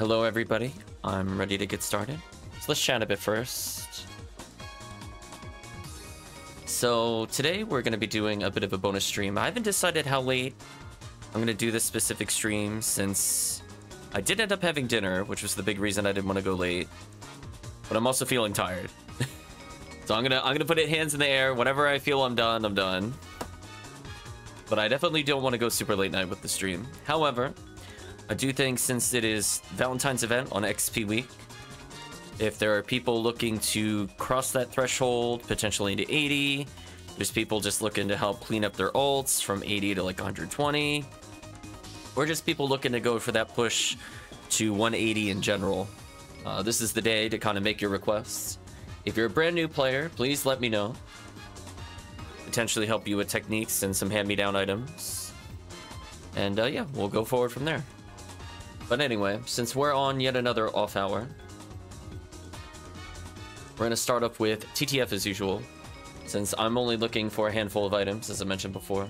Hello, everybody. I'm ready to get started. So let's chat a bit first. So today we're going to be doing a bit of a bonus stream. I haven't decided how late I'm going to do this specific stream since I did end up having dinner, which was the big reason I didn't want to go late. But I'm also feeling tired. so I'm going to I'm going to put it hands in the air. Whenever I feel I'm done, I'm done. But I definitely don't want to go super late night with the stream. However, I do think since it is Valentine's event on XP week, if there are people looking to cross that threshold, potentially into 80, there's people just looking to help clean up their ults from 80 to like 120, or just people looking to go for that push to 180 in general. Uh, this is the day to kind of make your requests. If you're a brand new player, please let me know. Potentially help you with techniques and some hand-me-down items. And uh, yeah, we'll go forward from there. But anyway, since we're on yet another off hour, we're going to start off with TTF as usual, since I'm only looking for a handful of items, as I mentioned before.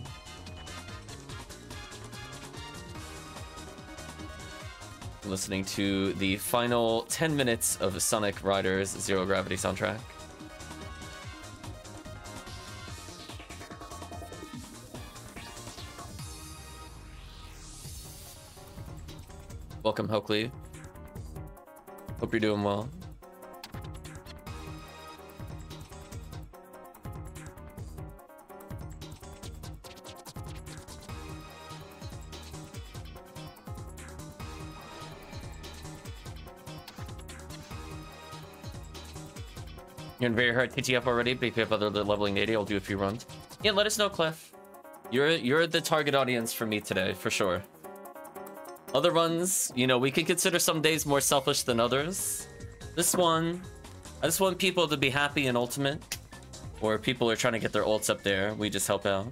Listening to the final 10 minutes of Sonic Riders Zero Gravity soundtrack. Welcome, Hoakley. Hope you're doing well. You're in very hard TTF already, but if you have other leveling 80, I'll do a few runs. Yeah, let us know, Clef. You're you're the target audience for me today, for sure. Other runs, you know, we can consider some days more selfish than others. This one, I just want people to be happy in Ultimate. Or people are trying to get their ults up there, we just help out.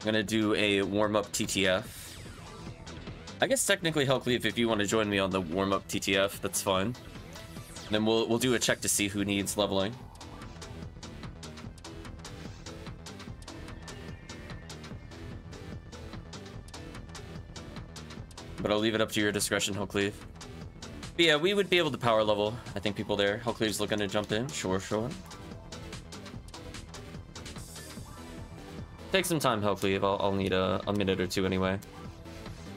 I'm gonna do a warm-up TTF. I guess technically, Hellcleave, if you want to join me on the warm-up TTF, that's fine. And then we'll we'll do a check to see who needs leveling. But I'll leave it up to your discretion, Hellcleave. But yeah, we would be able to power level. I think people there. Hellcleave's looking to jump in. Sure, sure. Take some time, Hellcleave. I'll, I'll need a, a minute or two anyway.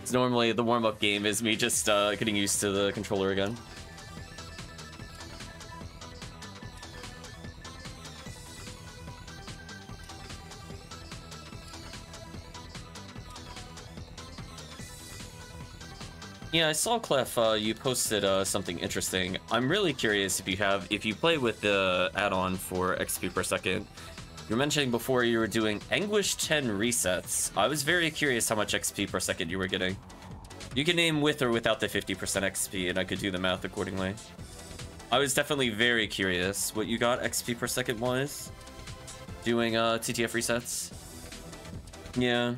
It's normally the warm-up game is me just uh, getting used to the controller again. Yeah, I saw Clef. Uh, you posted uh, something interesting. I'm really curious if you have, if you play with the add-on for XP per second. You were mentioning before you were doing Anguish 10 resets. I was very curious how much XP per second you were getting. You can name with or without the 50% XP, and I could do the math accordingly. I was definitely very curious what you got XP per second was doing uh, TTF resets. Yeah.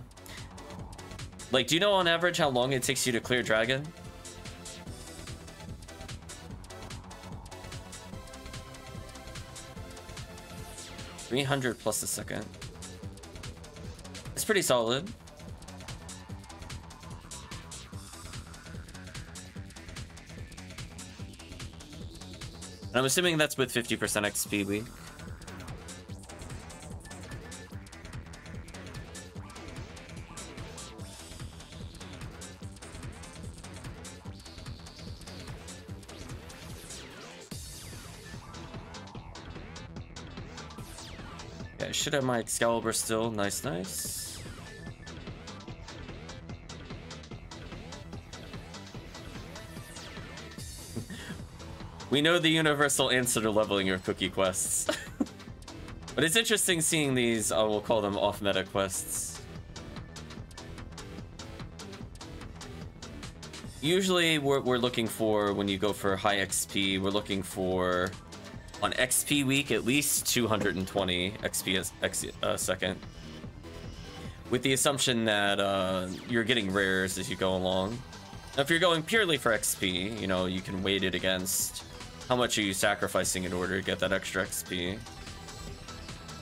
Like, do you know on average how long it takes you to clear Dragon? Three hundred plus a second. It's pretty solid. And I'm assuming that's with 50% XP. Should have my Excalibur still. Nice, nice. we know the universal answer to leveling your cookie quests. but it's interesting seeing these, uh, we'll call them off-meta quests. Usually we're, we're looking for, when you go for high XP, we're looking for on XP week, at least 220 XP a X, uh, second. With the assumption that uh, you're getting rares as you go along. Now, if you're going purely for XP, you know, you can weight it against how much are you sacrificing in order to get that extra XP?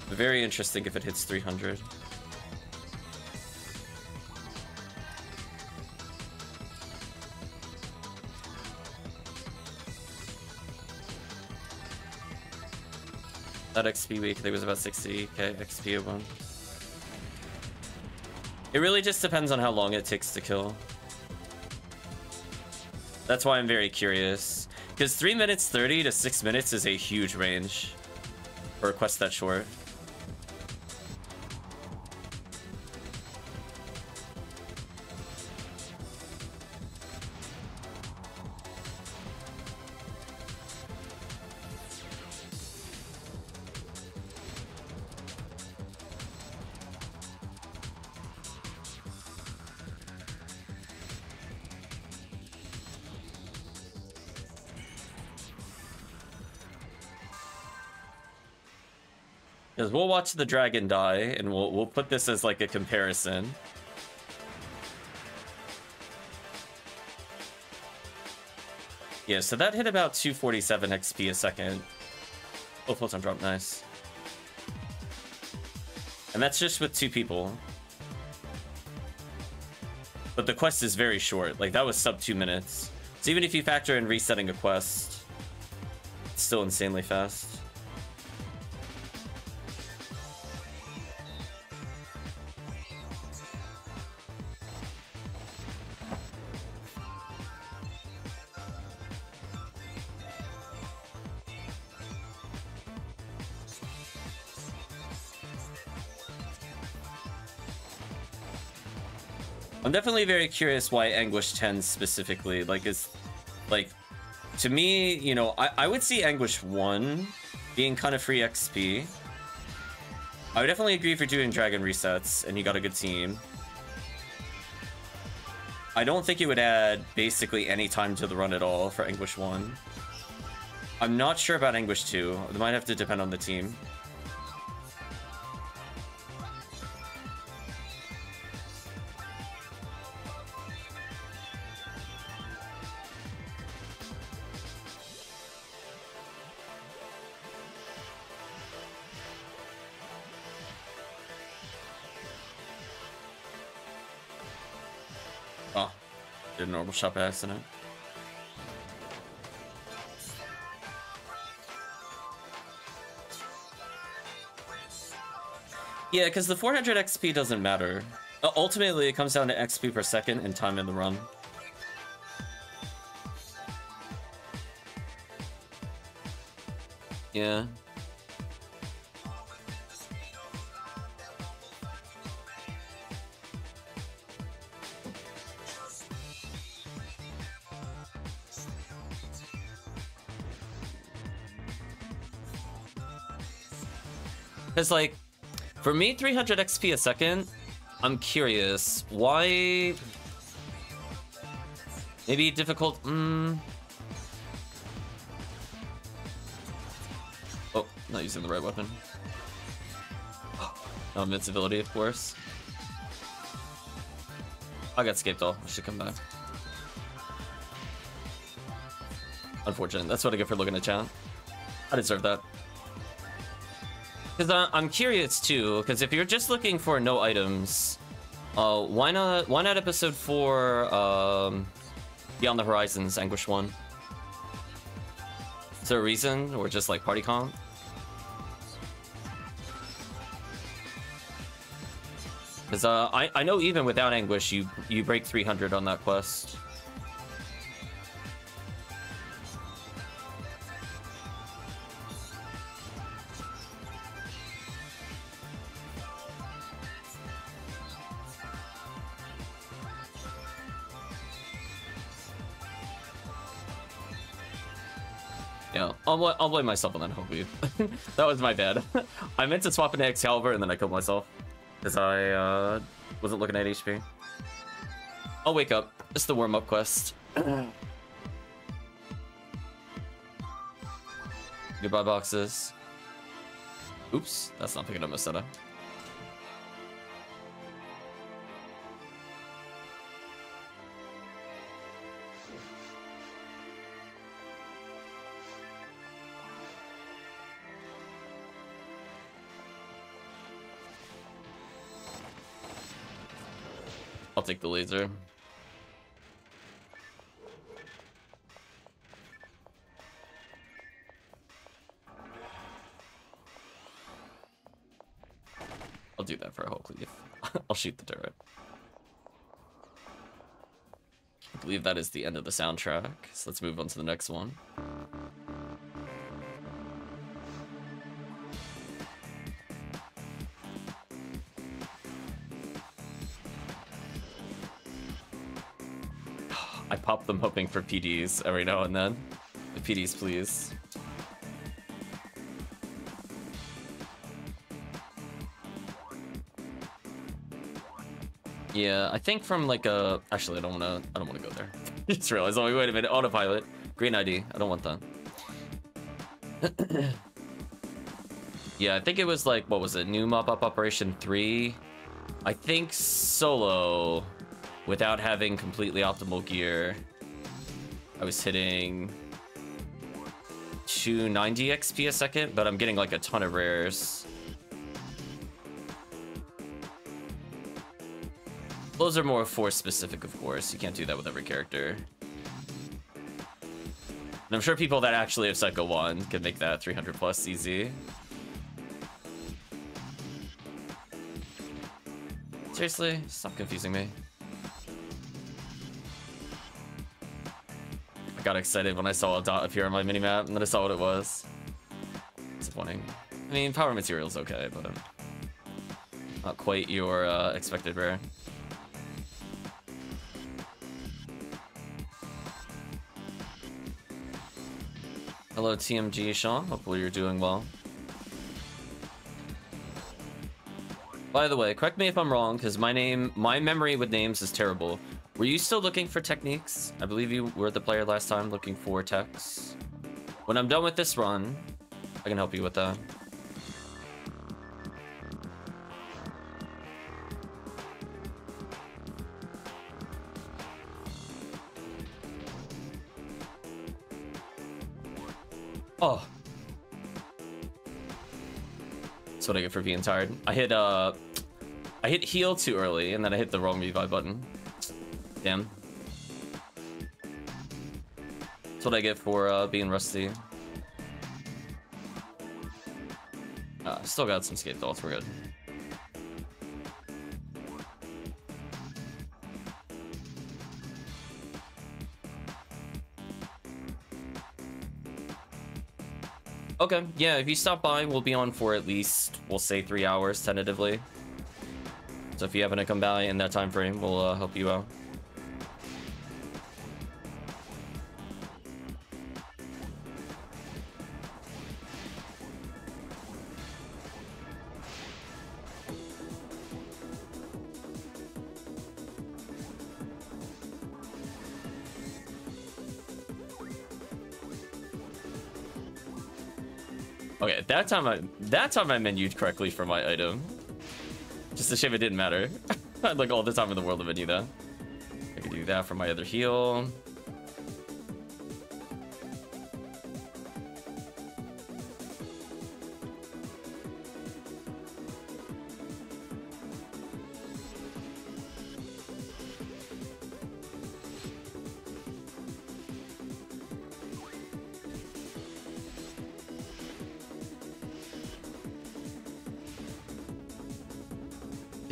Very interesting if it hits 300. That XP week, it was about 60k XP a one. It really just depends on how long it takes to kill. That's why I'm very curious. Because 3 minutes 30 to 6 minutes is a huge range for a quest that short. Watch the dragon die, and we'll we'll put this as like a comparison. Yeah, so that hit about 247 XP a second. Oh, full time drop, nice. And that's just with two people. But the quest is very short. Like, that was sub two minutes. So even if you factor in resetting a quest, it's still insanely fast. I'm definitely very curious why Anguish 10 specifically. Like, is like to me, you know, I, I would see Anguish 1 being kind of free XP. I would definitely agree you're doing Dragon resets and you got a good team. I don't think it would add basically any time to the run at all for Anguish 1. I'm not sure about Anguish 2. It might have to depend on the team. Normal shop accident. Yeah, because the 400 XP doesn't matter. Uh, ultimately, it comes down to XP per second and time in the run. Yeah. Because, like, for me, 300 XP a second, I'm curious. Why... Maybe difficult... Mm. Oh, not using the right weapon. No invincibility, of course. I got escaped all. I should come back. Unfortunate. That's what I get for looking at chat. I deserve that. Because I'm curious too, because if you're just looking for no items, uh, why not why not episode four, um, Beyond the Horizons, Anguish one? Is there a reason, or just like party comp? Because uh, I I know even without Anguish, you you break 300 on that quest. I'll, I'll blame myself on that, whole hopefully. that was my bad. I meant to swap into Excalibur and then I killed myself. Because I uh, wasn't looking at HP. I'll wake up. It's the warm-up quest. Goodbye boxes. Oops, that's not picking up Meseta. I'll take the laser. I'll do that for a whole cleave. I'll shoot the turret. I believe that is the end of the soundtrack, so let's move on to the next one. I pop them hoping for PDs every now and then. The PDs, please. Yeah, I think from like a. Actually, I don't want to. I don't want to go there. Just realized. Oh, wait a minute. Autopilot. Green ID. I don't want that. yeah, I think it was like what was it? New mop up operation three. I think solo, without having completely optimal gear, I was hitting 290 XP a second, but I'm getting like a ton of rares. Those are more force specific, of course. You can't do that with every character. And I'm sure people that actually have Psycho 1 can make that 300 plus easy. Seriously? Stop confusing me. Got excited when I saw a dot appear on my minimap, and then I saw what it was. Disappointing. I mean, power material's okay, but not quite your uh, expected rare. Hello, TMG Sean. Hopefully you're doing well. By the way, correct me if I'm wrong, because my name, my memory with names is terrible. Were you still looking for techniques? I believe you were the player last time looking for techs. When I'm done with this run, I can help you with that. Oh. That's what I get for being tired. I hit, uh... I hit heal too early, and then I hit the wrong revive button. Damn. That's what I get for, uh, being rusty. Uh, still got some scape dolls, we're good. Okay, yeah, if you stop by, we'll be on for at least, we'll say three hours tentatively. So if you happen to come by in that time frame, we'll uh, help you out. Time I that time I menued correctly for my item. Just a shame it didn't matter. I had like all the time in the world to menu that. I could do that for my other heal.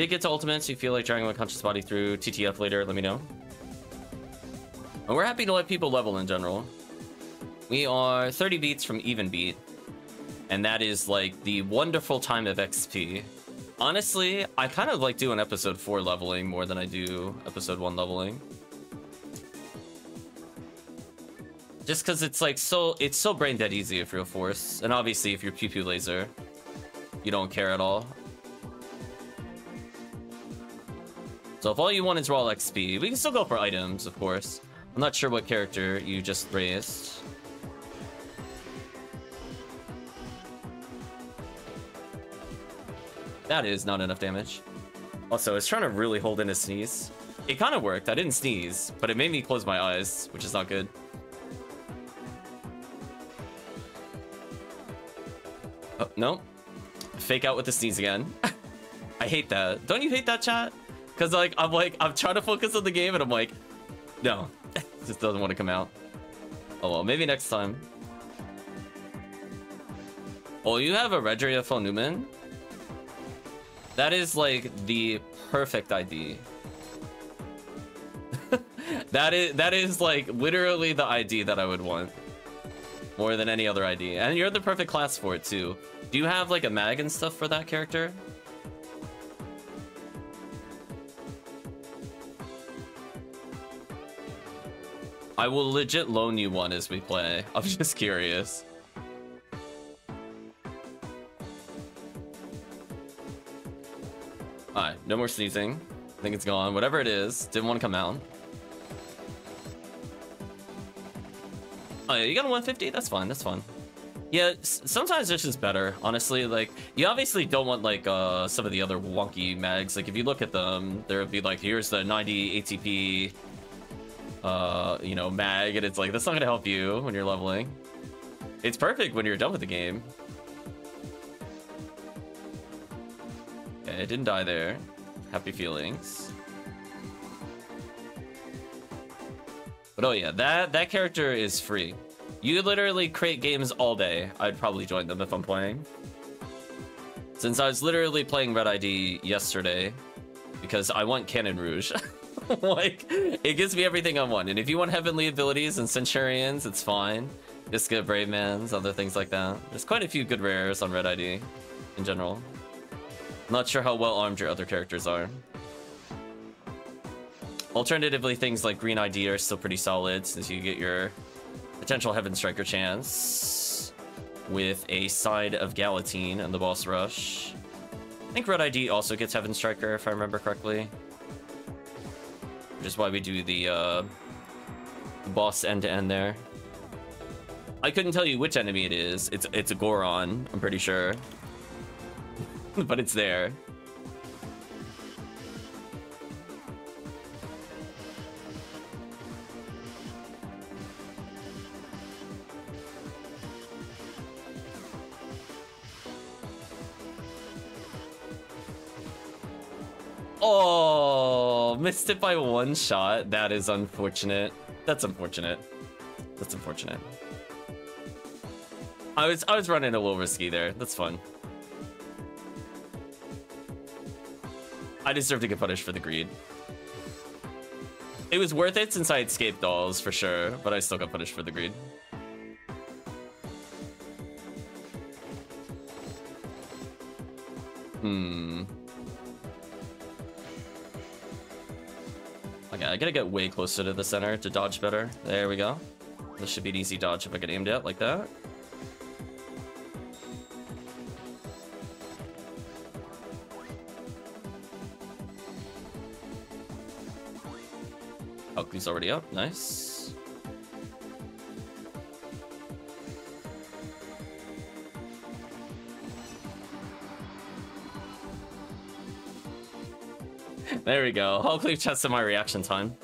Get to ultimates, you feel like trying my conscious body through TTF later, let me know. And we're happy to let people level in general. We are 30 beats from even beat. And that is like the wonderful time of XP. Honestly, I kind of like doing episode 4 leveling more than I do episode 1 leveling. Just because it's like so, it's so brain dead easy if you're a force. And obviously if you're pew pew laser, you don't care at all. So if all you want is raw XP, we can still go for items, of course. I'm not sure what character you just raised. That is not enough damage. Also, I was trying to really hold in a sneeze. It kind of worked. I didn't sneeze, but it made me close my eyes, which is not good. Oh, no. Fake out with the sneeze again. I hate that. Don't you hate that, chat? Cause like I'm like I'm trying to focus on the game and I'm like, no, just doesn't want to come out. Oh well, maybe next time. Oh, you have a Redria FOnewm? That is like the perfect ID. that is that is like literally the ID that I would want. More than any other ID. And you're the perfect class for it too. Do you have like a mag and stuff for that character? I will legit loan you one as we play. I'm just curious. Alright, no more sneezing. I think it's gone. Whatever it is, didn't want to come out. Oh yeah, you got a 150? That's fine, that's fine. Yeah, sometimes this is better, honestly. Like, you obviously don't want, like, uh, some of the other wonky mags. Like, if you look at them, there would be, like, here's the 90 ATP, uh, you know, mag, and it's like, that's not gonna help you when you're leveling. It's perfect when you're done with the game. Okay, I didn't die there. Happy feelings. But oh yeah, that, that character is free. You literally create games all day. I'd probably join them if I'm playing. Since I was literally playing Red ID yesterday, because I want Cannon Rouge. like, it gives me everything I want. And if you want Heavenly abilities and Centurions, it's fine. Just get Brave Mans, other things like that. There's quite a few good rares on Red ID, in general. Not sure how well armed your other characters are. Alternatively, things like Green ID are still pretty solid since you get your potential Heaven Striker chance with a side of Galatine and the boss rush. I think Red ID also gets Heaven Striker, if I remember correctly. Which is why we do the, uh, the boss end-to-end -end there. I couldn't tell you which enemy it is. It's it's a Goran, I'm pretty sure. but it's there. Oh, missed it by one shot. That is unfortunate. That's unfortunate. That's unfortunate. I was I was running a little risky there. That's fun. I deserve to get punished for the greed. It was worth it since I escaped dolls for sure, but I still got punished for the greed. Hmm. Okay, I gotta get way closer to the center to dodge better. There we go. This should be an easy dodge if I get aimed at like that. Oh, he's already up. Nice. There we go. Hopefully tested my reaction time.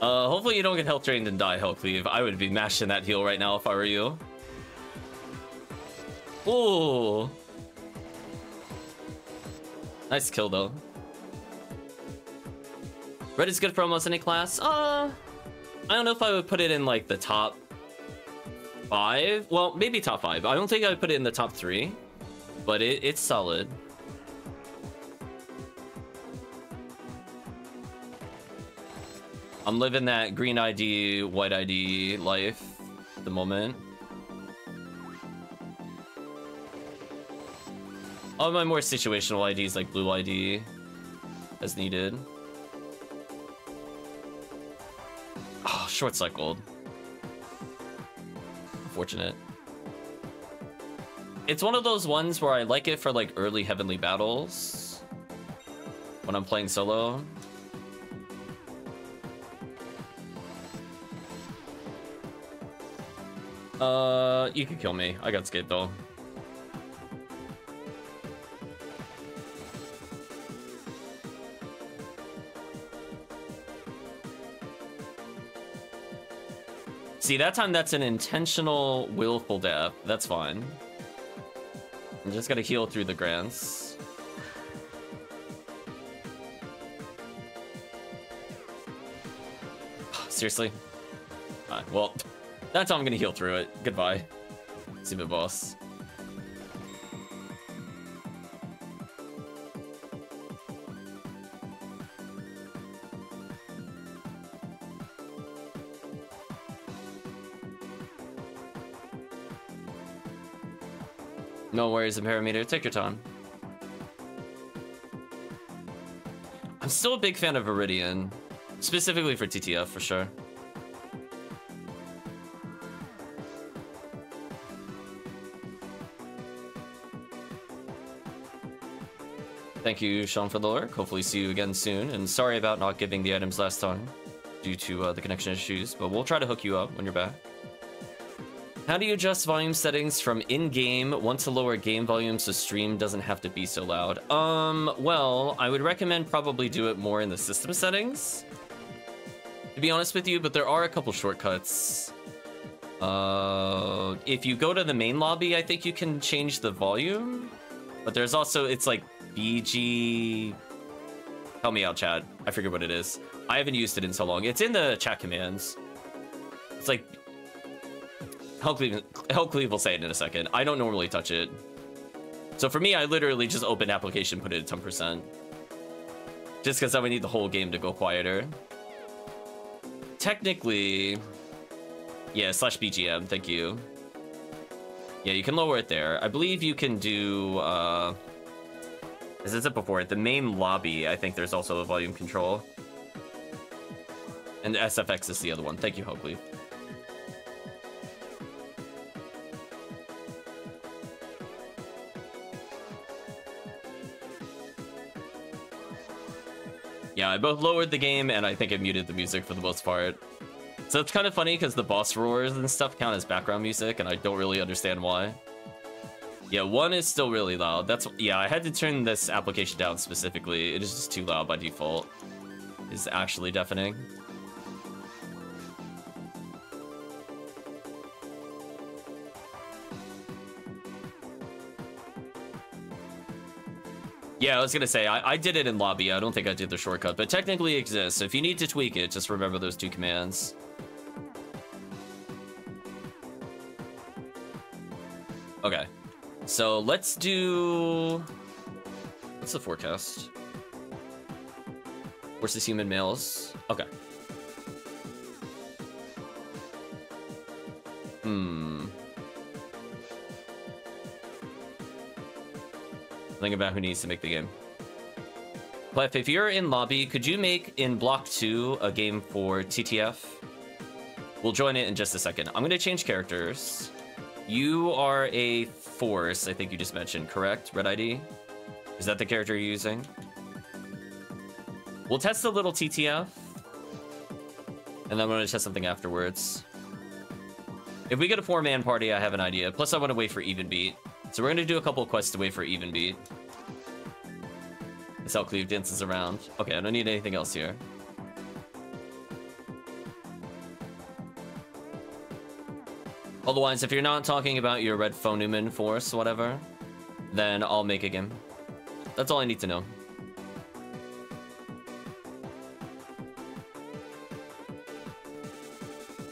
Uh, hopefully you don't get health drained and die, Hellcleave. I would be mashing that heal right now if I were you. Ooh. Nice kill, though. Red is good for almost any class. Uh, I don't know if I would put it in like the top five. Well, maybe top five. I don't think I would put it in the top three, but it, it's solid. I'm living that green ID, white ID life at the moment. All my more situational IDs like blue ID as needed. Ah, oh, short cycled. Unfortunate. It's one of those ones where I like it for like early heavenly battles. When I'm playing solo. Uh, you can kill me. I got scape doll. See, that time that's an intentional willful death. That's fine. I'm just gonna heal through the grants. Seriously? Right, well, that's how I'm gonna heal through it. Goodbye. See you, boss. No worries, Parameter. Take your time. I'm still a big fan of Viridian. Specifically for TTF, for sure. Thank you, Sean, for the lurk. Hopefully see you again soon. And sorry about not giving the items last time due to uh, the connection issues, but we'll try to hook you up when you're back. How do you adjust volume settings from in-game? Want to lower game volume so stream doesn't have to be so loud? Um, well, I would recommend probably do it more in the system settings. To be honest with you, but there are a couple shortcuts. Uh, if you go to the main lobby, I think you can change the volume. But there's also, it's like BG... Help me out, chat. I forget what it is. I haven't used it in so long. It's in the chat commands. It's like... Hellcleave will say it in a second. I don't normally touch it. So for me, I literally just open application, put it at 10%. Just because I would need the whole game to go quieter. Technically... Yeah, slash BGM, thank you. Yeah, you can lower it there. I believe you can do... Uh, as I said before, the main lobby, I think there's also a volume control. And SFX is the other one. Thank you, Hoakley. Yeah, I both lowered the game and I think I muted the music for the most part. So it's kind of funny because the boss roars and stuff count as background music and I don't really understand why. Yeah, one is still really loud. That's yeah, I had to turn this application down specifically. It is just too loud by default. It's actually deafening. Yeah, I was gonna say, I, I did it in lobby. I don't think I did the shortcut, but technically it exists. If you need to tweak it, just remember those two commands. Okay. So let's do... What's the forecast? Versus human males. Okay. Hmm. Think about who needs to make the game. Clef, if you're in lobby, could you make in block two a game for TTF? We'll join it in just a second. I'm gonna change characters. You are a force, I think you just mentioned, correct? Red ID? Is that the character you're using? We'll test a little TTF. And then I'm to test something afterwards. If we get a four-man party, I have an idea. Plus, I want to wait for even beat. So we're to do a couple quests to wait for even beat. This Cleve dances around. Okay, I don't need anything else here. Otherwise, if you're not talking about your red FOnewm force, whatever, then I'll make a game. That's all I need to know.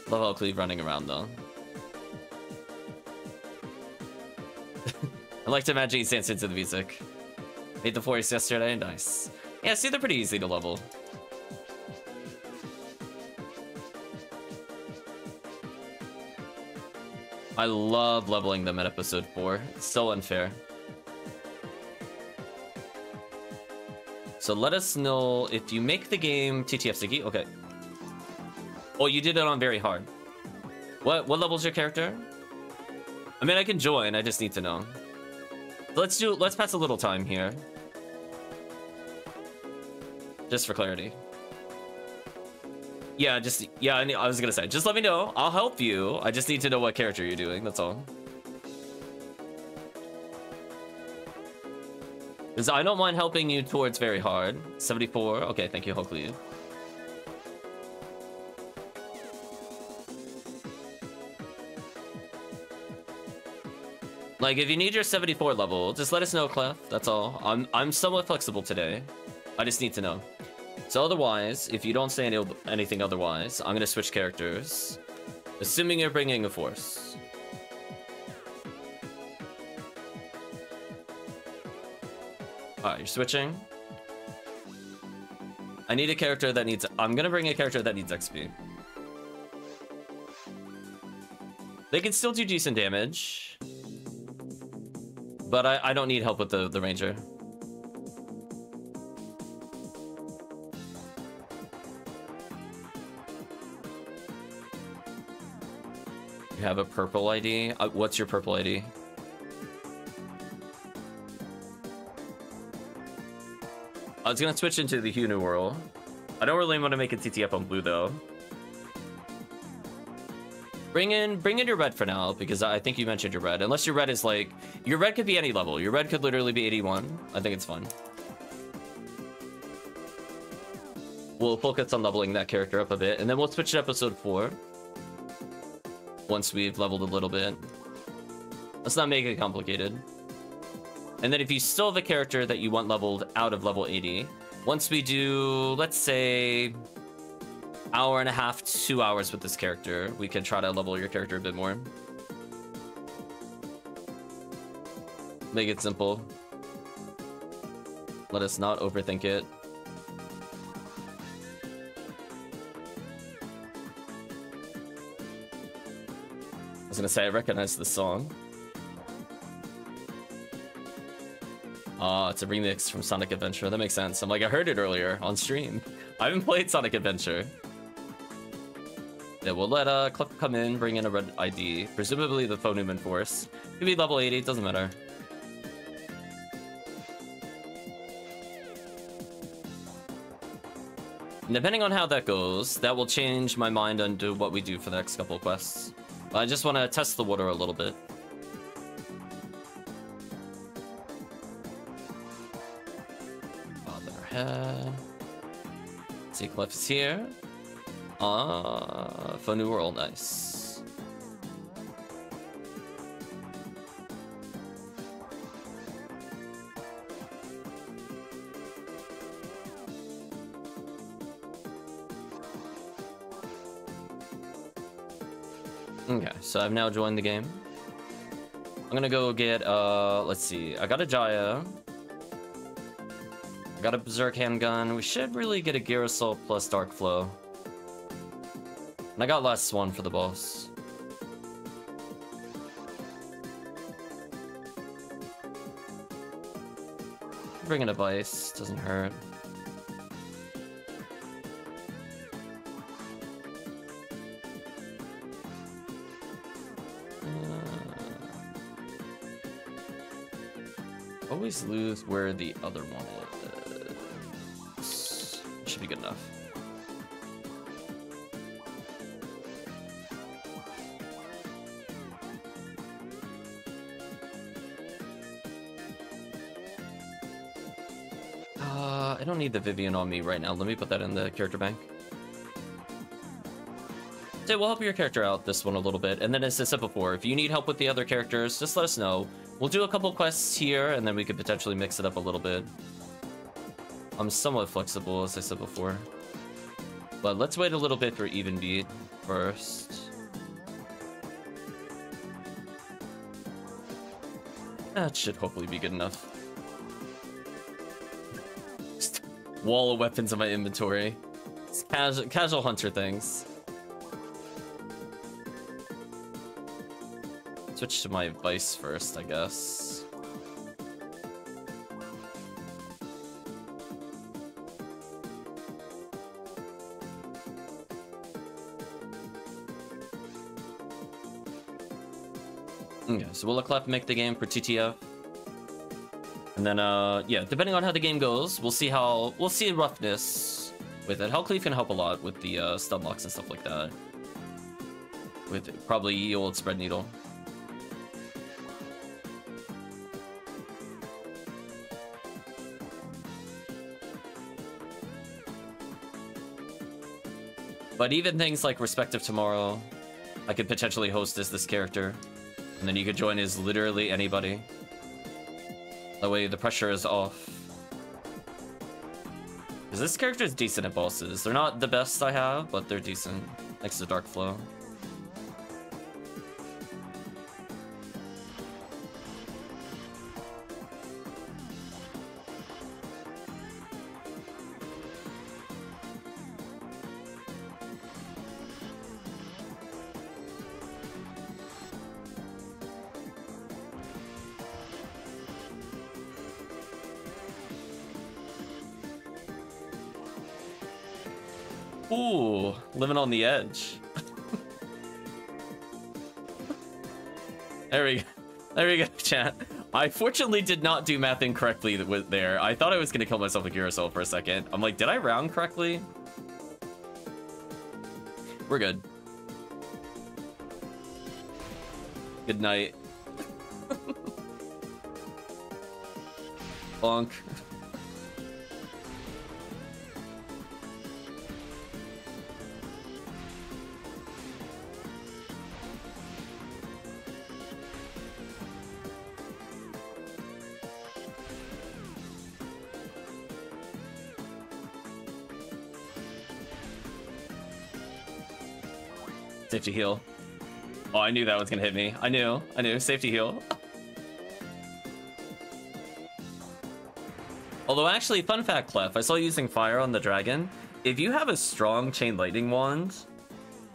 Love how Cleve running around though. I like to imagine he stands to the music. Made the forest yesterday, nice. Yeah, see, they're pretty easy to level. I love leveling them at episode 4. It's so unfair. So let us know if you make the game TTF. Okay. Oh, you did it on very hard. What what level's your character? I mean, I can join. I just need to know. Let's do. Let's pass a little time here. Just for clarity. Yeah, just, yeah, I was gonna say, just let me know. I'll help you. I just need to know what character you're doing, that's all. Because I don't mind helping you towards very hard. 74, okay, thank you, hopefully. Like, if you need your 74 level, just let us know, Clef. That's all. I'm I'm somewhat flexible today. I just need to know. So otherwise, if you don't say any, anything otherwise, I'm gonna switch characters. Assuming you're bringing a force. Alright, you're switching. I need a character that needs... I'm gonna bring a character that needs XP. They can still do decent damage. But I, I don't need help with the, the ranger. You have a purple ID? Uh, what's your purple ID? I was gonna switch into the HUnewearl. I don't really want to make a TTF on blue though. Bring in, bring in your red for now, because I think you mentioned your red. Unless your red is like, your red could be any level. Your red could literally be 81. I think it's fun. We'll focus on leveling that character up a bit, and then we'll switch to episode 4. Once we've leveled a little bit. Let's not make it complicated. And then if you still have a character that you want leveled out of level 80, once we do, let's say, hour and a half, two hours with this character, we can try to level your character a bit more. Make it simple. Let us not overthink it. I was gonna say, I recognize this song. Oh, it's a remix from Sonic Adventure. That makes sense. I'm like, I heard it earlier on stream. I haven't played Sonic Adventure. Yeah, we'll let uh, Cliff come in, bring in a red ID. Presumably the FOnewm Force. Could be level 80, doesn't matter. And depending on how that goes, that will change my mind on what we do for the next couple quests. I just want to test the water a little bit. Uh, see, Cliff is here. Ah, for New World, nice. Okay, so I've now joined the game. I'm gonna go get, uh, let's see. I got a Jaya. Got a Berserk handgun. We should really get a Gear Assault plus Dark Flow. And I got last one for the boss. Bringing a Vice, doesn't hurt. Uh, always lose where the other one is. Should be good enough. Need the Vivian on me right now. Let me put that in the character bank. So we'll help your character out this one a little bit. And then as I said before, if you need help with the other characters, just let us know. We'll do a couple quests here, and then we could potentially mix it up a little bit. I'm somewhat flexible, as I said before. But let's wait a little bit for even beat first. That should hopefully be good enough. Wall of weapons in my inventory. It's casual, casual hunter things. Switch to my vice first, I guess. Okay, so we'll let Clef make the game for TTF. And then, uh, yeah, depending on how the game goes, we'll see how, we'll see roughness with it. Hellcleave can help a lot with the uh, stun locks and stuff like that. With probably old spread needle. But even things like Respective Tomorrow, I could potentially host as this character. And then you could join as literally anybody. That way the pressure is off. Because this character is decent at bosses. They're not the best I have, but they're decent. Next to Dark Flow. there we go. There we go, chat. I fortunately did not do math incorrectly with there. I thought I was gonna kill myself with Curacao for a second. I'm like, did I round correctly? We're good. Good night. Bonk. Safety heal. Oh, I knew that was gonna hit me. I knew. I knew. Safety heal. Although, actually, fun fact, Clef, I saw using fire on the dragon. If you have a strong chain lightning wand,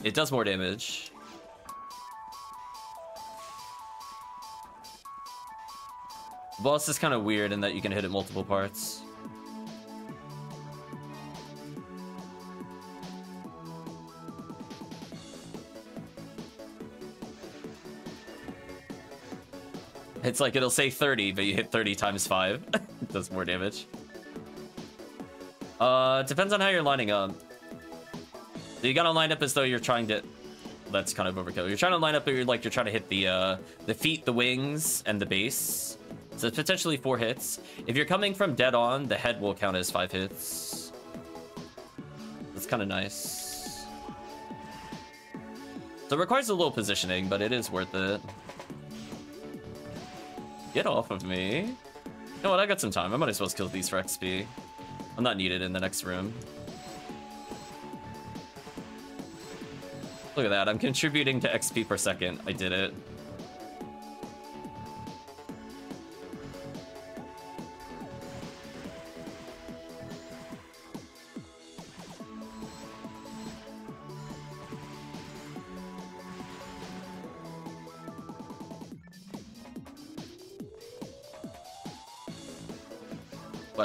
it does more damage. Boss is kind of weird in that you can hit it multiple parts. It's like it'll say 30, but you hit 30 times 5. it does more damage. Uh, depends on how you're lining up. So you gotta line up as though you're trying to... That's kind of overkill. You're trying to line up you're like you're trying to hit the uh, the feet, the wings, and the base. So it's potentially four hits. If you're coming from dead on, the head will count as five hits. That's kind of nice. So it requires a little positioning, but it is worth it. Get off of me. You know what, I got some time. I might as well kill these for XP. I'm not needed in the next room. Look at that, I'm contributing to XP per second. I did it.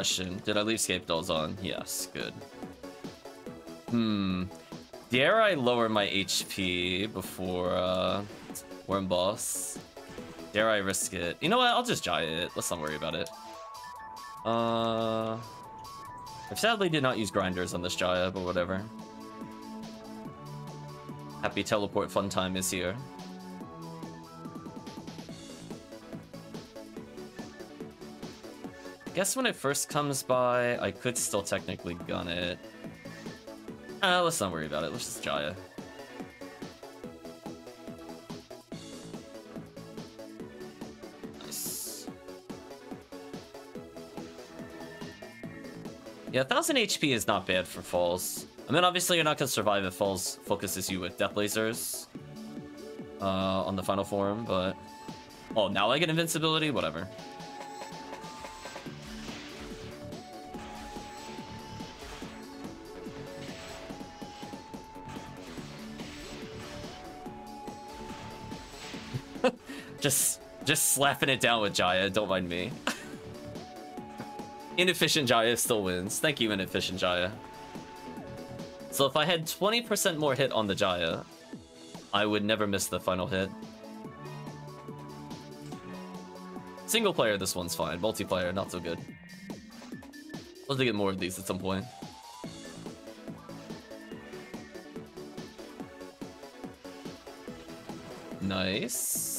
Question. Did I leave scape dolls on? Yes, good. Hmm. Dare I lower my HP before uh, Worm Boss? Dare I risk it? You know what? I'll just giant it. Let's not worry about it. Uh, I sadly did not use grinders on this Jaya, but whatever. Happy teleport fun time is here. Guess when it first comes by, I could still technically gun it. Uh, let's not worry about it. Let's just Jaya. Nice. Yeah, 1000 HP is not bad for Falz. I mean, obviously you're not going to survive if Falz focuses you with death lasers uh, on the final form, but... Oh, now I get invincibility? Whatever. Just, just slapping it down with Jaya. Don't mind me. inefficient Jaya still wins. Thank you, inefficient Jaya. So if I had 20% more hit on the Jaya, I would never miss the final hit. Single player, this one's fine. Multiplayer, not so good. I'll have to get more of these at some point. Nice.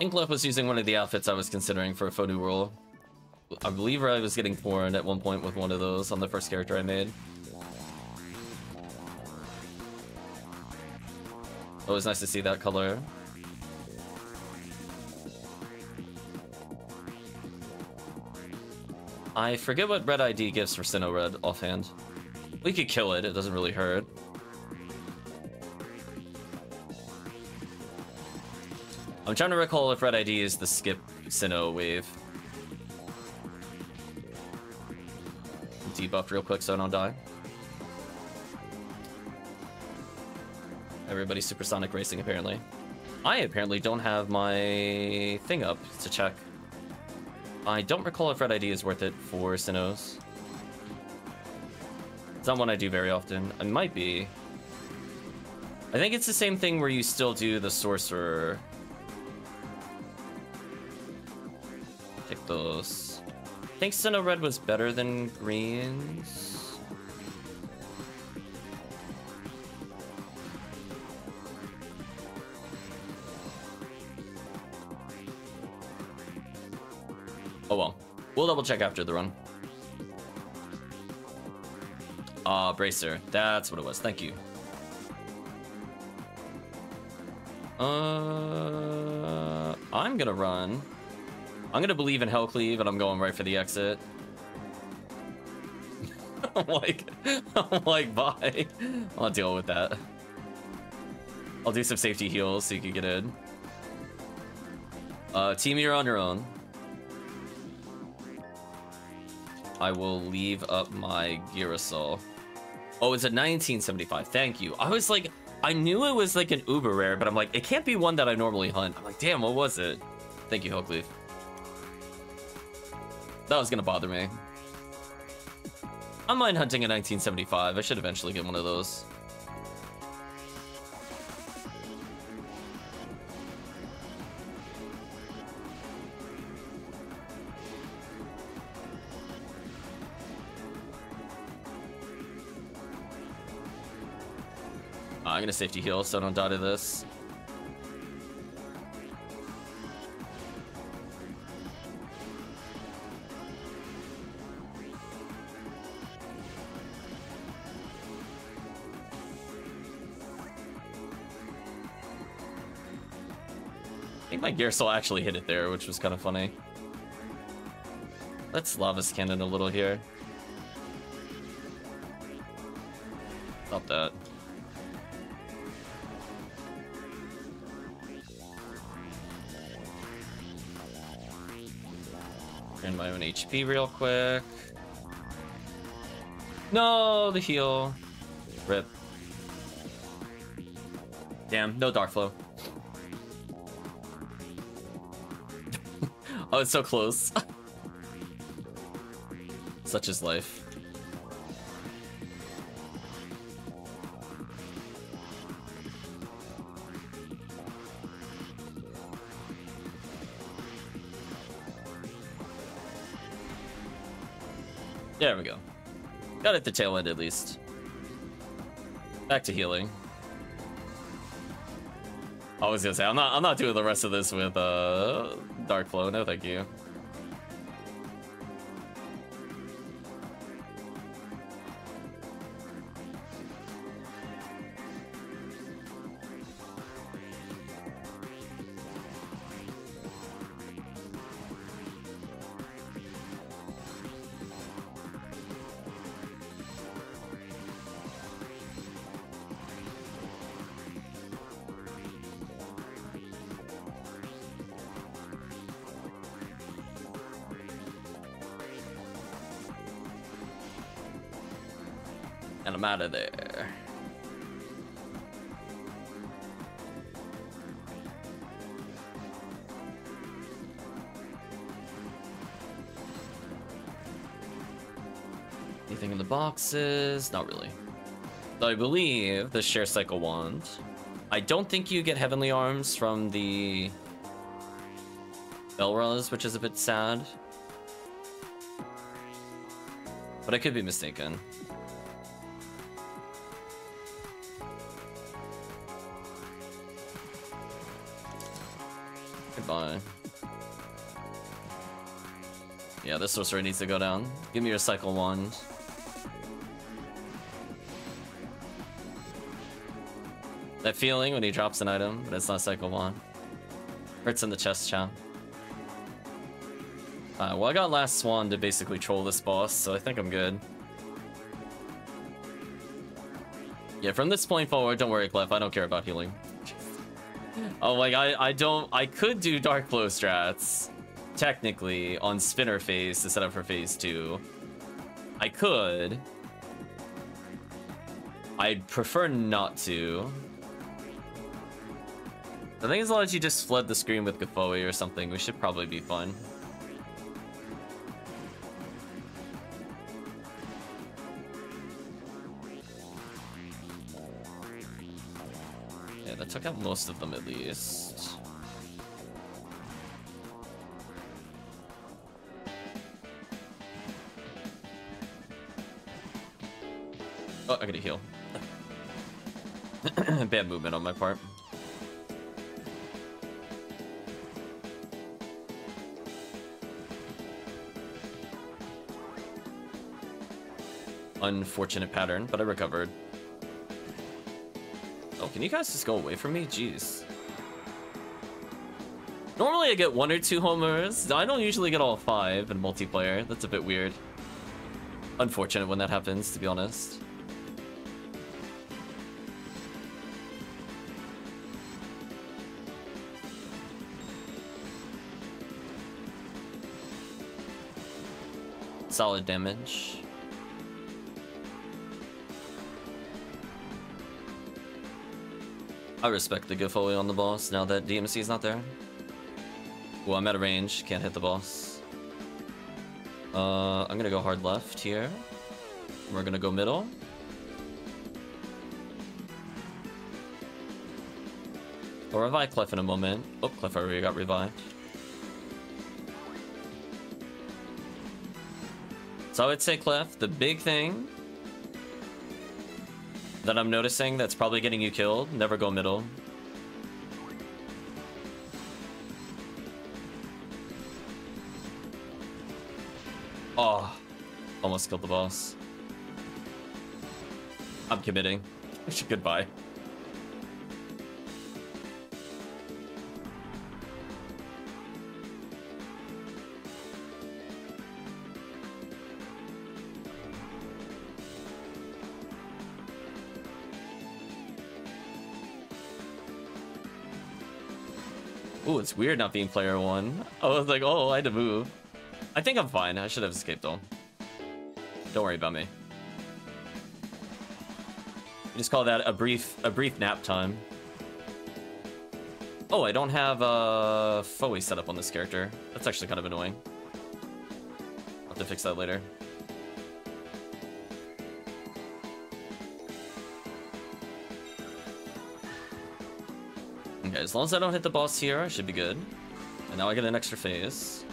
Inkleff was using one of the outfits I was considering for a photo role. I believe I was getting porn at one point with one of those on the first character I made. Always nice to see that color. I forget what red ID gives for Sinow Red offhand. We could kill it, it doesn't really hurt. I'm trying to recall if red ID is the skip Sinow wave. Debuff real quick so I don't die. Everybody's supersonic racing apparently. I apparently don't have my thing up to check. I don't recall if Red ID is worth it for Sinows. It's not one I do very often. It might be. I think it's the same thing where you still do the Sorcerer. Think Sinow Red was better than Greens. Oh well. We'll double check after the run. Ah, uh, Bracer. That's what it was. Thank you. Uh, I'm gonna run. I'm gonna believe in Hellcleave, and I'm going right for the exit. I'm like, I'm like, bye. I'll deal with that. I'll do some safety heals so you can get in. Uh, team, you're on your own. I will leave up my Girasol. Oh, it's a 1975. Thank you. I was like, I knew it was like an uber rare, but I'm like, it can't be one that I normally hunt. I'm like, damn, what was it? Thank you, Hellcleave. That was gonna bother me. I'm mine hunting a 1975. I should eventually get one of those. Ah, I'm gonna safety heal so I don't die to this. Think my gear actually hit it there, which was kind of funny. Let's Lavis Cannon a little here. Stop that. Turn my own HP real quick. No, the heal. Rip. Damn, no Dark Flow. Oh, it's so close. Such is life. There we go. Got at the tail end at least. Back to healing. I was gonna say I'm not I'm not doing the rest of this with uh Dark Flow, no thank you. Out of there. Anything in the boxes? Not really. Though I believe the share cycle wand. I don't think you get heavenly arms from the Belras, which is a bit sad. But I could be mistaken. This sorcerer needs to go down. Give me your cycle wand. That feeling when he drops an item, but it's not cycle one. Hurts in the chest chomp. Uh, well, I got Last Swan to basically troll this boss, so I think I'm good. Yeah, from this point forward, don't worry, Clef, I don't care about healing. oh, like, I, I don't... I could do Dark Flow strats, technically, on Spinner phase to set up for phase 2. I could. I'd prefer not to. I think as long as you just flood the screen with Gifoie or something, we should probably be fine. Yeah, that took out most of them at least. I gotta heal. Bad movement on my part. Unfortunate pattern, but I recovered. Oh, can you guys just go away from me? Jeez. Normally I get one or two homers. I don't usually get all five in multiplayer. That's a bit weird. Unfortunate when that happens, to be honest. Solid damage. I respect the Gifoie on the boss now that DMC is not there. Well, I'm out of range, can't hit the boss. Uh, I'm gonna go hard left here. We're gonna go middle. I'll revive Clef in a moment. Oh, Clef already got revived. So I would say, Clef, the big thing that I'm noticing that's probably getting you killed. Never go middle. Oh, almost killed the boss. I'm committing. Goodbye. It's weird not being player one. I was like, oh, I had to move. I think I'm fine. I should have escaped though. Don't worry about me. Just call that a brief a brief nap time. Oh, I don't have uh Foie set up on this character. That's actually kind of annoying. I'll have to fix that later. As long as I don't hit the boss here, I should be good. And now I get an extra phase.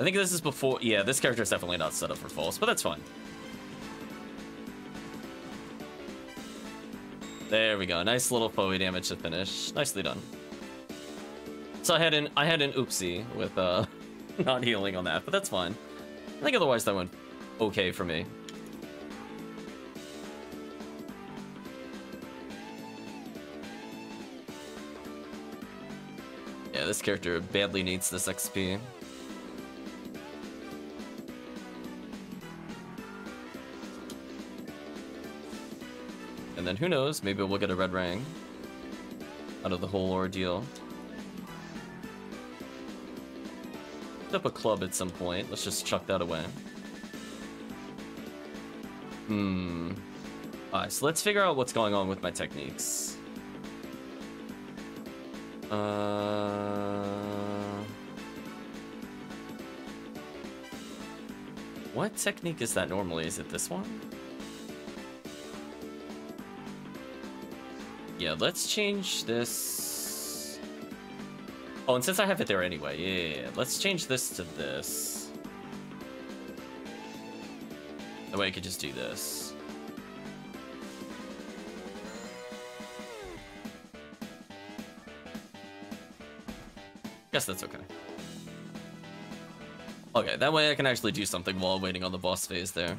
I think this is before... Yeah, this character is definitely not set up for false, but that's fine. There we go. Nice little foie damage to finish. Nicely done. So I had an I had an oopsie with uh not healing on that, but that's fine. I think otherwise that went okay for me. Character badly needs this XP. And then who knows, maybe we'll get a red ring out of the whole ordeal. Up a club at some point. Let's just chuck that away. Hmm. Alright, so let's figure out what's going on with my techniques. Uh... What technique is that normally? Is it this one? Yeah, let's change this. Oh, and since I have it there anyway, yeah, yeah, yeah. let's change this to this. That way I could just do this. Guess that's okay. Okay, that way I can actually do something while waiting on the boss phase there.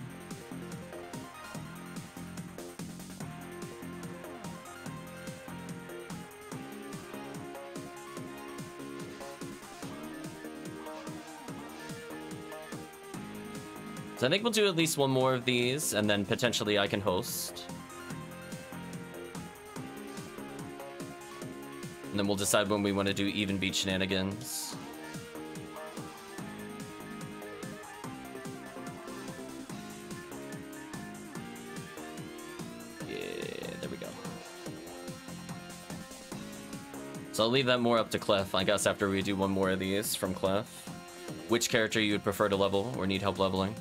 So I think we'll do at least one more of these, and then potentially I can host. And then we'll decide when we want to do even beat shenanigans. I'll leave that more up to Clef, I guess, after we do one more of these from Clef. Which character you would prefer to level or need help leveling?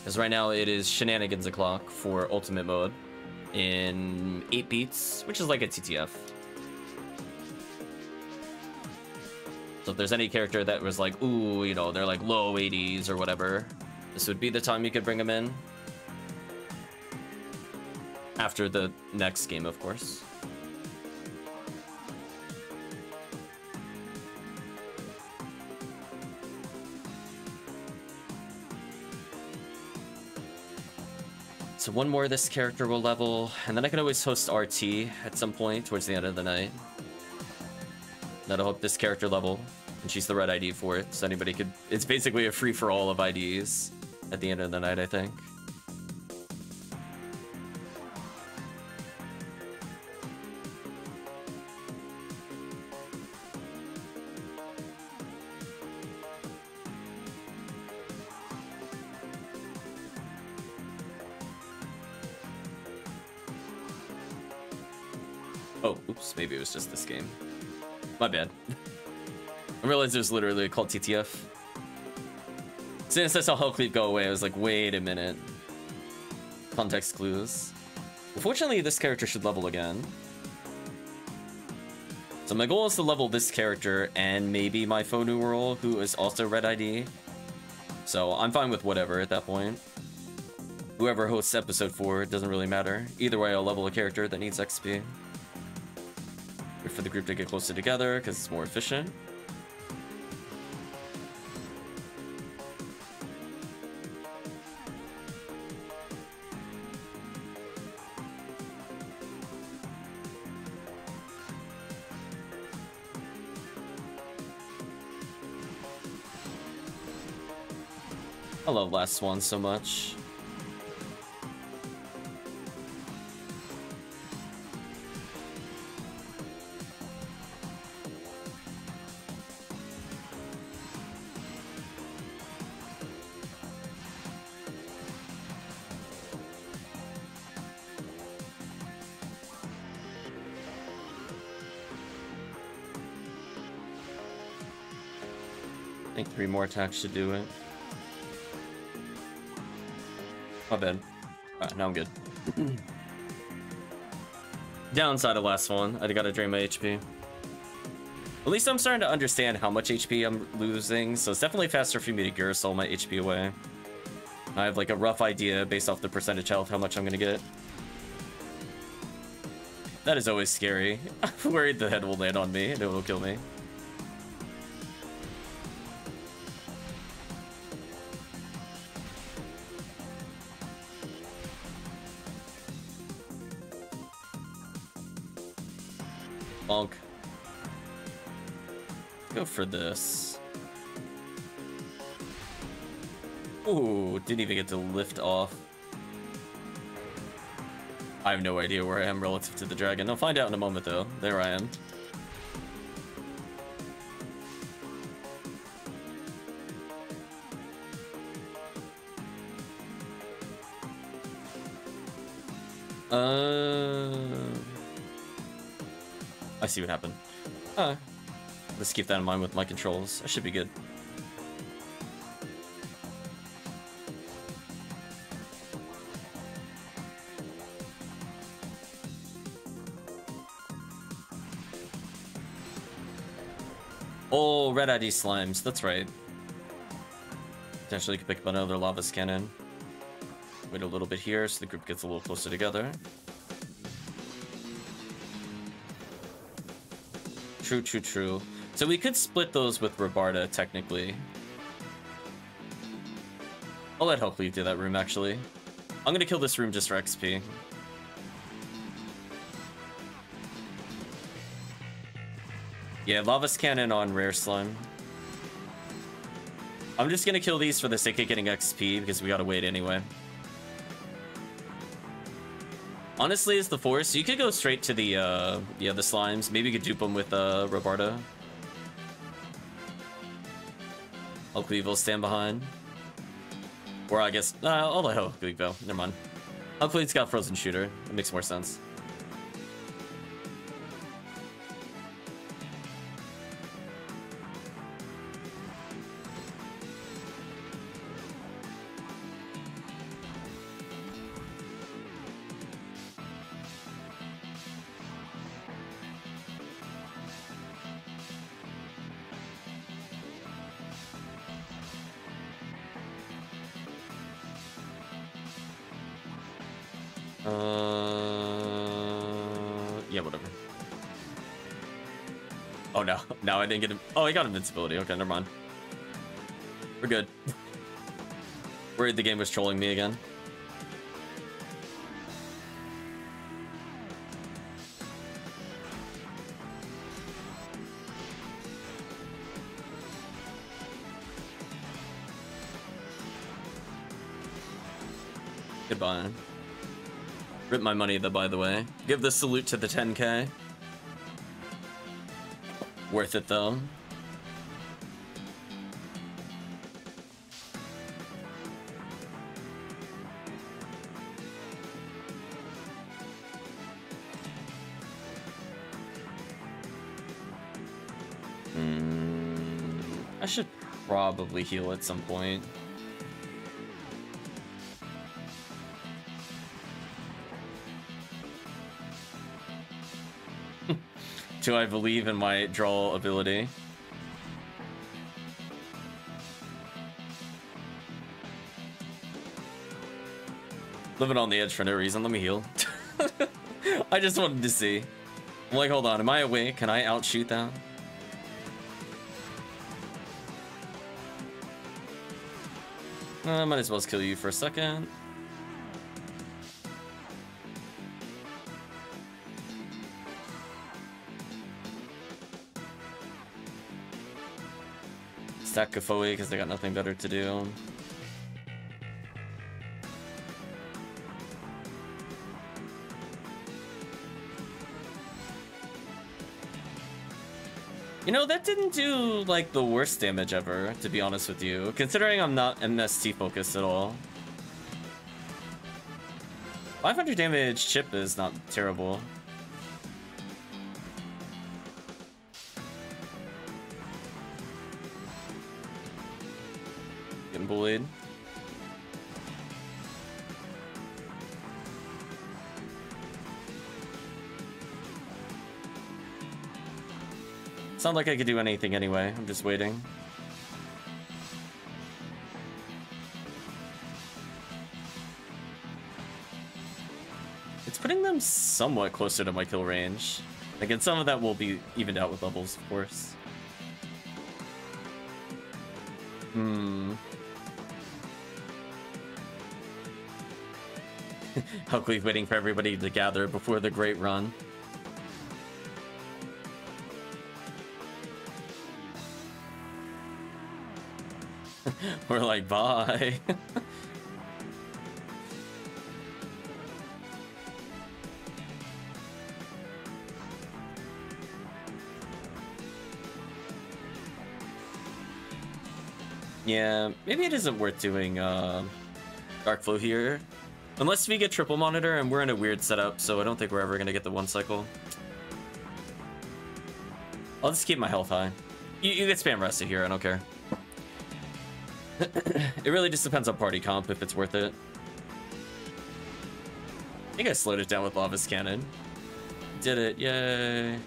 Because right now it is Shenanigans o'clock for Ultimate Mode in 8 beats, which is like a TTF. So if there's any character that was like, ooh, you know, they're like low 80s or whatever, this would be the time you could bring them in. After the next game, of course. One more of this character will level, and then I can always host RT at some point towards the end of the night. That'll hope this character level, and she's the red ID for it, so anybody could... It's basically a free-for-all of IDs at the end of the night, I think. I realized there's literally called TTF. As I saw Hellcleave go away, I was like, wait a minute. Context clues. Fortunately, this character should level again. So my goal is to level this character and maybe my Numeral, who is also red ID. So I'm fine with whatever at that point. Whoever hosts episode 4, it doesn't really matter. Either way, I'll level a character that needs XP. Good for the group to get closer together, because it's more efficient. Last one so much. I think three more attacks should do it. My bad. Alright, now I'm good. Downside of last one, I gotta drain my HP. At least I'm starting to understand how much HP I'm losing, so it's definitely faster for me to Gear Soul my HP away. I have like a rough idea based off the percentage health how much I'm gonna get. That is always scary. I'm worried the head will land on me and it will kill me. This. Ooh, didn't even get to lift off. I have no idea where I am relative to the dragon. I'll find out in a moment, though. There I am. Uh, I see what happened. Uh, let's keep that in mind with my controls. I should be good. Oh, red ID slimes. That's right. Potentially could pick up another Lavis Cannon. Wait a little bit here so the group gets a little closer together. True, true, true. So we could split those with Rabarta, technically. I'll let Hopefully do that room, actually. I'm gonna kill this room just for XP. Yeah, Lavis Cannon on Rare Slime. I'm just gonna kill these for the sake of getting XP because we gotta wait anyway. Honestly, it's the force. You could go straight to the uh, yeah the slimes. Maybe you could dupe them with uh, Rabarta. Will stand behind. Or I guess, uh, I'll let. Never mind. Hellcleave's got Frozen Shooter. It makes more sense. No, I didn't get him. Oh, I got invincibility. Okay, never mind. We're good. Worried the game was trolling me again. Goodbye. Rip my money, though, by the way. Give the salute to the 10k. Worth it though. Hmm. I should probably heal at some point. Do I believe in my draw ability? Living on the edge for no reason. Let me heal. I just wanted to see. I'm like, hold on. Am I awake? Can I outshoot that? I might as well kill you for a second. Stack Kofoe because they got nothing better to do. You know, that didn't do, like, the worst damage ever, to be honest with you. Considering I'm not MST focused at all. 500 damage chip is not terrible. Sound like I could do anything anyway. I'm just waiting. It's putting them somewhat closer to my kill range. Again, some of that will be evened out with levels, of course. Hmm. Hellcleave's waiting for everybody to gather before the great run. We're like, bye. yeah, maybe it isn't worth doing uh, Dark Flow here. Unless we get triple monitor, and we're in a weird setup, so I don't think we're ever gonna get the one cycle. I'll just keep my health high. You, you get spam rested here, I don't care. it really just depends on party comp, if it's worth it. I think I slowed it down with Lavis Cannon. Did it, yay.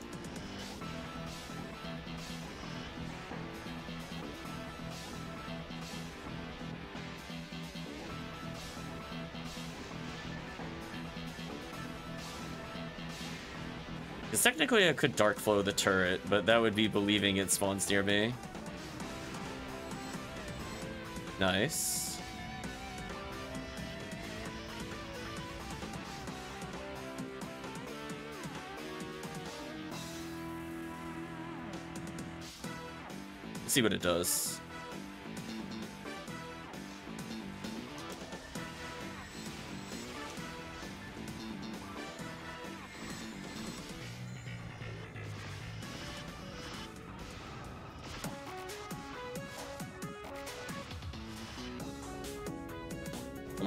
technically I could Dark Flow the turret, but that would be believing it spawns near me. Nice. See what it does.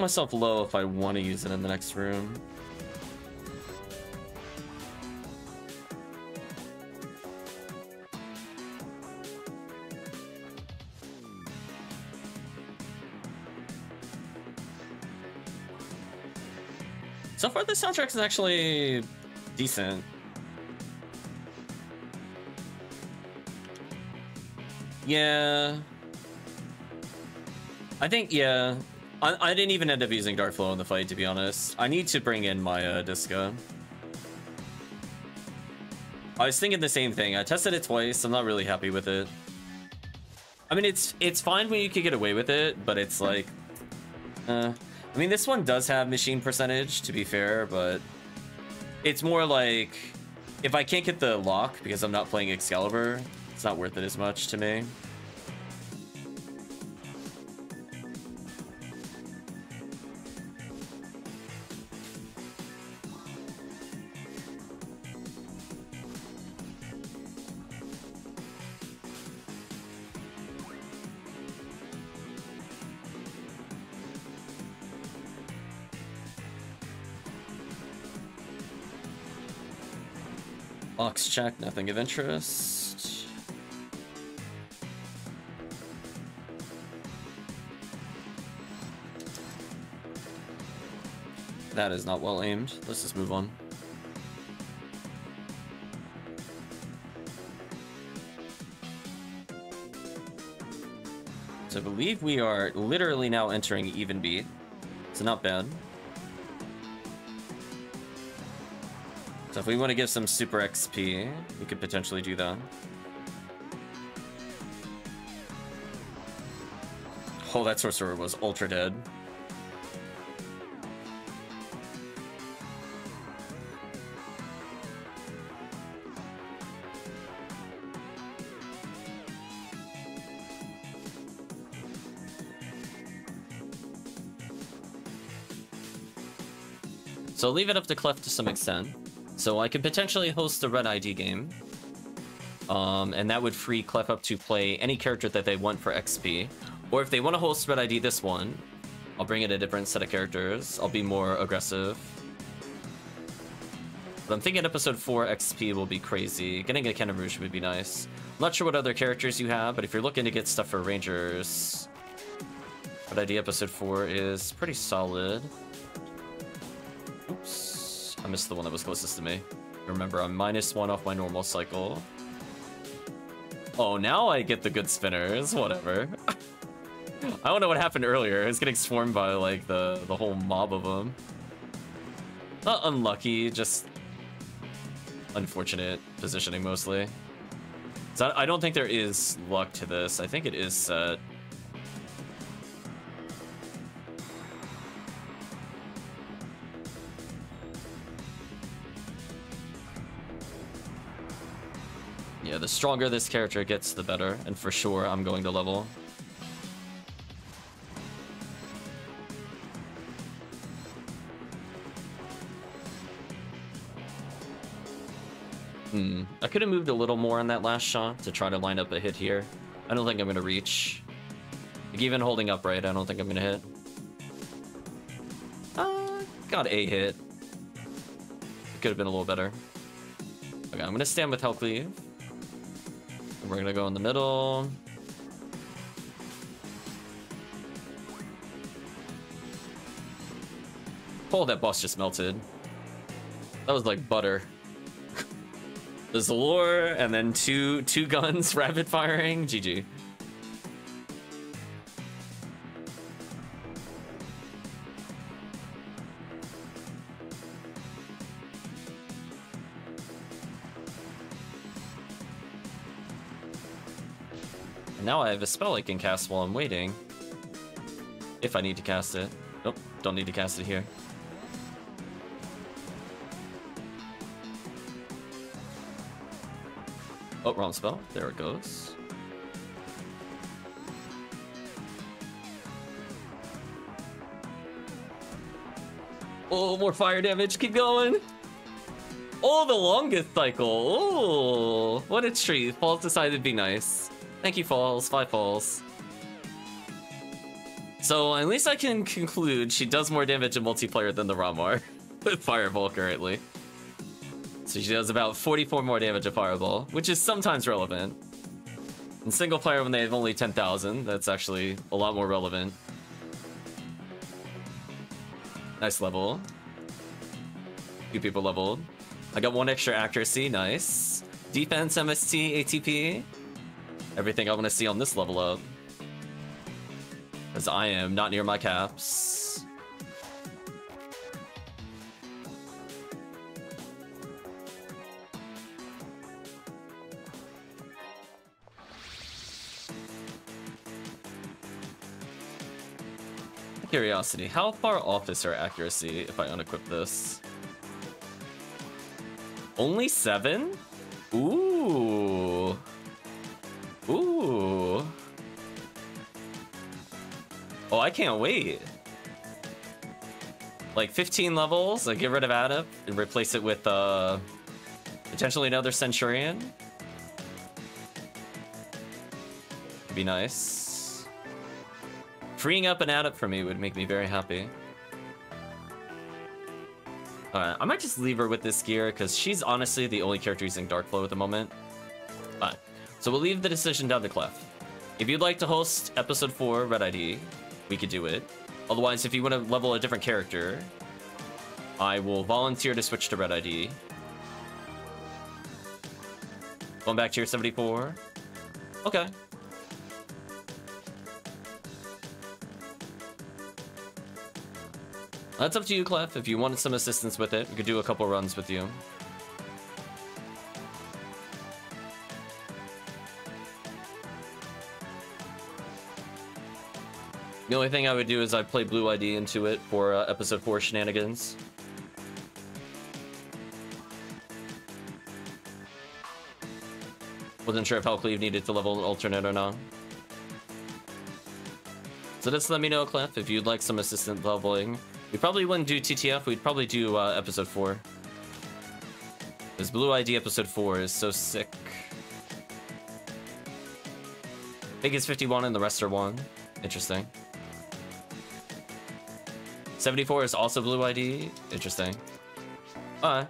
Myself low if I want to use it in the next room. So far, the soundtrack is actually decent. Yeah. I think, yeah. I, I didn't even end up using Darkflow in the fight, to be honest. I need to bring in my uh, Disco. I was thinking the same thing. I tested it twice. I'm not really happy with it. I mean, it's it's fine when you can get away with it, but it's like... Uh, I mean, this one does have machine percentage, to be fair, but... It's more like... If I can't get the lock because I'm not playing Excalibur, it's not worth it as much to me. Box check, nothing of interest. That is not well aimed. Let's just move on. So I believe we are literally now entering even beat. So not bad. So if we want to give some super XP, we could potentially do that. Oh, that sorcerer was ultra dead. So leave it up to Clef to some extent. So I could potentially host a Red ID game. Um, and that would free Clef up to play any character that they want for XP. Or if they want to host Red ID this one, I'll bring in a different set of characters. I'll be more aggressive. But I'm thinking episode 4 XP will be crazy. Getting a Cannon Rouge would be nice. I'm not sure what other characters you have, but if you're looking to get stuff for Rangers, Red ID episode 4 is pretty solid. Missed the one that was closest to me. Remember, I'm minus one off my normal cycle. Oh, now I get the good spinners. Whatever. I don't know what happened earlier. I was getting swarmed by, like, the, the whole mob of them. Not unlucky, just unfortunate positioning, mostly. So I don't think there is luck to this. I think it is set. Yeah, stronger this character gets, the better. And for sure, I'm going to level. Hmm. I could have moved a little more on that last shot to try to line up a hit here. I don't think I'm going to reach. Like, even holding upright, I don't think I'm going to hit. Uh, got a hit. It could have been a little better. Okay, I'm going to stand with Hellcleave. And we're gonna go in the middle. Oh, that boss just melted. That was like butter. the Zalure, and then two two guns rapid firing. GG. Now I have a spell I can cast while I'm waiting. If I need to cast it. Nope, don't need to cast it here. Oh, wrong spell. There it goes. Oh, more fire damage. Keep going. Oh, the longest cycle. Oh, what a treat. Falz decided to be nice. Thank you, Falz. Five Falz. So at least I can conclude she does more damage in multiplayer than the Ramar with Fireball currently. So she does about 44 more damage of Fireball, which is sometimes relevant. In single player when they have only 10,000, that's actually a lot more relevant. Nice level. Two people leveled. I got one extra accuracy, nice. Defense, MST, ATP. Everything I want to see on this level up. As I am not near my caps. Curiosity, how far off is her accuracy if I unequip this? Only seven? Ooh. Ooh. Oh, I can't wait. Like 15 levels, like get rid of Ada and replace it with uh, potentially another Centurion. Be nice. Freeing up an adept for me would make me very happy. Alright, I might just leave her with this gear because she's honestly the only character using Dark Flow at the moment. Alright, so we'll leave the decision down to Clef. If you'd like to host episode 4 Red ID, we could do it. Otherwise, if you want to level a different character, I will volunteer to switch to Red ID. Going back to your 74. Okay. That's up to you, Clef. If you wanted some assistance with it, we could do a couple runs with you. The only thing I would do is I'd play Blue ID into it for uh, episode 4 shenanigans. Wasn't sure if Hellcleave needed to level an alternate or not. So just let me know, Clef, if you'd like some assistant leveling. We probably wouldn't do TTF, we'd probably do uh, episode 4. This Blue ID episode 4 is so sick. I think it's 51 and the rest are 1. Interesting. 74 is also Blue ID. Interesting. Alright.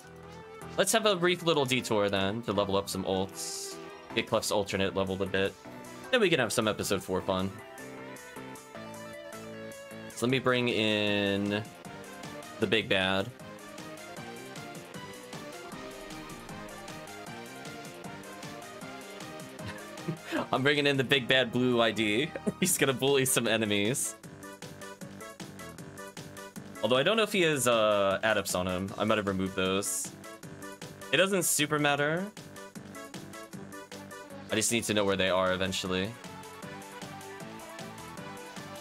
Let's have a brief little detour then to level up some ults. Get Clef's alternate leveled a bit. Then we can have some episode 4 fun. So let me bring in the big bad. I'm bringing in the big bad blue ID. He's gonna bully some enemies. Although I don't know if he has uh, adepts on him. I might have removed those. It doesn't super matter. I just need to know where they are eventually.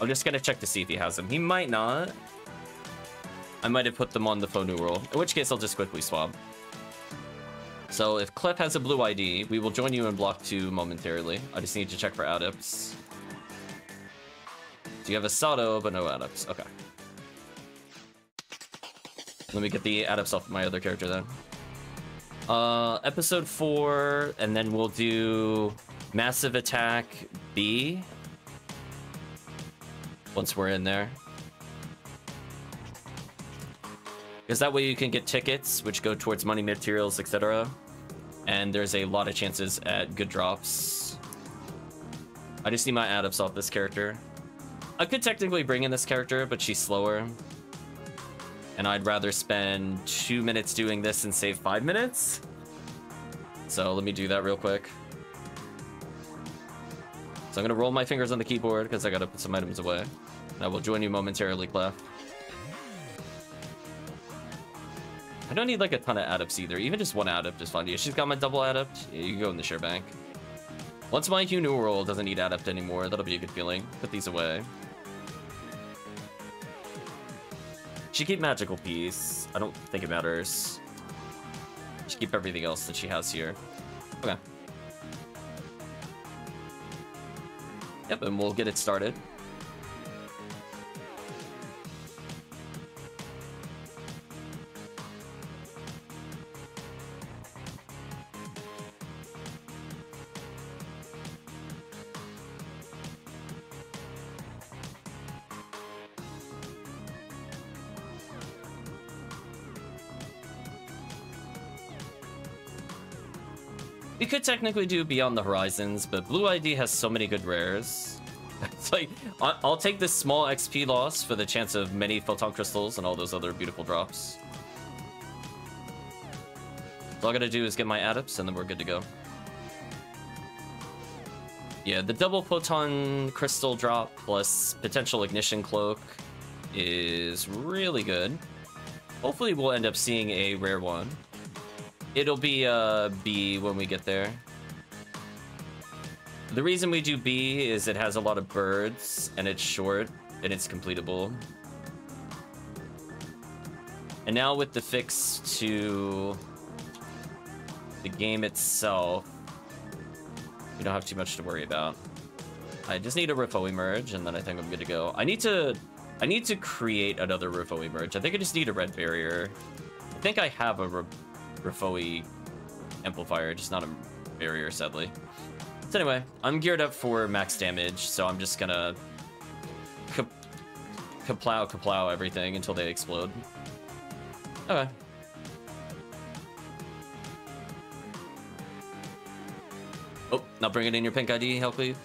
I'm just gonna check to see if he has them. He might not. I might have put them on the new world, in which case I'll just quickly swap. So if Clef has a blue ID, we will join you in block two momentarily. I just need to check for adepts. Do you have a Sato, but no adepts? Okay. Let me get the adepts off my other character then. Uh, episode four, and then we'll do Massive Attack B. Once we're in there. Because that way you can get tickets, which go towards money materials, etc. And there's a lot of chances at good drops. I just need my adepts off this character. I could technically bring in this character, but she's slower. And I'd rather spend two minutes doing this and save five minutes. So let me do that real quick. So I'm gonna roll my fingers on the keyboard because I gotta put some items away. And I will join you momentarily, Clef. I don't need like a ton of adepts either. Even just one adept is fine. Yeah, she's got my double adept. Yeah, you can go in the share bank. Once my HUnewearl doesn't need adept anymore, that'll be a good feeling. Put these away. She keep magical piece. I don't think it matters. She keep everything else that she has here. Okay. Yep, and we'll get it started. Could technically do Beyond the Horizons, but Blue ID has so many good rares. It's like, I'll take this small XP loss for the chance of many Photon Crystals and all those other beautiful drops. All I gotta do is get my adepts and then we're good to go. Yeah, the double Photon Crystal drop plus potential Ignition Cloak is really good. Hopefully we'll end up seeing a rare one. It'll be uh, B when we get there. The reason we do B is it has a lot of birds, and it's short, and it's completable. And now with the fix to the game itself, we don't have too much to worry about. I just need a Rifoi merge, and then I think I'm good to go. I need to, I need to create another Rifoi merge. I think I just need a red barrier. I think I have a Rifoi amplifier, just not a barrier, sadly. So anyway, I'm geared up for max damage, so I'm just gonna ka kaplow kaplow everything until they explode. Okay. Oh, not bringing in your pink ID, help please.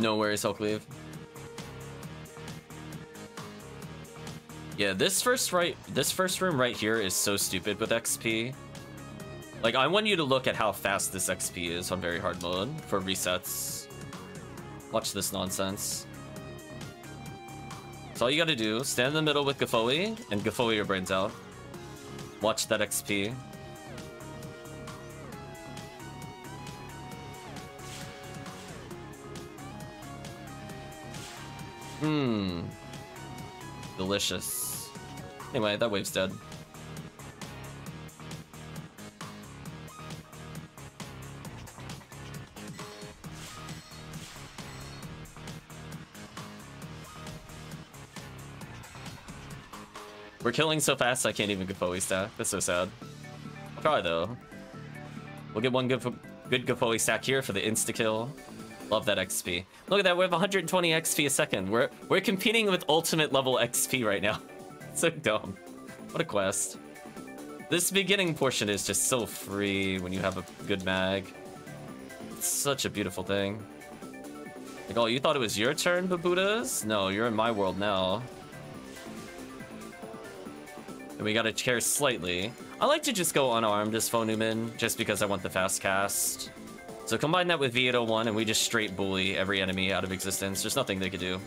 No worries, Hellcleave. Yeah, this first right this first room right here is so stupid with XP. Like I want you to look at how fast this XP is on very hard mode for resets. Watch this nonsense. So all you gotta do, stand in the middle with Gifoie and Gifoie your brains out. Watch that XP. Hmm. Delicious. Anyway, that wave's dead. We're killing so fast I can't even Gifoie stack. That's so sad. I'll try though. We'll get one good, good Gifoie stack here for the insta-kill. Love that XP. Look at that, we have 120 XP a second. We're we're competing with ultimate level XP right now. so dumb. What a quest. This beginning portion is just so free when you have a good mag. It's such a beautiful thing. Like, oh, you thought it was your turn, Babudas? No, you're in my world now. And we gotta care slightly. I like to just go unarmed as FOnewm, just because I want the fast cast. So combine that with V801 and we just straight bully every enemy out of existence. There's nothing they could do.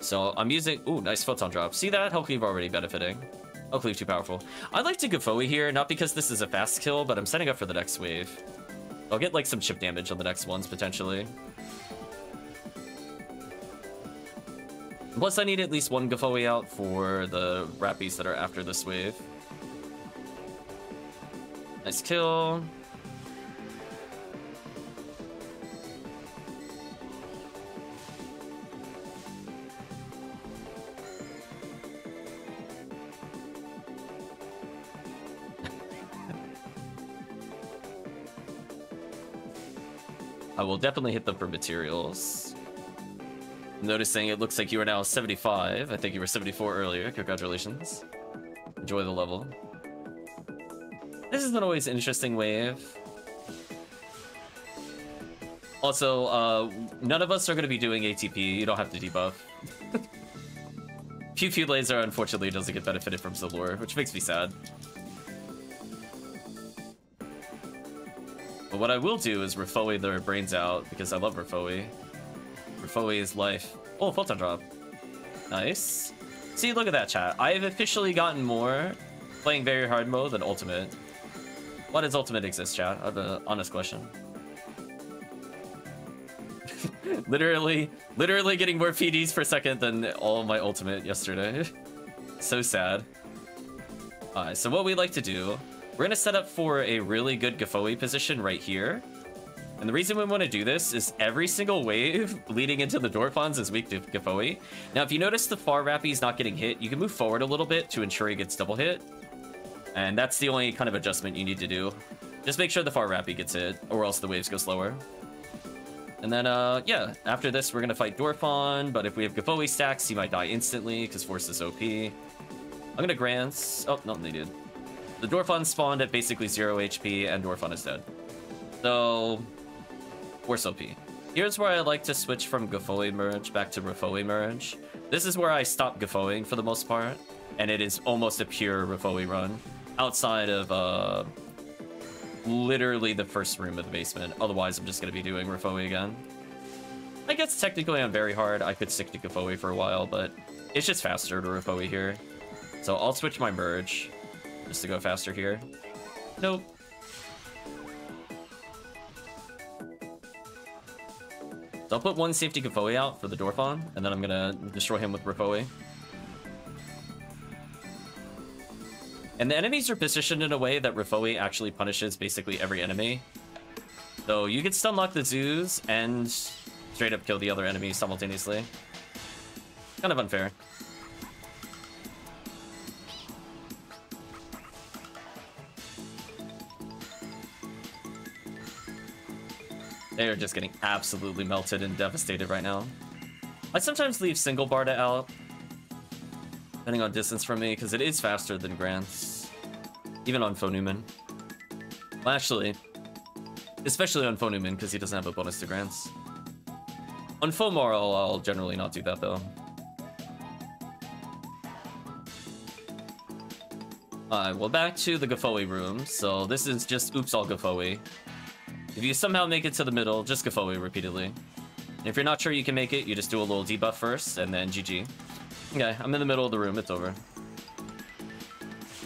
So I'm using... Ooh, nice photon drop. See that? Hellcleave already benefiting. Hellcleave too powerful. I'd like to Gifoie here, not because this is a fast kill, but I'm setting up for the next wave. I'll get like some chip damage on the next ones, potentially. Plus I need at least one Gifoie out for the Rappies that are after this wave. Nice kill. I will definitely hit them for materials. Noticing it looks like you are now 75. I think you were 74 earlier. Congratulations. Enjoy the level. This is not always an interesting wave. Also, uh, none of us are going to be doing ATP. You don't have to debuff. Pew Pew Laser, unfortunately, doesn't get benefited from Zalure, which makes me sad. But what I will do is Rafoie their brains out, because I love Rafoie. Rafoie is life. Oh, Photon Drop. Nice. See, look at that, chat. I have officially gotten more playing very hard mode than Ultimate. Why does Ultimate exist, chat? Uh, Have an honest question. literally, literally getting more PDs per second than all my Ultimate yesterday. so sad. Alright, so what we like to do, we're gonna set up for a really good Gifoie position right here. And the reason we want to do this is every single wave leading into the Dorphons is weak to Gifoie. Now, if you notice the far Rappy is not getting hit, you can move forward a little bit to ensure he gets double hit. And that's the only kind of adjustment you need to do. Just make sure the far Rappy gets hit, or else the waves go slower. And then, uh, yeah, after this, we're gonna fight Dorphon, but if we have Gifoie stacks, he might die instantly, because Force is OP. I'm gonna Grants. Oh, no, they did. The Dorphon spawned at basically 0 HP, and Dorphon is dead. So, Force OP. Here's where I like to switch from Gifoie merge back to Rafoie merge. This is where I stop Gifoing for the most part, and it is almost a pure Rafoie run, outside of, uh, literally the first room of the basement. Otherwise, I'm just going to be doing Rafoie again. I guess technically on very hard, I could stick to Gifoie for a while, but it's just faster to Rafoie here. So I'll switch my merge just to go faster here. Nope. So I'll put one safety Gifoie out for the Dorphon, and then I'm gonna destroy him with Rafoie. And the enemies are positioned in a way that Rafoie actually punishes basically every enemy. So you can stun lock the zoos and straight up kill the other enemies simultaneously. Kind of unfair. They are just getting absolutely melted and devastated right now. I sometimes leave single Barta out depending on distance from me, because it is faster than Grants. Even on FOnewm. Well, actually, especially on FOnewm, because he doesn't have a bonus to Grants. On FOmar, I'll, I'll generally not do that, though. Alright, well back to the Gifoie room. So this is just oops all Gifoie. If you somehow make it to the middle, just Gifoie repeatedly. If you're not sure you can make it, you just do a little debuff first, and then GG. Okay, I'm in the middle of the room. It's over.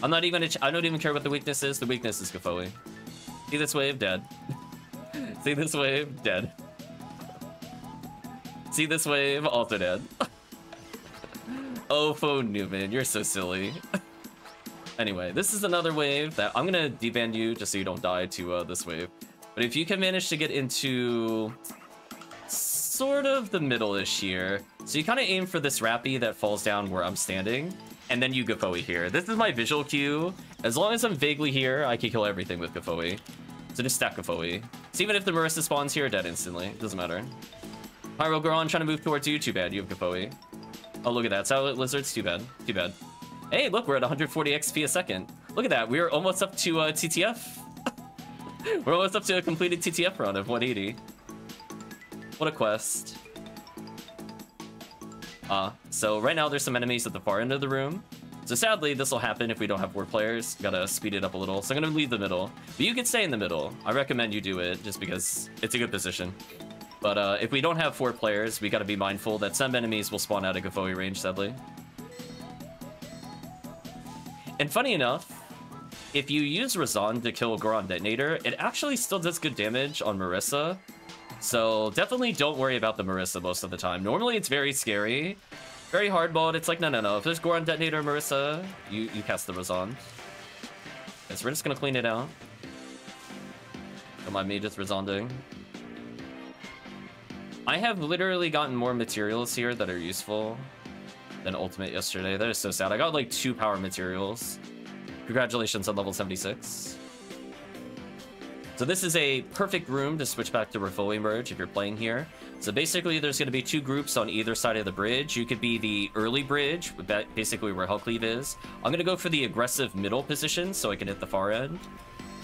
I'm not even. I don't even care what the weakness is. The weakness is Gifoie. See this wave? Dead. See this wave? Dead. See this wave? Also dead. oh, FOnewm, you're so silly. anyway, this is another wave that I'm gonna deband you just so you don't die to uh, this wave. But if you can manage to get into sort of the middle-ish here. So you kind of aim for this Rappy that falls down where I'm standing, and then you Gifoie here. This is my visual cue. As long as I'm vaguely here, I can kill everything with Gifoie. So just stack Gifoie. So even if the Merissa spawns here, dead instantly. It doesn't matter. Pyro Goran trying to move towards you. Too bad, you have Gifoie. Oh, look at that. Silent Lizards, too bad. Too bad. Hey, look, we're at 140 XP a second. Look at that. We're almost up to uh, TTF. we're almost up to a completed TTF run of 180. What a quest. Uh, so right now there's some enemies at the far end of the room. So sadly, this will happen if we don't have four players. Gotta speed it up a little. So I'm gonna leave the middle. But you can stay in the middle. I recommend you do it just because it's a good position. But uh, if we don't have four players, we gotta be mindful that some enemies will spawn out of Gifoie range, sadly. And funny enough, if you use Razonde to kill Goran Detonator, it actually still does good damage on Merissa. So definitely don't worry about the Merissa most of the time. Normally it's very scary, very hard mode. It's like, no, no, no. If there's Goran Detonator Merissa, you, you cast the Razonde. So we're just gonna clean it out. Don't mind me just Razanding. I have literally gotten more materials here that are useful than Ultimate yesterday. That is so sad. I got like two power materials. Congratulations on level 76. So this is a perfect room to switch back to Rafoie merge if you're playing here. So basically there's going to be two groups on either side of the bridge. You could be the early bridge, basically where Hellcleave is. I'm going to go for the aggressive middle position so I can hit the far end.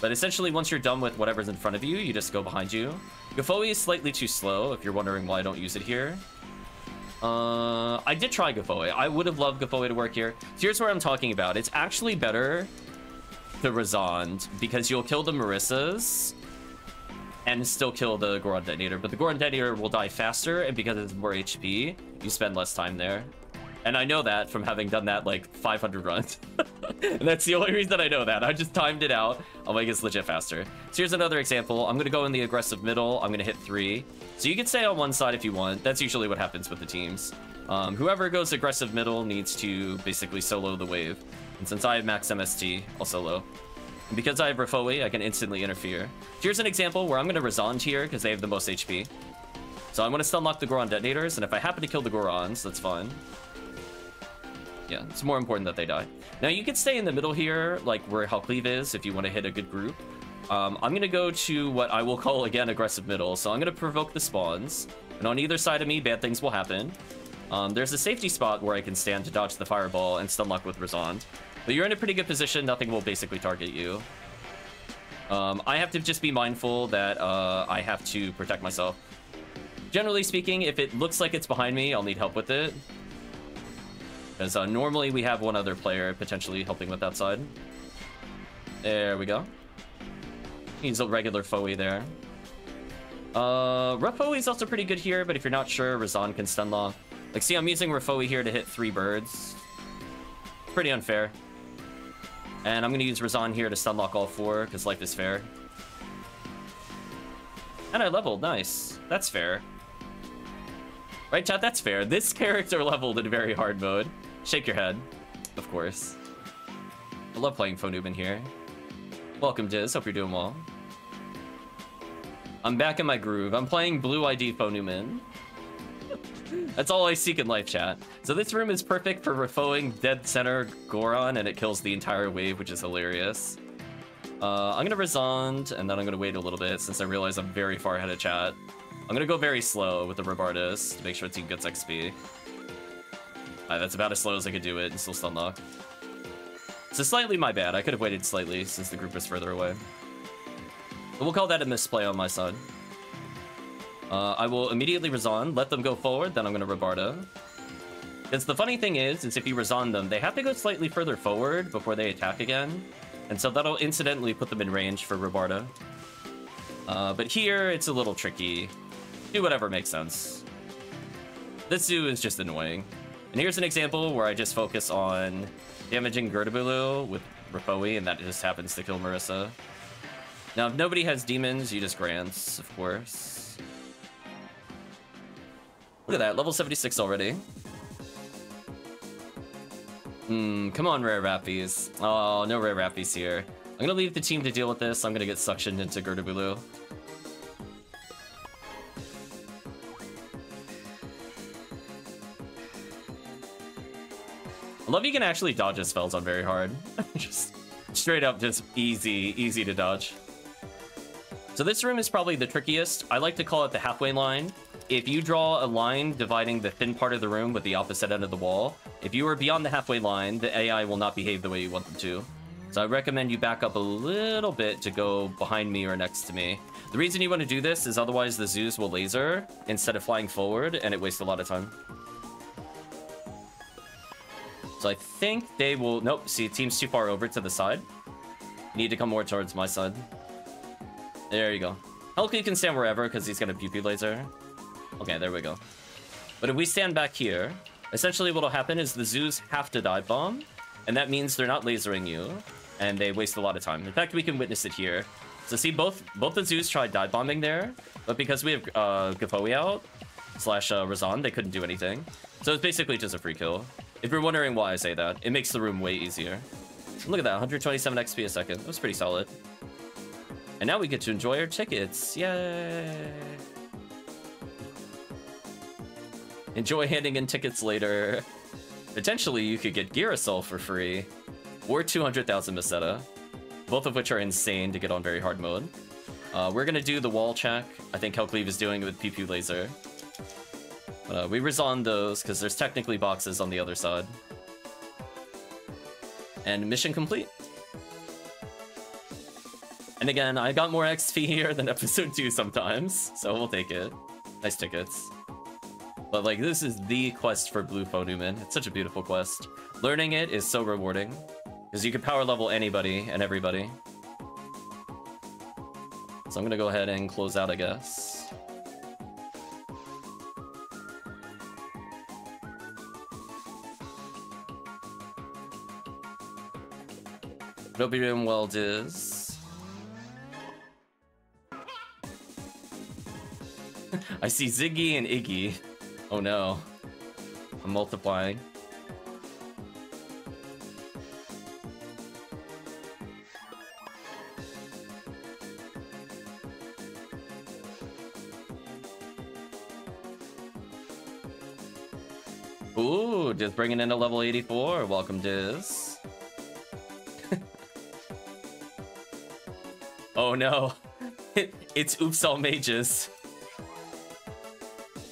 But essentially, once you're done with whatever's in front of you, you just go behind you. Gifoie is slightly too slow, if you're wondering why I don't use it here. Uh, I did try Gifoie. I would have loved Gifoie to work here. So here's what I'm talking about. It's actually better the Razonde because you'll kill the Merissas and still kill the Goran Detonator, but the Goran Detonator will die faster, and because it's more HP, you spend less time there. And I know that from having done that like 500 runs. and that's the only reason I know that. I just timed it out. I'll make it legit faster. So here's another example. I'm going to go in the aggressive middle. I'm going to hit three. So you can stay on one side if you want. That's usually what happens with the teams. Um, whoever goes aggressive middle needs to basically solo the wave. And since I have max MST, I'll solo. Because I have Rafoie, I can instantly interfere. Here's an example where I'm going to Razonde here because they have the most HP. So I'm going to stun lock the Goran detonators, and if I happen to kill the Gorans, that's fine. Yeah, it's more important that they die. Now you can stay in the middle here, like where Hellcleave is, if you want to hit a good group. Um, I'm going to go to what I will call, again, aggressive middle. So I'm going to provoke the spawns. And on either side of me, bad things will happen. Um, there's a safety spot where I can stand to dodge the fireball and stun lock with Razonde. But you're in a pretty good position. Nothing will basically target you. Um, I have to just be mindful that uh, I have to protect myself. Generally speaking, if it looks like it's behind me, I'll need help with it. Because uh, normally we have one other player potentially helping with that side. There we go. He's a regular Foie there. Uh, is also pretty good here, but if you're not sure, Razond can stun lock. Like, see, I'm using Rafoie here to hit three birds. Pretty unfair. And I'm going to use Razonde here to stun lock all four, because life is fair. And I leveled, nice. That's fair. Right, chat? That's fair. This character leveled in very hard mode. Shake your head, of course. I love playing FOnewm here. Welcome, Diz. Hope you're doing well. I'm back in my groove. I'm playing Blue ID FOnewm. That's all I seek in life, chat. So this room is perfect for refoing dead center Goran, and it kills the entire wave, which is hilarious. Uh, I'm gonna Razonde, and then I'm gonna wait a little bit since I realize I'm very far ahead of chat. I'm gonna go very slow with the Rabardus to make sure team gets XP. Uh, that's about as slow as I could do it and still stun lock. So slightly my bad. I could have waited slightly since the group was further away. But we'll call that a misplay on my side. Uh, I will immediately Razonde, let them go forward, then I'm going to Rabarta. Because the funny thing is, is if you Razonde them, they have to go slightly further forward before they attack again. And so that'll incidentally put them in range for Rabarta. Uh, but here, it's a little tricky. Do whatever makes sense. This zoo is just annoying. And here's an example where I just focus on damaging Girtablulu with Rafoi, and that just happens to kill Merissa. Now, if nobody has demons, you just grants, of course. Look at that, level 76 already. Hmm, come on, rare Rappies. Oh, no rare Rappies here. I'm gonna leave the team to deal with this. I'm gonna get suctioned into Girtablulu. I love you can actually dodge his spells on very hard. just straight up, just easy, easy to dodge. So this room is probably the trickiest. I like to call it the halfway line. If you draw a line dividing the thin part of the room with the opposite end of the wall, if you are beyond the halfway line, the AI will not behave the way you want them to. So I recommend you back up a little bit to go behind me or next to me. The reason you want to do this is otherwise the Zeus will laser instead of flying forward, and it wastes a lot of time. So I think they will... Nope, see, team's too far over to the side. You need to come more towards my side. There you go. Helki can stand wherever because he's got a PP laser. Okay, there we go. But if we stand back here, essentially what'll happen is the zoos have to dive bomb, and that means they're not lasering you, and they waste a lot of time. In fact, we can witness it here. So see, both both the zoos tried dive bombing there, but because we have uh, Gifoie out, slash uh, Razonde, they couldn't do anything. So it's basically just a free kill. If you're wondering why I say that, it makes the room way easier. Look at that, 127 XP a second. That was pretty solid. And now we get to enjoy our tickets. Yay! Enjoy handing in tickets later. Potentially, you could get Girasol for free. Or 200,000 Meseta. Both of which are insane to get on very hard mode. Uh, we're gonna do the wall check. I think Hellcleave is doing it with PP Laser. Uh, we Razonde those, because there's technically boxes on the other side. And mission complete. And again, I got more XP here than episode 2 sometimes, so we'll take it. Nice tickets. But like, this is the quest for Blue FOnewm. It's such a beautiful quest. Learning it is so rewarding, because you can power level anybody and everybody. So I'm gonna go ahead and close out, I guess. Hope you're doing well, Diz. I see Ziggy and Iggy. Oh no. I'm multiplying. Ooh, just bringing in a level 84. Welcome, Diz. oh no. it's Oops All Mages.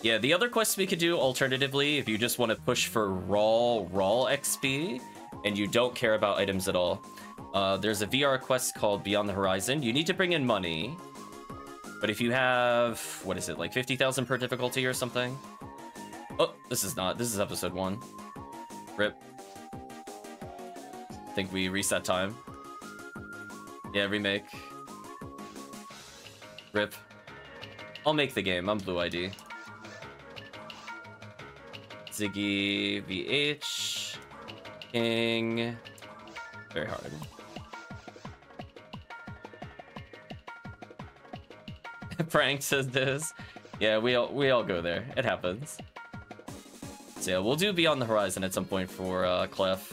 Yeah, the other quests we could do alternatively, if you just want to push for raw, raw XP, and you don't care about items at all. Uh, there's a VR quest called Beyond the Horizon. You need to bring in money. But if you have, what is it, like 50,000 per difficulty or something? Oh, this is not. This is episode one. Rip. I think we reset time. Yeah, remake. Rip. I'll make the game. I'm Blue ID. Ziggy, VH, King. Very hard. Prank says this. Yeah, we all we all go there. It happens. So yeah, we'll do Beyond the Horizon at some point for uh, Clef.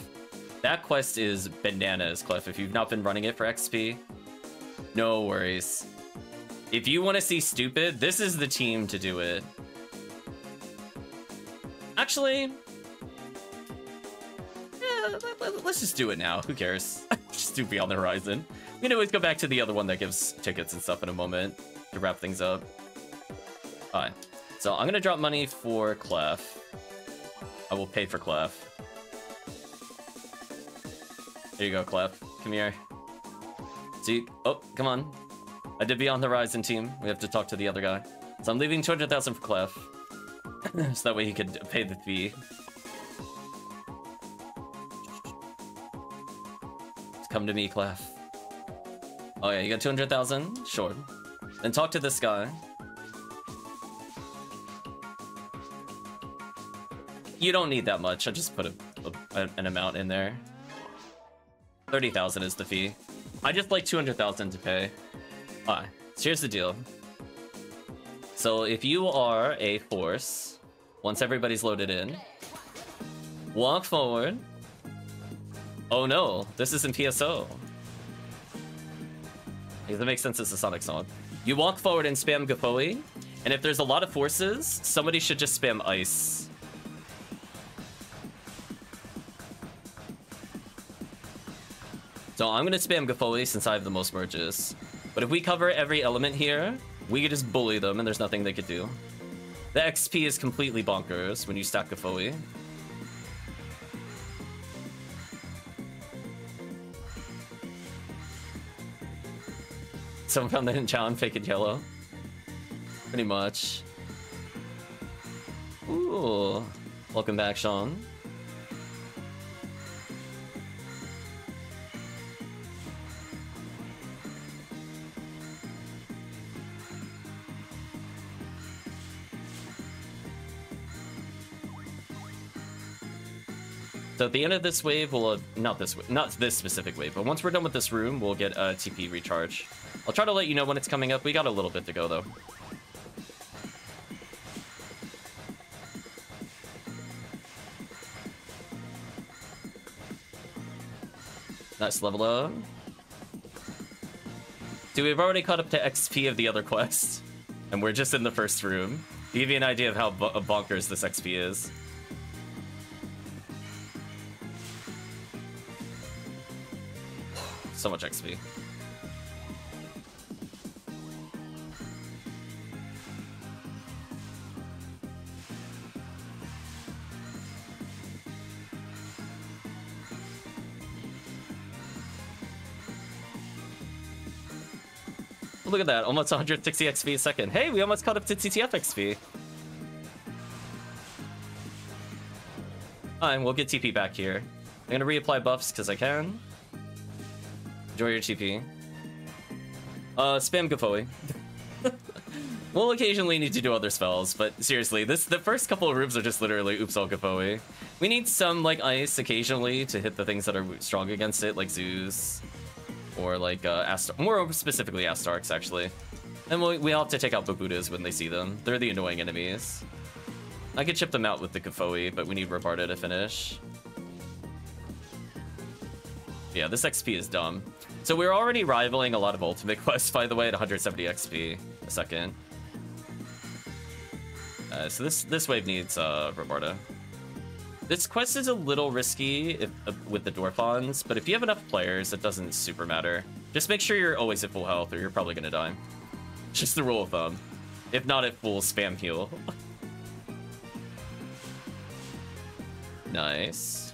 That quest is bananas, Clef. If you've not been running it for XP, no worries. If you want to see stupid, this is the team to do it. Actually, yeah, let's just do it now. Who cares? just do Beyond the Horizon. We can always go back to the other one that gives tickets and stuff in a moment to wrap things up. Alright, so I'm gonna drop money for Clef. I will pay for Clef. There you go, Clef. Come here. See? Oh, come on. I did Beyond the Horizon team. We have to talk to the other guy. So I'm leaving 200,000 for Clef. so that way he could pay the fee. Come to me, Clef. Oh yeah, you got 200,000? Sure. Then talk to this guy. You don't need that much. I just put a, a, an amount in there. 30,000 is the fee. I just like 200,000 to pay. Alright, so here's the deal. So if you are a force, once everybody's loaded in, walk forward. Oh no, this isn't PSO. That makes sense as a Sonic song. You walk forward and spam Gifoie, and if there's a lot of forces, somebody should just spam Ice. So I'm gonna spam Gifoie since I have the most merges. But if we cover every element here, we could just bully them and there's nothing they could do. The XP is completely bonkers when you stack Gifoie. Someone found the hidden challenge, fake it yellow. Pretty much. Ooh. Welcome back, Sean. So at the end of this wave, we'll, uh, not this, not this specific wave, but once we're done with this room, we'll get a TP recharge. I'll try to let you know when it's coming up. We got a little bit to go, though. Nice level up. See, we've already caught up to XP of the other quests, and we're just in the first room. To give you an idea of how bonkers this XP is. So much XP. Look at that, almost 160 XP a second. Hey, we almost caught up to TTF XP. Fine, we'll get TP back here. I'm gonna reapply buffs because I can. Enjoy your TP. Uh, spam Gifoie. we'll occasionally need to do other spells, but seriously, this the first couple of rooms are just literally oops all Gifoie. We need some, like, ice occasionally to hit the things that are strong against it, like Zeus. Or, like, uh, Astar more specifically Astartes, actually. And we'll, we have to take out Babudas when they see them. They're the annoying enemies. I could chip them out with the Gifoie, but we need Rabarta to finish. Yeah, this XP is dumb. So we're already rivaling a lot of Ultimate quests, by the way, at 170 XP a second. Uh, so this this wave needs uh, Rabarta. This quest is a little risky if, uh, with the Dorphons, but if you have enough players, it doesn't super matter. Just make sure you're always at full health or you're probably gonna die. Just the rule of thumb. If not at full spam heal. nice.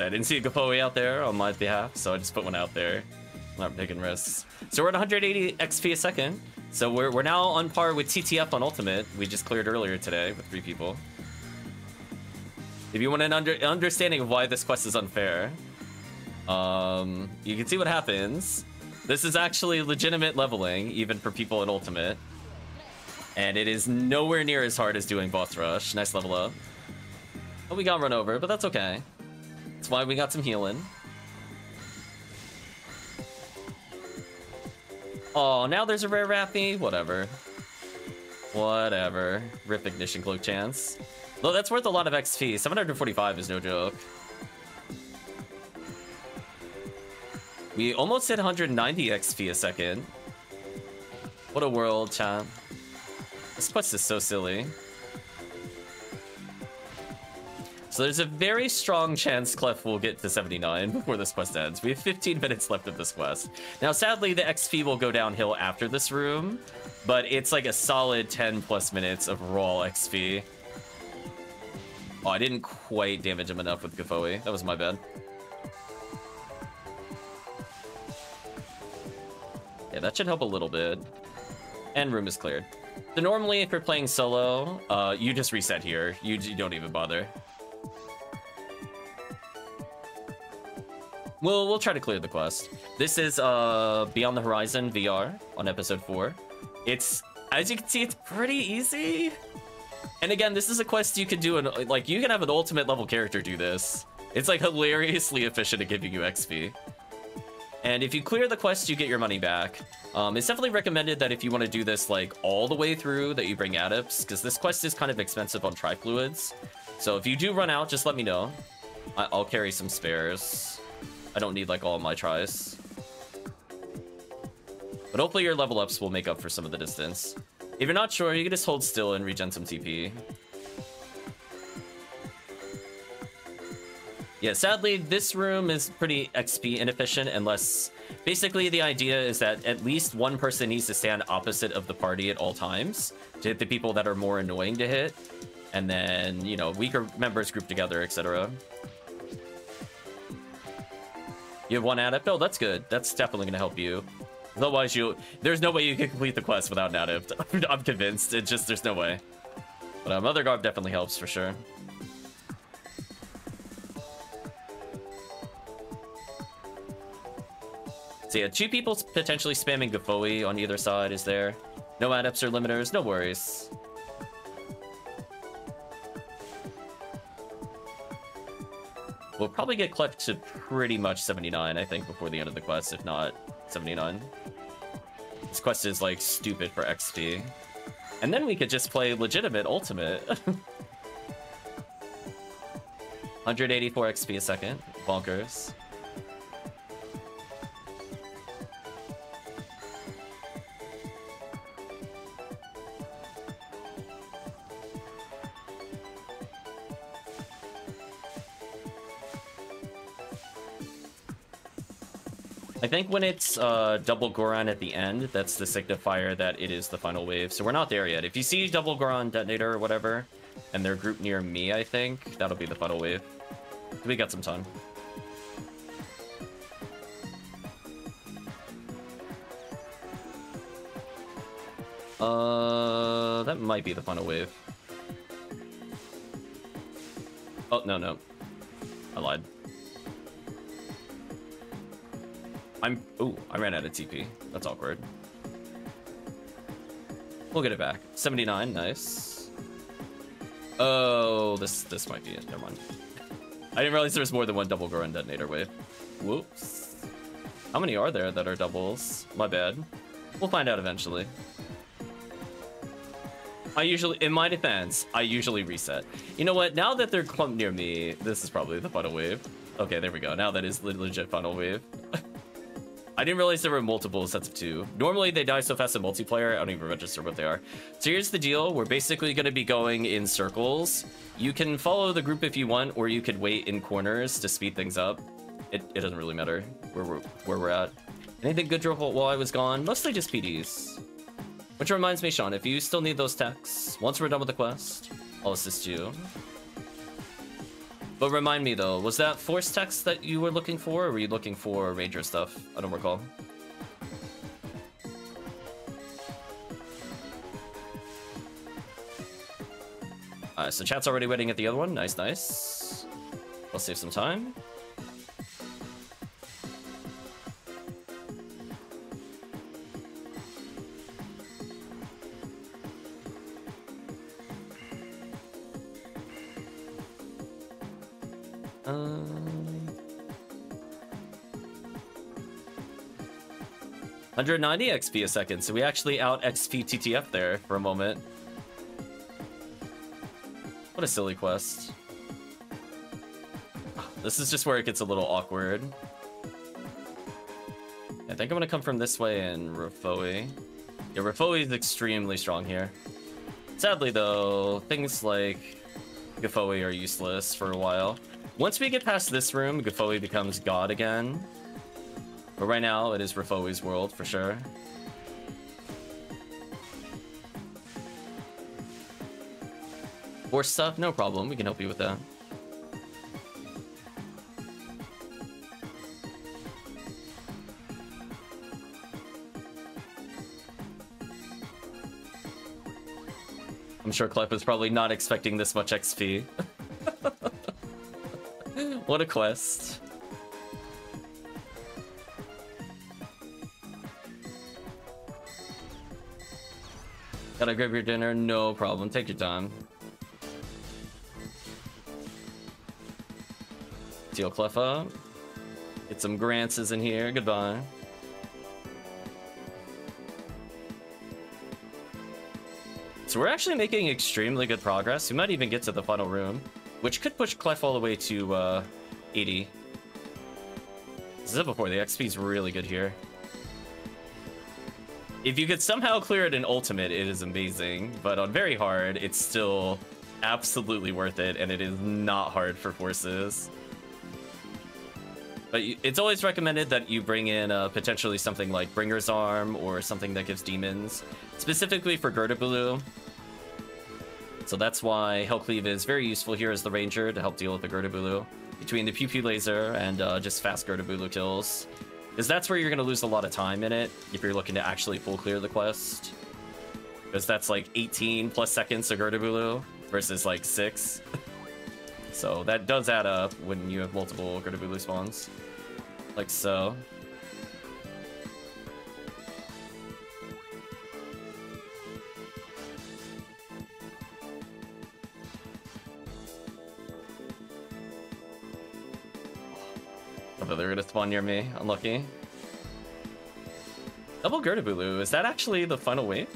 I didn't see a Gifoie out there on my behalf, so I just put one out there. Not taking risks. So we're at 180 XP a second. So we're, we're now on par with TTF on Ultimate. We just cleared earlier today with three people. If you want an under, understanding of why this quest is unfair, um, you can see what happens. This is actually legitimate leveling, even for people in Ultimate. And it is nowhere near as hard as doing Boss Rush. Nice level up. Oh, we got run over, but that's okay. That's why we got some healing. Oh, now there's a rare Rappy? Whatever. Whatever. Rip Ignition Cloak chance. Though that's worth a lot of XP. 745 is no joke. We almost hit 190 XP a second. What a world, champ. This quest is so silly. So there's a very strong chance Clef will get to 79 before this quest ends. We have 15 minutes left of this quest. Now, sadly, the XP will go downhill after this room, but it's like a solid 10 plus minutes of raw XP. Oh, I didn't quite damage him enough with Gifoie. That was my bad. Yeah, that should help a little bit. And room is cleared. So normally, if you're playing solo, uh, you just reset here. You, you don't even bother. We'll, we'll try to clear the quest. This is uh, Beyond the Horizon VR on episode 4. It's, as you can see, it's pretty easy. And again, this is a quest you can do, and like, you can have an ultimate level character do this. It's like hilariously efficient at giving you XP. And if you clear the quest, you get your money back. Um, it's definitely recommended that if you want to do this like all the way through, that you bring adepts, because this quest is kind of expensive on trifluids. So if you do run out, just let me know. I I'll carry some spares. I don't need like all my tries. But hopefully your level ups will make up for some of the distance. If you're not sure, you can just hold still and regen some TP. Yeah, sadly, this room is pretty XP inefficient unless... Basically, the idea is that at least one person needs to stand opposite of the party at all times to hit the people that are more annoying to hit. And then, you know, weaker members group together, etc. You have one adept? Oh, that's good. That's definitely going to help you. Otherwise, you there's no way you can complete the quest without an adept. I'm convinced. It just, there's no way. But um, Mother Garb definitely helps for sure. So yeah, two people potentially spamming Gifoie on either side is there. No adepts or limiters, no worries. We'll probably get Clef to pretty much 79, I think, before the end of the quest, if not 79. This quest is, like, stupid for XP. And then we could just play legitimate ultimate. 184 XP a second. Bonkers. I think when it's uh, double Goran at the end, that's the signifier that it is the final wave. So we're not there yet. If you see double Goran detonator or whatever, and they're grouped near me, I think, that'll be the final wave. We got some time. Uh, that might be the final wave. Oh, no, no. I lied. I'm... Ooh, I ran out of TP. That's awkward. We'll get it back. 79, nice. Oh, this this might be it. Never mind. I didn't realize there was more than one double Goran detonator wave. Whoops. How many are there that are doubles? My bad. We'll find out eventually. I usually, in my defense, I usually reset. You know what? Now that they're clumped near me, this is probably the final wave. Okay, there we go. Now that is legit final wave. I didn't realize there were multiple sets of two. Normally they die so fast in multiplayer, I don't even register what they are. So here's the deal, we're basically gonna be going in circles. You can follow the group if you want, or you could wait in corners to speed things up. It, it doesn't really matter where we're, where we're at. Anything good drop while I was gone? Mostly just PDs. Which reminds me, Sean, if you still need those techs, once we're done with the quest, I'll assist you. But remind me though, was that force text that you were looking for, or were you looking for ranger stuff? I don't recall. Alright, so chat's already waiting at the other one. Nice, nice. I'll save some time. Um, 190 XP a second, so we actually out XP TTF there for a moment. What a silly quest. This is just where it gets a little awkward. I think I'm gonna come from this way and Rafoie. Yeah, Rafoie is extremely strong here. Sadly though, things like Gifoie are useless for a while. Once we get past this room, Gifoie becomes God again. But right now, it is Rafoie's world, for sure. Or stuff, no problem. We can help you with that. I'm sure Clef is probably not expecting this much XP. What a quest. Gotta grab your dinner? No problem. Take your time. Steal Cleffa. Get some Grants in here. Goodbye. So we're actually making extremely good progress. We might even get to the final room, which could push Clef all the way to uh, 80. This is before, the XP is really good here. If you could somehow clear it in Ultimate, it is amazing, but on very hard, it's still absolutely worth it, and it is not hard for forces. But it's always recommended that you bring in uh, potentially something like Bringer's Arm or something that gives demons, specifically for Girtablulu. So that's why Hellcleave is very useful here as the Ranger to help deal with the Girtablulu between the Pew Pew Laser and uh, just fast Girtablulu kills. Because that's where you're going to lose a lot of time in it if you're looking to actually full clear the quest. Because that's like 18 plus seconds of Girtablulu versus like 6. so that does add up when you have multiple Girtablulu spawns. Like so. Spawn near me. Unlucky. Double Girtablulu. Is that actually the final wave?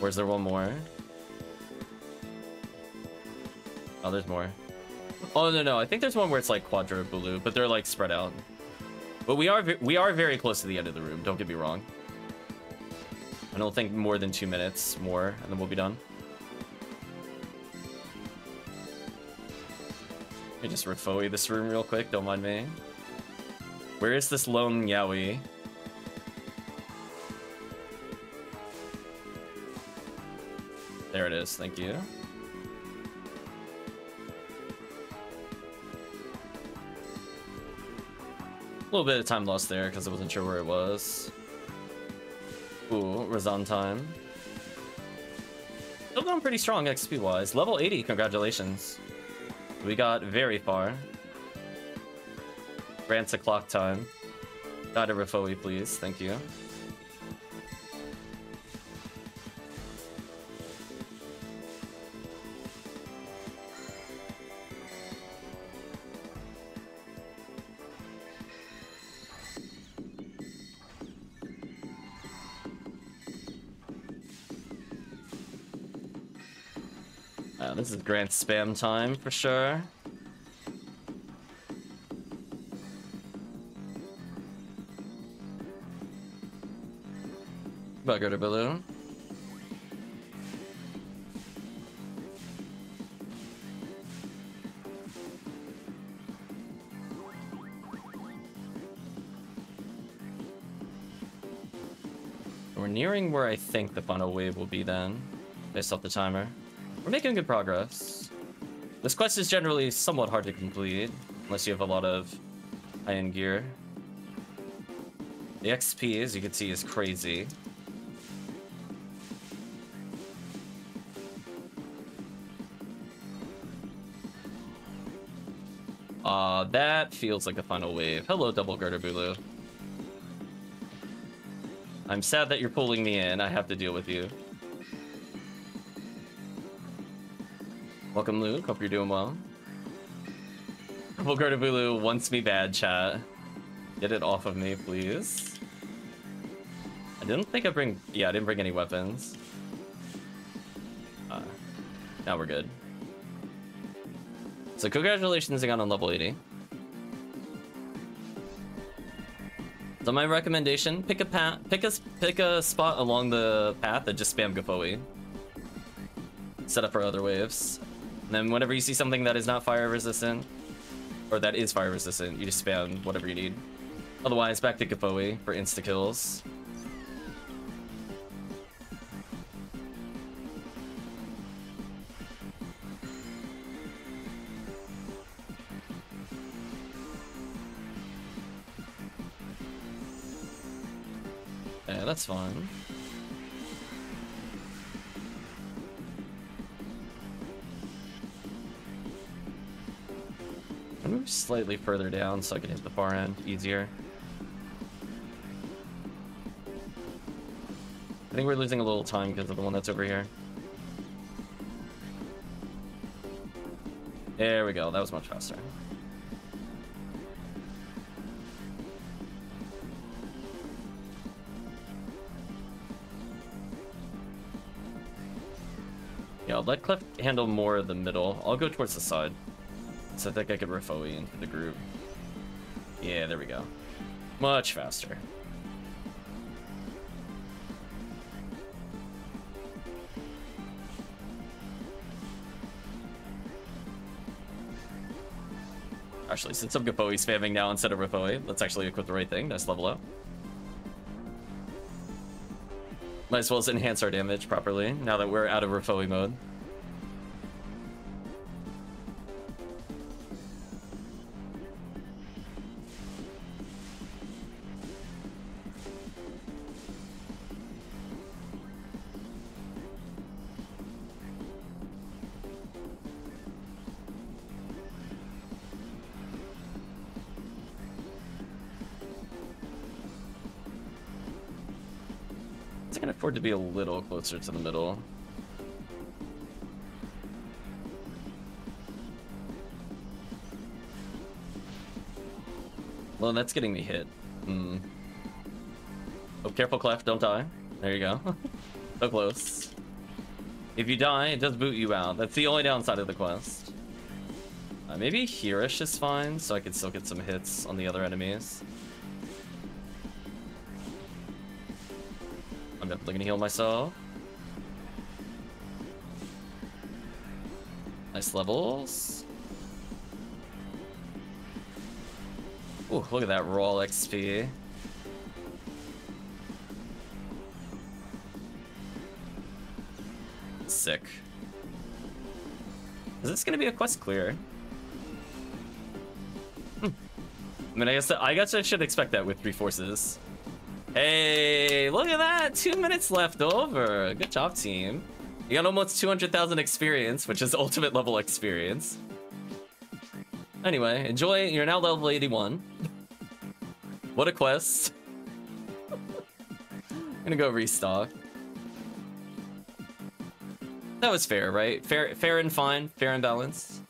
Or is there one more? Oh, there's more. Oh, no, no. I think there's one where it's like Quadra Bulu, but they're like spread out. But we are we are very close to the end of the room. Don't get me wrong. I don't think more than two minutes more, and then we'll be done. Let me just refoe this room real quick, don't mind me. Where is this lone Yowie? There it is, thank you. A little bit of time lost there because I wasn't sure where it was. Ooh, Razan time. Still going pretty strong XP-wise. Level 80, congratulations. We got very far. Grants a clock time. Got a Rafoie, please. Thank you. Uh, this is Grant spam time for sure. Bugger to balloon. We're nearing where I think the final wave will be then, based off the timer. We're making good progress. This quest is generally somewhat hard to complete, unless you have a lot of high-end gear. The XP, as you can see, is crazy. Uh, that feels like a final wave. Hello, Double Girtablulu. I'm sad that you're pulling me in. I have to deal with you. Welcome, Luke. Hope you're doing well. Girtablulu wants me bad, chat. Get it off of me, please. I didn't think I bring... Yeah, I didn't bring any weapons. Uh, now we're good. So congratulations, got on level 80. So my recommendation, pick a path, pick a pick a spot along the path and just spam Gifoie. Set up for other waves. And then whenever you see something that is not fire resistant, or that is fire resistant, you just spam whatever you need. Otherwise, back to Gifoie for insta kills. Yeah, that's fine. Move slightly further down so I can hit the far end easier. I think we're losing a little time because of the one that's over here. There we go, that was much faster. Yeah, I'll let Clef handle more of the middle. I'll go towards the side. So I think I could Rafoie into the group. Yeah, there we go. Much faster. Actually, since I'm Gifoie spamming now instead of Rafoie, let's actually equip the right thing. Nice level up. Might as well enhance our damage properly now that we're out of Rafoie mode. To be a little closer to the middle. Well, that's getting me hit. Hmm. Oh, careful, Clef, don't die. There you go. so close. If you die, it does boot you out. That's the only downside of the quest. Uh, maybe Hereish is fine, so I can still get some hits on the other enemies. Definitely gonna heal myself. Nice levels. Ooh, look at that raw XP. Sick. Is this gonna be a quest clear? Hmm. I mean, I guess I guess I should expect that with three forces. Hey, look at that! Two minutes left over. Good job, team. You got almost 200,000 experience, which is ultimate level experience. Anyway, enjoy. You're now level 81. what a quest. I'm gonna go restock. That was fair, right? Fair, fair and fine. Fair and balanced.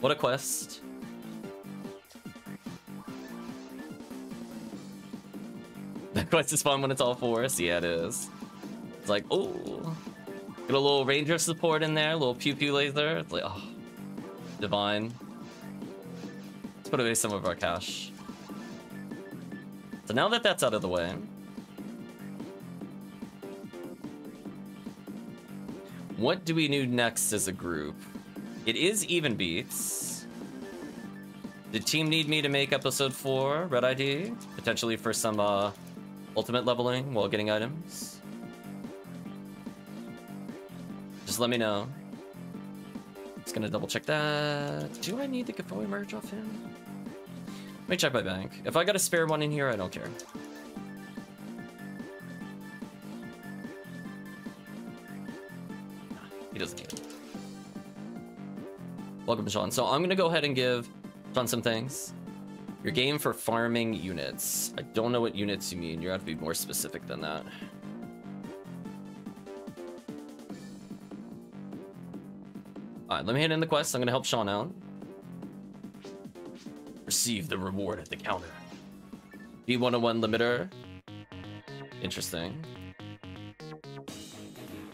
What a quest. Quest is fun when it's all for us. Yeah, it is. It's like, oh, Get a little ranger support in there, a little pew pew laser. It's like, oh, divine. Let's put away some of our cash. So now that that's out of the way, what do we do next as a group? It is even beats. Did team need me to make episode four red ID potentially for some uh, ultimate leveling while getting items? Just let me know. Just gonna double check that. Do I need the giveaway merge off him? Let me check my bank. If I got a spare one in here, I don't care. He doesn't need it. Welcome, Sean. So I'm gonna go ahead and give Sean some things. Your game for farming units. I don't know what units you mean. You have to be more specific than that. Alright, let me hit in the quest. I'm gonna help Sean out. Receive the reward at the counter. V101 limiter. Interesting.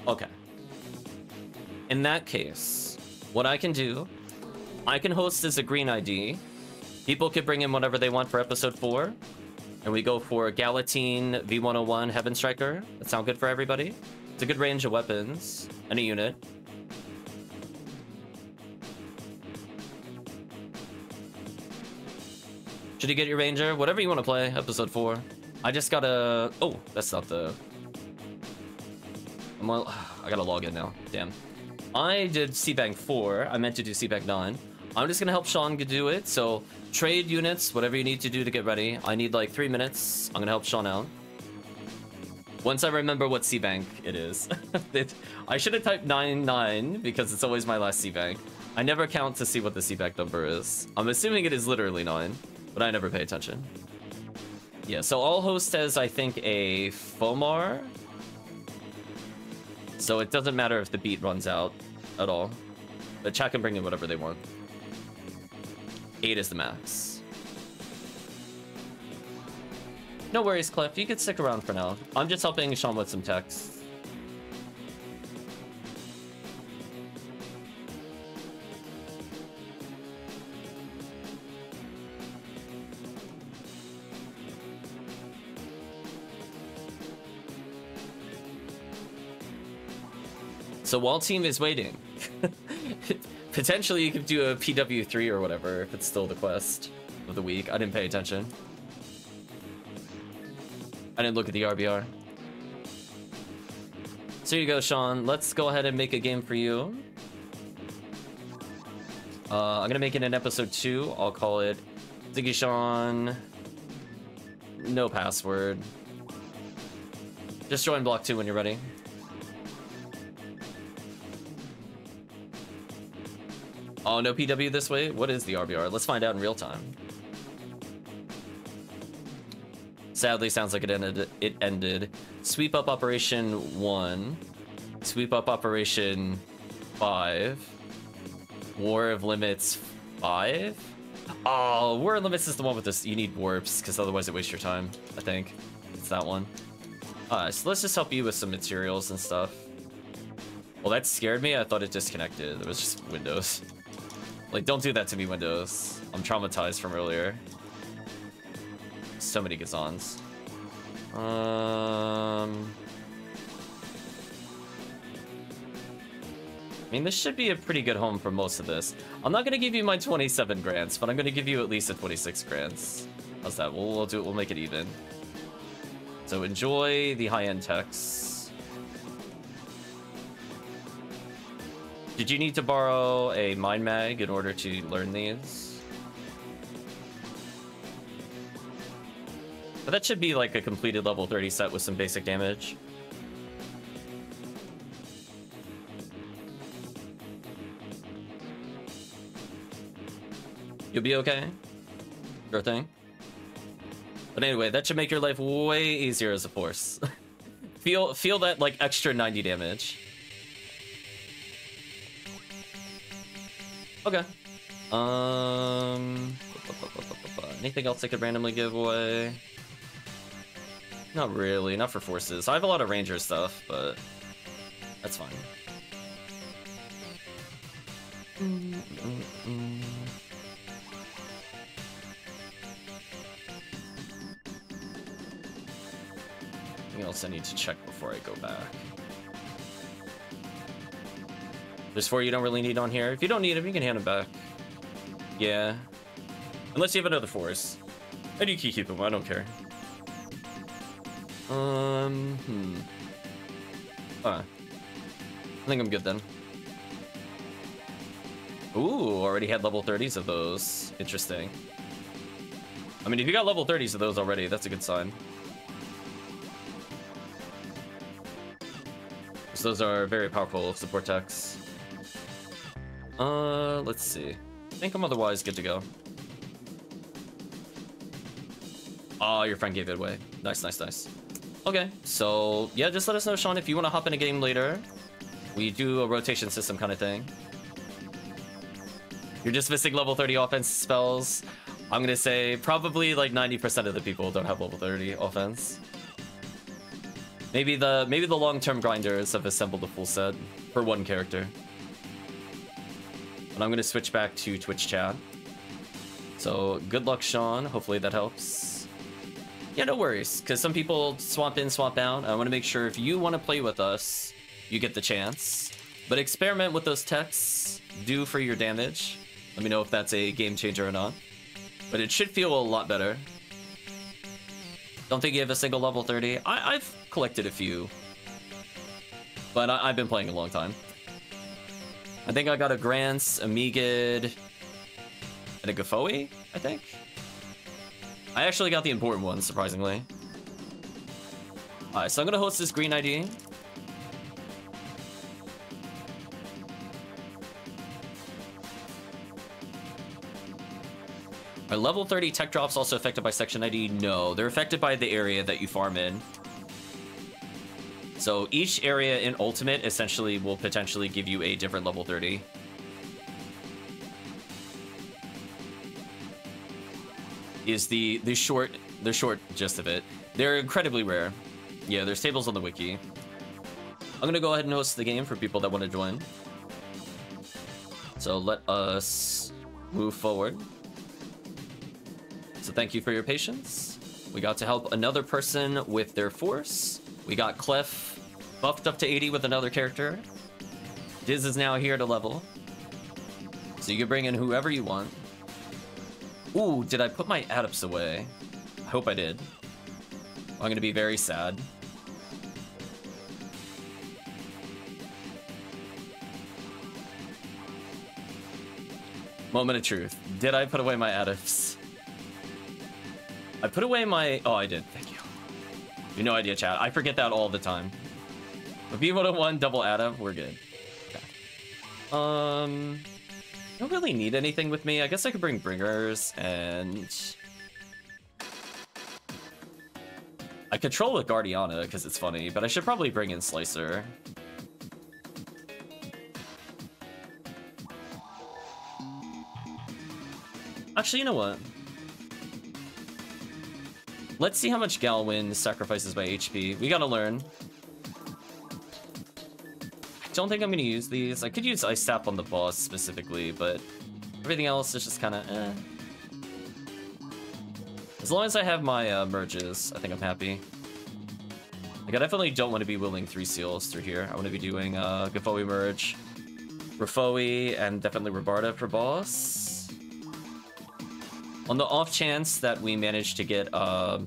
Okay. In that case, what I can do, I can host as a green ID. People can bring in whatever they want for episode 4. And we go for Galatine V101 Heaven Striker. That sound good for everybody? It's a good range of weapons and a unit. Should you get your ranger? Whatever you want to play, episode 4. I just gotta... Oh, that's not the... I'm on... I gotta log in now. Damn. I did C-Bank 4. I meant to do C-Bank 9. I'm just gonna help Sean do it. So trade units, whatever you need to do to get ready. I need like three minutes. I'm gonna help Sean out. Once I remember what C-Bank it is. it, I should have typed 99 because it's always my last C-Bank. I never count to see what the C-Bank number is. I'm assuming it is literally 9, but I never pay attention. Yeah, so I'll host as, I think, a Fomar. So it doesn't matter if the beat runs out at all. The chat can bring in whatever they want. 8 is the max. No worries, Clef. You can stick around for now. I'm just helping Sean with some text. So while team is waiting, potentially you could do a PW3 or whatever if it's still the quest of the week. I didn't pay attention. I didn't look at the RBR. So here you go, Sean. Let's go ahead and make a game for you. Uh, I'm gonna make it in episode two. I'll call it Ziggy Sean. No password. Just join block two when you're ready. Oh, no PW this way? What is the RBR? Let's find out in real time. Sadly, sounds like it ended. It ended. Sweep up operation one. Sweep up operation five. War of limits five. Oh, War of limits is the one with this. You need warps because otherwise it wastes your time. I think it's that one. Alright, so let's just help you with some materials and stuff. Well, that scared me. I thought it disconnected. It was just Windows. Like, don't do that to me, Windows. I'm traumatized from earlier. So many Gazons. Um... I mean, this should be a pretty good home for most of this. I'm not gonna give you my 27 grants, but I'm gonna give you at least a 26 grants. How's that? We'll, we'll do it. We'll make it even. So enjoy the high-end techs. Did you need to borrow a mind mag in order to learn these? But that should be like a completed level 30 set with some basic damage. You'll be okay. Sure thing. But anyway, that should make your life way easier as a force. feel feel that like extra 90 damage. Okay. Um, anything else I could randomly give away? Not really, not for forces. I have a lot of ranger stuff, but that's fine. Anything else I need to check before I go back? There's four you don't really need on here. If you don't need them, you can hand them back. Yeah. Unless you have another force. And you can keep them, I don't care. Um, hmm. Huh. I think I'm good then. Ooh, already had level 30s of those. Interesting. I mean, if you got level 30s of those already, that's a good sign. Those are very powerful support techs. Uh, let's see. I think I'm otherwise good to go. Oh, your friend gave it away. Nice, nice, nice. Okay, so yeah, just let us know, Sean, if you want to hop in a game later. We do a rotation system kind of thing. You're just missing level 30 offense spells. I'm gonna say probably like 90% of the people don't have level 30 offense. Maybe the maybe the long-term grinders have assembled a full set for one character. But I'm gonna switch back to Twitch chat. So good luck, Sean. Hopefully that helps. Yeah, no worries, because some people swap in, swap out. I want to make sure if you want to play with us, you get the chance. But experiment with those techs. Do for your damage. Let me know if that's a game changer or not. But it should feel a lot better. Don't think you have a single level 30. I have collected a few. But I have been playing a long time. I think I got a Grants, a Megid, and a Gifoie, I think? I actually got the important one, surprisingly. Alright, so I'm gonna host this green ID. Are level 30 tech drops also affected by section ID? No, they're affected by the area that you farm in. So each area in Ultimate essentially will potentially give you a different level 30. is the the short the short gist of it. They're incredibly rare. Yeah, there's tables on the wiki. I'm gonna go ahead and host the game for people that want to join. So let us move forward. So thank you for your patience. We got to help another person with their force. We got Clef buffed up to 80 with another character. Diz is now here to level. So you can bring in whoever you want. Ooh, did I put my adepts away? I hope I did. I'm gonna be very sad. Moment of truth. Did I put away my adepts? I put away my... Oh, I did. Thank you. You no idea, chat. I forget that all the time. But V101, double adept, we're good. Okay. Um... I don't really need anything with me. I guess I could bring bringers and... I control with Guardiana because it's funny, but I should probably bring in Slicer. Actually, you know what? Let's see how much Galwin sacrifices by HP. We gotta learn don't think I'm going to use these. I could use Ice Tap on the boss specifically, but everything else is just kind of eh. As long as I have my uh, merges, I think I'm happy. Like, I definitely don't want to be willing three seals through here. I want to be doing uh, Gifoie merge, Rafoie, and definitely Rabarta for boss. On the off chance that we manage to get a uh,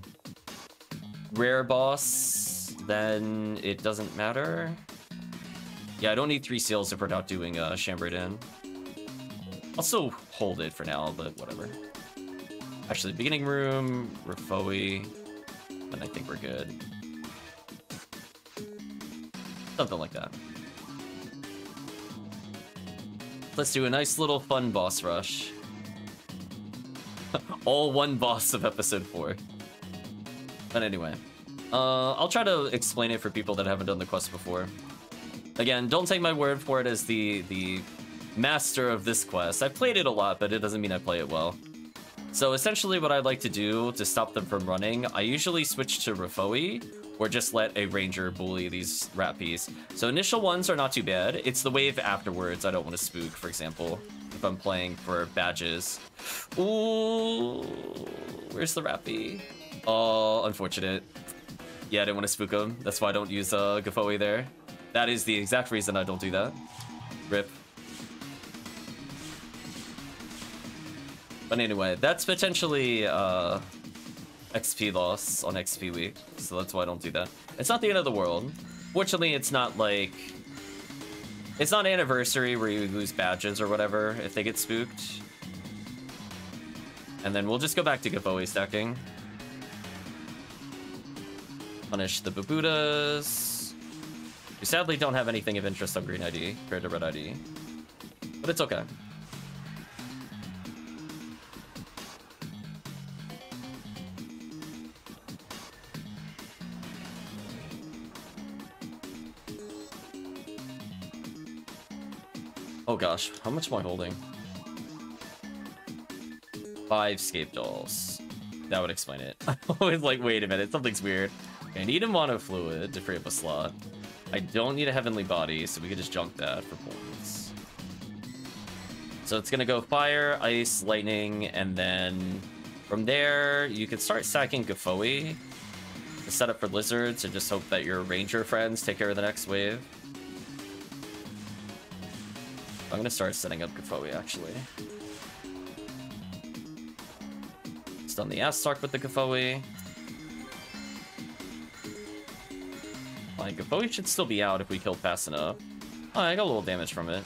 rare boss, then it doesn't matter. Yeah, I don't need three seals if we're not doing uh, Chambered In. I'll still hold it for now, but whatever. Actually, beginning room, Rafoie, and I think we're good. Something like that. Let's do a nice little fun boss rush. All one boss of episode 4. But anyway, uh, I'll try to explain it for people that haven't done the quest before. Again, don't take my word for it as the the master of this quest. I've played it a lot, but it doesn't mean I play it well. So essentially what I'd like to do to stop them from running, I usually switch to Rafoie or just let a ranger bully these Rappies. So initial ones are not too bad. It's the wave afterwards I don't want to spook, for example, if I'm playing for badges. Ooh, where's the Rappy? Oh, unfortunate. Yeah, I didn't want to spook him. That's why I don't use uh, Gifoie there. That is the exact reason I don't do that. Rip. But anyway, that's potentially uh, XP loss on XP week, so that's why I don't do that. It's not the end of the world. Fortunately, it's not like... It's not anniversary where you lose badges or whatever if they get spooked. And then we'll just go back to Gifoie stacking. Punish the Babutas. We sadly don't have anything of interest on Green ID compared to Red ID. But it's okay. Oh gosh, how much am I holding? Five scape dolls. That would explain it. I was like, wait a minute, something's weird. I need a mono fluid to free up a slot. I don't need a heavenly body, so we could just junk that for points. So it's gonna go fire, ice, lightning, and then from there you can start sacking Gifoie to set up for lizards and just hope that your ranger friends take care of the next wave. I'm gonna start setting up Gifoie actually. Stun the Astark with the Gifoie. Like, Gifoie should still be out if we kill fast enough. Oh, I got a little damage from it.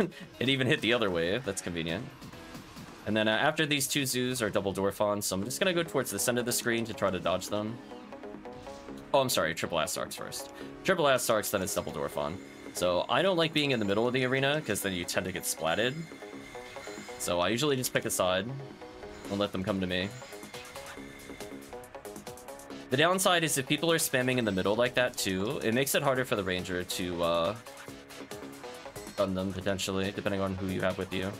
it even hit the other wave, that's convenient. And then uh, after these two zoos are double Dorphons, so I'm just gonna go towards the center of the screen to try to dodge them. Oh, I'm sorry, triple Astarks first. Triple Astarks, then it's double Dorphon. So I don't like being in the middle of the arena, because then you tend to get splatted. So I usually just pick a side and let them come to me. The downside is if people are spamming in the middle like that too, it makes it harder for the ranger to uh, stun them potentially, depending on who you have with you.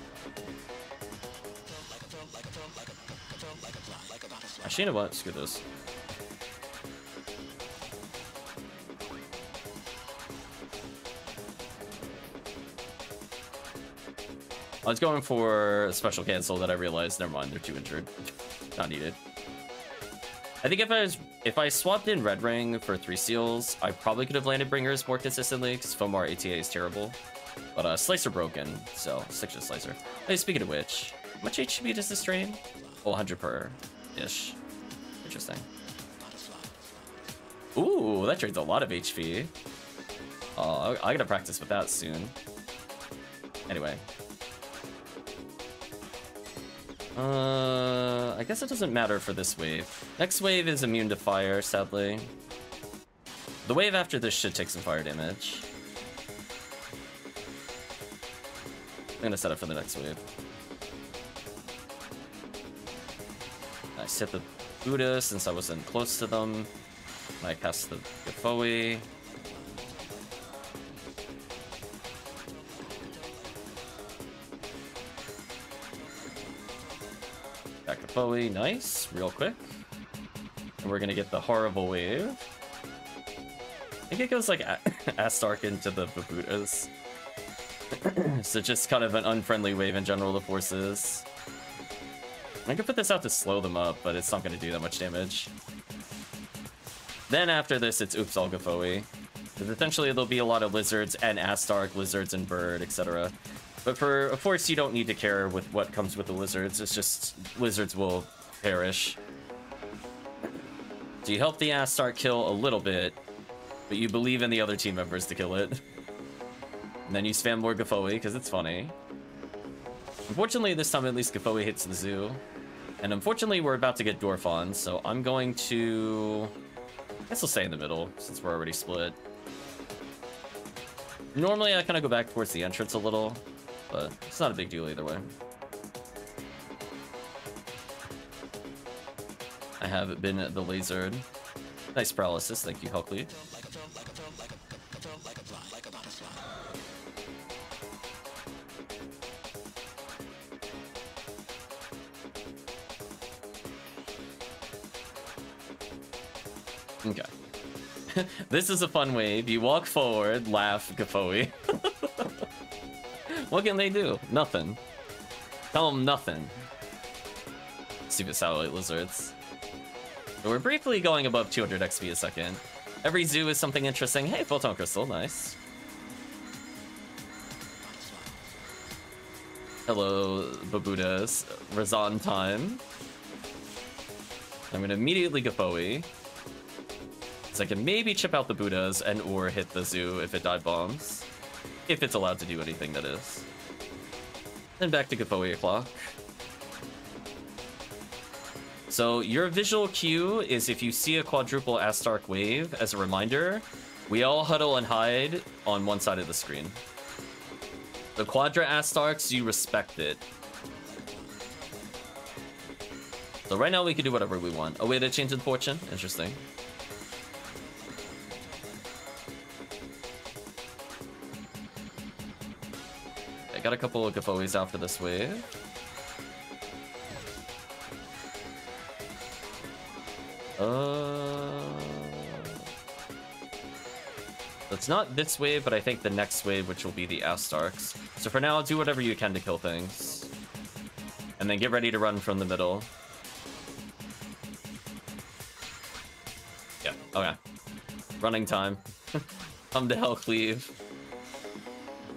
Actually, you know what? Screw this. I was going for a special cancel that I realized, never mind, they're too injured. Not needed. I think if I was if I swapped in Red Ring for three seals, I probably could have landed Bringers more consistently, because Fomar ATA is terrible. But uh, Slicer broken, so stick to Slicer. Hey, speaking of which, how much HP does this drain? Oh, 100 per ish. Interesting. Ooh, that drains a lot of HP. Oh, I, I gotta practice with that soon. Anyway, uh, I guess it doesn't matter for this wave. Next wave is immune to fire, sadly. The wave after this should take some fire damage. I'm gonna set up for the next wave. I set the Buddha since I wasn't close to them. I cast the Gifoie. Bowie, nice, real quick. And we're gonna get the horrible wave. I think it goes like Astark into the Babutas. so just kind of an unfriendly wave in general, the forces. I could put this out to slow them up, but it's not gonna do that much damage. Then after this, it's Oops All Gifoie. Because essentially there'll be a lot of lizards and Astark, lizards and bird, etc. But for a force, you don't need to care with what comes with the lizards. It's just lizards will perish. So you help the Astar kill a little bit, but you believe in the other team members to kill it. And then you spam more Gifoie, because it's funny. Unfortunately, this time at least Gifoie hits the zoo. And unfortunately, we're about to get Dorphon, so I'm going to... I guess I'll stay in the middle, since we're already split. Normally, I kind of go back towards the entrance a little, but it's not a big deal either way. I have been the lasered. Nice paralysis, thank you, Hulkley. Okay. this is a fun wave. You walk forward, laugh, Gifoie. what can they do? Nothing. Tell them nothing. Stupid satellite lizards. We're briefly going above 200 XP a second. Every zoo is something interesting. Hey, photon crystal, nice. Hello, Babudas. Razan time. I'm gonna immediately Gifoie. So I can maybe chip out the Buddhas and or hit the zoo if it dive bombs. If it's allowed to do anything, that is. Then back to Gifoie o'clock. So your visual cue is if you see a quadruple Astark wave, as a reminder, we all huddle and hide on one side of the screen. The Quadra Astarks, you respect it. So right now we can do whatever we want. Oh, a way to change in fortune? Interesting. Got a couple of Gifoies after this wave. Uh... It's not this wave, but I think the next wave, which will be the Astarks. So for now, do whatever you can to kill things. And then get ready to run from the middle. Yeah, okay. Running time. Come to hell, cleave.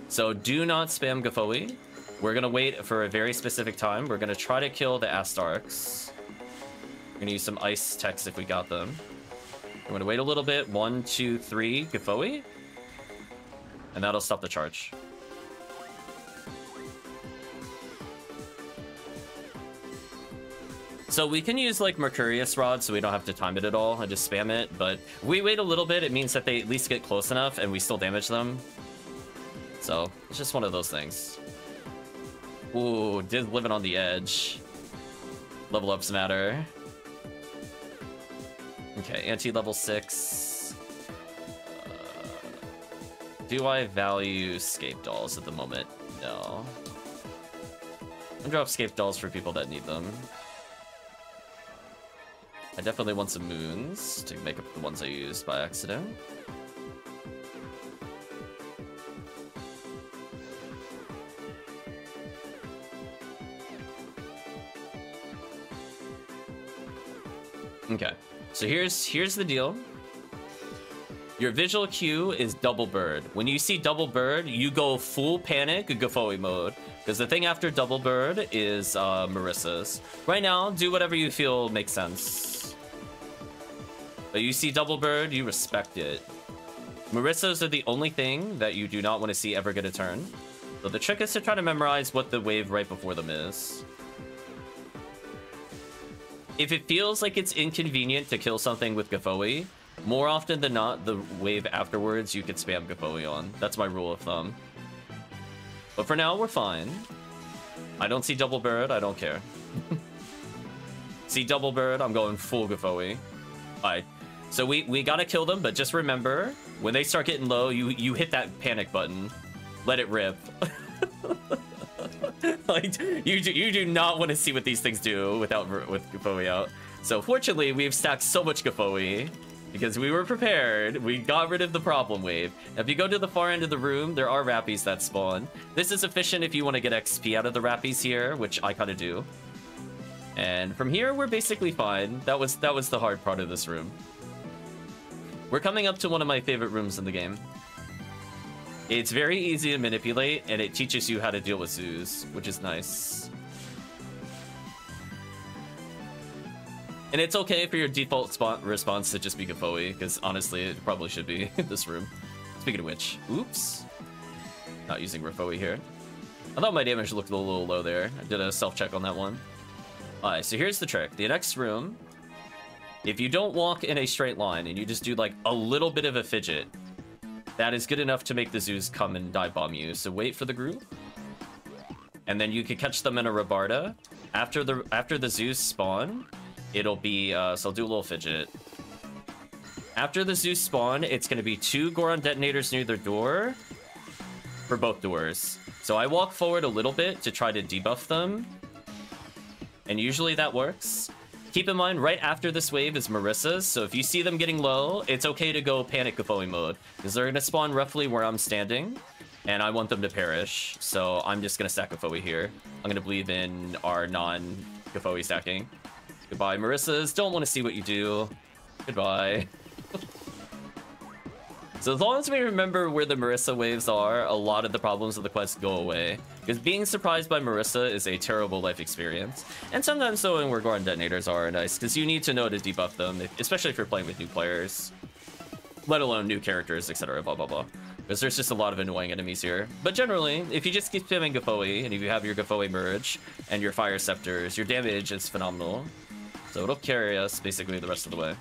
So do not spam Gifoie. We're gonna wait for a very specific time. We're gonna try to kill the Astarks. We're gonna use some ice techs if we got them. We're gonna wait a little bit. One, two, three, Gifoie. And that'll stop the charge. So we can use like Mercurius Rod so we don't have to time it at all. I just spam it, but we wait a little bit, it means that they at least get close enough and we still damage them. So it's just one of those things. Ooh, did living on the edge. Level ups matter. Okay, anti-level 6. Uh, do I value scape dolls at the moment? No. I'm drop scape dolls for people that need them. I definitely want some moons to make up the ones I used by accident. Okay, so here's here's the deal. Your visual cue is double bird. When you see double bird, you go full panic Gifoie mode. Because the thing after double bird is uh, Merissa's. Right now, do whatever you feel makes sense. But you see double bird, you respect it. Merissa's are the only thing that you do not want to see ever get a turn. So the trick is to try to memorize what the wave right before them is. If it feels like it's inconvenient to kill something with Gifoie, more often than not, the wave afterwards you could spam Gifoie on. That's my rule of thumb. But for now, we're fine. I don't see Double Bird, I don't care. see Double Bird, I'm going full Gifoie. Alright, so we, we gotta kill them, but just remember, when they start getting low, you, you hit that panic button. Let it rip. like you do, you do not want to see what these things do without with Gifoie out. So fortunately, we've stacked so much Gifoie because we were prepared. We got rid of the problem wave. If you go to the far end of the room, there are Rappies that spawn. This is efficient if you want to get XP out of the Rappies here, which I kind of do. And from here, we're basically fine. That was that was the hard part of this room. We're coming up to one of my favorite rooms in the game. It's very easy to manipulate, and it teaches you how to deal with zoos, which is nice. And it's okay for your default response to just be Gifoie, because honestly, it probably should be this room. Speaking of which, oops. Not using Rafoie here. I thought my damage looked a little low there. I did a self-check on that one. Alright, so here's the trick. The next room, if you don't walk in a straight line and you just do like a little bit of a fidget, that is good enough to make the zoos come and dive bomb you. So wait for the group. And then you can catch them in a Rabarta. After the after the zoos spawn, it'll be, uh, so I'll do a little fidget. After the zoos spawn, it's going to be two Goran detonators near their door for both doors. So I walk forward a little bit to try to debuff them. And usually that works. Keep in mind, right after this wave is Merissa's, so if you see them getting low, it's okay to go panic Gifoie mode, because they're going to spawn roughly where I'm standing, and I want them to perish, so I'm just going to stack Gifoie here. I'm going to believe in our non-Gifoie stacking. Goodbye, Merissa's. Don't want to see what you do. Goodbye. So as long as we remember where the Merissa waves are, a lot of the problems of the quest go away. Because being surprised by Merissa is a terrible life experience. And sometimes knowing where Goran detonators are nice, because you need to know to debuff them, especially if you're playing with new players. Let alone new characters, etc. blah blah blah. Because there's just a lot of annoying enemies here. But generally, if you just keep spamming Gifoie, and if you have your Gifoie merge, and your Fire Scepters, your damage is phenomenal. So it'll carry us basically the rest of the way.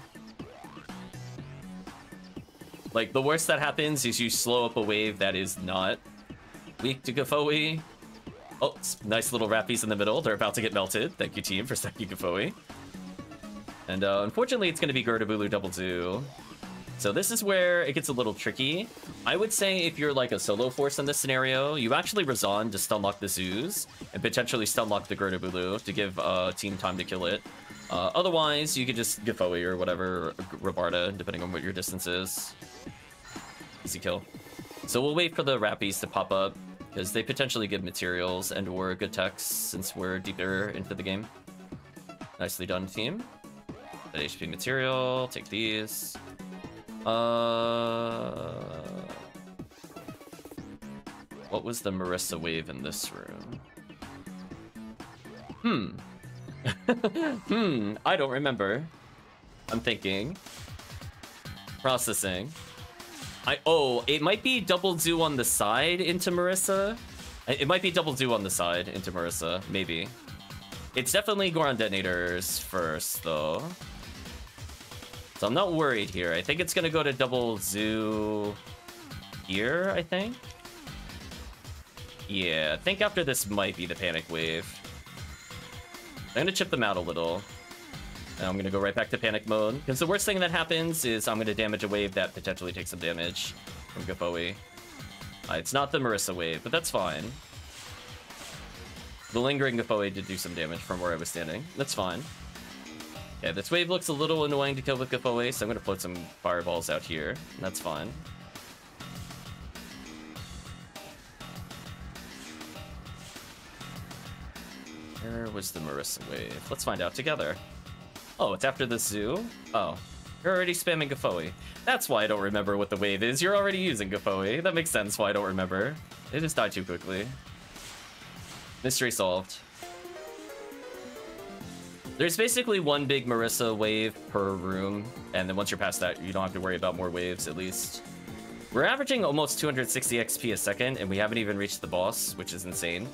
Like, the worst that happens is you slow up a wave that is not weak to Gifoie. Oh, nice little Rappies in the middle. They're about to get melted. Thank you, team, for stacking Gifoie. And uh, unfortunately, it's going to be Girtablulu Double Do. So this is where it gets a little tricky. I would say if you're like a solo force in this scenario, you actually resign to stun lock the Zeus and potentially stun lock the Girtablulu to give uh, team time to kill it. Uh, otherwise, you could just Gifoie or whatever, or depending on what your distance is. Easy kill. So we'll wait for the Rappies to pop up, because they potentially give materials and or good techs since we're deeper into the game. Nicely done, team. That HP material, take these. Uh... What was the Merissa wave in this room? Hmm. hmm, I don't remember. I'm thinking. Processing. I oh, it might be double do on the side into Merissa. It might be double do on the side into Merissa, maybe. It's definitely Goran detonators first, though. So I'm not worried here. I think it's gonna go to double zoo here, I think. Yeah, I think after this might be the panic wave. I'm gonna chip them out a little. And I'm gonna go right back to panic mode. Because the worst thing that happens is I'm gonna damage a wave that potentially takes some damage from Gifoie. Uh, it's not the Merissa wave, but that's fine. The lingering Gifoie did do some damage from where I was standing. That's fine. Yeah, this wave looks a little annoying to kill with Gifoie, so I'm gonna float some fireballs out here. that's fine. Where was the Merissa wave? Let's find out together. Oh, it's after the zoo? Oh. You're already spamming Gifoie. That's why I don't remember what the wave is. You're already using Gifoie. That makes sense why I don't remember. It just died too quickly. Mystery solved. There's basically one big Merissa wave per room, and then once you're past that, you don't have to worry about more waves, at least. We're averaging almost 260 XP a second, and we haven't even reached the boss, which is insane.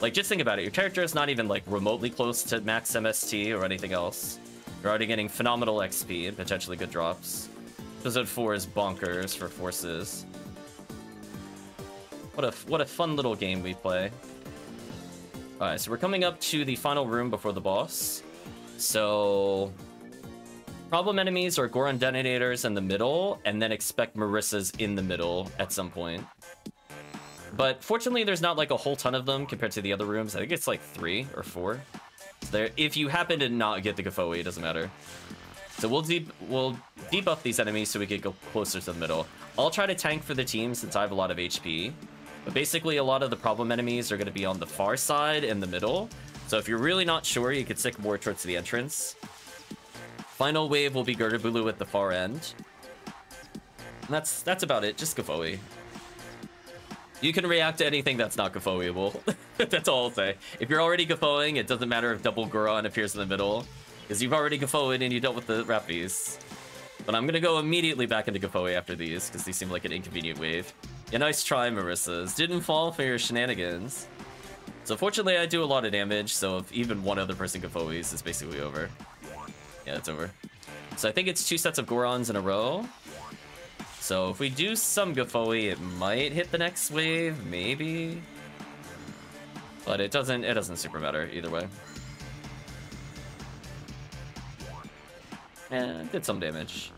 Like, just think about it. Your character is not even, like, remotely close to max MST or anything else. You're already getting phenomenal XP and potentially good drops. Episode 4 is bonkers for forces. What a, what a fun little game we play. Alright, so we're coming up to the final room before the boss. So... Problem enemies are Goran Detonators in the middle, and then expect Merissa's in the middle at some point. But fortunately, there's not like a whole ton of them compared to the other rooms. I think it's like three or four. So there, if you happen to not get the Gifoie, it doesn't matter. So we'll de we'll debuff these enemies so we can go closer to the middle. I'll try to tank for the team since I have a lot of HP. But basically, a lot of the problem enemies are going to be on the far side and the middle. So if you're really not sure, you can stick more towards the entrance. Final wave will be Girtablulu at the far end. And that's that's about it. Just Gifoie. You can react to anything that's not Gafoiable. that's all I'll say. If you're already Gafoing, it doesn't matter if double Goran appears in the middle. Because you've already Gafoed and you dealt with the Rappies. But I'm gonna go immediately back into Gifoie after these, because these seem like an inconvenient wave. Yeah, nice try, Merissa's. Didn't fall for your shenanigans. So fortunately, I do a lot of damage, so if even one other person Gifoies, it's basically over. Yeah, it's over. So I think it's two sets of Gorans in a row. So if we do some Gifoie, it might hit the next wave, maybe. But it doesn't it doesn't super matter either way. Eh, and did some damage.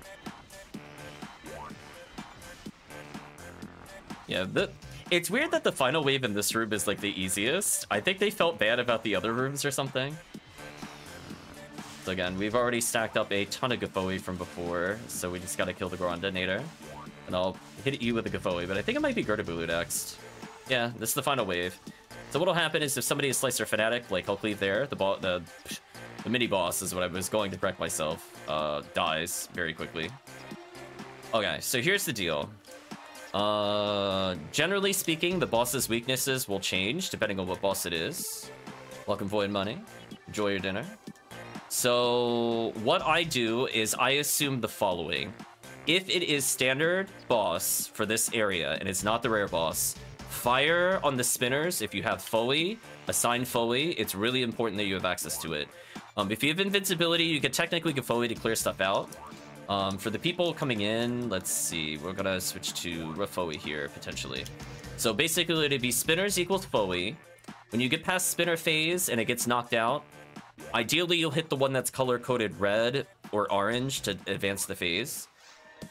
Yeah, the, it's weird that the final wave in this room is like the easiest. I think they felt bad about the other rooms or something. So again, we've already stacked up a ton of Gifoie from before, so we just gotta kill the Grandinator. And I'll hit you with a Gifoie, but I think it might be Girtablulu next. Yeah, this is the final wave. So what'll happen is if somebody is Slicer Fanatic, like Hellcleave there, the, the, the mini-boss is what I was going to correct myself, uh, dies very quickly. Okay, so here's the deal. Uh, generally speaking, the boss's weaknesses will change depending on what boss it is. Welcome Void Money. Enjoy your dinner. So what I do is I assume the following. If it is standard boss for this area and it's not the rare boss, fire on the spinners if you have Foie, assign Foie. It's really important that you have access to it. Um, if you have invincibility, you can technically get Foie to clear stuff out. Um, for the people coming in, let's see. We're gonna switch to Rafoie here, potentially. So basically, it'd be spinners equals Foie. When you get past spinner phase and it gets knocked out, ideally you'll hit the one that's color-coded red or orange to advance the phase.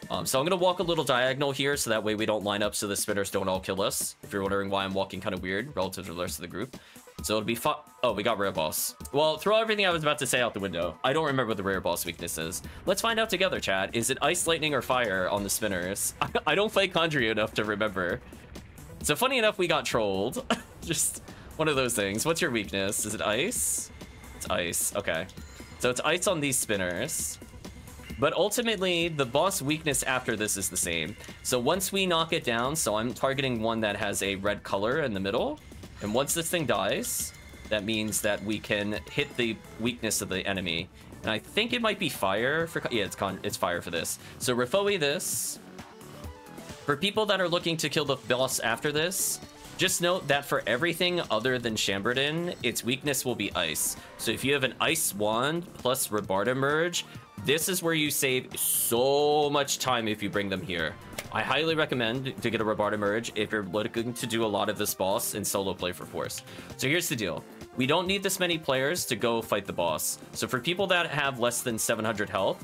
Um, so I'm going to walk a little diagonal here so that way we don't line up so the spinners don't all kill us. If you're wondering why I'm walking kind of weird relative to the rest of the group. So it'll be fun. Oh, we got rare boss. Well, throw everything I was about to say out the window. I don't remember what the rare boss weakness is. Let's find out together, chat. Is it ice, lightning, or fire on the spinners? I, I don't play Conjuring enough to remember. So funny enough, we got trolled. Just one of those things. What's your weakness? Is it ice? It's ice. Okay. So it's ice on these spinners. But ultimately, the boss weakness after this is the same. So once we knock it down, so I'm targeting one that has a red color in the middle. And once this thing dies, that means that we can hit the weakness of the enemy. And I think it might be fire for... Yeah, it's, con it's fire for this. So Refoe this. For people that are looking to kill the boss after this, just note that for everything other than Shambertin, its weakness will be ice. So if you have an ice wand plus Rabarta merge, this is where you save so much time if you bring them here. I highly recommend to get a Rabarta merge if you're looking to do a lot of this boss in solo play for Force. So here's the deal. We don't need this many players to go fight the boss. So for people that have less than 700 health,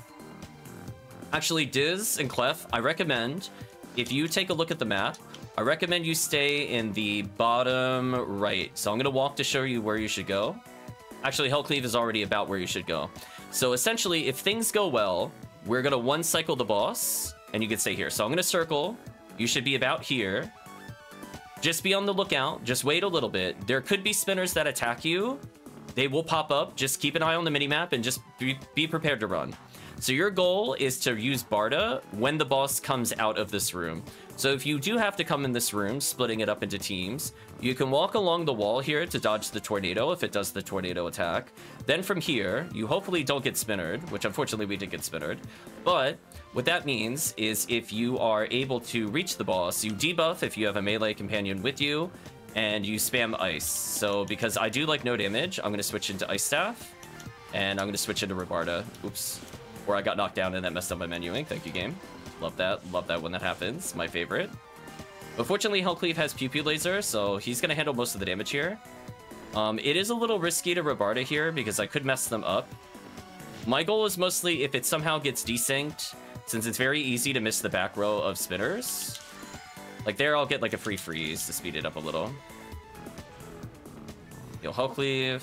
actually Diz and Clef, I recommend if you take a look at the map, I recommend you stay in the bottom right. So I'm going to walk to show you where you should go. Actually, Hellcleave is already about where you should go. So essentially, if things go well, we're to one cycle the boss and you can stay here. So I'm to circle. You should be about here. Just be on the lookout. Just wait a little bit. There could be spinners that attack you. They will pop up. Just keep an eye on the minimap and just be, be prepared to run. So your goal is to use Barta when the boss comes out of this room. So if you do have to come in this room, splitting it up into teams, you can walk along the wall here to dodge the tornado if it does the tornado attack. Then from here, you hopefully don't get spinnered, which unfortunately we did get spinnered. But what that means is if you are able to reach the boss, you debuff if you have a melee companion with you, and you spam ice. So because I do like no damage, I'm going to switch into Ice Staff, and I'm going to switch into Rabarta. Oops. Where I got knocked down and that messed up my menuing. Thank you, game. Love that. Love that when that happens. My favorite. Unfortunately, Hellcleave has Pew Pew Laser, so he's going to handle most of the damage here. Um, it is a little risky to Rabarta here because I could mess them up. My goal is mostly if it somehow gets desynced, since it's very easy to miss the back row of spinners. Like there, I'll get like a free freeze to speed it up a little. You'll Hellcleave.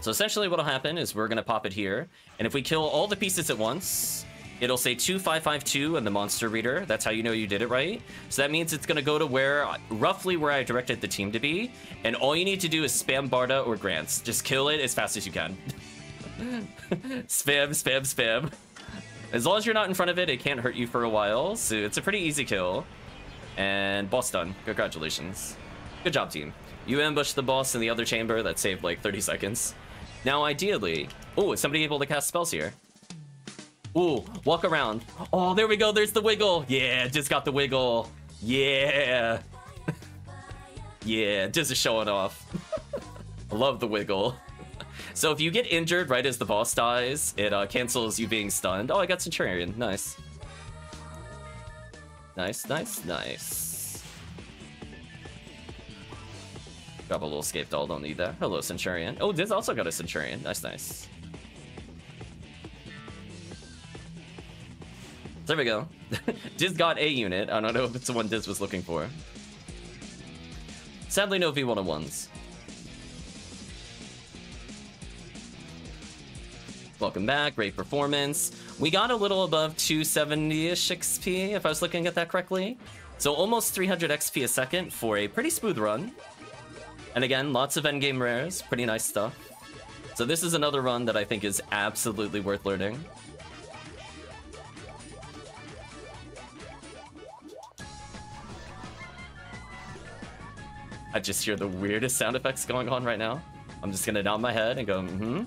So essentially what'll happen is we're gonna pop it here, and if we kill all the pieces at once, it'll say 2552 in the monster reader. That's how you know you did it right. So that means it's gonna go to where, roughly where I directed the team to be, and all you need to do is spam Barta or Grants. Just kill it as fast as you can. spam, spam, spam. As long as you're not in front of it, it can't hurt you for a while, so it's a pretty easy kill. And boss done. Congratulations. Good job, team. You ambushed the boss in the other chamber that saved like 30 seconds. Now, ideally... Oh, is somebody able to cast spells here? Ooh, walk around. Oh, there we go. There's the wiggle. Yeah, just got the wiggle. Yeah. yeah, just showing off. Love the wiggle. So if you get injured right as the boss dies, it uh, cancels you being stunned. Oh, I got Centurion. Nice. Nice, nice, nice. Grab a little scape doll, don't need that. Hello, Centurion. Oh, Diz also got a Centurion. Nice, nice. There we go. Diz got a unit. I don't know if it's the one Diz was looking for. Sadly, no V101s. Welcome back. Great performance. We got a little above 270-ish XP, if I was looking at that correctly. So almost 300 XP a second for a pretty smooth run. And again, lots of endgame rares. Pretty nice stuff. So this is another run that I think is absolutely worth learning. I just hear the weirdest sound effects going on right now. I'm just gonna nod my head and go, mm-hmm.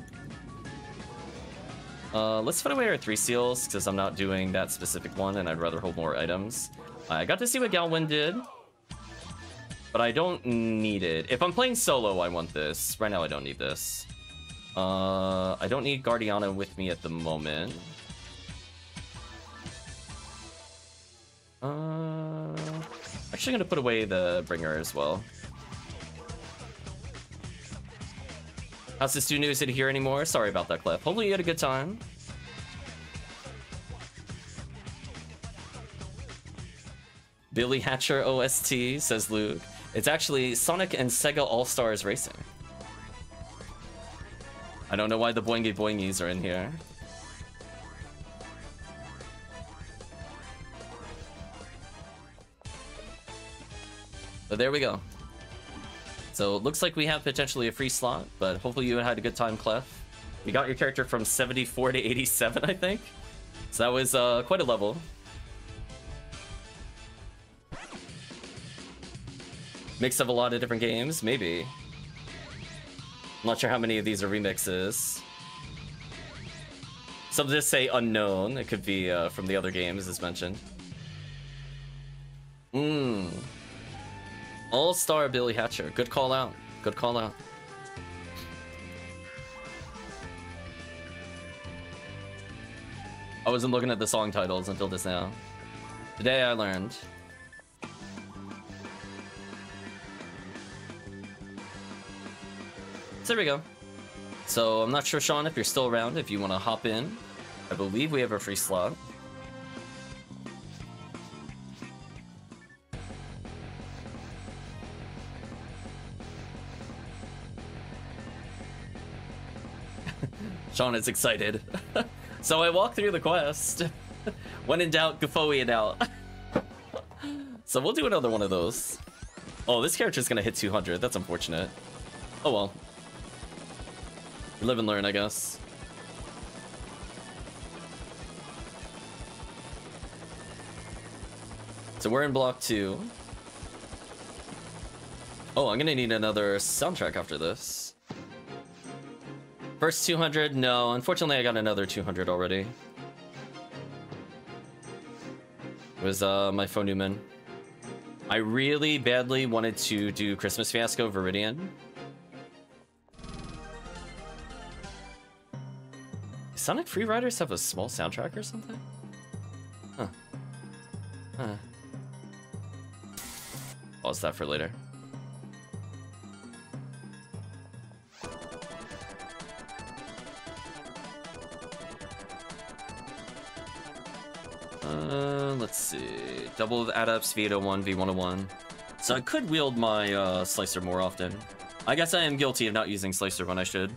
Uh, let's put away our three seals, because I'm not doing that specific one, and I'd rather hold more items. I got to see what Galwin did, but I don't need it. If I'm playing solo, I want this. Right now, I don't need this. Uh, I don't need Guardiana with me at the moment. Uh, actually gonna put away the Bringer as well. How's the student news? Did here anymore? Sorry about that, Clef. Hopefully you had a good time. Billy Hatcher OST, says Luke. It's actually Sonic and Sega All-Stars Racing. I don't know why the Boingy Boingies are in here. But there we go. So it looks like we have potentially a free slot, but hopefully you had a good time, Clef. You got your character from 74 to 87, I think. So that was uh, quite a level. Mix of a lot of different games, maybe. I'm not sure how many of these are remixes. Some just say unknown. It could be uh, from the other games, as mentioned. Mmm. All-star Billy Hatcher. Good call out. Good call out. I wasn't looking at the song titles until just now. Today I learned. So there we go. So I'm not sure, Sean, if you're still around, if you want to hop in. I believe we have a free slot. Sean is excited. so I walk through the quest. when in doubt, Gifoie it out. so we'll do another one of those. Oh, this character's gonna hit 200. That's unfortunate. Oh well. Live and learn, I guess. So we're in block two. Oh, I'm gonna need another soundtrack after this. First 200? No, unfortunately I got another 200 already. It was uh, my phone Newman. I really badly wanted to do Christmas Fiasco Viridian. Sonic Free Riders have a small soundtrack or something? Huh. Huh. Pause that for later. Uh, let's see. Double the adapts, V801, V101. So I could wield my uh, Slicer more often. I guess I am guilty of not using Slicer when I should.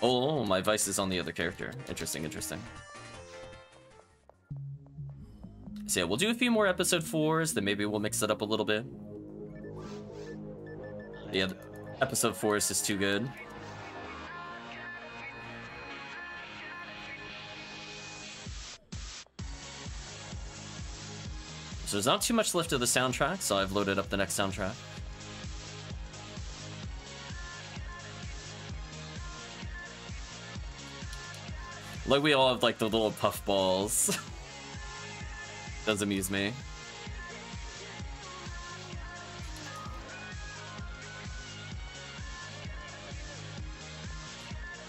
Oh, my vice is on the other character. Interesting, interesting. So yeah, we'll do a few more episode 4s, then maybe we'll mix it up a little bit. Yeah, episode 4 is just too good. So there's not too much left of the soundtrack, so I've loaded up the next soundtrack. Like we all have like the little puff balls. Does amuse me.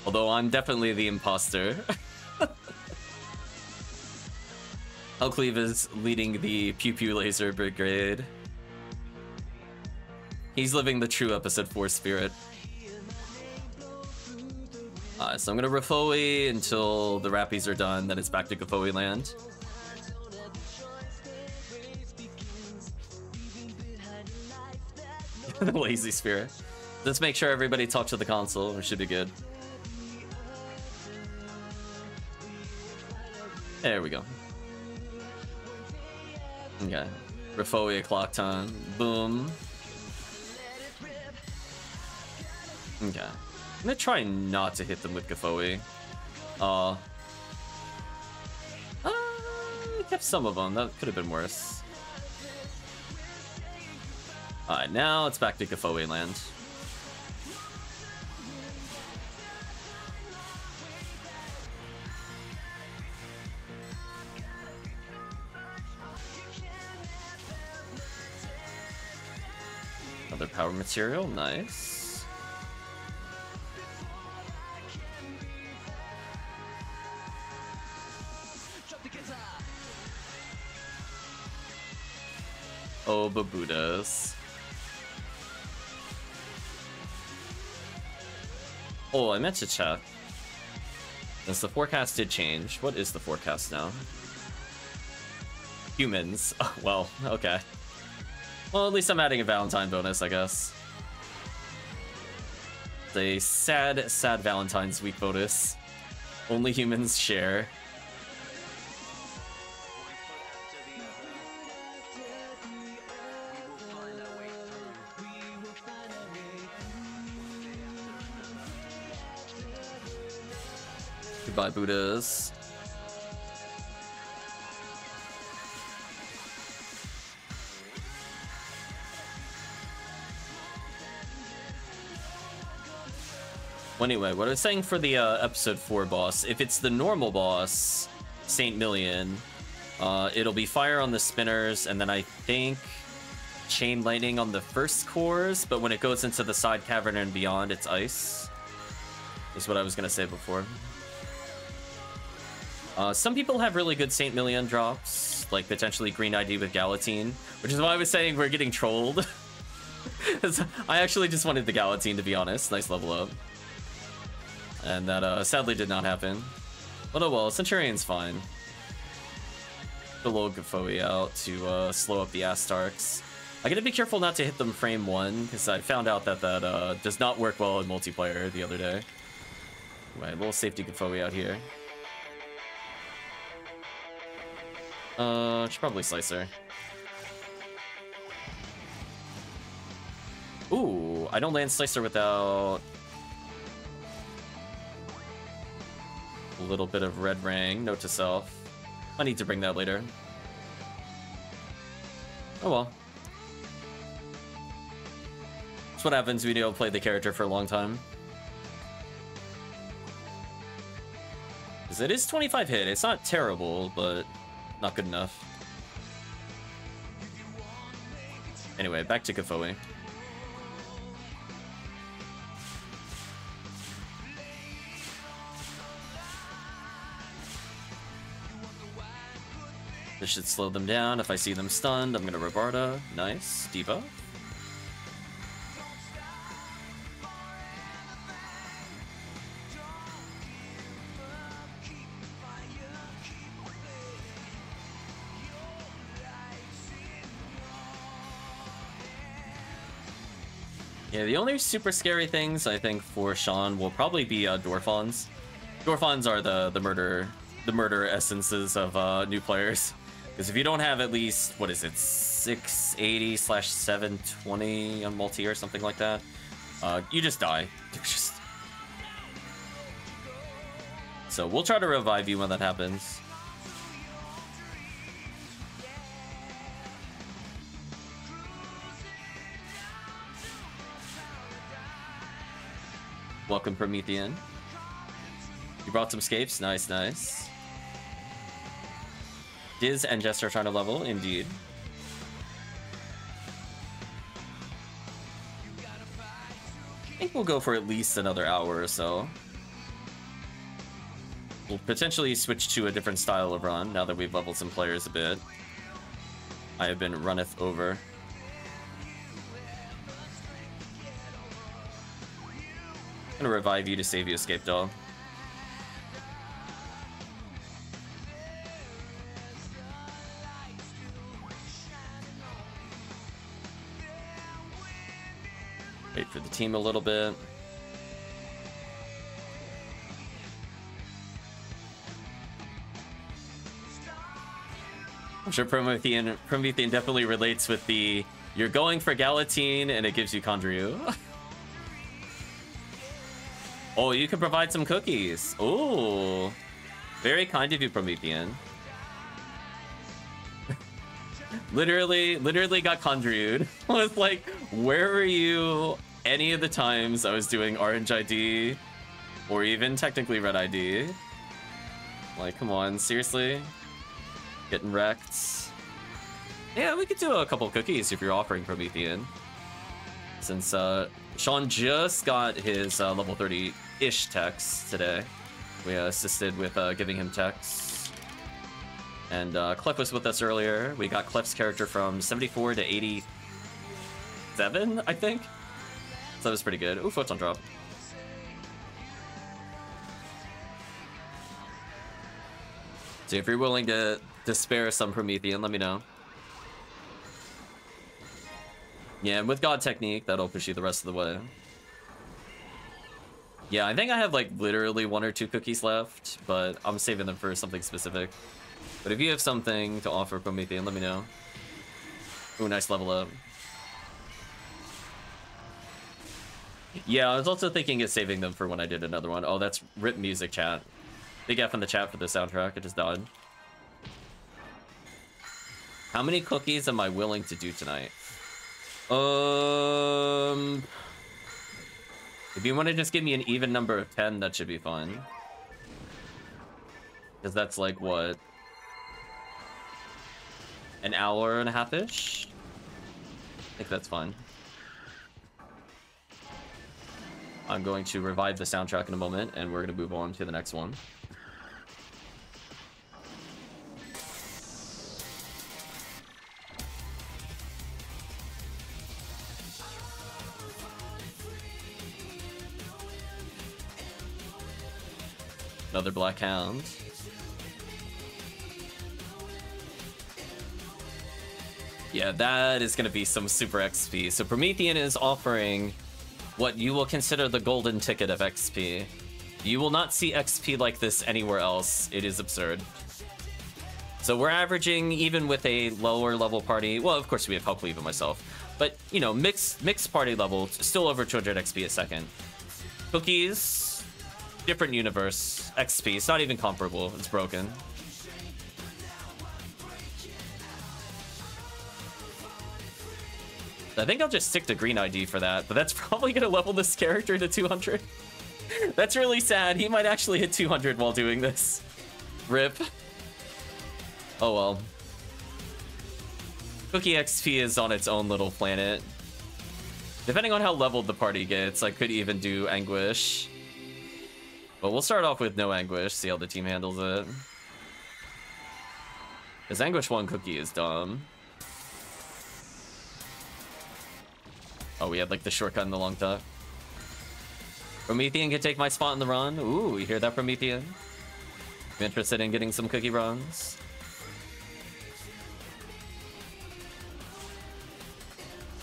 Although I'm definitely the imposter. Hellcleave is leading the Pew Pew Laser Brigade. He's living the true episode 4 spirit. Uh, so I'm gonna Rafoie until the Rappies are done, then it's back to Gifoie land. the lazy spirit. Let's make sure everybody talks to the console. It should be good. There we go. Okay. Rafoie clock time. Boom. Okay. I'm gonna try not to hit them with Gifoie. Uh, uh, I kept some of them. That could have been worse. Alright, now it's back to Gifoie land. Another power material, nice. Oh, Babudas. Oh, I meant to check. Since the forecast did change, what is the forecast now? Humans. Oh, well, okay. Well, at least I'm adding a Valentine bonus, I guess. The sad, sad Valentine's Week bonus. Only humans share. Goodbye, Buddhas. Well, anyway, what I was saying for the uh, episode 4 boss, if it's the normal boss, Saint-Milion, uh, it'll be fire on the spinners, and then I think chain lightning on the first cores, but when it goes into the side cavern and beyond, it's ice. Is what I was gonna say before. Uh, some people have really good Saint-Milion drops, like potentially Green ID with Galatine, which is why I was saying we're getting trolled. I actually just wanted the Galatine, to be honest. Nice level up. And that uh, sadly did not happen. But oh well, Centurion's fine. Put a little Gifoie out to uh, slow up the Astarks. I gotta be careful not to hit them frame one, because I found out that that uh, does not work well in multiplayer the other day. A little safety Gifoie out here. Uh, should probably Slicer. Ooh, I don't land Slicer without a little bit of red ring. Note to self. I need to bring that later. Oh well. That's what happens when you don't play the character for a long time. Because it is 25 hit. It's not terrible, but not good enough. Anyway, back to Gifoie. This should slow them down. If I see them stunned, I'm gonna Rabarta. Nice. Debuff. Yeah, the only super scary things I think for Sean will probably be uh, Dorphons. Dorphons are the the murder the murder essences of uh, new players. Because if you don't have at least what is it, 680 slash 720 on multi or something like that, uh, you just die. just so we'll try to revive you when that happens. Welcome, Promethean. You brought some scapes? Nice, nice. Diz and Jester are trying to level, indeed. I think we'll go for at least another hour or so. We'll potentially switch to a different style of run now that we've leveled some players a bit. I have been runneth over. Gonna revive you to save you escape dog. Wait for the team a little bit. I'm sure Promethean, Promethean definitely relates with the you're going for Galatine and it gives you Kondrieu. oh, you can provide some cookies. Oh, very kind of you, Promethean. literally, literally got Kondrieu'd. was like, where were you any of the times I was doing Orange ID or even technically Red ID? Like, come on, seriously? Getting wrecked. Yeah, we could do a couple cookies if you're offering Promethean. Since uh, Sean just got his uh, level 30-ish techs today. We uh, assisted with uh, giving him techs. And uh, Clef was with us earlier. We got Clef's character from 74 to 87, I think. So that was pretty good. Ooh, photon drop. So if you're willing to, to spare some Promethean, let me know. Yeah, and with God Technique, that'll push you the rest of the way. Yeah, I think I have like literally one or two cookies left, but I'm saving them for something specific. But if you have something to offer Promethean, let me know. Ooh, nice level up. Yeah, I was also thinking of saving them for when I did another one. Oh, that's Rip Music chat. Big F in the chat for the soundtrack. It just died. How many cookies am I willing to do tonight? Um... If you want to just give me an even number of 10, that should be fine. Because that's like, what? An hour and a half-ish? I think that's fine. I'm going to revive the soundtrack in a moment, and we're going to move on to the next one. Another Black Hound. Yeah, that is going to be some super XP. So Promethean is offering what you will consider the golden ticket of XP. You will not see XP like this anywhere else. It is absurd. So we're averaging, even with a lower level party, well, of course we have Hellcleave and myself, but, you know, mixed, mixed party level, still over 200 XP a second. Cookies, different universe, XP, it's not even comparable, it's broken. I think I'll just stick to green ID for that, but that's probably going to level this character to 200. that's really sad. He might actually hit 200 while doing this. Rip. Oh well. Cookie XP is on its own little planet. Depending on how leveled the party gets, I could even do Anguish. But we'll start off with no Anguish, see how the team handles it. Because Anguish 1 Cookie is dumb. Oh, we had like the shortcut in the long tuck. Promethean can take my spot in the run. Ooh, you hear that, Promethean? I'm interested in getting some cookie runs.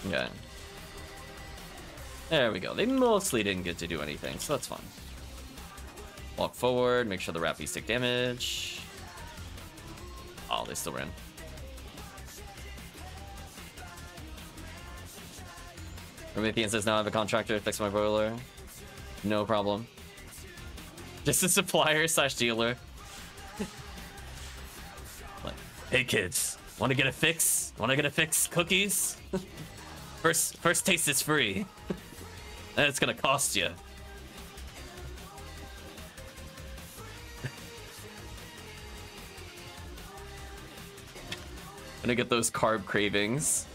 Okay. There we go. They mostly didn't get to do anything, so that's fine. Walk forward, make sure the Rappies take damage. Oh, they still ran. Promethean says, now I have a contractor to fix my boiler. No problem. Just a supplier slash dealer. like, hey kids, want to get a fix? Want to get a fix cookies? first, first taste is free. and it's gonna cost you. Gonna get those carb cravings.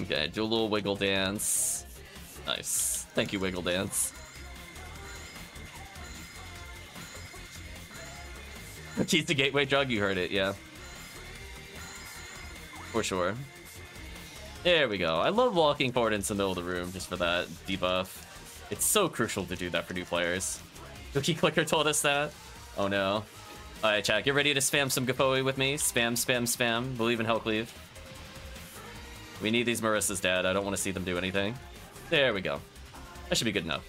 Okay, do a little wiggle dance. Nice. Thank you, wiggle dance. Cheese the gateway drug, you heard it, yeah. For sure. There we go. I love walking forward into the middle of the room just for that debuff. It's so crucial to do that for new players. Cookie Clicker told us that. Oh no. Alright, chat, get ready to spam some Gifoie with me. Spam, spam, spam. Believe in Hell, Hellcleave. We need these Merissa's dead. I don't want to see them do anything. There we go. That should be good enough.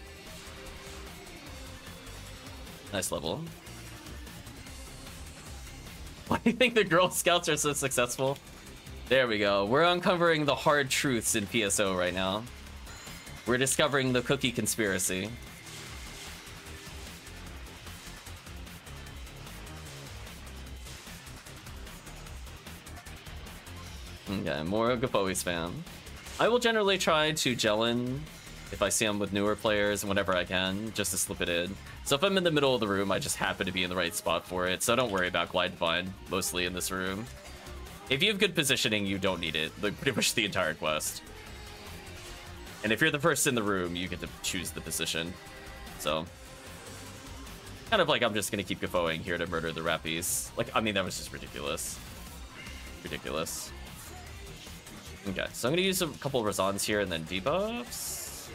Nice level. Why do you think the Girl Scouts are so successful? There we go. We're uncovering the hard truths in PSO right now. We're discovering the cookie conspiracy. Okay, more Gifoie spam. I will generally try to gel in if I see them with newer players and whenever I can, just to slip it in. So if I'm in the middle of the room, I just happen to be in the right spot for it, so don't worry about Glide Divine, mostly in this room. If you have good positioning, you don't need it, like pretty much the entire quest. And if you're the first in the room, you get to choose the position. So, kind of like I'm just gonna keep Gafoing here to murder the Rappies. Like, I mean, that was just ridiculous. Ridiculous. Okay, so I'm gonna use a couple of Razans here and then debuffs.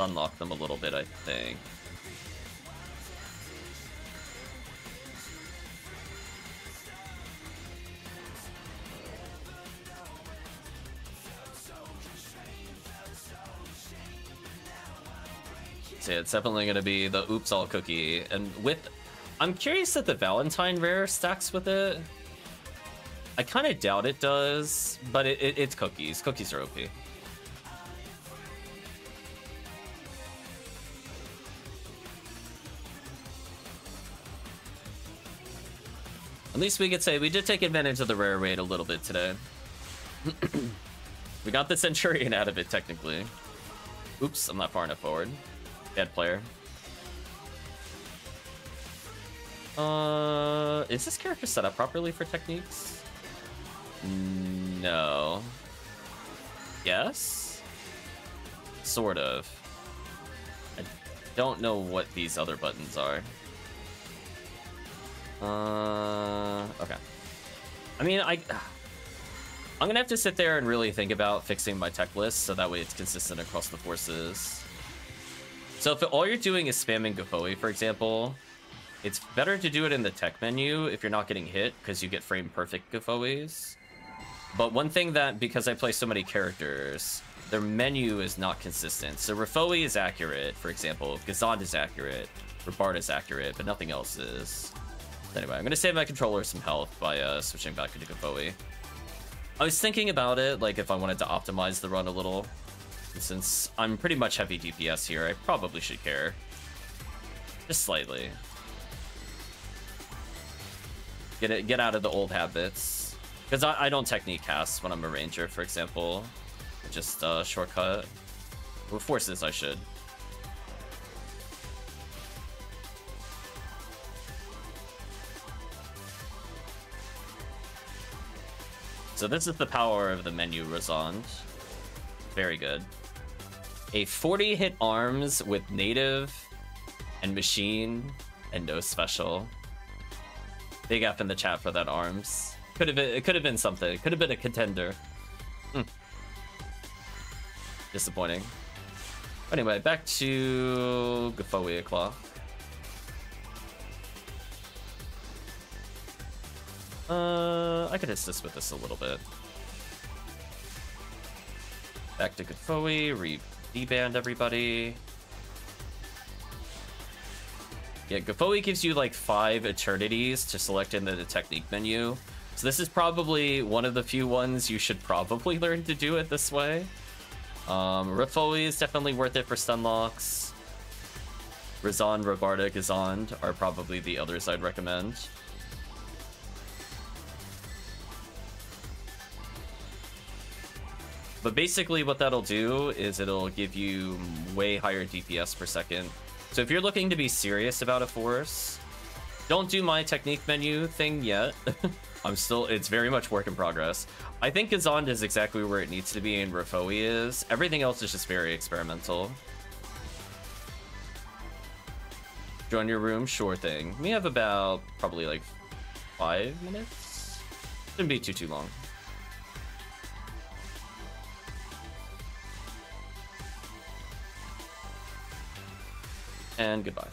Unlock them a little bit, I think. It's definitely gonna be the oops all cookie. And with I'm curious if the Valentine rare stacks with it. I kind of doubt it does, but it, it, it's cookies. Cookies are OP. At least we could say we did take advantage of the rare rate a little bit today. we got the Centurion out of it, technically. Oops, I'm not far enough forward. Bad player. Uh, is this character set up properly for techniques? No. Yes? Sort of. I don't know what these other buttons are. Uh, okay. I mean, I... I'm gonna have to sit there and really think about fixing my tech list so that way it's consistent across the forces. So if all you're doing is spamming Gifoie, for example, it's better to do it in the tech menu if you're not getting hit, because you get frame perfect Gifoies. But one thing that, because I play so many characters, their menu is not consistent. So Rafoie is accurate, for example. Gizonde is accurate. Rabard is accurate, but nothing else is. Anyway, I'm going to save my controller some health by uh, switching back into Gifoie. I was thinking about it, like if I wanted to optimize the run a little. And since I'm pretty much heavy DPS here, I probably should care. Just slightly. Get it, get out of the old habits. Because I, I, don't technique cast when I'm a ranger, for example. Just uh, shortcut. With forces, I should. So this is the power of the menu Razonde. Very good. A 40 hit arms with native and machine and no special. Big F in the chat for that arms. Could have been. It could have been something. It could have been a contender. Hmm. Disappointing. Anyway, back to Gaphoia Claw. Uh, I could assist with this a little bit. Back to Gifoie, re-deband everybody. Yeah, Gifoie gives you like five eternities to select in the technique menu. So this is probably one of the few ones you should probably learn to do it this way. Um, Rifoli is definitely worth it for stun locks. Razan, Rabarta, Gizonde are probably the others I'd recommend. But basically what that'll do is it'll give you way higher DPS per second. So if you're looking to be serious about a force, don't do my technique menu thing yet. I'm still, it's very much work in progress. I think Gizonde is exactly where it needs to be and Rafoie is. Everything else is just very experimental. Join your room? Sure thing. We have about probably like five minutes? Shouldn't be too, too long. and goodbye.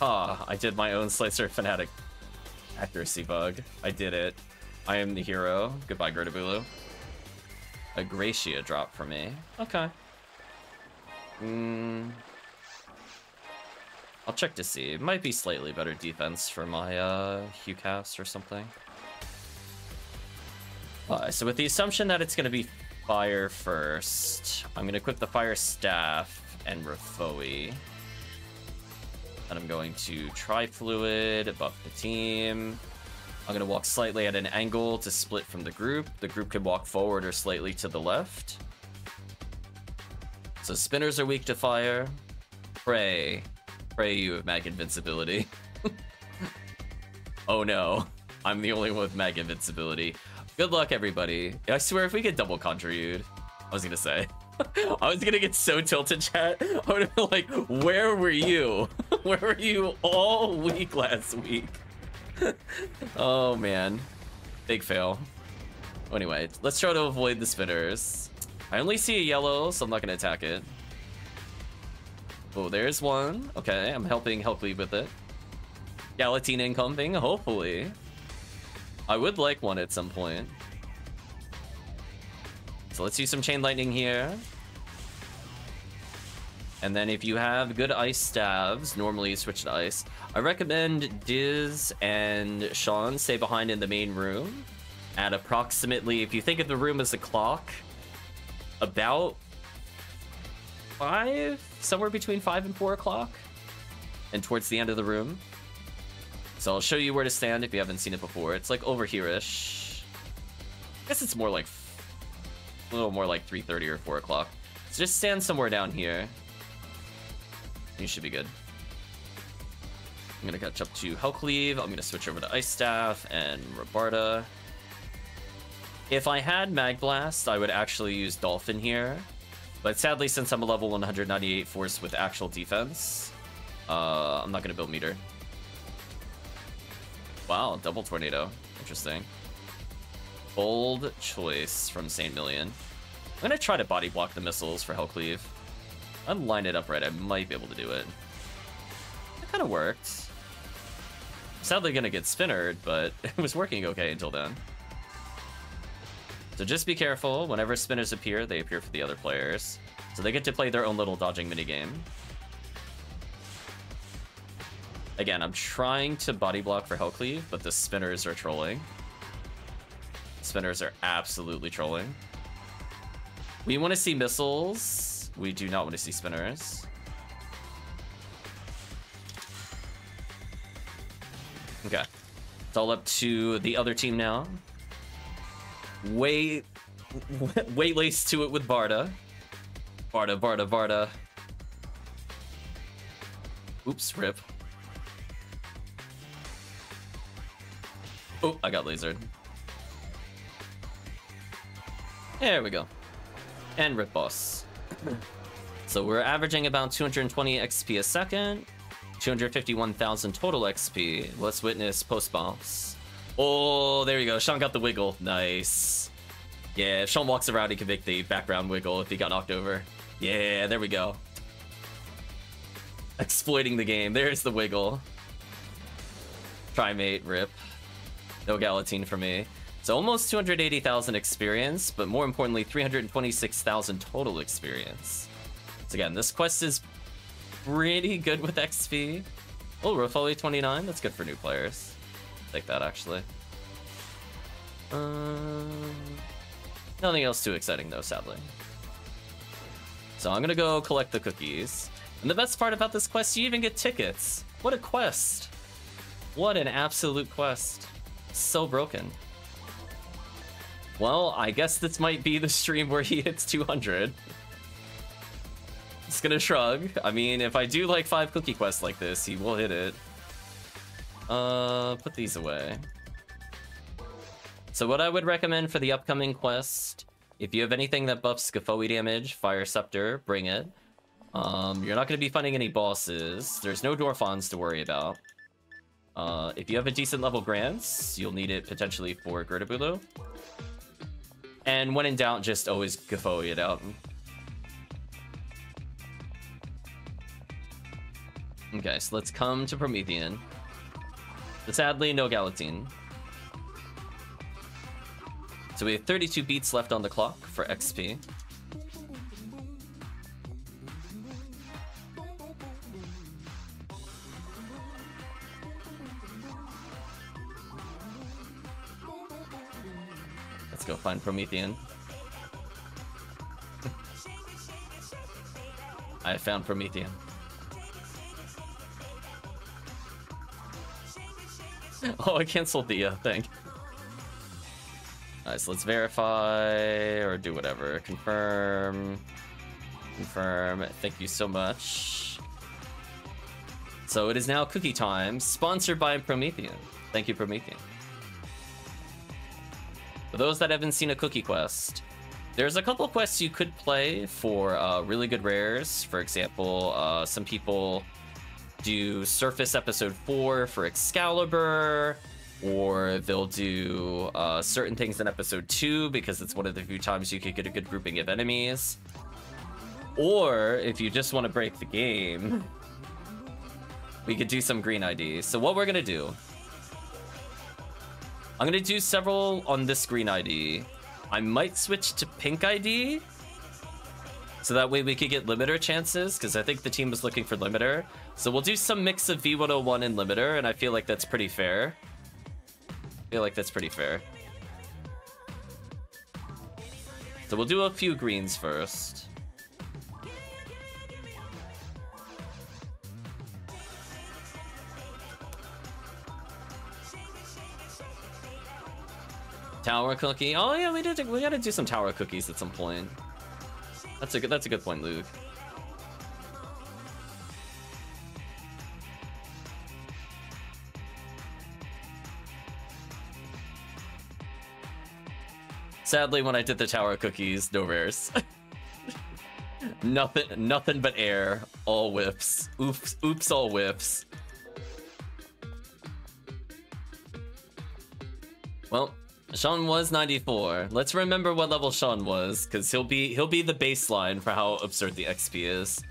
Ah, I did my own Slicer Fanatic accuracy bug. I did it. I am the hero. Goodbye, Girtablulu. A Gracia drop for me. Okay. Hmm. I'll check to see. It might be slightly better defense for my uh, or something. Uh, so with the assumption that it's going to be fire first, I'm going to equip the fire staff and Rafoie. And I'm going to Tri-Fluid, buff the team. I'm going to walk slightly at an angle to split from the group. The group can walk forward or slightly to the left. So spinners are weak to fire. Pray. Pray you have mag invincibility. oh no. I'm the only one with mag invincibility. Good luck, everybody. I swear, if we get double conjured, I was gonna say. I was gonna get so tilted, chat. I would have been like, where were you? where were you all week last week? oh, man. Big fail. Anyway, let's try to avoid the spinners. I only see a yellow, so I'm not gonna attack it. Oh, there's one. Okay, I'm helping Hellcleave with it. Galatine incoming, hopefully. I would like one at some point. So let's use some Chain Lightning here. And then if you have good ice stabs, normally you switch to ice. I recommend Diz and Sean stay behind in the main room at approximately, if you think of the room as a clock, about five, somewhere between five and four o'clock, and towards the end of the room. So I'll show you where to stand if you haven't seen it before. It's like over here-ish. I guess it's more like a little more like 3:30 or 4 o'clock. So just stand somewhere down here. You should be good. I'm gonna catch up to Hellcleave. I'm gonna switch over to Ice Staff and Rabarta. If I had Mag Blast, I would actually use Dolphin here. But sadly, since I'm a level 198 force with actual defense, uh, I'm not gonna build meter. Wow, double tornado. Interesting. Bold choice from Saint-Milion. I'm gonna try to body block the missiles for Hellcleave. I'm line it up right, I might be able to do it. That kind of worked. Sadly gonna get spinnered, but it was working okay until then. So just be careful, whenever spinners appear, they appear for the other players. So they get to play their own little dodging minigame. Again, I'm trying to body block for Hellcleave, but the spinners are trolling. Spinners are absolutely trolling. We want to see missiles. We do not want to see spinners. Okay. It's all up to the other team now. Way, way laced to it with Barta. Barta, Barta, Barta. Oops, rip. Oh, I got lasered. There we go. And rip boss. so we're averaging about 220 XP a second. 251,000 total XP. Let's witness post boss. Oh, there you go. Sean got the wiggle. Nice. Yeah, if Sean walks around, he can make the background wiggle if he got knocked over. Yeah, there we go. Exploiting the game. There's the wiggle. Primate, rip. No Galatine for me. So almost 280,000 experience, but more importantly, 326,000 total experience. So again, this quest is pretty good with XP. Oh, Rofoli 29, that's good for new players. Take that, actually. Um, nothing else too exciting, though, sadly. So I'm gonna go collect the cookies. And the best part about this quest, you even get tickets. What a quest. What an absolute quest so broken. Well, I guess this might be the stream where he hits 200. Just gonna shrug. I mean, if I do like five cookie quests like this, he will hit it. Uh, put these away. So what I would recommend for the upcoming quest, if you have anything that buffs Scafoe damage, Fire Scepter, bring it. Um, you're not going to be fighting any bosses. There's no Dorphons to worry about. Uh, if you have a decent level Grants, you'll need it potentially for Girtablulu. And when in doubt, just always Gifoie it out. Okay, so let's come to Promethean. But sadly, no Galatine. So we have 32 beats left on the clock for XP. Go find Promethean. I found Promethean. oh, I canceled the uh, thing. Alright, so let's verify or do whatever. Confirm. Confirm. Thank you so much. So it is now cookie time, sponsored by Promethean. Thank you, Promethean. For those that haven't seen a cookie quest, there's a couple quests you could play for uh, really good rares. For example, uh, some people do Surface Episode 4 for Excalibur, or they'll do uh, certain things in Episode 2 because it's one of the few times you could get a good grouping of enemies. Or if you just want to break the game, we could do some green ID. So what we're going to do, I'm to do several on this green ID. I might switch to pink ID. So that way we could get limiter chances, because I think the team was looking for limiter. So we'll do some mix of V101 and limiter, and I feel like that's pretty fair. I feel like that's pretty fair. So we'll do a few greens first. Tower cookie. Oh yeah, we did. We gotta do some tower cookies at some point. That's a good. That's a good point, Luke. Sadly, when I did the tower cookies, no rares. nothing, nothing but air. All whips. Oops, oops, all whiffs. Sean was 94. Let's remember what level Sean was, because he'll be he'll be the baseline for how absurd the XP is.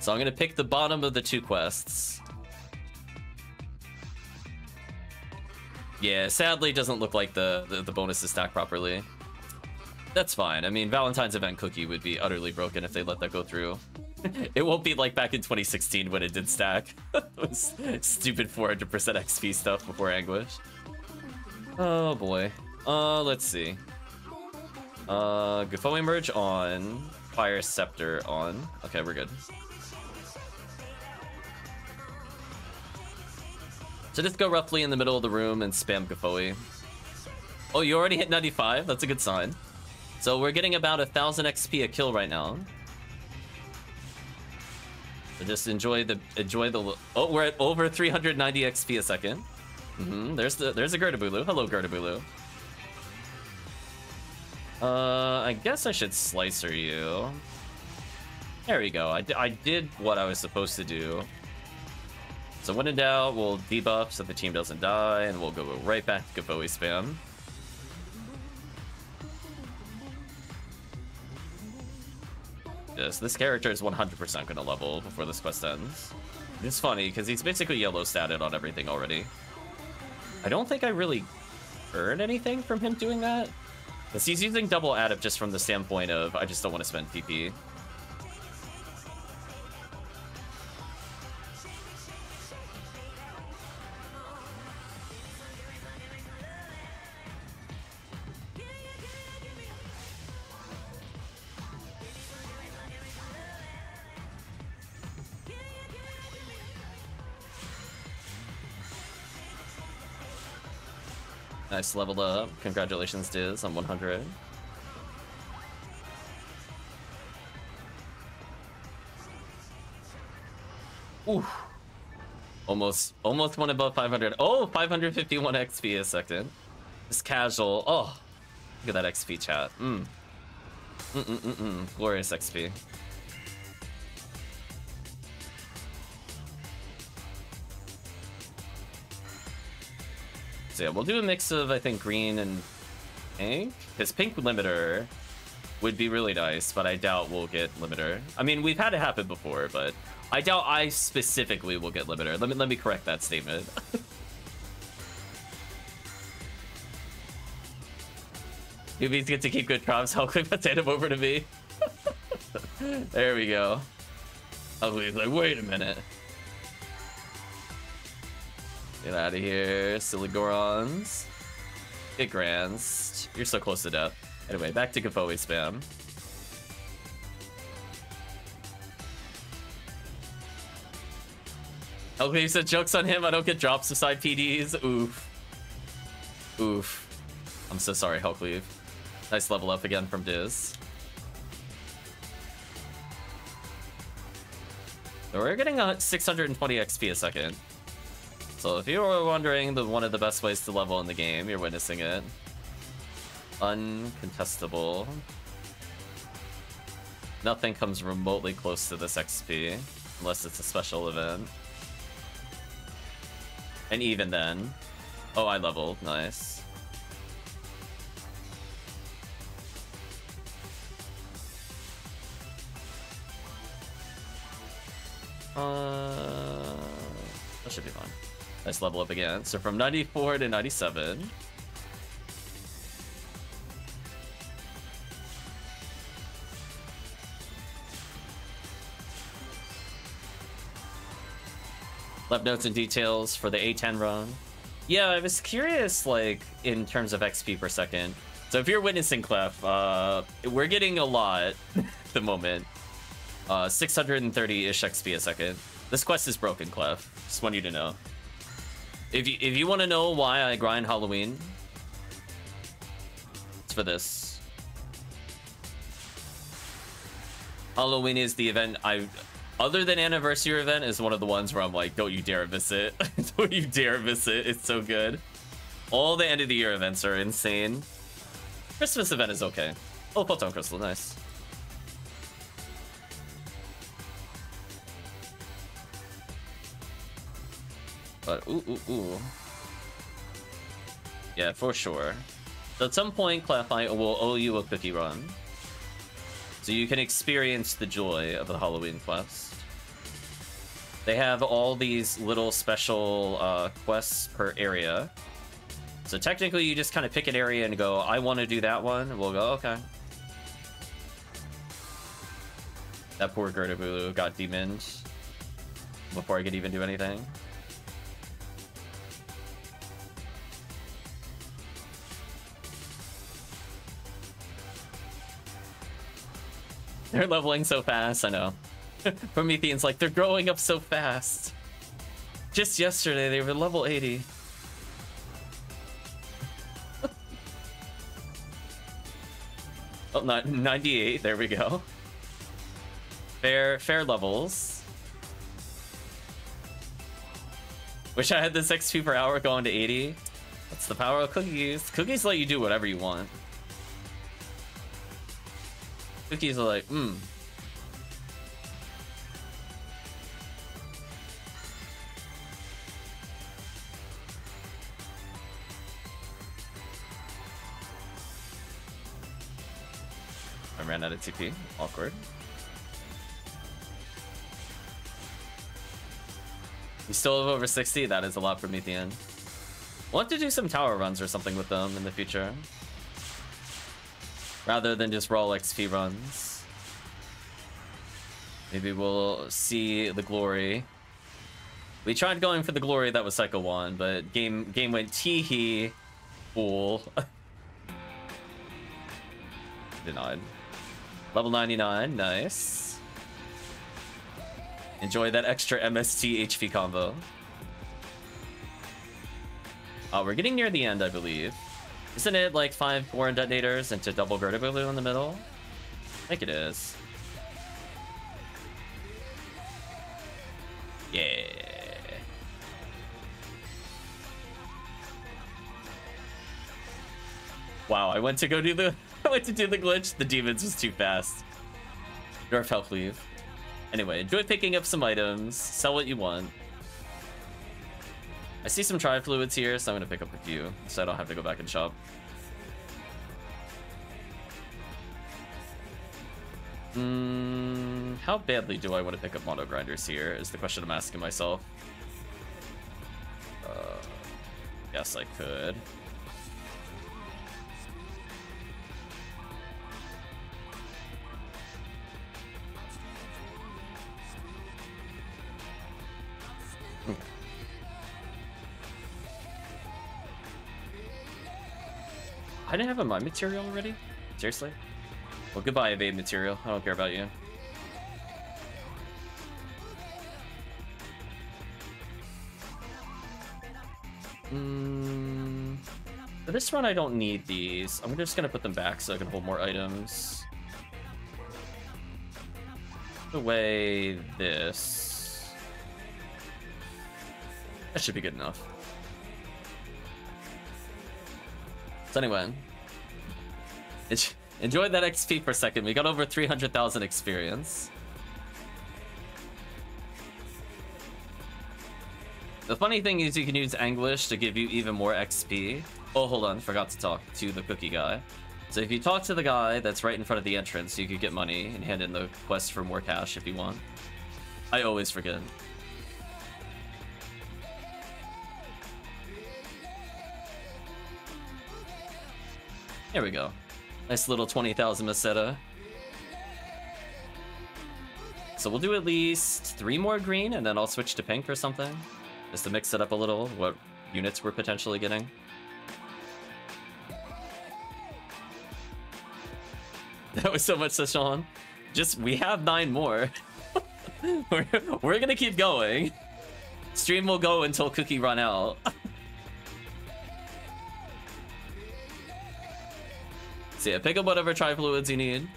So I'm gonna pick the bottom of the two quests. Yeah, sadly doesn't look like the, the, the bonuses stack properly. That's fine. I mean, Valentine's event cookie would be utterly broken if they let that go through. it won't be like back in 2016 when it did stack. stupid 400% XP stuff before Anguish. Oh boy. Uh, let's see. Uh, Gufo Emerge on. Fire Scepter on. Okay, we're good. So just go roughly in the middle of the room and spam Gifoie. Oh, you already hit 95? That's a good sign. So we're getting about a thousand XP a kill right now. So just enjoy the enjoy the. Oh, we're at over 390 XP a second. Mm -hmm. There's the there's a Girtablulu. Hello, Girtablulu. Uh, I guess I should slicer you. There we go. I, I did what I was supposed to do. So when in doubt, we'll debuff so the team doesn't die, and we'll go right back to Gifoie spam. Yes, this character is 100% gonna level before this quest ends. It's funny, because he's basically yellow statted on everything already. I don't think I really earned anything from him doing that. Because he's using double adap just from the standpoint of, I just don't want to spend PP. Nice, leveled up. Congratulations, Diz, on 100. Ooh. Almost, almost one above 500. Oh, 551 XP a second. Just casual. Oh, look at that XP chat. Mm. Mm mm mm mm. Glorious XP. Yeah, we'll do a mix of, I think, green and pink. Because pink limiter would be really nice, but I doubt we'll get limiter. I mean, we've had it happen before, but I doubt I specifically will get limiter. Let me let me correct that statement. Newbies get to keep good props. How quick hand him over to me. there we go. Ugly's like, wait a minute. Get out of here, silly Gorans. Get Grants. You're so close to death. Anyway, back to Gifoie spam. Okay, you said jokes on him. I don't get drops beside PDs. Oof. Oof. I'm so sorry, Hellcleave. Nice level up again from Diz. So we're getting a 620 XP a second. So if you were wondering the one of the best ways to level in the game, you're witnessing it. Uncontestable. Nothing comes remotely close to this XP, unless it's a special event. And even then... Oh, I leveled. Nice. Uh, that should be fun. Nice level up again. So from 94 to 97. Left notes and details for the A10 run. Yeah, I was curious, like, in terms of XP per second. So if you're witnessing Clef, uh, we're getting a lot at the moment. Uh, 630-ish XP a second. This quest is broken, Clef. Just want you to know. If you if you want to know why I grind Halloween, it's for this. Halloween is the event I, other than anniversary event, is one of the ones where I'm like, don't you dare miss it. don't you dare miss it. It's so good. All the end of the year events are insane. Christmas event is okay. Oh, Photon Crystal, nice. But ooh, ooh, ooh. Yeah, for sure. So at some point, Clapite will owe you a cookie run. So you can experience the joy of the Halloween quest. They have all these little special uh, quests per area. So technically, you just kind of pick an area and go, I want to do that one. We'll go, okay. That poor Gerda got demoned before I could even do anything. They're leveling so fast, I know. Promethean's like, they're growing up so fast. Just yesterday, they were level 80. oh, not 98, there we go. Fair, fair levels. Wish I had this XP per hour going to 80. That's the power of cookies. Cookies let you do whatever you want. Cookies are like, hmm. I ran out of TP. Awkward. You still have over 60? That is a lot for Promethean. We'll have to do some tower runs or something with them in the future rather than just raw XP runs. Maybe we'll see the glory. We tried going for the glory that was Cycle 1, but game game went teehee. Fool. Denied. Level 99, nice. Enjoy that extra MST HP combo. Uh, we're getting near the end, I believe. Isn't it like five Goran detonators into double Glue in the middle? I think it is. Yeah. Wow, I went to go do the I went to do the glitch. The demons was too fast. Nerf leave. Anyway, enjoy picking up some items. Sell what you want. I see some tri-fluids here, so I'm gonna pick up a few, so I don't have to go back and shop. Mm, how badly do I want to pick up mono grinders here is the question I'm asking myself. Uh, yes, I could. I didn't have a my material already? Seriously? Well, goodbye, evade material. I don't care about you. Mm, for this run, I don't need these. I'm just gonna put them back so I can hold more items. Away this. That should be good enough. Anyway, enjoy that XP for a second. We got over 300,000 experience. The funny thing is you can use Anguish to give you even more XP. Oh, hold on, forgot to talk to the cookie guy. So if you talk to the guy that's right in front of the entrance, you could get money and hand in the quest for more cash if you want. I always forget. There we go. Nice little 20,000 Meseta. So we'll do at least three more green, and then I'll switch to pink or something. Just to mix it up a little, what units we're potentially getting. That was so much Sashawn. Just, we have nine more. we're, we're gonna keep going. Stream will go until Cookie run out. So yeah, pick up whatever tri-fluids you need.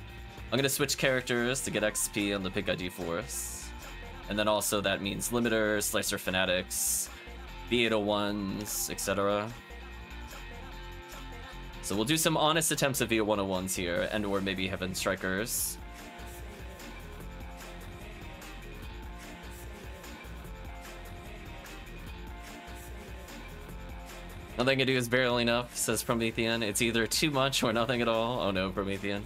I'm gonna switch characters to get XP on the Pink ID Force. And then also that means Limiter, slicer fanatics, V801s, etc. So we'll do some honest attempts at V101s here, and or maybe Heaven Strikers. Nothing I do is barely enough, says Promethean. It's either too much or nothing at all. Oh no, Promethean.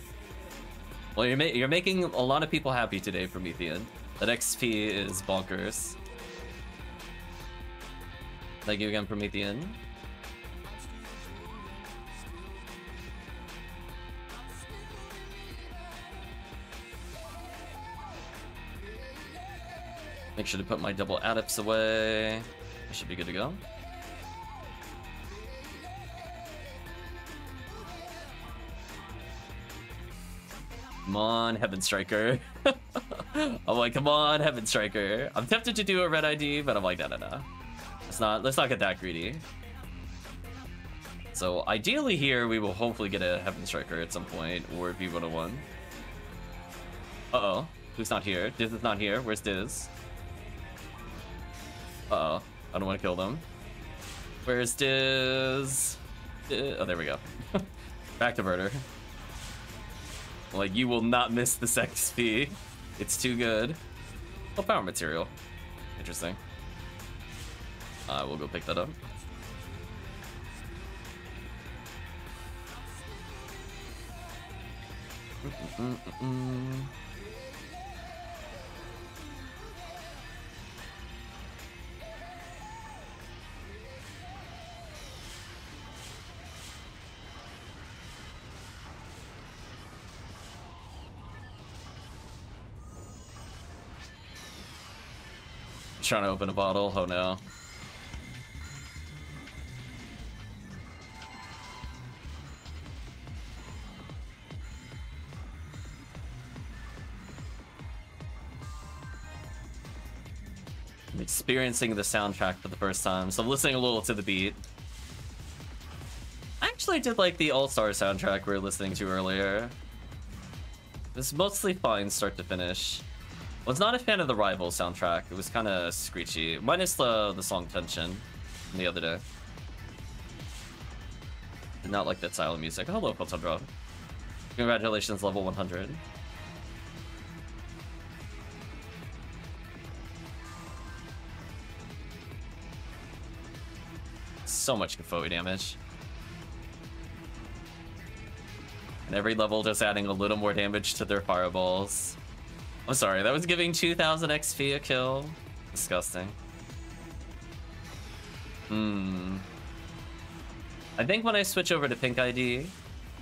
Well, you're, ma you're making a lot of people happy today, Promethean. That XP is bonkers. Thank you again, Promethean. Make sure to put my double adepts away. I should be good to go. Come on, Heaven Striker. I'm like, come on, Heaven Striker. I'm tempted to do a red ID, but I'm like, no, no, no. Let's not, let's not get that greedy. So ideally here, we will hopefully get a Heaven Striker at some point, or V101. Uh-oh. Who's not here? Diz is not here. Where's Diz? Uh-oh. I don't want to kill them. Where's Diz? Diz? Oh, there we go. Back to murder. Like, you will not miss the XP. It's too good. Oh, power material. Interesting. I uh, will go pick that up. Mm -mm -mm Trying to open a bottle. Oh no. I'm experiencing the soundtrack for the first time, so I'm listening a little to the beat. I actually did like the All-Star soundtrack we were listening to earlier. It's mostly fine start to finish. Was not a fan of the Rival soundtrack. It was kind of screechy. Minus the, the song Tension from the other day. Did not like that style of music. Hello, Potandra. Congratulations, level 100. So much Gifoie damage. And every level just adding a little more damage to their fireballs. I'm sorry, that was giving 2000 XP a kill. Disgusting. Hmm. I think when I switch over to Pink ID,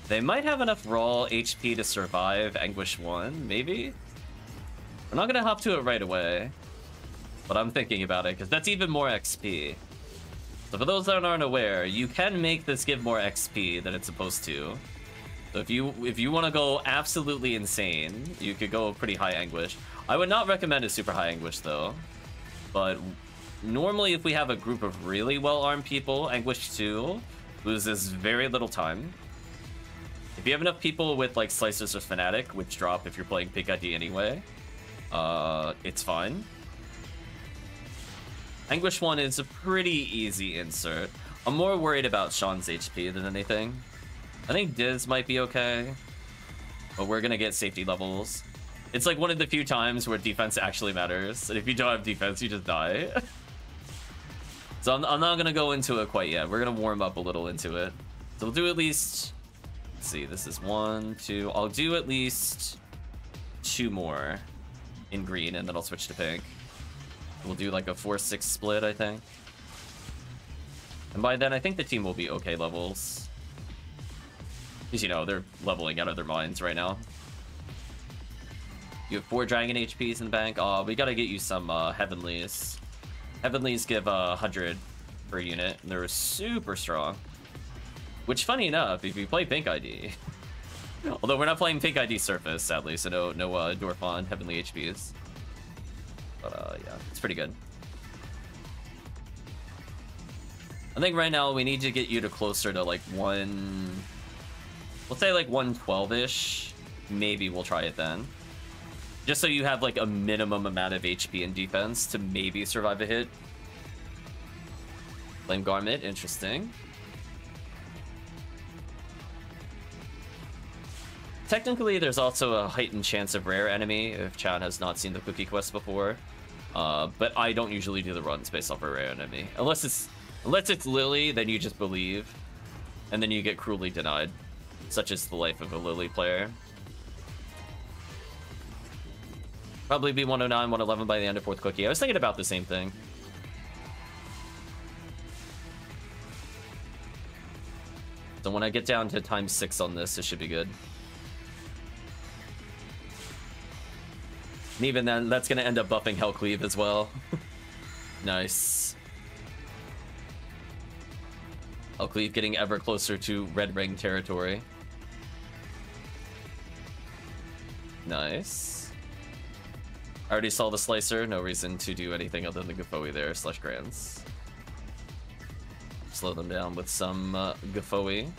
they might have enough raw HP to survive Anguish 1, maybe? I'm not gonna hop to it right away, but I'm thinking about it, because that's even more XP. So for those that aren't aware, you can make this give more XP than it's supposed to. If you if you want to go absolutely insane, you could go pretty high anguish. I would not recommend a super high anguish though. But normally if we have a group of really well-armed people, anguish 2 loses very little time. If you have enough people with like slices or fanatic, which drop if you're playing ID anyway, uh, it's fine. Anguish 1 is a pretty easy insert. I'm more worried about Sean's HP than anything. I think Diz might be okay, but we're gonna get safety levels. It's like one of the few times where defense actually matters. And if you don't have defense, you just die. so I'm, I'm, not gonna go into it quite yet. We're gonna warm up a little into it. So we'll do at least, let's see, this is one, two, I'll do at least two more in green and then I'll switch to pink. We'll do like a 4-6 split, I think. And by then, I think the team will be okay levels. Because, you know, they're leveling out of their minds right now. You have four Dragon HPs in the bank. Oh, we gotta get you some uh, Heavenlies. Heavenlies give uh, 100 per unit, and they're super strong. Which, funny enough, if you play Pink ID... although we're not playing Pink ID Surface, sadly, so no, no uh, Dorphon Heavenly HPs. But, uh, yeah, it's pretty good. I think right now we need to get you to closer to, like, one We'll say like 112-ish. Maybe we'll try it then. Just so you have like a minimum amount of HP and defense to maybe survive a hit. Flame Garment, interesting. Technically, there's also a heightened chance of rare enemy if Chad has not seen the cookie quest before. Uh, but I don't usually do the runs based off a rare enemy. Unless it's unless it's Lily, then you just believe. And then you get cruelly denied such as the life of a Lily player. Probably be 109, 111 by the end of fourth cookie. I was thinking about the same thing. So when I get down to times six on this, it should be good. And even then, that's going to end up buffing Hellcleave as well. nice. Hellcleave getting ever closer to Red Ring territory. Nice. I already saw the slicer, no reason to do anything other than the Gifoie there, slash Grants. Slow them down with some uh, Gifoie.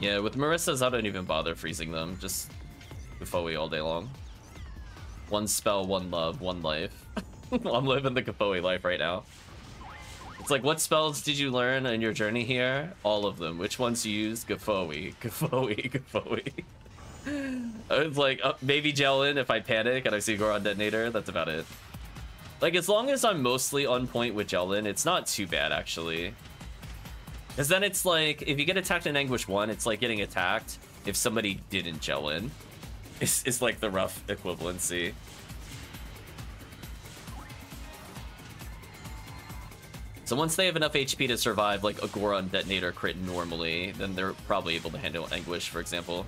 Yeah, with Merissa's, I don't even bother freezing them, just Gifoie all day long. One spell, one love, one life. I'm living the Gifoie life right now. It's like, what spells did you learn in your journey here? All of them. Which ones you use? Gifoie, Gifoie, Gifoie. it's like, uh, maybe Jellen if I panic and I see Goran Detonator. That's about it. Like, as long as I'm mostly on point with Jellen, it's not too bad, actually. Because then it's like, if you get attacked in Anguish 1, it's like getting attacked if somebody didn't Jellen. It's, it's like the rough equivalency. So once they have enough HP to survive like a Goran Detonator crit normally, then they're probably able to handle Anguish, for example.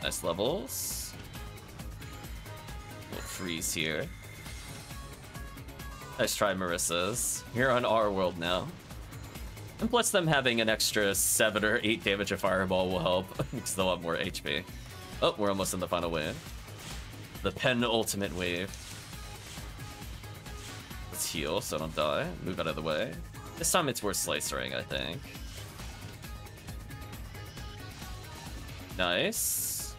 Nice levels. We'll freeze here. Nice try, Merissa's. You're on our world now. And plus them having an extra 7 or 8 damage of Fireball will help, because they'll have more HP. Oh, we're almost in the final wave the penultimate wave. Let's heal so I don't die. Move out of the way. This time it's worth slicering, I think. Nice.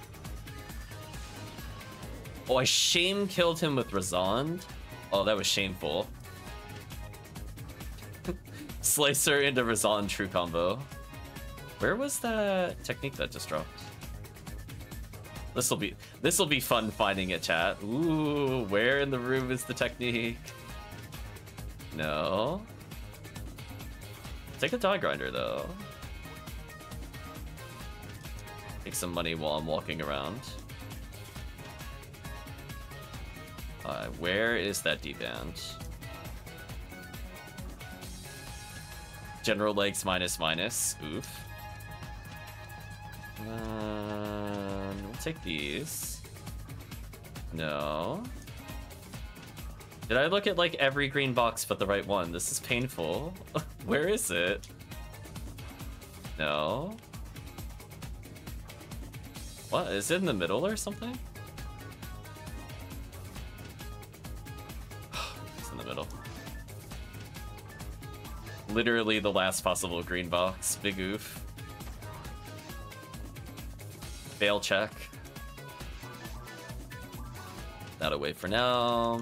Oh, I shame killed him with Razonde. Oh, that was shameful. Slicer into Razonde true combo. Where was that technique that just dropped? This will be this will be fun finding it, chat. Ooh, where in the room is the technique? No. Take a die grinder though. Take some money while I'm walking around. Uh, where is that D-band? General legs minus minus. Oof. Uh, we'll take these. No. Did I look at like every green box but the right one? This is painful. Where is it? No. What? Is it in the middle or something? it's in the middle. Literally the last possible green box. Big oof. Fail check. That away for now.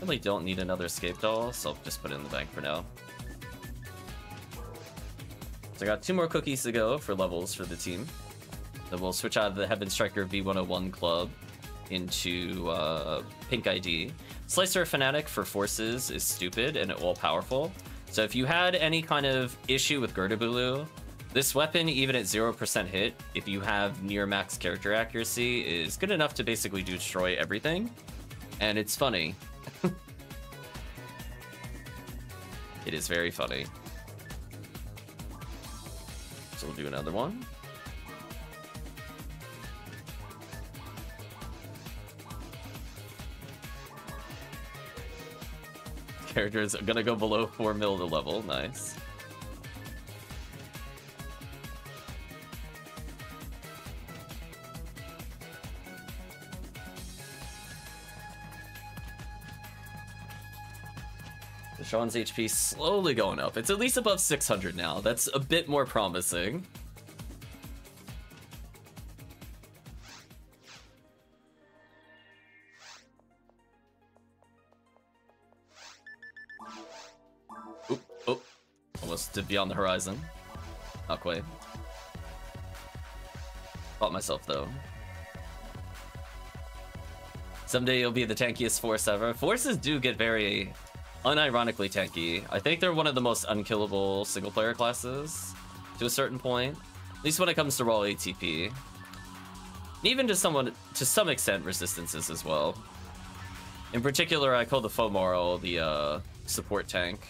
Really don't need another escape doll, so I'll just put it in the bank for now. So I got two more cookies to go for levels for the team. Then we'll switch out of the Heaven Striker V101 club into uh, Pink ID. Slicer Fanatic for forces is stupid and all powerful. So if you had any kind of issue with Girtablulu, this weapon, even at 0% hit, if you have near max character accuracy, is good enough to basically destroy everything. And it's funny. it is very funny. So we'll do another one. Characters are gonna go below 4 mil the level, nice. Sean's HP slowly going up. It's at least above 600 now. That's a bit more promising. Oop, oh, almost did beyond the horizon. Not quite. Caught myself though. Someday you'll be the tankiest force ever. Forces do get very unironically tanky. I think they're one of the most unkillable single player classes to a certain point. At least when it comes to raw ATP. Even to someone to some extent resistances as well. In particular, I call the FOmarl the uh, support tank.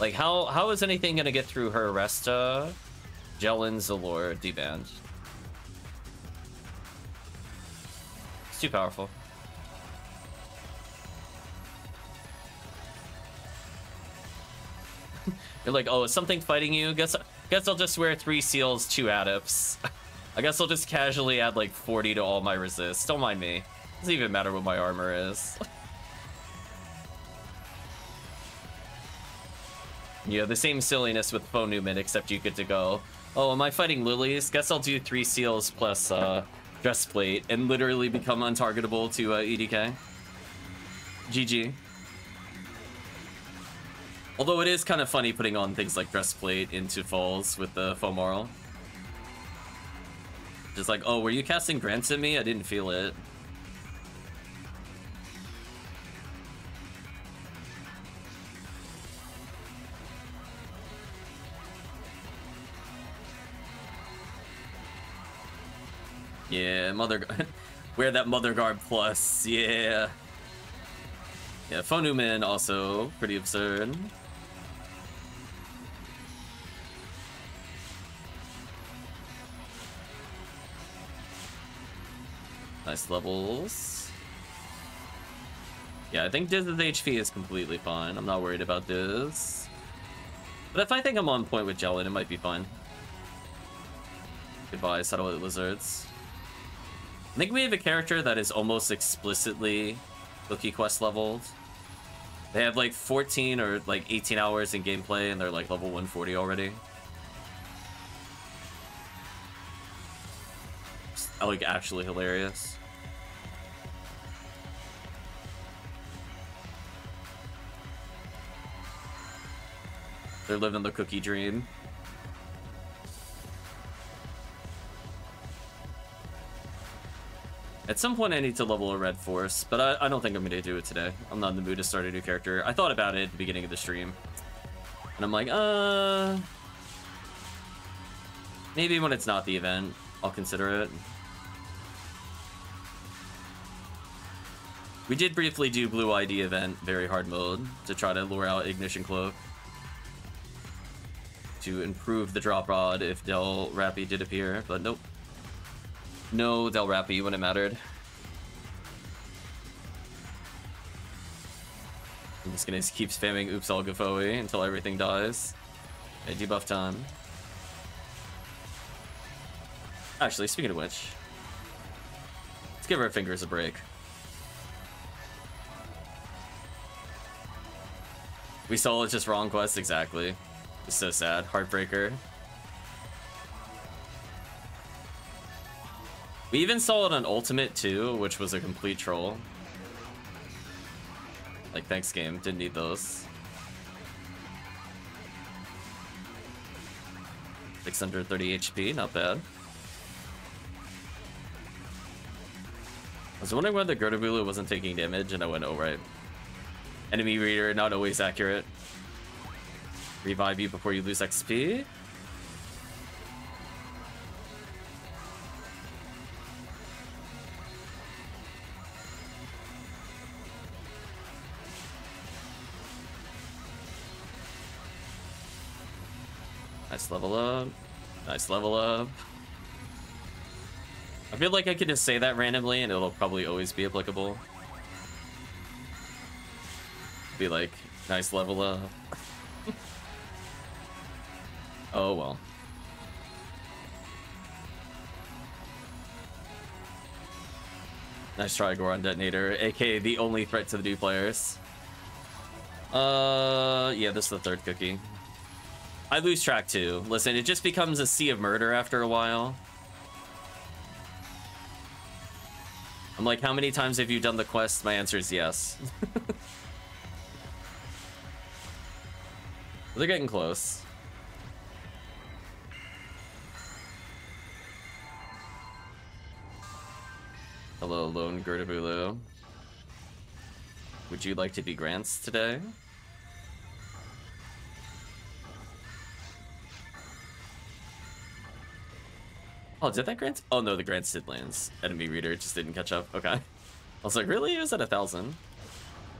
Like how how is anything gonna get through her Resta, Jellen, Zalure, D-Band? It's too powerful. You're like, oh, is something fighting you? Guess guess I'll just wear three seals, two adepts. I guess I'll just casually add like 40 to all my resist. Don't mind me. Doesn't even matter what my armor is. yeah, the same silliness with Fo Newman, except you get to go, oh, am I fighting lilies? Guess I'll do three seals plus uh, dress plate and literally become untargetable to uh, EDK. GG. Although it is kind of funny putting on things like Dressplate into Falz with the FOmarl. Just like, oh, were you casting Grants at me? I didn't feel it. Yeah, Mother... Wear that Mother Guard Plus, yeah. Yeah, Fo Newman also pretty absurd. Nice levels. Yeah, I think Diz with HP is completely fine. I'm not worried about Diz. But if I think I'm on point with Jellen, it might be fine. Goodbye, Satellite Lizards. I think we have a character that is almost explicitly Cookie Quest leveled. They have like 14 or like 18 hours in gameplay and they're like level 140 already. like actually hilarious. They're living the cookie dream. At some point I need to level a red force, but I, I don't think I'm going to do it today. I'm not in the mood to start a new character. I thought about it at the beginning of the stream. And I'm like, uh... Maybe when it's not the event, I'll consider it. We did briefly do Blue ID event, very hard mode, to try to lure out Ignition Cloak. To improve the drop rod if Del Rappy did appear, but nope. No Del Rappy when it mattered. I'm just gonna keep spamming Oops All Gifoie until everything dies. Okay, debuff time. Actually, speaking of which, let's give our fingers a break. We saw it's just wrong quest, exactly. So sad. Heartbreaker. We even saw it on Ultimate too, which was a complete troll. Like, thanks game, didn't need those. 630 HP, not bad. I was wondering why the Girtablulu wasn't taking damage, and I went, oh right. Enemy reader, not always accurate. Revive you before you lose XP. Nice level up. Nice level up. I feel like I could just say that randomly and it'll probably always be applicable. Be like, nice level up. Oh well. Nice try, Goran Detonator, aka the only threat to the new players. Uh, yeah, this is the third cookie. I lose track too. Listen, it just becomes a sea of murder after a while. I'm like, how many times have you done the quest? My answer is yes. They're getting close. Hello, Lone Girtablulu. Would you like to be Grants today? Oh, did that Grants? Oh no, the Grants did lands. Enemy reader just didn't catch up. Okay. I was like, really? It was at a thousand.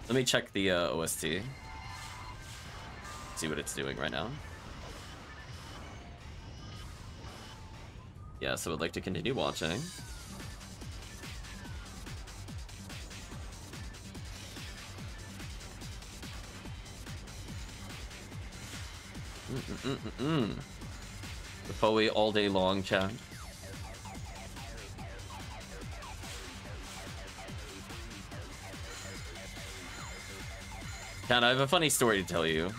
Let me check the uh, OST see what it's doing right now. Yeah, so I'd like to continue watching. Mm -mm -mm the Poe all day long chat. Cat, I have a funny story to tell you.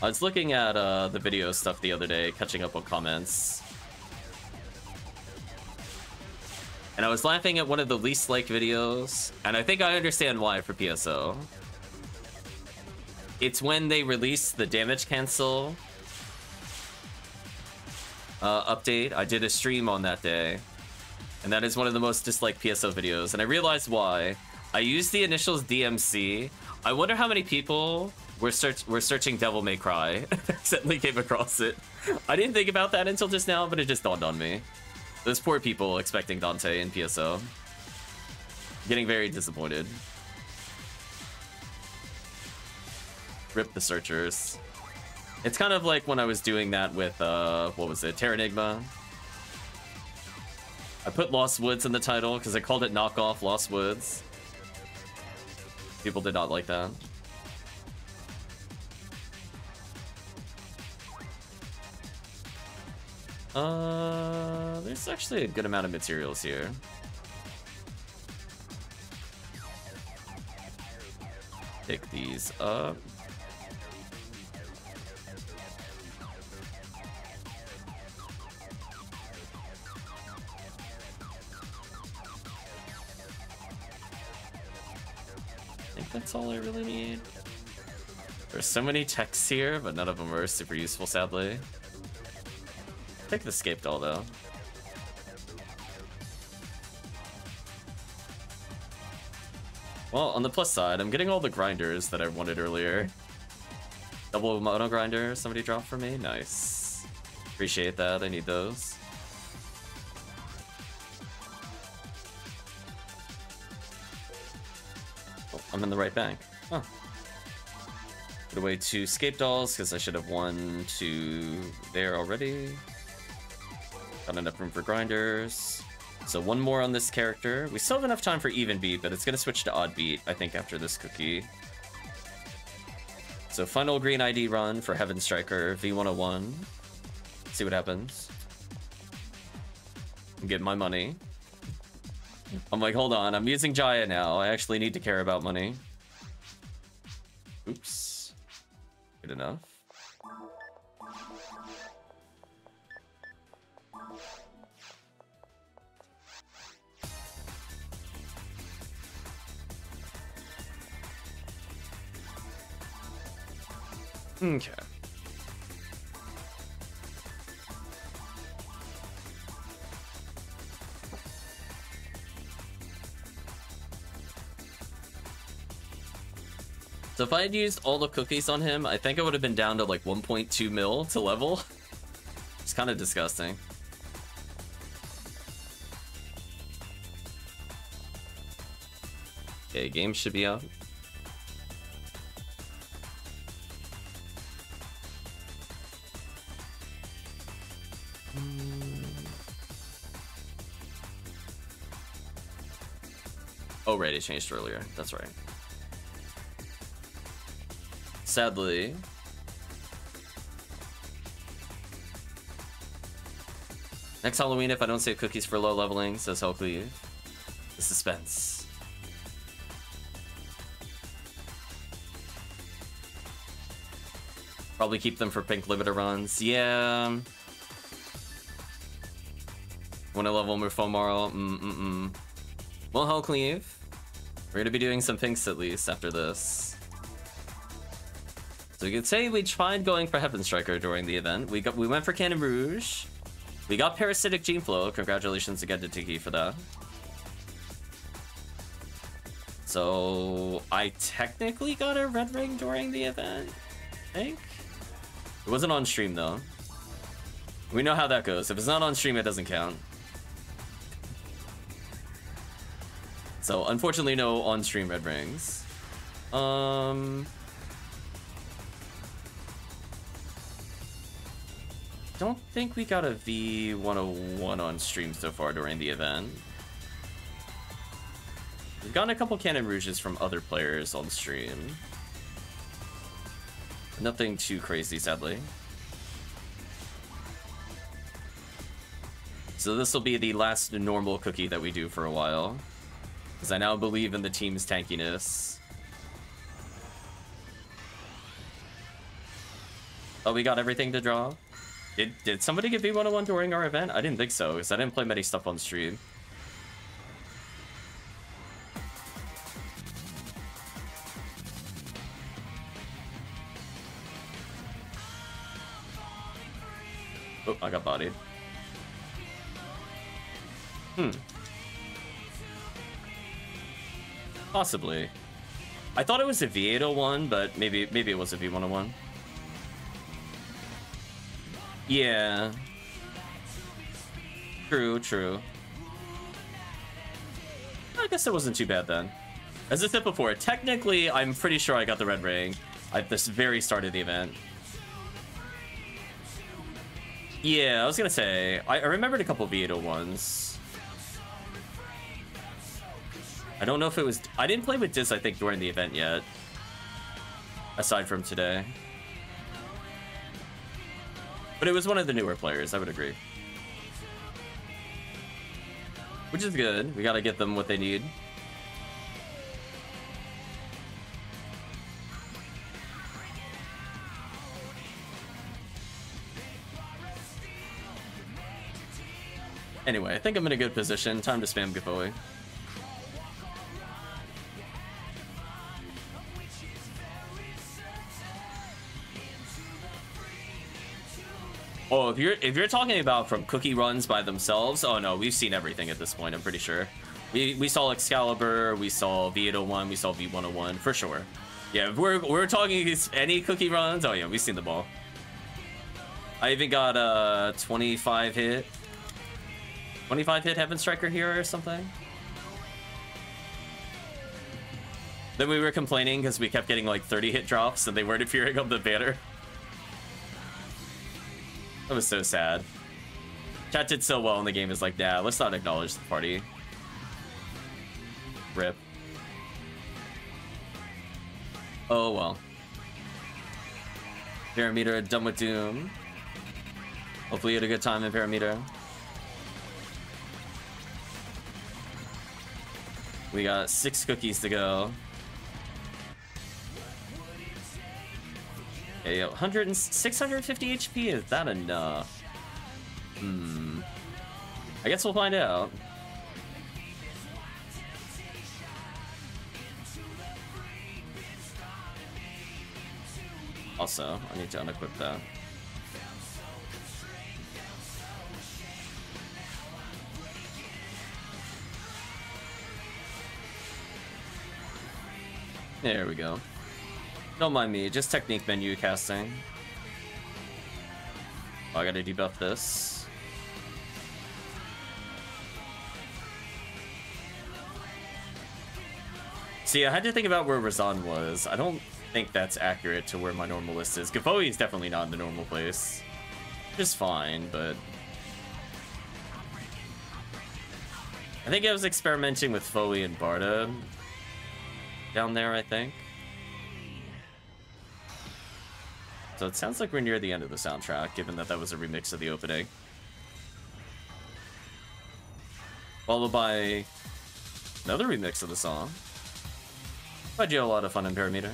I was looking at uh, the video stuff the other day, catching up on comments. And I was laughing at one of the least liked videos, and I think I understand why for PSO. It's when they released the damage cancel uh, update. I did a stream on that day, and that is one of the most disliked PSO videos, and I realized why. I used the initials DMC. I wonder how many people we're search we're searching Devil May Cry. Accidentally came across it. I didn't think about that until just now, but it just dawned on me. Those poor people expecting Dante in PSO. Getting very disappointed. Rip the searchers. It's kind of like when I was doing that with, uh, what was it, Terranigma. I put Lost Woods in the title because I called it knockoff Lost Woods. People did not like that. Uh, there's actually a good amount of materials here. Pick these up. That's all I really need. There's so many texts here, but none of them are super useful, sadly. Take the scape doll though. Well, on the plus side, I'm getting all the grinders that I wanted earlier. Double mono grinder somebody dropped for me? Nice. Appreciate that, I need those. I'm in the right bank. Huh. Put away two scape dolls, because I should have one to there already. Got enough room for grinders. So one more on this character. We still have enough time for even beat, but it's gonna switch to odd beat, I think, after this cookie. So final green ID run for Heaven Striker V101. See what happens. Get my money. I'm like, hold on, I'm using Jaya now. I actually need to care about money. Oops. Good enough. Okay. So if I had used all the cookies on him, I think I would have been down to like 1.2 mil to level. It's kind of disgusting. Okay, game should be out. Oh, right, it changed earlier. That's right. Sadly. Next Halloween, if I don't save cookies for low leveling, says Hellcleave. The suspense. Probably keep them for pink limiter runs. Yeah. When I level Mufomaro, mm-mm-mm. Well, Hellcleave. We're gonna be doing some pinks at least after this. So we could say we tried going for Heaven Striker during the event. We got we went for Cannon Rouge. We got Parasitic Gene Flow. Congratulations again to Tiki for that. So I technically got a red ring during the event. I think. It wasn't on stream though. We know how that goes. If it's not on stream, it doesn't count. So unfortunately, no on-stream red rings. Um, don't think we got a V101 on stream so far during the event. We've gotten a couple Cannon Rouges from other players on stream. Nothing too crazy, sadly. So this will be the last normal cookie that we do for a while. Because I now believe in the team's tankiness. Oh, we got everything to draw? Did, did somebody get V101 during our event? I didn't think so, because I didn't play many stuff on stream. Oh, I got bodied. Hmm. Possibly. I thought it was a V801, but maybe maybe it was a V101. Yeah. True, true. I guess it wasn't too bad then. As I said before, technically, I'm pretty sure I got the red ring at this very start of the event. Yeah, I was gonna say, I, I remembered a couple V801s. I don't know if it was... I didn't play with Diz, I think, during the event yet. Aside from today. But it was one of the newer players, I would agree. Which is good. We gotta get them what they need. Anyway, I think I'm in a good position. Time to spam giveaway. Oh, if you're if you're talking about from cookie runs by themselves, oh no, we've seen everything at this point. I'm pretty sure. We, we saw Excalibur, we saw V801, we saw V101, for sure. Yeah, we're, we're talking any cookie runs. Oh yeah, we've seen them all. I even got a 25 hit. 25 hit Heaven Striker here or something. Then we were complaining because we kept getting like 30 hit drops and they weren't appearing on the banner. That was so sad. Chat did so well in the game is like, nah, let's not acknowledge the party. Rip. Oh well. Parameter done with Doom. Hopefully you had a good time in Parameter. We got six cookies to go. Okay, 100 and 650 HP, is that enough? Hmm. I guess we'll find out. Also, I need to unequip that. There we go. Don't mind me, just technique menu casting. Oh, I gotta debuff this. See, I had to think about where Razan was. I don't think that's accurate to where my normal list is. Gifoie is definitely not in the normal place. Just fine, but... I think I was experimenting with Foie and Barta down there, I think. So it sounds like we're near the end of the soundtrack, given that that was a remix of the opening. Followed by another remix of the song. I do a lot of fun in Parameter.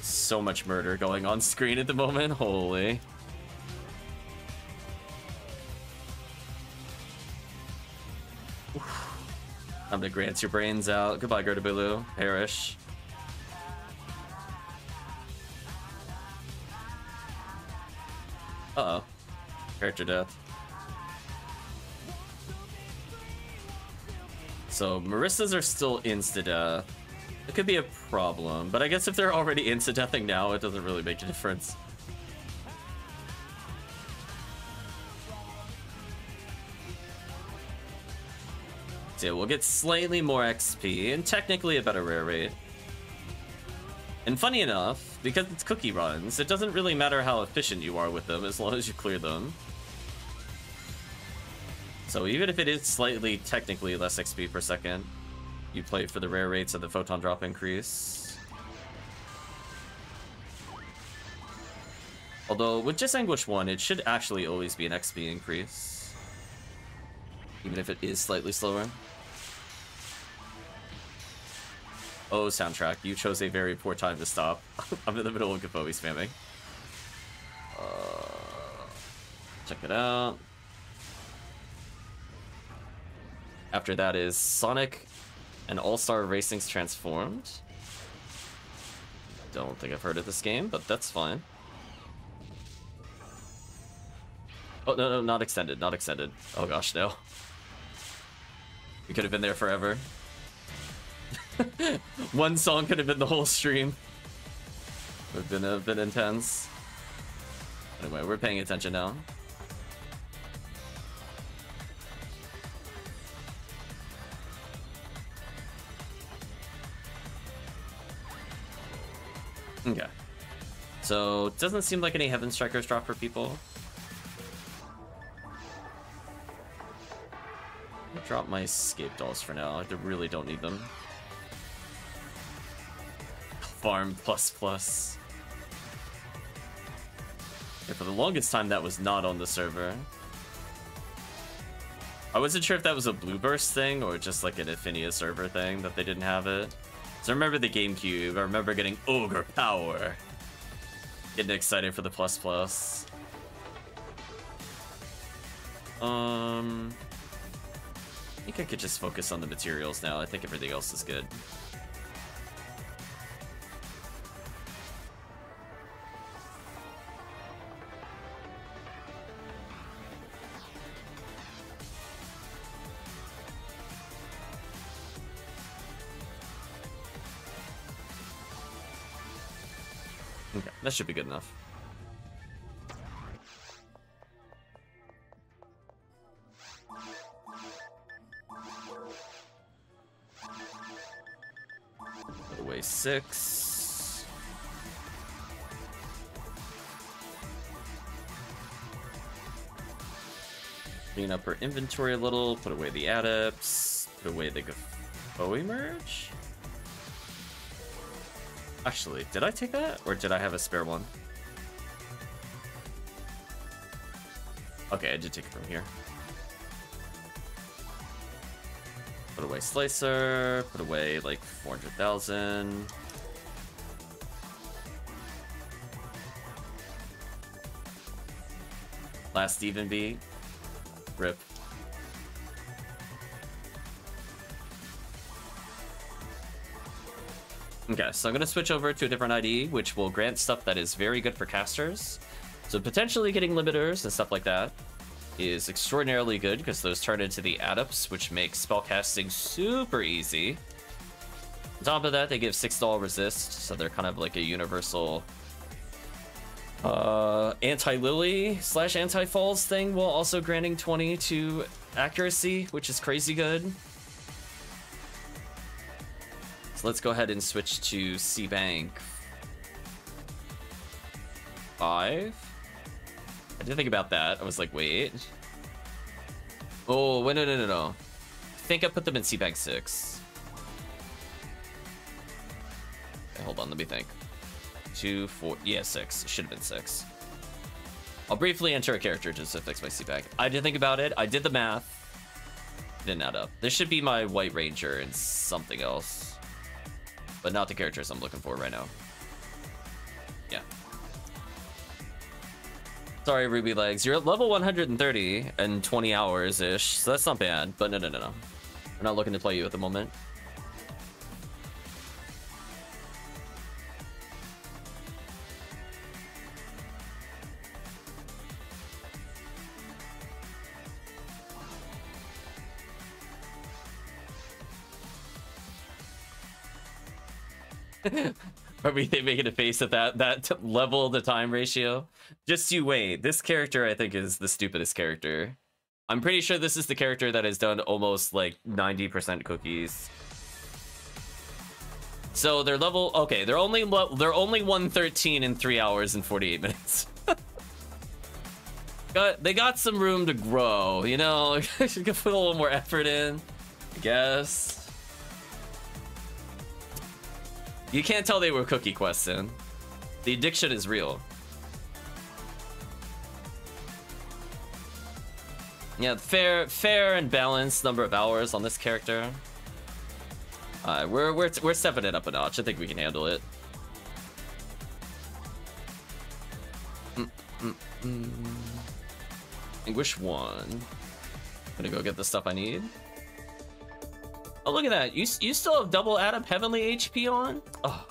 So much murder going on screen at the moment, holy. Time to grant your brains out. Goodbye, Girtablulu. Perish. Uh oh. Character death. So, Merissa's are still insta-death. It could be a problem, but I guess if they're already insta-deathing now, it doesn't really make a difference. So we'll get slightly more XP and technically a better rare rate. And funny enough, because it's cookie runs, it doesn't really matter how efficient you are with them as long as you clear them. So even if it is slightly technically less XP per second, you play for the rare rates of the photon drop increase. Although with just Anguish 1, it should actually always be an XP increase. Even if it is slightly slower. Oh, soundtrack, you chose a very poor time to stop. I'm in the middle of Gifoie spamming. Uh, check it out. After that is Sonic and All-Star Racing's Transformed. Don't think I've heard of this game, but that's fine. Oh, no, no, not extended, not extended. Oh gosh, no. We could have been there forever. One song could have been the whole stream. Would have been a bit intense. Anyway, we're paying attention now. Okay. So, it doesn't seem like any Heaven Strikers drop for people. Drop my scape dolls for now. I really don't need them. Farm plus plus. Yeah, for the longest time, that was not on the server. I wasn't sure if that was a Blue Burst thing or just like an Ephinea server thing that they didn't have it. So I remember the GameCube. I remember getting Ogre Power. Getting excited for the plus plus. Um, I think I could just focus on the materials now. I think everything else is good. Okay, that should be good enough. Six. Clean up her inventory a little, put away the adepts, put away the Gifoie merge? Actually, did I take that? Or did I have a spare one? Okay, I did take it from here. Away Slicer, put away like 400,000. Last even beat. Rip. Okay, so I'm going to switch over to a different ID, which will grant stuff that is very good for casters. So potentially getting limiters and stuff like that is extraordinarily good because those turn into the adepts, which makes spellcasting super easy. On top of that, they give 6 doll resist, so they're kind of like a universal uh, anti-Lily slash anti-Falz thing while also granting 20 to accuracy, which is crazy good. So let's go ahead and switch to C-Bank. Five? I didn't think about that. I was like, wait. Oh, wait, no, no, no, no. I think I put them in C-Bank 6. Okay, hold on, let me think. Two, four, yeah, six. Should have been six. I'll briefly enter a character just to fix my C-Bank. I did think about it. I did the math. Didn't add up. This should be my White Ranger and something else but not the characters I'm looking for right now. Sorry, Ruby Legs. You're at level 130 and 20 hours-ish, so that's not bad. But no, no, no, no. We're not looking to play you at the moment. Are we making a face at that that level the time ratio? Just you wait. This character I think is the stupidest character. I'm pretty sure this is the character that has done almost like 90% cookies. So they're level okay, they're only they're only 113 in 3 hours and 48 minutes. got they got some room to grow, you know? Should put a little more effort in, I guess. You can't tell they were cookie quests in. The addiction is real. Yeah, fair, fair and balanced number of hours on this character. Alright, we're we're we're stepping it up a notch. I think we can handle it. Mm, mm, mm. Anguish one. Gonna go get the stuff I need. Oh, look at that. You, you still have double Adept Heavenly HP on? Oh.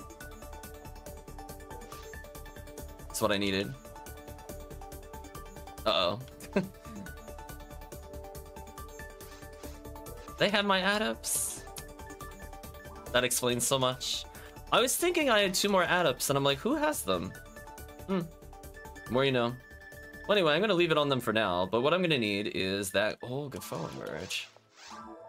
That's what I needed. Uh-oh. they have my adepts. That explains so much. I was thinking I had two more adepts, and I'm like, who has them? Hmm. More you know. Well, anyway, I'm gonna leave it on them for now, but what I'm gonna need is that... Oh, Gifoie merge.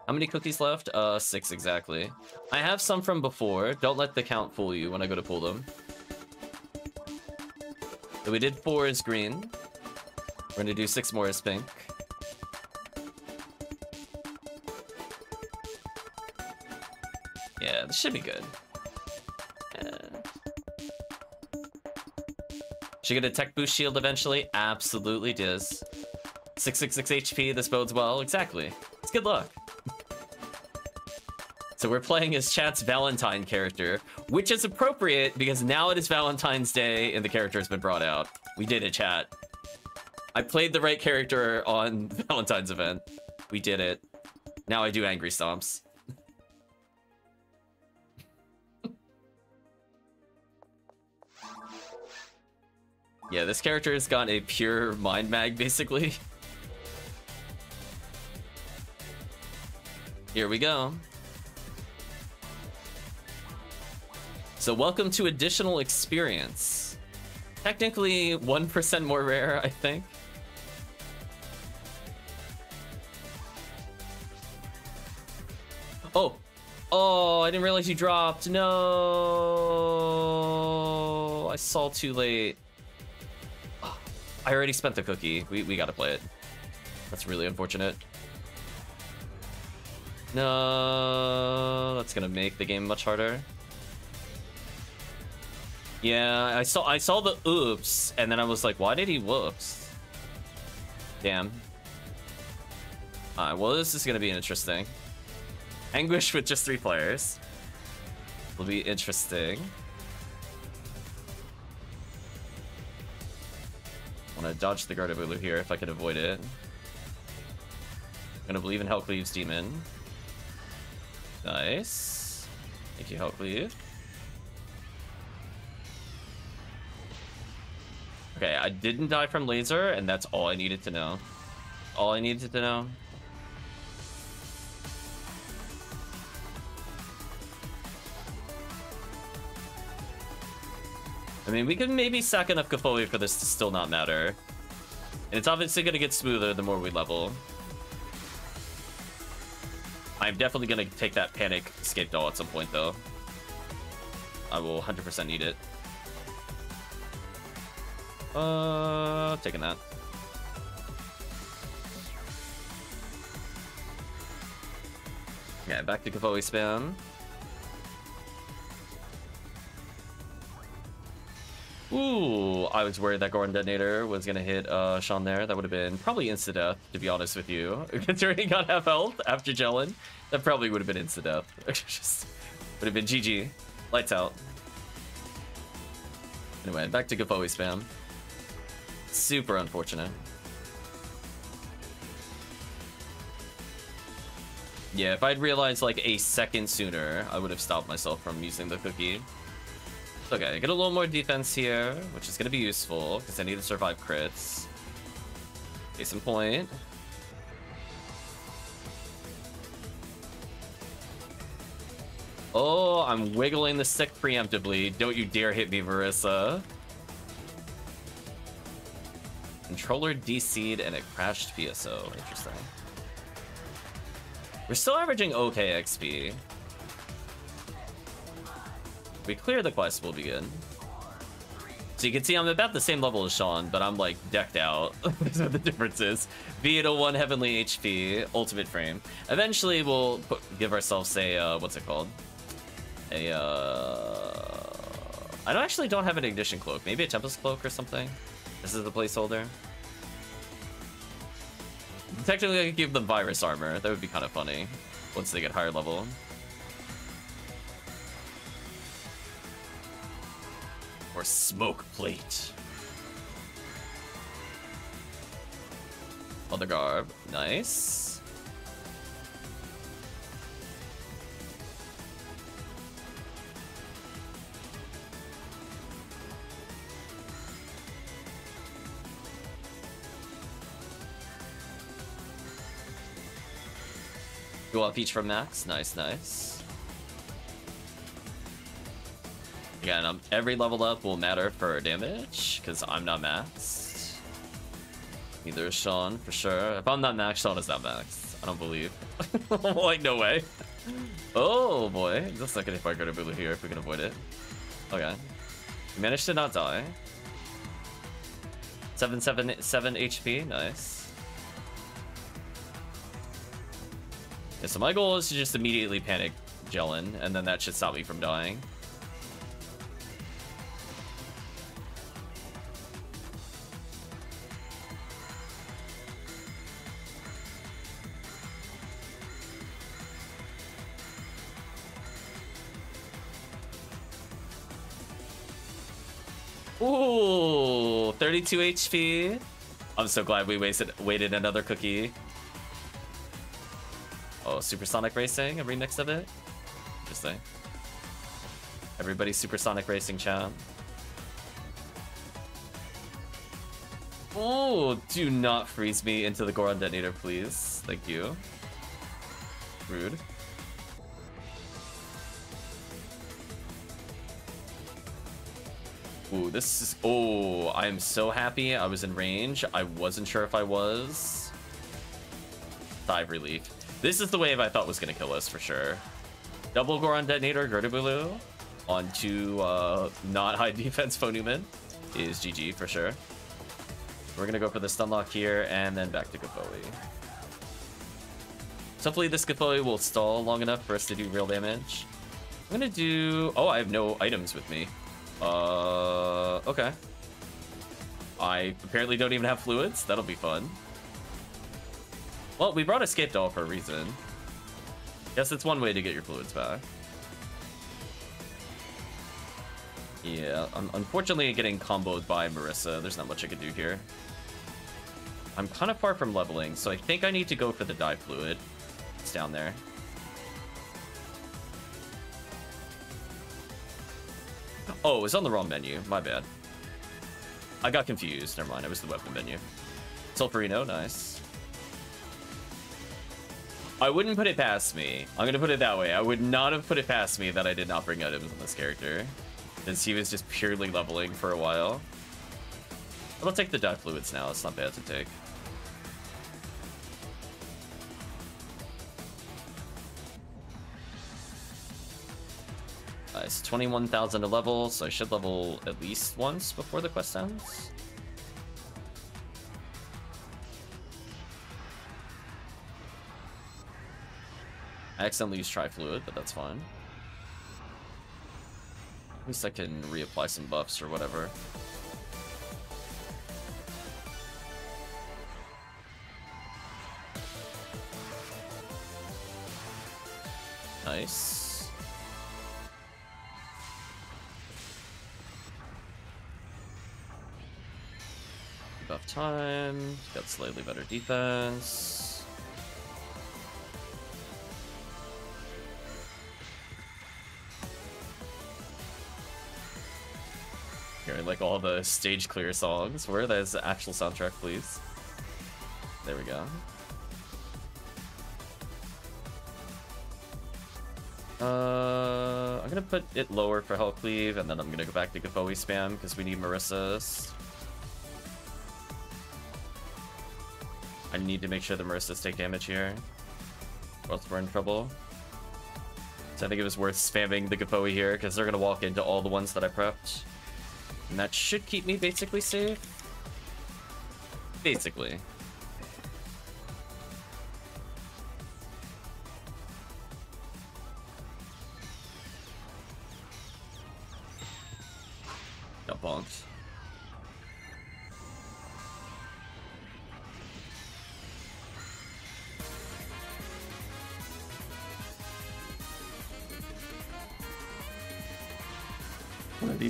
How many cookies left? Uh, six exactly. I have some from before. Don't let the count fool you when I go to pull them. So we did four as green. We're gonna do six more as pink. Yeah, this should be good. Should get a tech boost shield eventually? Absolutely does. 666 HP, this bodes well. Exactly. It's good luck. So we're playing as chat's Valentine character, which is appropriate because now it is Valentine's Day and the character has been brought out. We did it, chat. I played the right character on Valentine's event. We did it. Now I do angry stomps. yeah, this character has got a pure mind mag, basically. Here we go. So welcome to additional experience. Technically, 1% more rare, I think. Oh! Oh, I didn't realize you dropped. No! I saw too late. I already spent the cookie. We, we gotta play it. That's really unfortunate. No, that's gonna make the game much harder. Yeah, I saw I saw the oops, and then I was like, why did he whoops? Damn. Alright, well this is gonna be interesting. Anguish with just three players. Will be interesting. Wanna dodge the Gardevoir here if I can avoid it. Gonna believe in Hellcleave's Demon. Nice. Thank you, Hellcleave. Okay, I didn't die from laser, and that's all I needed to know. All I needed to know. I mean, we can maybe sack enough Clefairy for this to still not matter. And it's obviously going to get smoother the more we level. I'm definitely going to take that Panic Scape Doll at some point, though. I will 100% need it. Uh, taking that. Yeah, back to Clefairy spam. Ooh, I was worried that Goran Detonator was gonna hit uh, Sean there. That would have been probably insta-death, to be honest with you. Considering he got half health after gelling, that probably would have been insta-death. Would have been GG. Lights out. Anyway, back to Clefairy spam. Super unfortunate. Yeah, if I'd realized like a second sooner, I would have stopped myself from using the cookie. Okay, I get a little more defense here, which is going to be useful, because I need to survive crits. Case in point. Oh, I'm wiggling the stick preemptively. Don't you dare hit me, Merissa. Controller DC'd and it crashed PSO. Interesting. We're still averaging okay XP we clear the quest, we'll begin. So you can see I'm about the same level as Sean, but I'm like decked out. That's what the difference is. Vita 1 Heavenly HP, Ultimate Frame. Eventually we'll put, give ourselves a, uh, what's it called? A, uh... I don't actually don't have an Ignition Cloak. Maybe a Tempest Cloak or something? This is the placeholder. Technically I could give them Virus Armor. That would be kind of funny once they get higher level. or smoke plate. Other garb, nice. Go off each from max, nice, nice. Again, um, every level up will matter for damage, because I'm not maxed. Neither is Sean, for sure. If I'm not maxed, Sean is not maxed. I don't believe. like, no way. Oh, boy. Looks like if I go to Bulu here, if we can avoid it. Okay. We managed to not die. 777 7, 7 HP, nice. So my goal is to just immediately panic Jellen, and then that should stop me from dying. Ooh, 32 HP. I'm so glad we wasted waited another cookie. Supersonic Racing, a remix of it. Interesting. Everybody Supersonic Racing chat. Oh, do not freeze me into the Goran Detonator, please. Thank you. Rude. Ooh, this is... Oh, I am so happy I was in range. I wasn't sure if I was. Dive relief. This is the wave I thought was going to kill us for sure. Double Goran Detonator, Girtablulu onto uh, not high defense FOnewm is GG for sure. We're going to go for the stun lock here and then back to Gifoie. So hopefully this Gifoie will stall long enough for us to do real damage. I'm going to do... Oh, I have no items with me. Uh, okay. I apparently don't even have fluids. That'll be fun. Well, we brought Scape Doll for a reason. Guess it's one way to get your fluids back. Yeah, un unfortunately getting comboed by Merissa. There's not much I can do here. I'm kind of far from leveling, so I think I need to go for the Difluid. It's down there. Oh, it was on the wrong menu. My bad. I got confused. Never mind. It was the weapon menu. Sulfurino, nice. I wouldn't put it past me. I'm gonna put it that way. I would not have put it past me that I did not bring items on this character. Since he was just purely leveling for a while. I'll take the Difluids now. It's not bad to take. Uh, it's 21,000 a level, so I should level at least once before the quest ends. I accidentally used Tri-Fluid, but that's fine. At least I can reapply some buffs or whatever. Nice. Buff time, got slightly better defense. Hearing like all the stage clear songs. Where there's the actual soundtrack, please. There we go. Uh, I'm gonna put it lower for Hellcleave, and then I'm gonna go back to Gifoie spam because we need Merissa's. I need to make sure the Merissa's take damage here, or else we're in trouble. So I think it was worth spamming the Gifoie here because they're gonna walk into all the ones that I prepped. And that should keep me basically safe. Basically. Got bonked.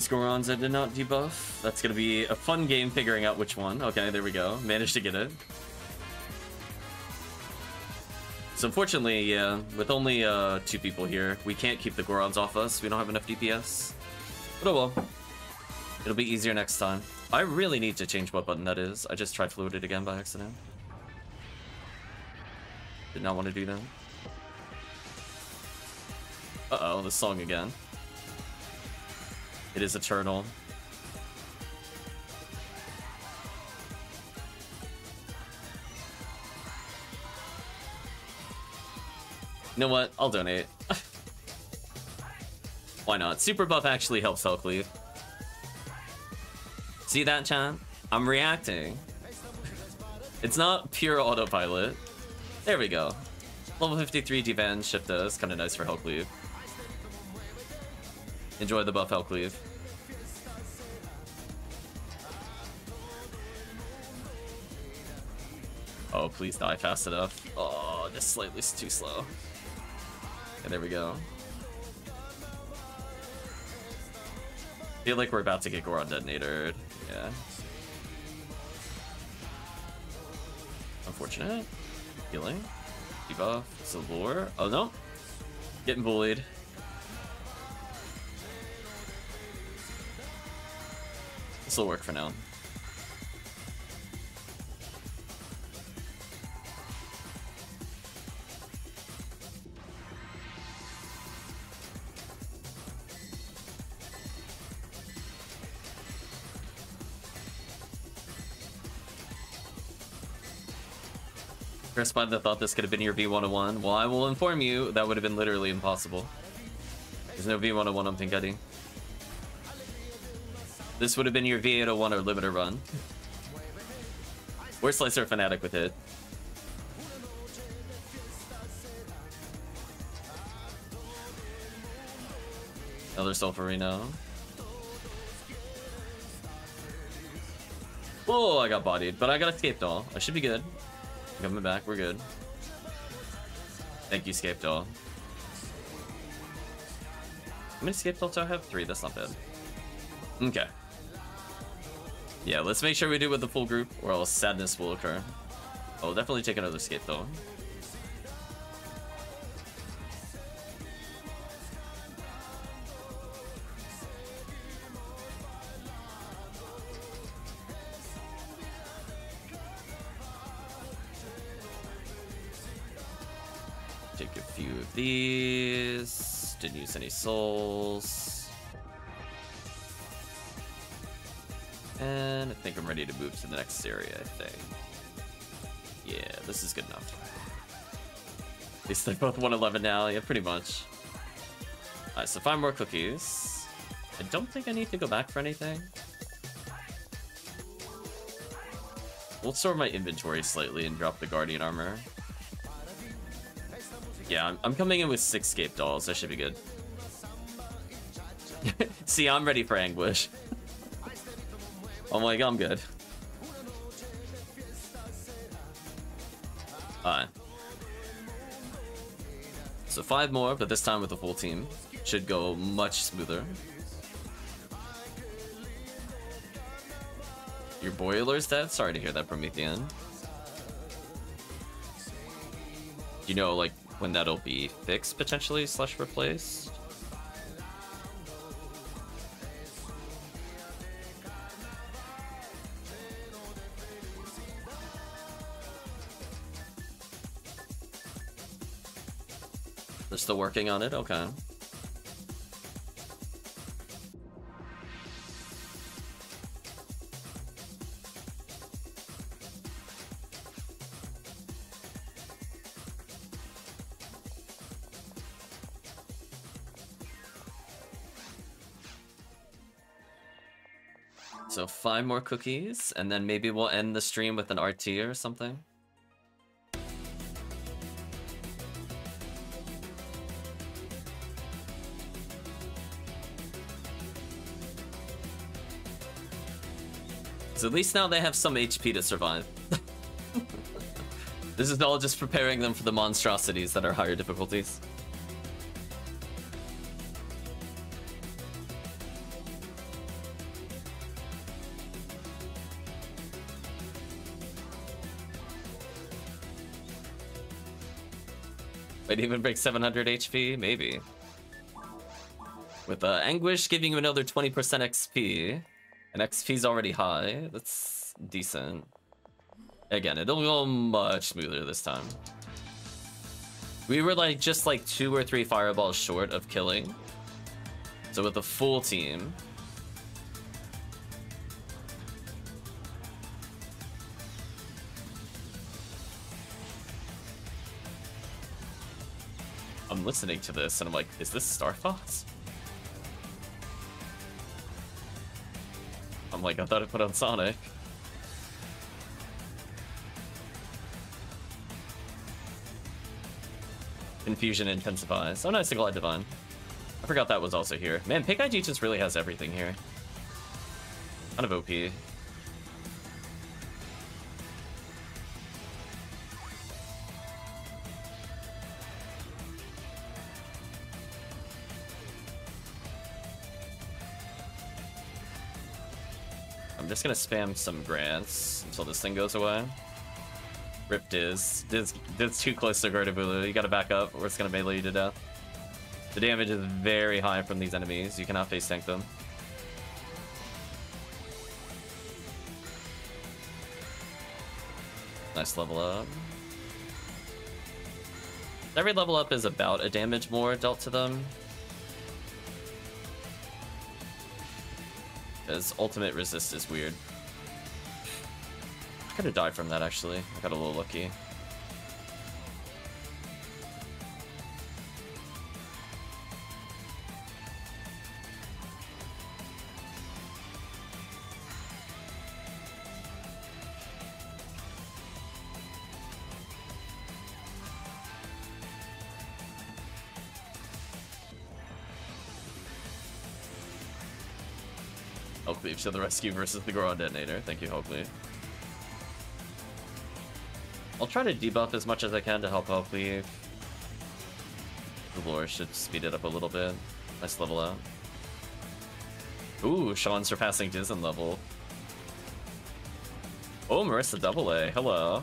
Gorans that did not debuff. That's gonna be a fun game figuring out which one. Okay, there we go. Managed to get it. So unfortunately, yeah, with only uh, two people here, we can't keep the Gorans off us. We don't have enough DPS. But oh well. It'll be easier next time. I really need to change what button that is. I just tried fluid it again by accident. Did not want to do that. Uh-oh, the song again. It is eternal. You know what? I'll donate. Why not? Super buff actually helps Hellcleave. See that, chat? I'm reacting. It's not pure autopilot. There we go. Level 53 defense shift is kind of nice for Hellcleave. Enjoy the buff Hellcleave. Oh, please die fast enough. Oh, this slightly is too slow. And there we go. feel like we're about to get Goran detonated. Yeah. Unfortunate. Healing. Debuff. Silvor. Oh no. Getting bullied. This will work for now. Chris the thought this could have been your V101. Well, I will inform you, that would have been literally impossible. There's no V101 on Pinketti. This would have been your V801 or limiter run. We're Slicer Fanatic with it? Another Sulfurino. Oh, I got bodied, but I got scape doll. I should be good. Coming back, we're good. Thank you, scape doll. How many scape dolls do I have? Three, that's not bad. Okay. Yeah, let's make sure we do it with the full group, or else sadness will occur. I'll definitely take another escape though. These. Didn't use any souls. And I think I'm ready to move to the next area, I think. Yeah, this is good enough. At least they're both 111 now, yeah, pretty much. Alright, so five more cookies. I don't think I need to go back for anything. We'll store my inventory slightly and drop the Guardian armor. Yeah, I'm, I'm coming in with six scape dolls. That should be good. See, I'm ready for anguish. Oh I'm like, I'm good. Alright. So five more, but this time with the full team. Should go much smoother. Your boiler's dead? Sorry to hear that, Promethean. You know, like, when that'll be fixed, potentially, slash replaced? They're still working on it? Okay. So five more cookies, and then maybe we'll end the stream with an RT or something. So at least now they have some HP to survive. this is all just preparing them for the monstrosities that are higher difficulties. Even break 700 HP, maybe. With uh, Anguish giving you another 20% XP. And XP's already high. That's decent. Again, it'll go much smoother this time. We were like just like two or three fireballs short of killing. So with a full team, listening to this and I'm like, is this Star Fox? I'm like, I thought I put on Sonic. Confusion intensifies. Oh, nice, Glide Divine. I forgot that was also here. Man, Pink IG just really has everything here. Kind of OP. gonna spam some grants until this thing goes away. Rip Diz. Diz, Diz too close to Gardevoir. You gotta back up or it's gonna melee you to death. The damage is very high from these enemies. You cannot face tank them. Nice level up. Every level up is about a damage more dealt to them. Because ultimate resist is weird. I could have died from that actually. I got a little lucky. Hellcleave to the rescue versus the Goran Detonator. Thank you, Hellcleave. I'll try to debuff as much as I can to help Hellcleave. The lore should speed it up a little bit. Nice level out. Ooh, Sean surpassing Dizen level. Oh, Merissa Double A, hello.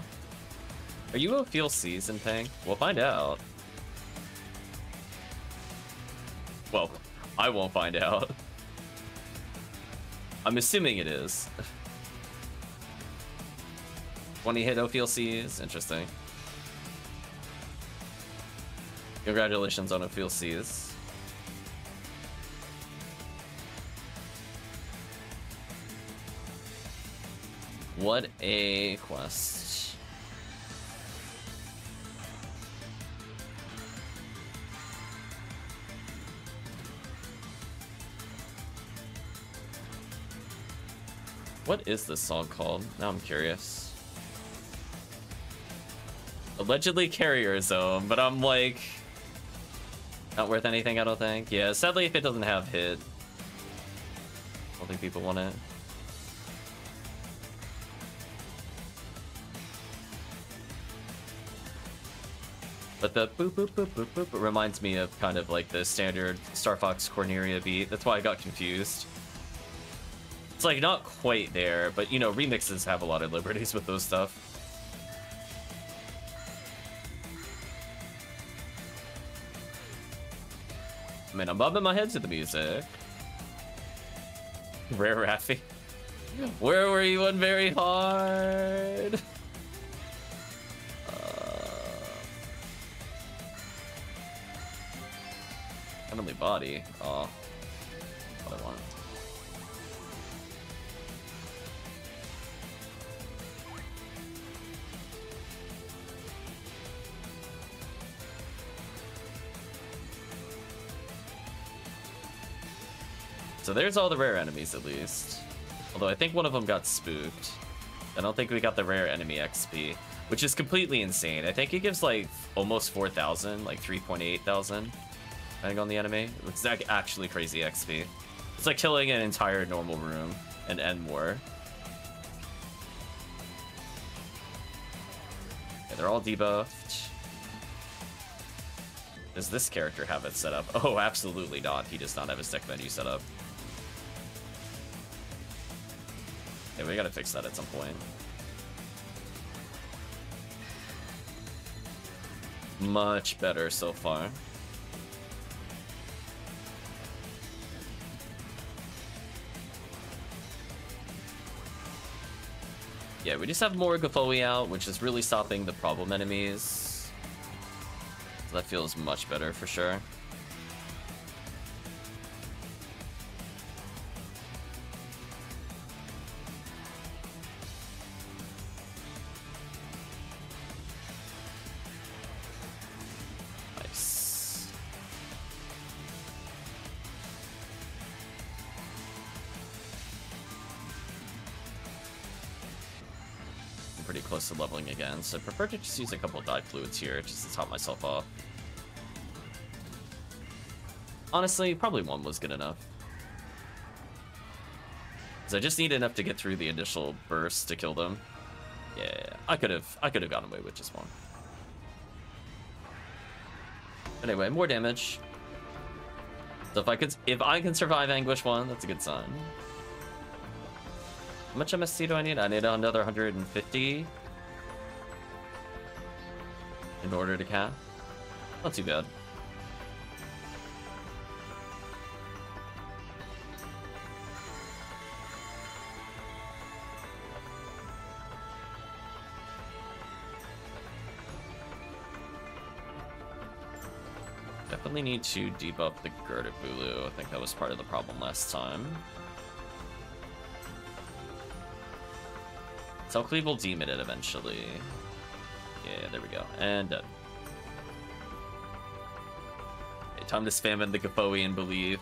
Are you a Feel Season Pang? We'll find out. Well, I won't find out. I'm assuming it is. 20 hit OPLCs, interesting. Congratulations on OPLCs. What a quest. What is this song called? Now I'm curious. Allegedly Carrier Zone, but I'm like... Not worth anything, I don't think. Yeah, sadly if it doesn't have hit. I don't think people want it. But the boop boop boop boop boop reminds me of kind of like the standard Star Fox Corneria beat. That's why I got confused. It's like not quite there, but you know, remixes have a lot of liberties with those stuff. I mean, I'm bobbing my head to the music. Rare Rappy. Where were you on very hard? Uh, Heavenly Body. Oh, So there's all the rare enemies at least. Although I think one of them got spooked. I don't think we got the rare enemy XP, which is completely insane. I think it gives like almost 4,000, like 3.8 thousand depending on the enemy. It's actually crazy XP. It's like killing an entire normal room and end more. Okay, they're all debuffed. Does this character have it set up? Oh, absolutely not. He does not have his deck menu set up. Yeah, we gotta fix that at some point. Much better so far. Yeah, we just have more Gifoie out, which is really stopping the problem enemies. So that feels much better for sure. So I prefer to just use a couple of Difluids here just to top myself off. Honestly, probably one was good enough. Because I just need enough to get through the initial burst to kill them. Yeah, I could have I could have gotten away with just one. Anyway, more damage. So if I could if I can survive Anguish 1, that's a good sign. How much MST do I need? I need another 150 in order to cap. Not too bad. Definitely need to debuff the Bulu. I think that was part of the problem last time. So Cleave will demon it eventually. Yeah, there we go. And done. Okay, time to spam in the Gifoie and believe.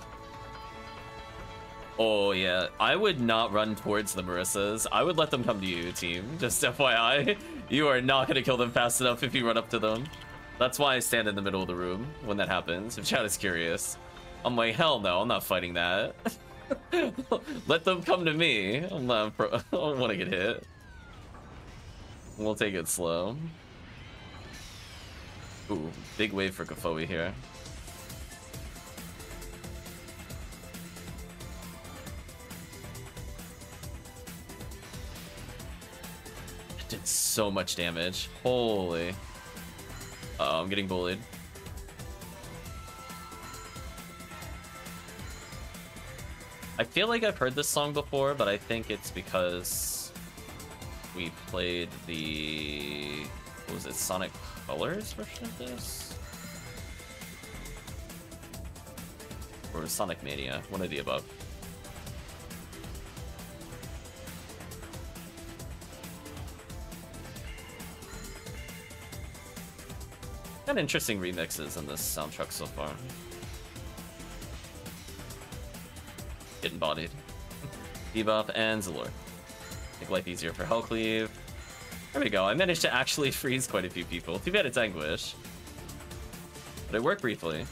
Oh, yeah. I would not run towards the Merissas. I would let them come to you, team. Just FYI. You are not going to kill them fast enough if you run up to them. That's why I stand in the middle of the room when that happens, if chat is curious. I'm like, hell no, I'm not fighting that. Let them come to me. I'm not I don't want to get hit. We'll take it slow. Ooh, big wave for Kofoe here. It did so much damage. Holy. Uh oh, I'm getting bullied. I feel like I've heard this song before, but I think it's because we played the what was it Sonic Colors version of this? Or Sonic Mania, one of the above. Got interesting remixes in this soundtrack so far. Getting bodied. Debuff and Zalure. Make life easier for Hellcleave. There we go. I managed to actually freeze quite a few people. Too bad it's Anguish. But it worked briefly.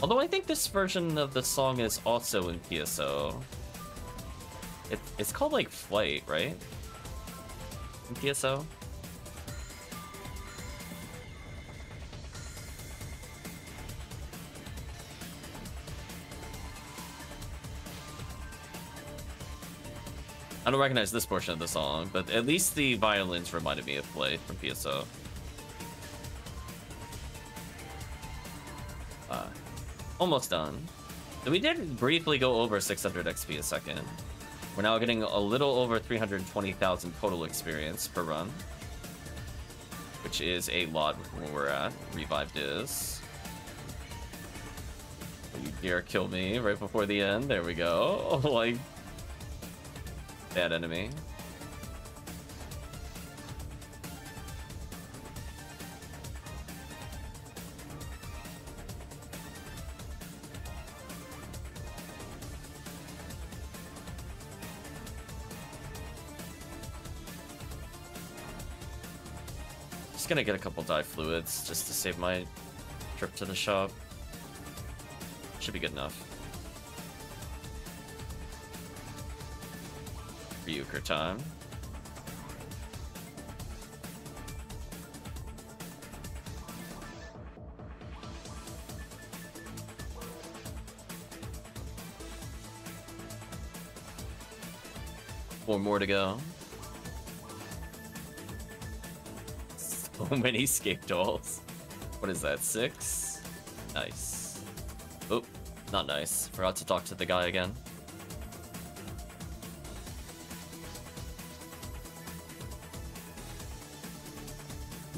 Although I think this version of the song is also in PSO. It, it's called like Flight, right? In PSO? I don't recognize this portion of the song, but at least the violins reminded me of Flight from PSO. Uh, almost done. So we did briefly go over 600 XP a second. We're now getting a little over 320,000 total experience per run. Which is a lot where we're at. Revived is. You dare kill me right before the end. There we go. like, bad enemy. Just gonna get a couple Difluids just to save my trip to the shop. Should be good enough. Ryuker time. Four more to go. So many scape dolls. What is that, six? Nice. Oh, not nice. Forgot to talk to the guy again.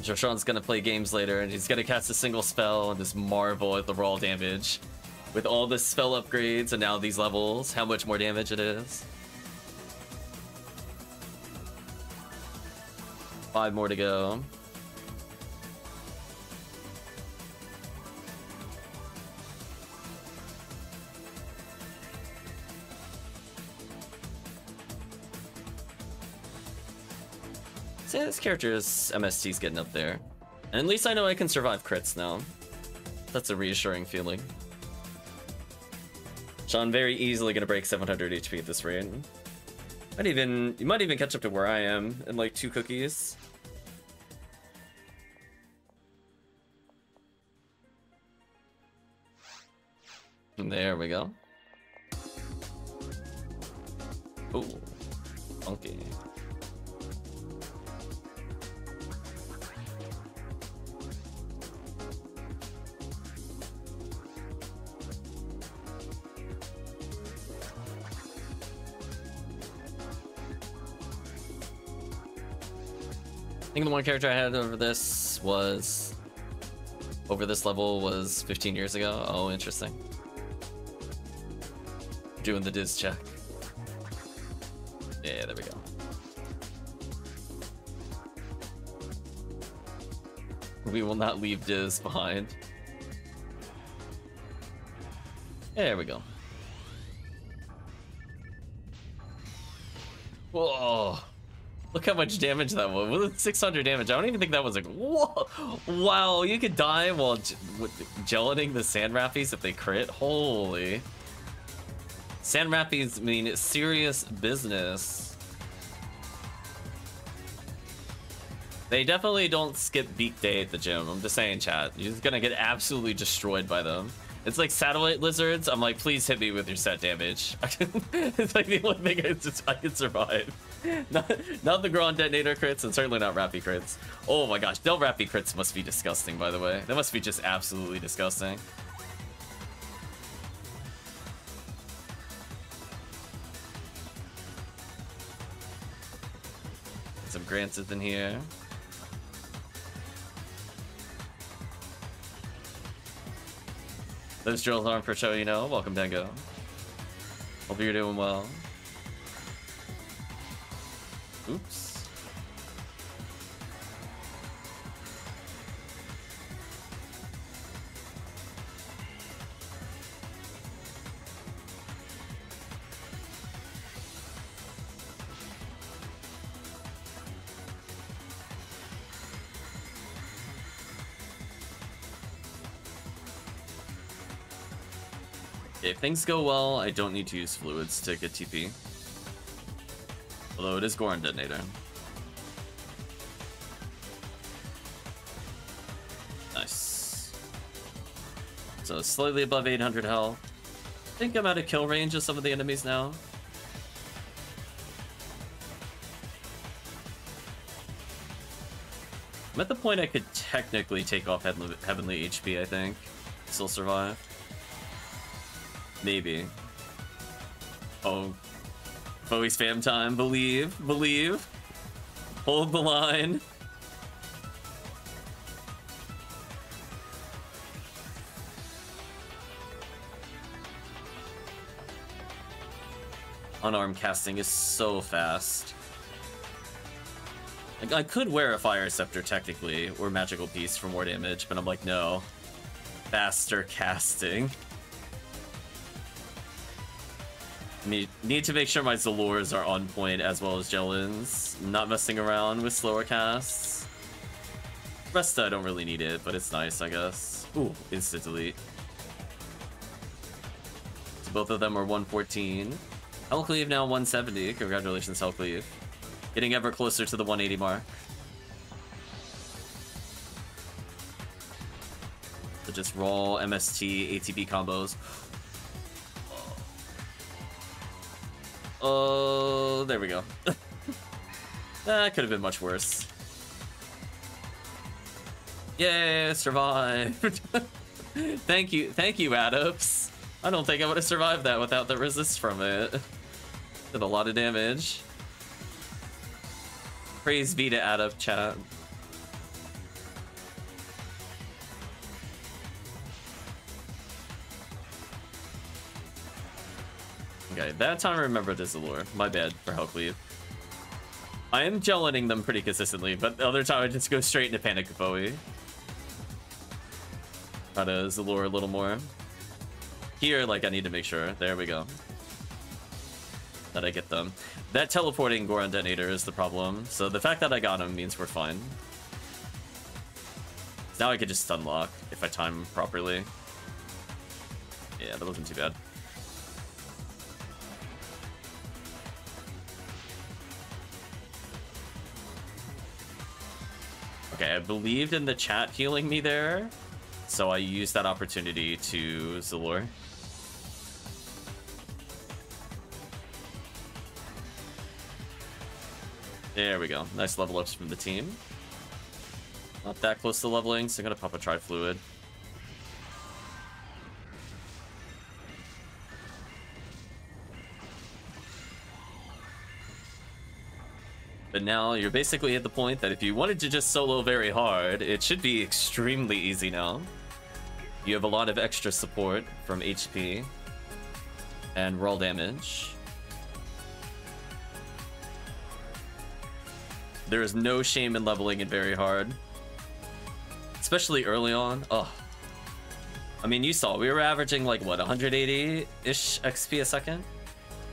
Joshan's gonna play games later and he's gonna cast a single spell and just marvel at the raw damage. With all the spell upgrades and now these levels, how much more damage it is. Five more to go. This character's MST's getting up there. And at least I know I can survive crits now. That's a reassuring feeling. Sean very easily gonna break 700 HP at this rate. Might even, you might even catch up to where I am in like two cookies. There we go. Ooh, funky. Think the one character I had over this was over this level was 15 years ago. Oh, interesting. Doing the Diz check. Yeah, there we go. We will not leave Diz behind. There we go. Whoa. Look how much damage that was. 600 damage, I don't even think that was like, whoa. Wow, you could die while gelating the Sand Rappies if they crit. Holy. Sand Rappies mean serious business. They definitely don't skip beak day at the gym. I'm just saying, chat. You're just gonna get absolutely destroyed by them. It's like satellite lizards. I'm like, please hit me with your set damage. it's like the only thing I, just, I can survive. Not, not the Grand detonator crits, and certainly not Rappy crits. Oh my gosh, Del Rappy crits must be disgusting, by the way. That must be just absolutely disgusting. Some grants in here. Those drills aren't for show, you know. Welcome, Dango. Hope you're doing well. Oops. If things go well, I don't need to use fluids to get TP. Although it is Goran Detonator. Nice. So slightly above 800 health. I think I'm out of kill range of some of the enemies now. I'm at the point I could technically take off Heavenly HP, I think. Still survive. Maybe. Oh. Bowie spam time. Believe. Believe. Hold the line. Unarmed casting is so fast. Like, I could wear a Fire Scepter technically, or Magical Piece for more damage, but I'm like, no. Faster casting. Need, need to make sure my Zalures are on point as well as Jellen's. Not messing around with slower casts. Resta, I don't really need it, but it's nice, I guess. Ooh, instant delete. So both of them are 114. Hellcleave now 170. Congratulations, Hellcleave. Getting ever closer to the 180 mark. So just roll MST, ATB combos. Oh, there we go. that could have been much worse. Yeah, survived. thank you, thank you, Adams. I don't think I would have survived that without the resist from it. Did a lot of damage. Praise be to Adap chat. Okay, that time I remember this lure. My bad for Hellcleave. I am gelling them pretty consistently, but the other time I just go straight into Panic Bowie. Try to Zalure a little more. Here, like, I need to make sure. There we go. That I get them. That teleporting Goran Detonator is the problem, so the fact that I got him means we're fine. Now I could just stun lock if I time properly. Yeah, that wasn't too bad. Okay, I believed in the chat healing me there, so I used that opportunity to Zalure. There we go. Nice level ups from the team. Not that close to leveling, so I'm gonna pop a Tri-Fluid. Now you're basically at the point that if you wanted to just solo very hard, it should be extremely easy now. You have a lot of extra support from HP and roll damage. There is no shame in leveling it very hard. Especially early on. Oh. I mean, you saw, we were averaging like, what, 180-ish XP a second?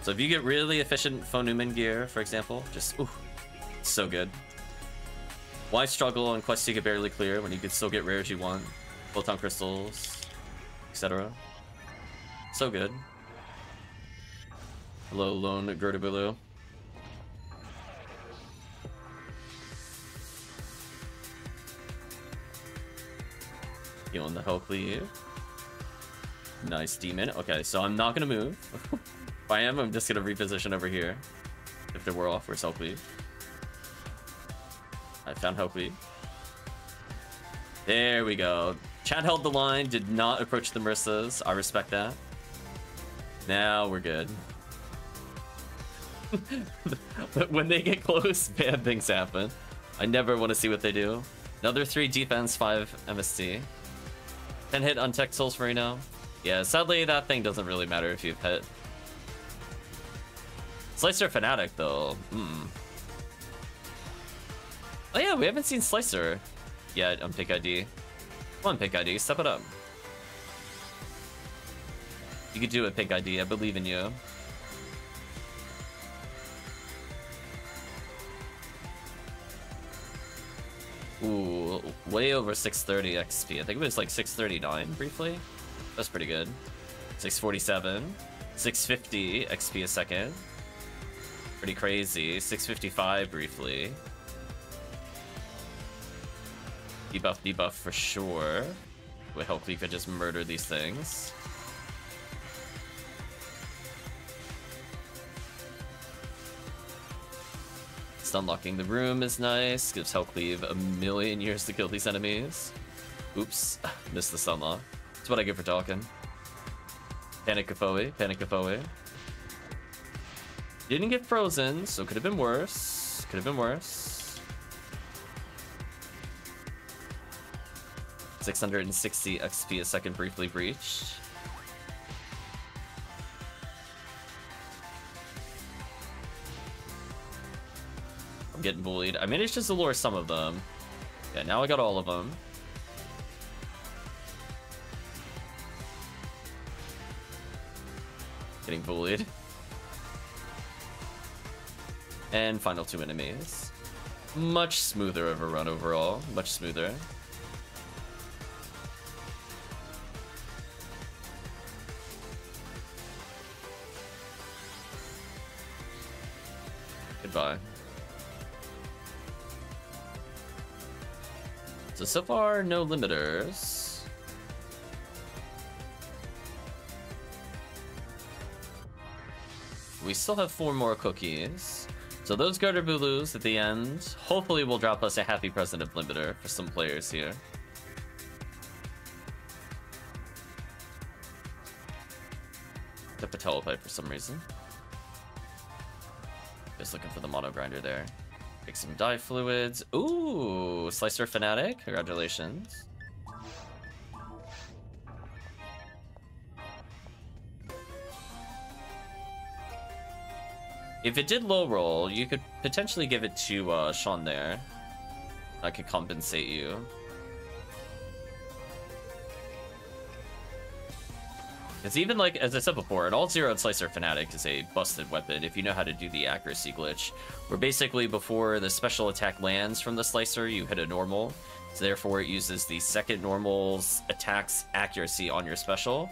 So if you get really efficient Fo gear, for example, just, ooh, So good. Why struggle on quests you could barely clear when you could still get rares you want? Photon crystals, etc. So good. Hello, Lone Girtablulu. Healing the Hellcleave. Nice demon. Okay, so I'm not gonna move. if I am, I'm just gonna reposition over here. If there were off, where's Hellcleave? I found Cleave. There we go. Chad held the line, did not approach the Merissas. I respect that. Now we're good. but when they get close, bad things happen. I never want to see what they do. Another 3 defense, 5 MST. 10 hit on tech souls for now. Yeah, sadly that thing doesn't really matter if you've hit. Slicer Fanatic though. Hmm. Oh yeah, we haven't seen Slicer yet on Pick ID. Come on, Pick ID, step it up. You could do it, Pick ID. I believe in you. Ooh, way over 630 XP. I think it was like 639 briefly. That's pretty good. 647. 650 XP a second. Pretty crazy. 655 briefly. Debuff, debuff for sure. Hope we could just murder these things. Unlocking the room is nice. Gives Hellcleave a million years to kill these enemies. Oops, missed the sunlock. That's what I get for talking. Panic Afoe, Panic Afoe. Didn't get frozen, so could have been worse. Could have been worse. 660 XP a second briefly breached. I'm getting bullied. I managed to lure some of them. Yeah, now I got all of them. Getting bullied. And final two enemies. Much smoother of a run overall. Much smoother. Goodbye. So, so far, no limiters. We still have four more cookies. So those Girtablulus at the end, hopefully will drop us a Happy present of limiter for some players here. The Patella Pipe for some reason. Just looking for the mono grinder there. Pick some Difluids. Ooh, Slicer Fanatic. Congratulations. If it did low roll, you could potentially give it to uh, Sean there. I could compensate you. It's even like, as I said before, an alt zero slicer fanatic is a busted weapon if you know how to do the accuracy glitch. Where basically before the special attack lands from the slicer, you hit a normal. So therefore it uses the second normal's attack's accuracy on your special.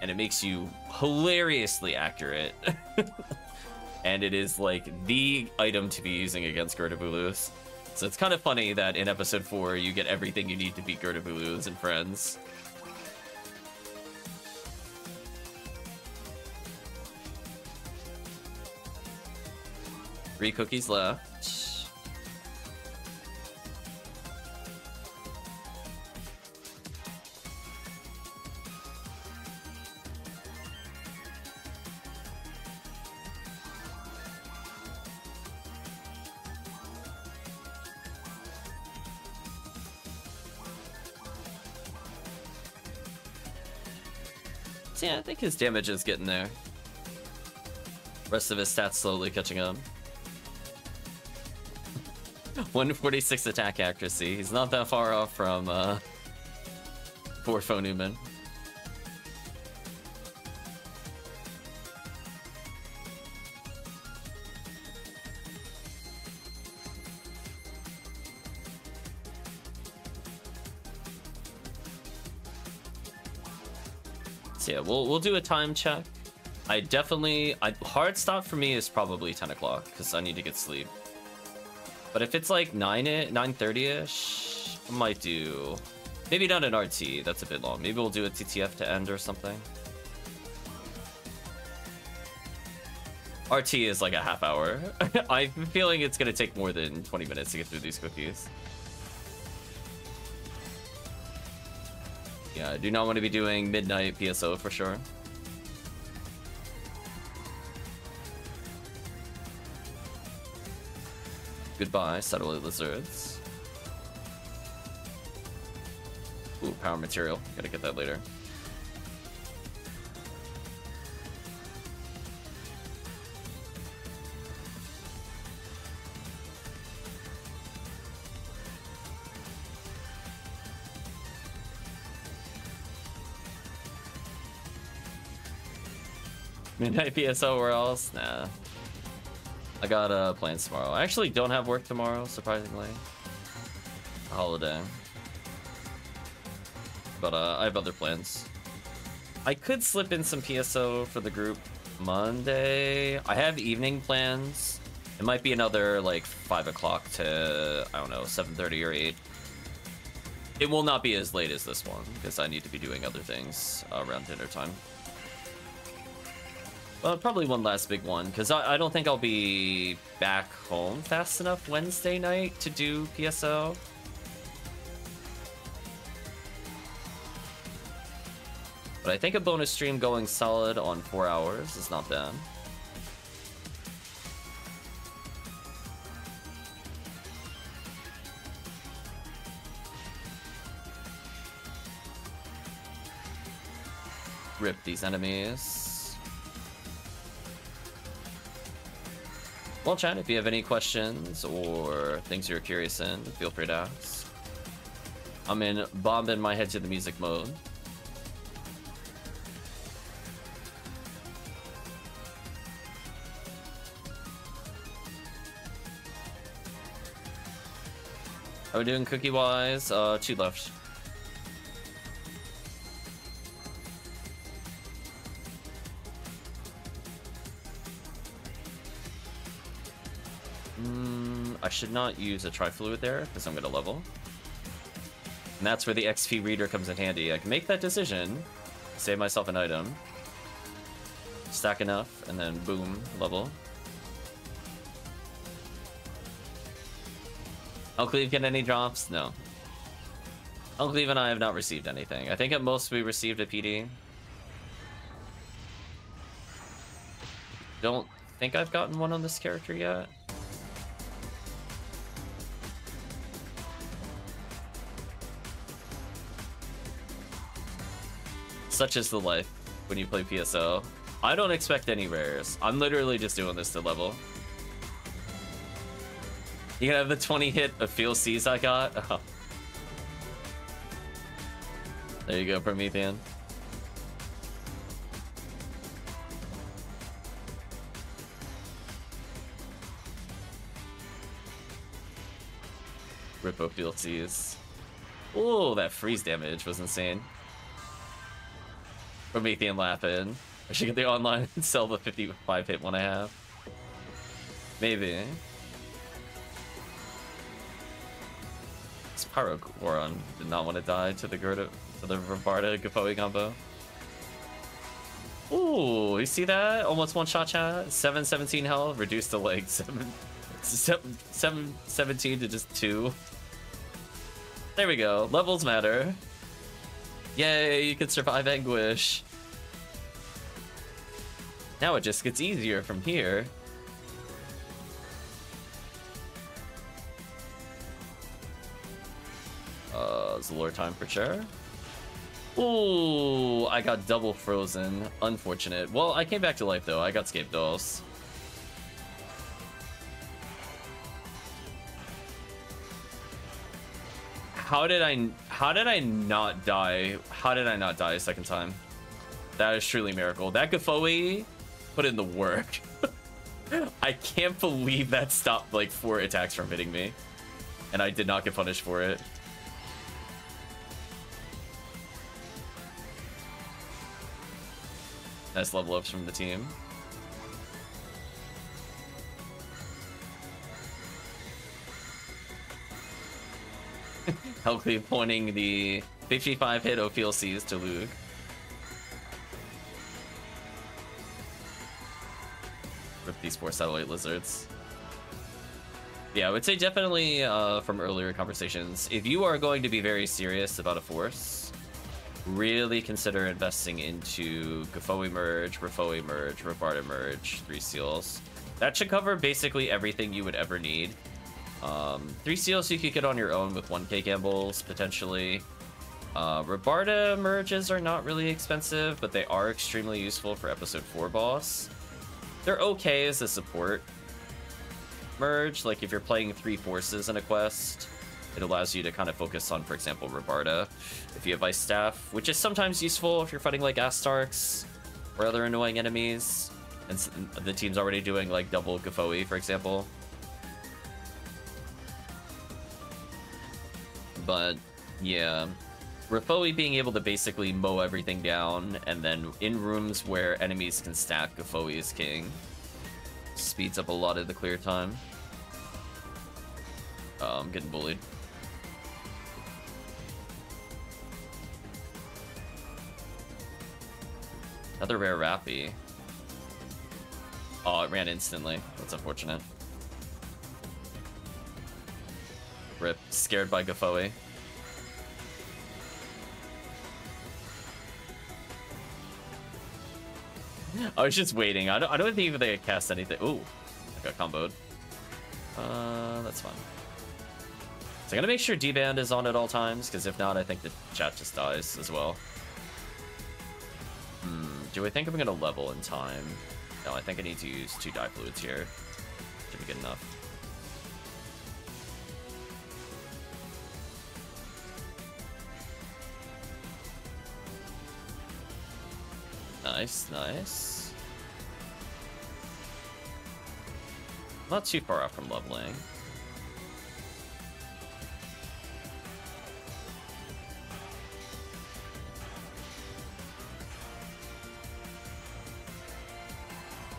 And it makes you hilariously accurate. and it is like the item to be using against Girtablulus. So it's kind of funny that in episode 4 you get everything you need to beat Girtablulus and friends. Three cookies left. yeah, I think his damage is getting there. Rest of his stats slowly catching up. 146 attack accuracy. He's not that far off from uh, poor Fo Newman. So yeah, we'll we'll do a time check. I definitely I, hard stop for me is probably 10 o'clock because I need to get sleep. But if it's like 9 9:30 ish, I might do maybe not an RT. That's a bit long. Maybe we'll do a TTF to end or something. RT is like a half hour. I'm feeling it's gonna take more than 20 minutes to get through these cookies. Yeah, I do not want to be doing midnight PSO for sure. Goodbye, satellite lizards. Ooh, power material. Gotta get that later. Midnight PSO or else? Nah. I got uh, plans tomorrow. I actually don't have work tomorrow, surprisingly. A holiday. But uh, I have other plans. I could slip in some PSO for the group Monday. I have evening plans. It might be another like 5 o'clock to, I don't know, 7.30 or 8. It will not be as late as this one, because I need to be doing other things around dinner time. Well, probably one last big one, because I, I, don't think I'll be back home fast enough Wednesday night to do PSO. But I think a bonus stream going solid on four hours is not bad. Rip these enemies. Well, chat, if you have any questions or things you're curious in, feel free to ask. I'm in bombing my head to the music mode. Are we doing cookie-wise? Uh, two left. I should not use a Tri-Fluid there, because I'm going to level. And that's where the XP reader comes in handy. I can make that decision, save myself an item, stack enough, and then boom, level. Uncleave get any drops? No. Uncleave and I have not received anything. I think at most we received a PD. Don't think I've gotten one on this character yet. Such is the life when you play PSO. I don't expect any rares. I'm literally just doing this to level. You can have the 20 hit of Feel Seas I got. Oh. There you go, Promethean. Rippo Field Seas. Oh, that freeze damage was insane. Promethean laughing. I should get the online and sell the 55 hit one I have. Maybe. This Pyro Goran did not want to die to the Gerda to the Rabarta Gifoie combo. Ooh, you see that? Almost one shot chat. 717 health, reduced to like 7, 7, 7 17 to just 2. There we go. Levels matter. Yay, you can survive anguish. Now it just gets easier from here. Uh, Zalure time for sure. Ooh, I got double frozen. Unfortunate. Well, I came back to life though. I got Scape Dolls. How did I how did I not die? How did I not die a second time? That is truly miracle. That Gifoie put in the work. I can't believe that stopped like four attacks from hitting me. And I did not get punished for it. Nice level ups from the team. Healthy pointing the 55 hit Ophiel to Luke. With these four satellite lizards. Yeah, I would say definitely uh, from earlier conversations, if you are going to be very serious about a force, really consider investing into Gifoie merge, Rafoie merge, Rabarta merge, three seals. That should cover basically everything you would ever need. Um, three seals you could get on your own with 1k gambles, potentially. Uh, Rabarta merges are not really expensive, but they are extremely useful for episode 4 boss. They're okay as a support merge, like if you're playing three forces in a quest, it allows you to kind of focus on, for example, Rabarta, if you have Ice Staff, which is sometimes useful if you're fighting like Astartes or other annoying enemies, and the team's already doing like double Gifoie, for example. But yeah, Rafoie being able to basically mow everything down, and then in rooms where enemies can stack, Gifoie is king. Speeds up a lot of the clear time. Oh, I'm getting bullied. Another rare Rappy. Oh, it ran instantly. That's unfortunate. Rip. Scared by Gifoie. I was just waiting. I don't, I don't think they cast anything. Ooh, I got comboed. Uh, that's fine. So I'm gonna make sure D-Band is on at all times, because if not, I think the chat just dies as well. Hmm, do I think I'm gonna level in time? No, I think I need to use two Difluids here. Should be good enough. Nice, nice. Not too far off from leveling.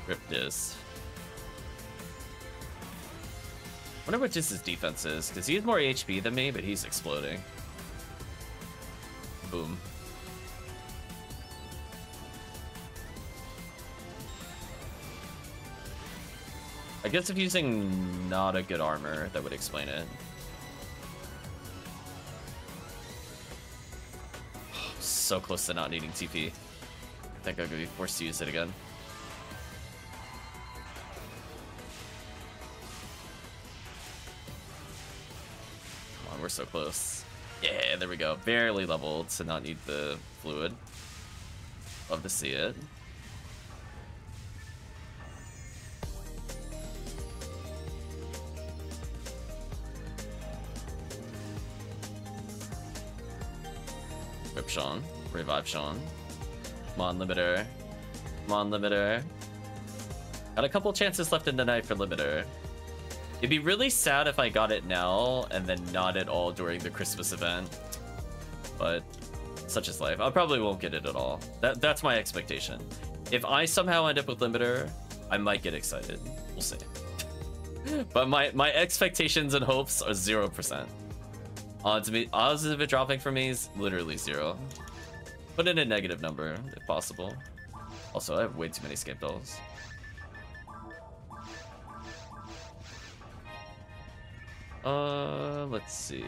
Rip this. wonder what just his defense is, because he has more HP than me, but he's exploding. Boom. I guess if using not a good armor, that would explain it. so close to not needing TP. I think I'm gonna be forced to use it again. Come on, we're so close. Yeah, there we go. Barely leveled to not need the fluid. Love to see it. Sean. Revive Sean. Mon on, Limiter. Come on, Limiter. Got a couple chances left in the night for Limiter. It'd be really sad if I got it now and then not at all during the Christmas event. But such is life. I probably won't get it at all. That That's my expectation. If I somehow end up with Limiter, I might get excited. We'll see. but my, my expectations and hopes are 0%. Odds of, me, odds of it dropping for me is literally zero. Put in a negative number, if possible. Also, I have way too many scape dolls. Uh, let's see.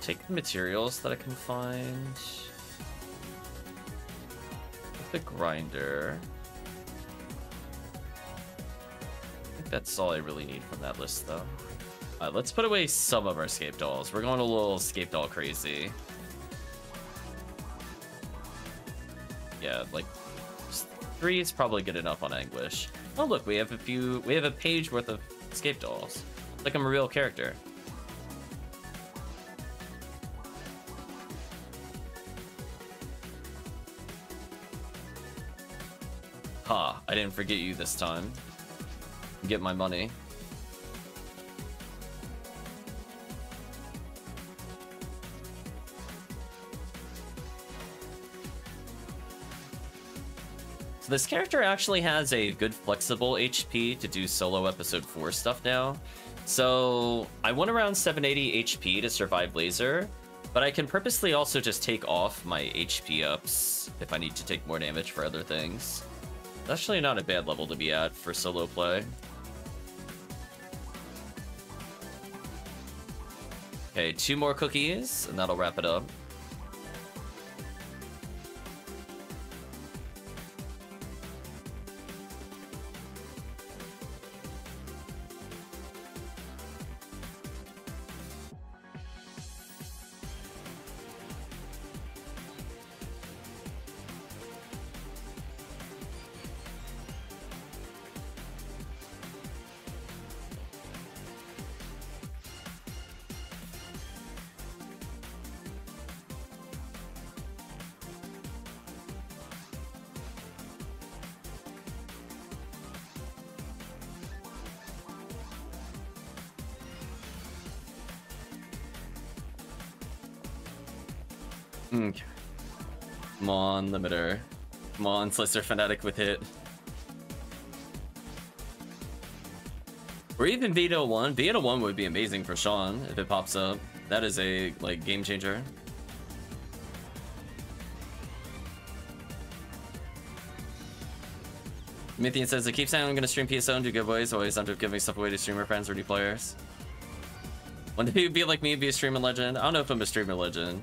Take the materials that I can find. the grinder. That's all I really need from that list, though. Uh, let's put away some of our scape dolls. We're going a little scape doll crazy. Yeah, like three is probably good enough on Anguish. Oh look, we have a few. We have a page worth of scape dolls. Like I'm a real character. Ha! Huh, I didn't forget you this time get my money. So this character actually has a good flexible HP to do solo episode 4 stuff now. So I want around 780 HP to survive laser, but I can purposely also just take off my HP ups if I need to take more damage for other things. That's actually not a bad level to be at for solo play. Okay, two more cookies, and that'll wrap it up. Limiter. Come on, Slicer Fanatic with hit. Or even V101. Vito 1 would be amazing for Sean if it pops up. That is a like game changer. Mithian says, I keep saying I'm gonna stream PSO and do giveaways, always end up giving stuff away to streamer friends or new players. One day you'd be like me, be a streamer legend. I don't know if I'm a streamer legend.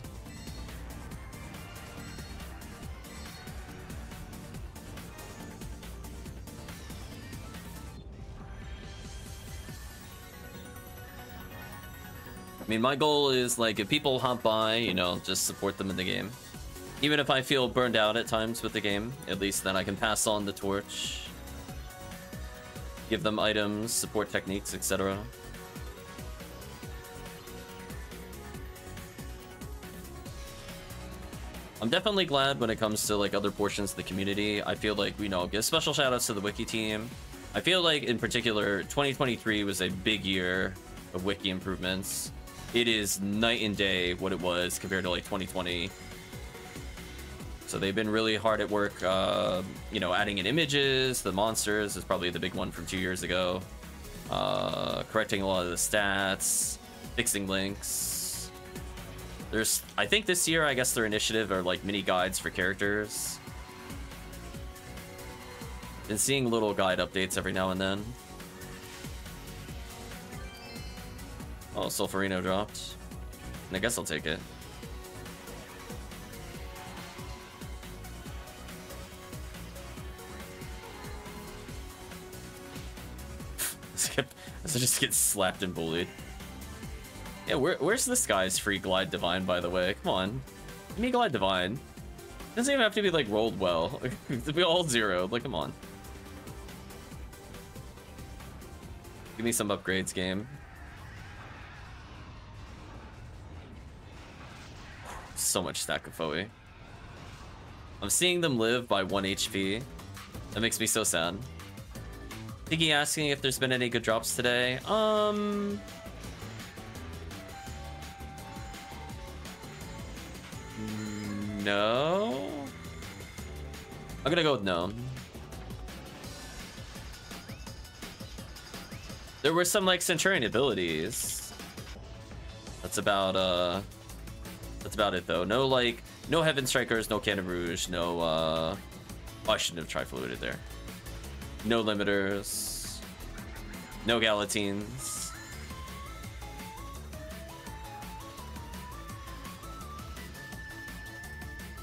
Mean, my goal is like if people hop by, you know, just support them in the game. Even if I feel burned out at times with the game, at least then I can pass on the torch. Give them items, support techniques, etc. I'm definitely glad when it comes to like other portions of the community. I feel like, you know, give special shoutouts to the wiki team. I feel like in particular, 2023 was a big year of wiki improvements it is night and day what it was compared to like 2020. So they've been really hard at work, uh, you know, adding in images, the monsters is probably the big one from two years ago. Uh, correcting a lot of the stats, fixing links. There's, I think this year, I guess their initiative are like mini guides for characters. Been seeing little guide updates every now and then. Oh, Sulfurino dropped. And I guess I'll take it. Skip. I just get slapped and bullied. Yeah, where, where's this guy's free Glide Divine, by the way? Come on. Give me Glide Divine. Doesn't even have to be, like, rolled well. be all zeroed. Like, come on. Give me some upgrades, game. So much stack of Foe. I'm seeing them live by 1 HP. That makes me so sad. Piggy asking if there's been any good drops today. Um... No? I'm gonna go with no. There were some, like, Centurion abilities. That's about, uh... That's about it, though. No, like, no Heaven Strikers, no Cannon Rouge, no, uh... Oh, I shouldn't have Trifluted there. No Limiters. No Galatines.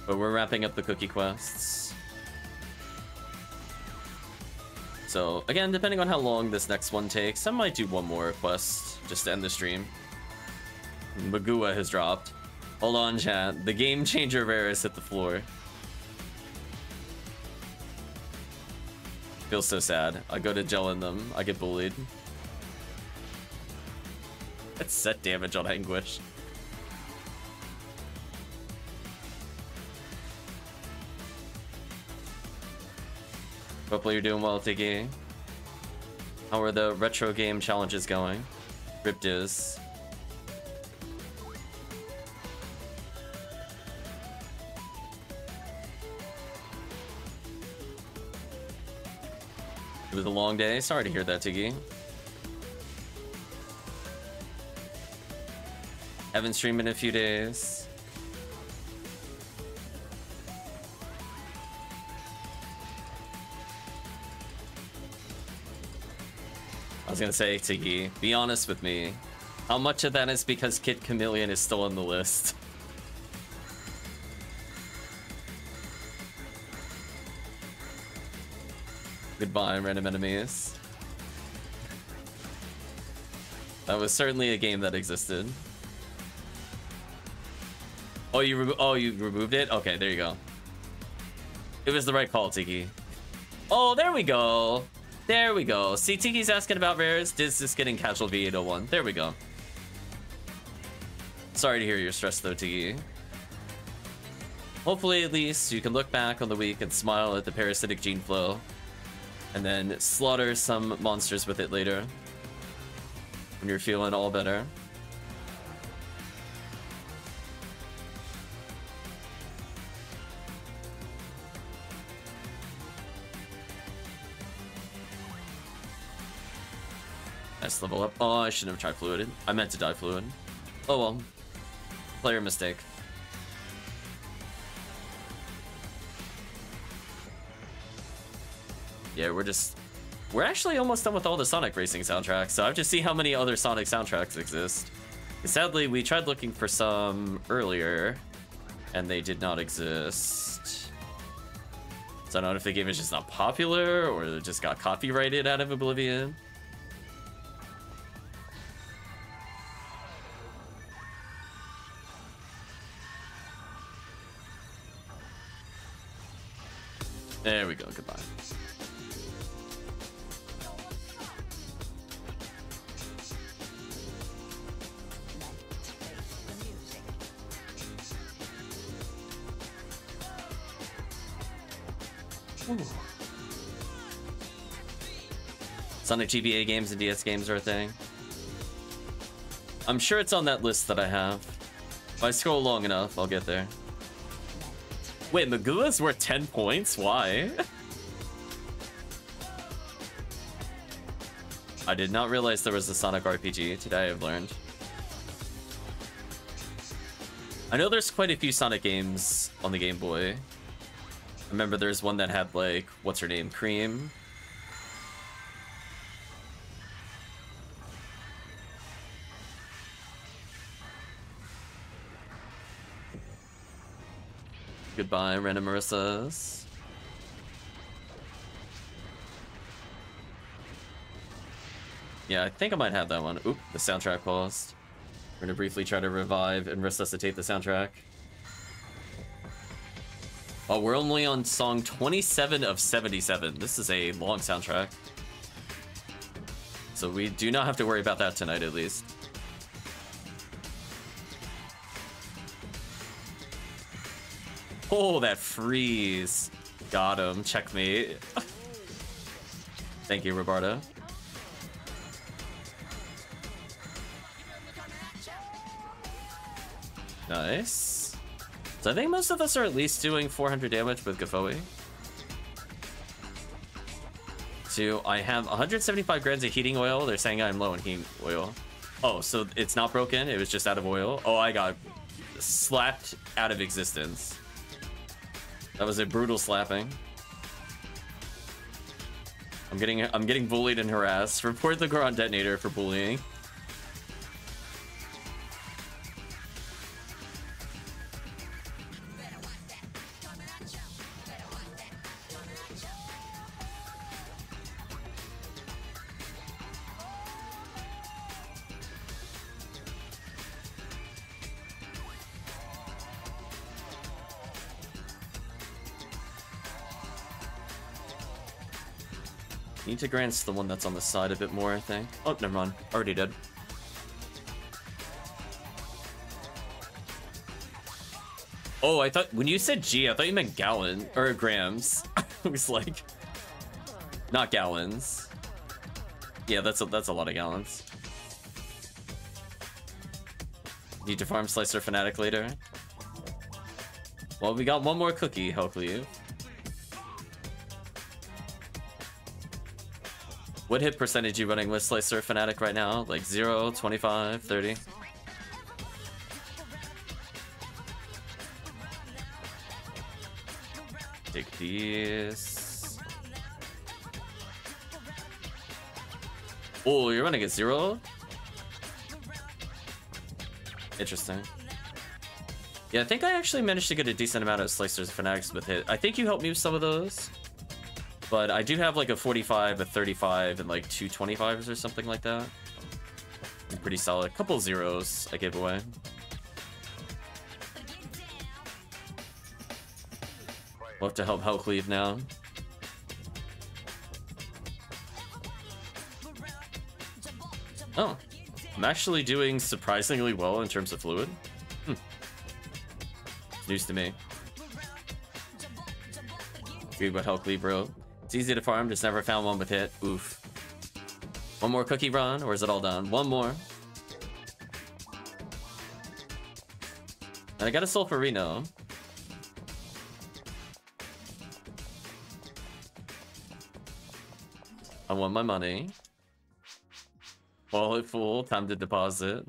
But we're wrapping up the cookie quests. So, again, depending on how long this next one takes, I might do one more quest just to end the stream. Magua has dropped. Hold on, chat. The game changer Varus hit the floor. Feels so sad. I go to Jellen them. I get bullied. That's set damage on Anguish. Hopefully you're doing well, Tiggy. How are the retro game challenges going? Ripped is. Was long day. Sorry to hear that, Tiggy. Haven't streamed in a few days. I was gonna say, Tiggy, be honest with me. How much of that is because Kid Chameleon is still on the list? Goodbye, random enemies. That was certainly a game that existed. Oh, you oh you removed it? Okay, there you go. It was the right call, Tiki. Oh, there we go. There we go. See, Tiki's asking about rares. Diz is getting casual V801. There we go. Sorry to hear you're stressed though, Tiki. Hopefully, at least, you can look back on the week and smile at the parasitic gene flow. And then slaughter some monsters with it later. When you're feeling all better. Nice level up. Oh, I shouldn't have Trifluid. I meant to Difluid. Oh well. Player mistake. Yeah, we're just... We're actually almost done with all the Sonic Racing soundtracks, so I have to see how many other Sonic soundtracks exist. Sadly, we tried looking for some earlier, and they did not exist. So I don't know if the game is just not popular, or it just got copyrighted out of Oblivion. There we go, goodbye. Sonic GBA games and DS games are a thing. I'm sure it's on that list that I have. If I scroll long enough, I'll get there. Wait, Magula's worth 10 points? Why? I did not realize there was a Sonic RPG. Today I've learned. I know there's quite a few Sonic games on the Game Boy. I remember there's one that had like, what's her name? Cream? Goodbye, random Merissas. Yeah, I think I might have that one. Oop, the soundtrack paused. We're gonna briefly try to revive and resuscitate the soundtrack. Oh, we're only on song 27 of 77. This is a long soundtrack. So we do not have to worry about that tonight, at least. Oh, that freeze. Got him. Checkmate. Thank you, Roberto. Nice. So I think most of us are at least doing 400 damage with Gifoie. So I have 175 grams of heating oil. They're saying I'm low in heating oil. Oh, so it's not broken. It was just out of oil. Oh, I got slapped out of existence. That was a brutal slapping. I'm getting I'm getting bullied and harassed. Report the Goran detonator for bullying. Grant the one that's on the side a bit more, I think. Oh, never mind. Already dead. Oh, I thought when you said G, I thought you meant gallon or grams. I was like, not gallons. Yeah, that's a, that's a lot of gallons. Need to farm Slicer Fanatic later. Well, we got one more cookie, hopefully. What hit percentage you running with Slicer Fanatic right now? Like 0, 25, 30? Take these. Oh, you're running at zero? Interesting. Yeah, I think I actually managed to get a decent amount of Slicers Fanatics with hit. I think you helped me with some of those. But I do have like a 45, a 35, and like two 25s or something like that. Pretty solid. Couple zeros I gave away. We'll have to help Hellcleave now. Oh, I'm actually doing surprisingly well in terms of fluid. Hmm. News to me. Agree about Hellcleave, bro. It's easy to farm, just never found one with hit. Oof. One more cookie run, or is it all done? One more. And I got a Sulfur Reno. I want my money. Wallet full, time to deposit.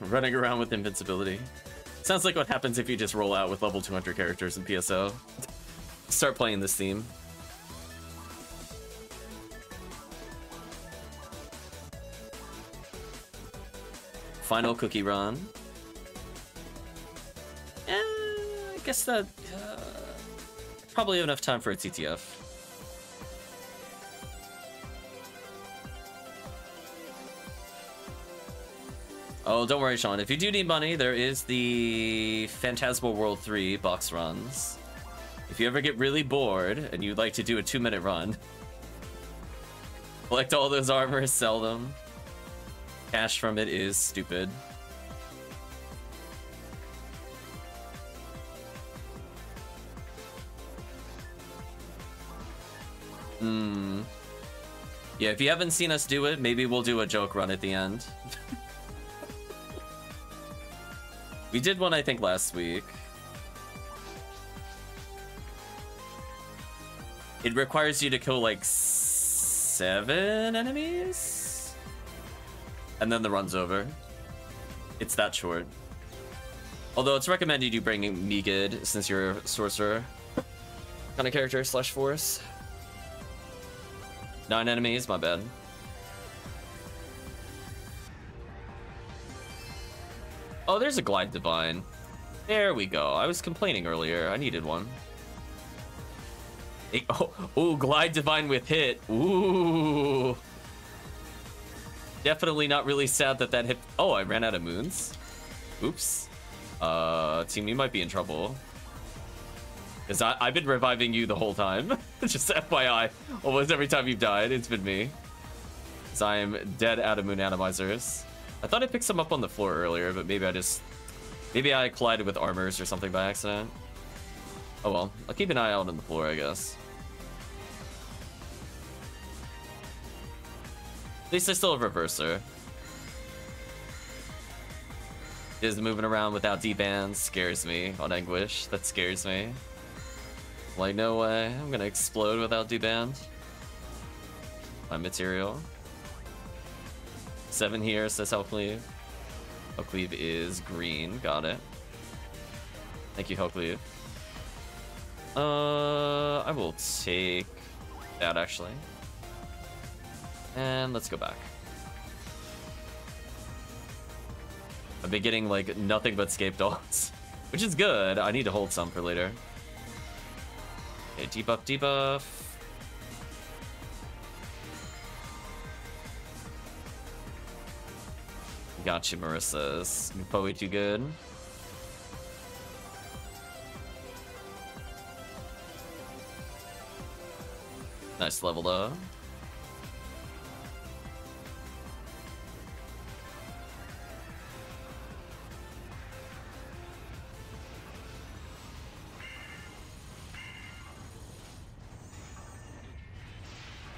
Running around with invincibility. Sounds like what happens if you just roll out with level 200 characters in PSO. Start playing this theme. Final cookie run. Eh, I guess that uh, probably enough time for a TTF. Oh, don't worry, Sean. If you do need money, there is the Phantasmal World 3 box runs. If you ever get really bored and you'd like to do a two-minute run, collect all those armors, sell them. Cash from it is stupid. Hmm. Yeah, if you haven't seen us do it, maybe we'll do a joke run at the end. we did one, I think, last week. It requires you to kill like seven enemies? And then the run's over. It's that short. Although it's recommended you bring Megid since you're a sorcerer kind of character slash force. Nine enemies, my bad. Oh, there's a Glide Divine. There we go. I was complaining earlier. I needed one. Hey, oh, ooh, Glide Divine with hit. Ooh. Definitely not really sad that that hit. Oh, I ran out of moons. Oops. Uh, team, you might be in trouble. Because I've been reviving you the whole time. Just FYI. Almost every time you've died, it's been me. Because I am dead out of moon atomizers. I thought I picked some up on the floor earlier, but maybe I just... Maybe I collided with armors or something by accident. Oh well, I'll keep an eye out on the floor, I guess. At least I still have Reverser. Is moving around without D-bands scares me on Anguish. That scares me. Like, no way. I'm gonna explode without D-band. My material. Seven here, says Hellcleave. Hellcleave is green. Got it. Thank you, Hellcleave. Uh, I will take that, actually. And let's go back. I've been getting, like, nothing but scape dogs. Which is good. I need to hold some for later. Okay, debuff, debuff. Gotcha, Merissa's. Probably too good. Nice level though.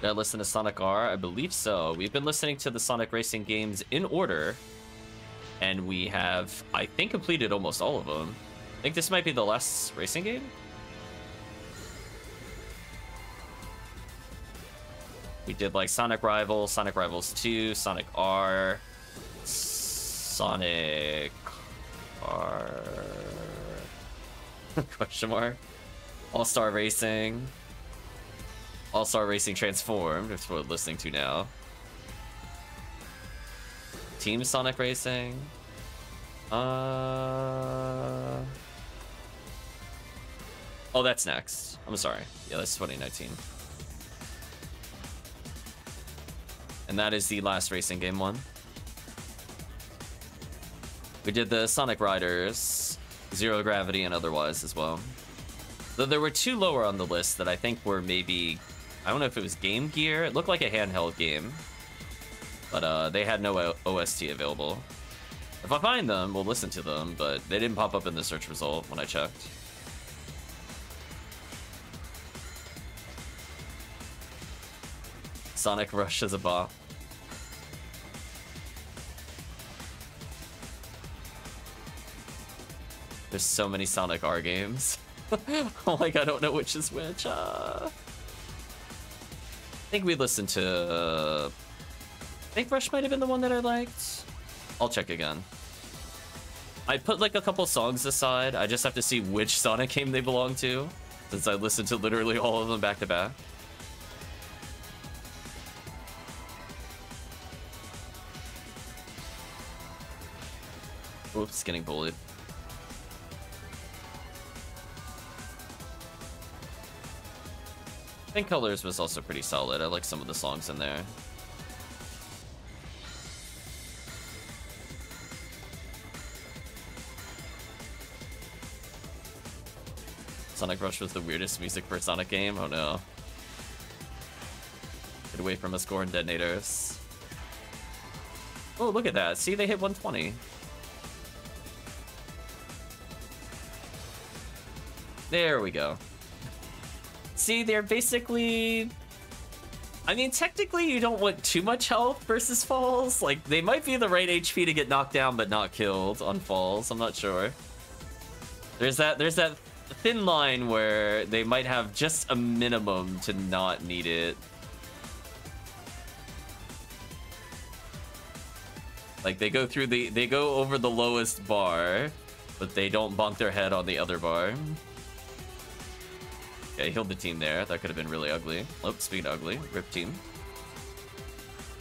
Did I listen to Sonic R? I believe so. We've been listening to the Sonic Racing games in order. And we have, I think, completed almost all of them. I think this might be the last racing game. We did like Sonic Rivals, Sonic Rivals 2, Sonic R, Sonic R question mark. All-Star Racing. All-Star Racing Transformed, which we're listening to now. Team Sonic Racing. Uh Oh, that's next. I'm sorry. Yeah, that's 2019. And that is the last racing game one. We did the Sonic Riders, Zero Gravity, and otherwise as well. Though there were two lower on the list that I think were maybe... I don't know if it was Game Gear. It looked like a handheld game. But uh, they had no OST available. If I find them, we'll listen to them, but they didn't pop up in the search result when I checked. Sonic Rush is a bop. There's so many Sonic R games. like, I don't know which is which. Uh... I think we listened to... Uh... I think Rush might have been the one that I liked. I'll check again. I put like a couple songs aside. I just have to see which Sonic game they belong to, since I listened to literally all of them back to back. Oops, getting bullied. Pink Colors was also pretty solid. I like some of the songs in there. Sonic Rush was the weirdest music for a Sonic game? Oh no. Get away from us, Goran detonators. Oh, look at that. See, they hit 120. There we go. See, they're basically... I mean, technically you don't want too much health versus Falz. Like, they might be the right HP to get knocked down but not killed on Falz. I'm not sure. There's that, there's that thin line where they might have just a minimum to not need it. Like they go through the they go over the lowest bar, but they don't bonk their head on the other bar. Okay, healed the team there. That could have been really ugly. Oh, speed ugly. Rip team.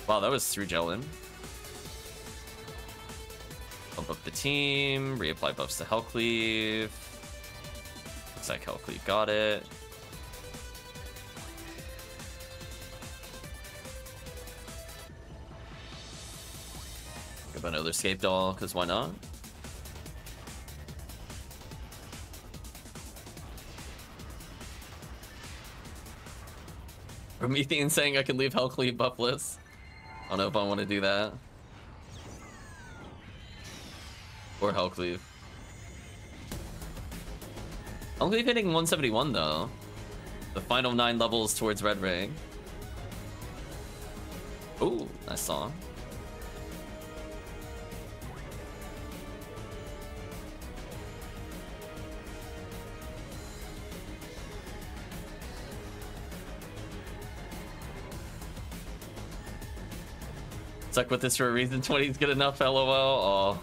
Wow, that was through Jellen. Bump up the team. Reapply buffs to Hellcleave. Looks like Hellcleave got it. Give another escape doll, because why not? Promethean saying I can leave Hellcleave buffless. I don't know if I want to do that. Or Hellcleave. be hitting 171 though. The final nine levels towards Red Ring. Ooh, nice song. Stuck with this for a reason. 20 is good enough, lol. Oh,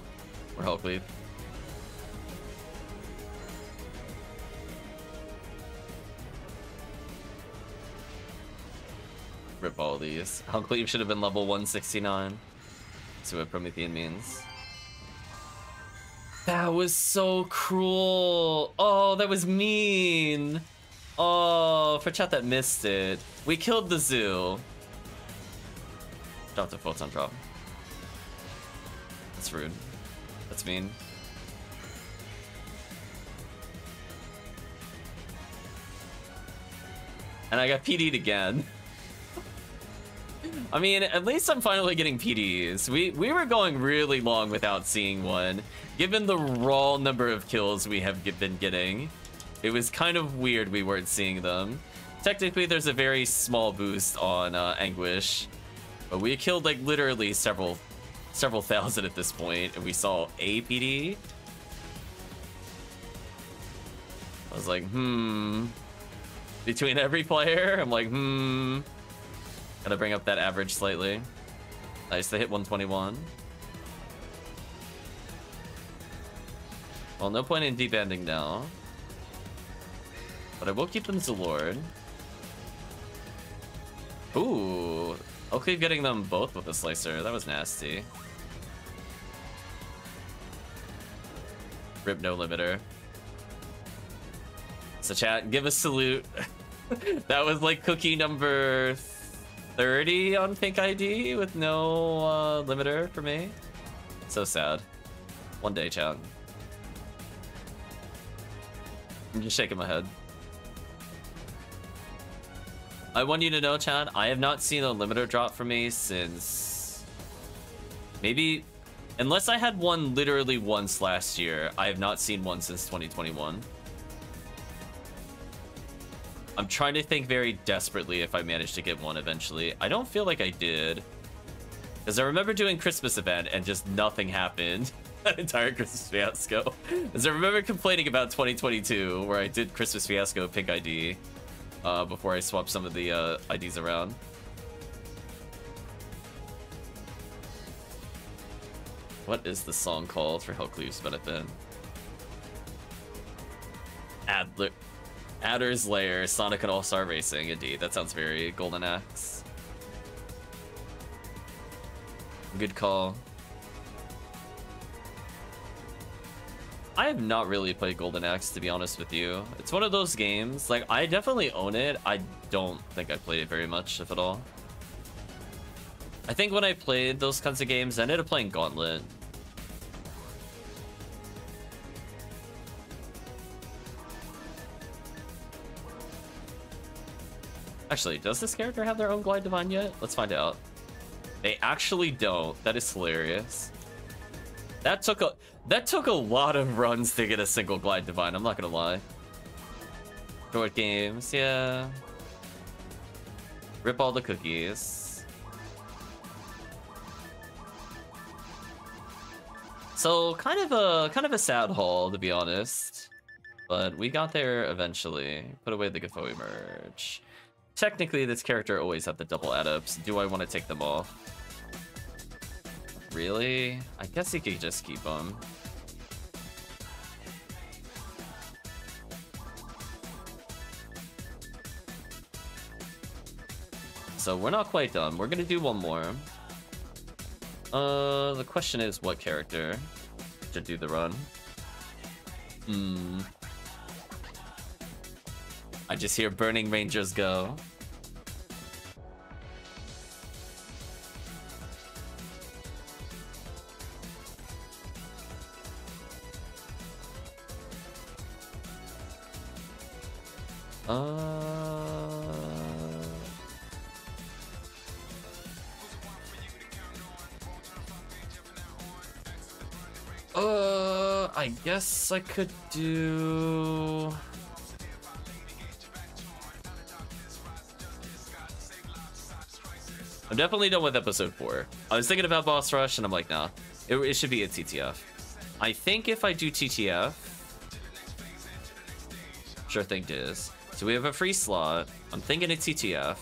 we're Hellcleave. Rip all these. Hellcleave should have been level 169. See what Promethean means. That was so cruel. Oh, that was mean. Oh, for chat that missed it. We killed the Zu. Dropped a photon drop. That's rude. That's mean. And I got PD'd again. I mean, at least I'm finally getting PDs. We we were going really long without seeing one. Given the raw number of kills we have been getting, it was kind of weird we weren't seeing them. technically there's a very small boost on uh, Anguish, but we killed like literally several, several thousand at this point, and we saw a PD. I was like, hmm. Between every player, I'm like, hmm. Gotta bring up that average slightly. Nice to hit 121. Well, no point in deep ending now. But I will keep them to Lord. Ooh. Okay, getting them both with the slicer. That was nasty. Rip no limiter. So chat, give a salute. that was like cookie number 30 on Pink ID with no uh, limiter for me. So sad. One day, chat. I'm just shaking my head. I want you to know, Chad, I have not seen a limiter drop for me since... Maybe... Unless I had one literally once last year, I have not seen one since 2021. I'm trying to think very desperately if I managed to get one eventually. I don't feel like I did. Because I remember doing Christmas event and just nothing happened. that entire Christmas fiasco. Because I remember complaining about 2022, where I did Christmas fiasco pink ID uh, before I swapped some of the uh, IDs around. What is the song called for Hellcleave's benefit? Adler. Adder's Lair, Sonic and All-Star Racing, indeed. That sounds very Golden Axe. Good call. I have not really played Golden Axe, to be honest with you. It's one of those games, like, I definitely own it. I don't think I played it very much, if at all. I think when I played those kinds of games, I ended up playing Gauntlet. Actually, does this character have their own Glide Divine yet? Let's find out. They actually don't. That is hilarious. That took a that took a lot of runs to get a single Glide Divine, I'm not gonna lie. Short games, yeah. Rip all the cookies. So kind of a kind of a sad haul to be honest. But we got there eventually. Put away the Gafoi merge. Technically, this character always had the double adapts. Do I want to take them all? Really? I guess he could just keep them. So we're not quite done. We're gonna do one more. Uh, the question is what character should do the run? Hmm. I just hear Burning Rangers go. Uh... Uh, I guess I could do... I'm definitely done with episode 4. I was thinking about Boss Rush, and I'm like, nah. It, it should be a TTF. I think if I do TTF... Sure thing, Diz. So we have a free slot. I'm thinking a TTF.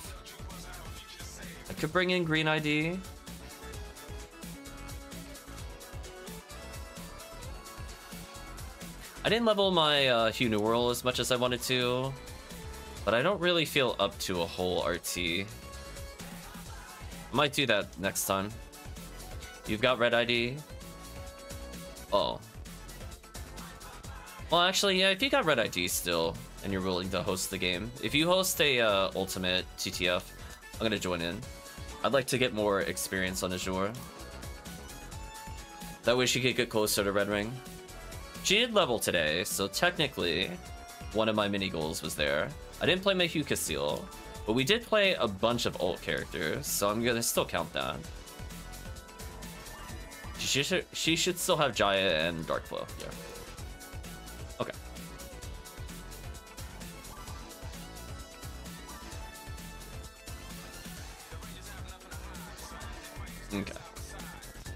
I could bring in green ID. I didn't level my uh, HUnewearl as much as I wanted to, but I don't really feel up to a whole RT. Might do that next time. You've got red ID? Oh. Well, actually, yeah, if you got red ID still, and you're willing to host the game, if you host a uh, Ultimate TTF, I'm gonna join in. I'd like to get more experience on Azure. That way she could get closer to Red Ring. She did level today, so technically, one of my mini goals was there. I didn't play my HUcaseal, but we did play a bunch of alt characters, so I'm gonna still count that. She should, she should still have Jaya and Darkflow, yeah. Okay. Okay.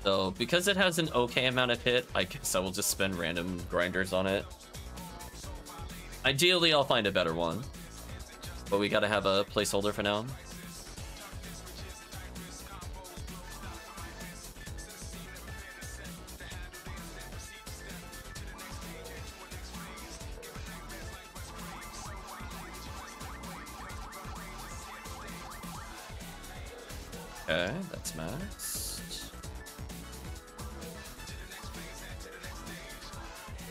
So, because it has an okay amount of hit, I guess I will just spend random grinders on it. Ideally, I'll find a better one. But we gotta have a placeholder for now. Okay, that's maxed.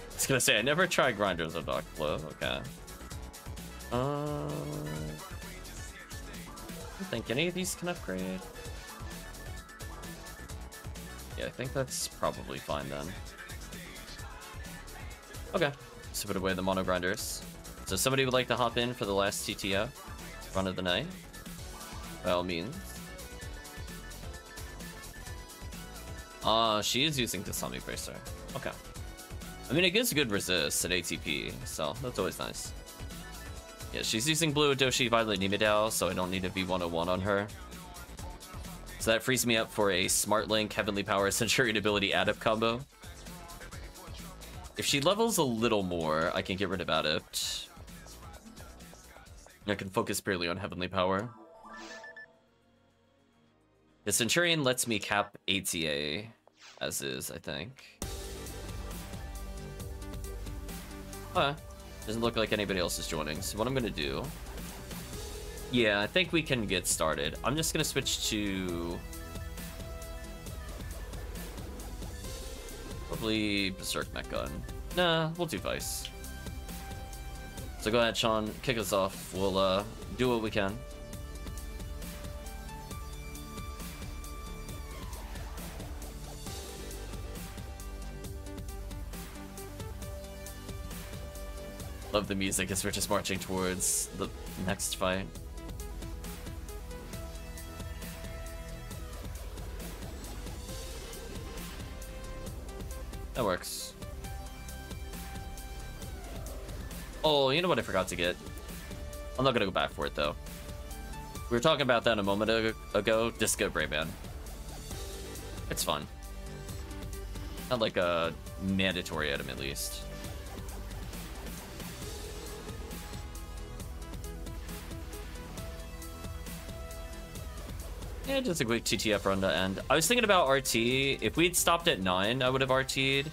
I was gonna say, I never tried grinders of Dark Flow. Okay. Uh, I don't think any of these can upgrade. Yeah, I think that's probably fine then. Okay, so put away the mono grinders. So somebody would like to hop in for the last TTO run of the night? By all means. Uh, she is using Kasami Bracer. Okay. I mean, it gives good resist at ATP, so that's always nice. Yeah, she's using Blue Odoshi Violet Nimaidou, so I don't need a V101 on her. So that frees me up for a Smart Link, Heavenly Power, Centurion Ability Adept combo. If she levels a little more, I can get rid of Adept. I can focus purely on Heavenly Power. The Centurion lets me cap ATA as is, I think. Okay. Doesn't look like anybody else is joining, so what I'm gonna do... Yeah, I think we can get started. I'm just gonna switch to... Probably Berserk Mech Gun. Nah, we'll do Vice. So go ahead, Sean, kick us off. We'll uh, do what we can. Love the music as we're just marching towards the next fight. That works. Oh, you know what I forgot to get? I'm not gonna go back for it though. We were talking about that a moment ago. Disco Brayman. It's fun. Not like a mandatory item at least. Yeah, just a quick TTF run to end. I was thinking about RT. If we'd stopped at 9, I would have RT'd.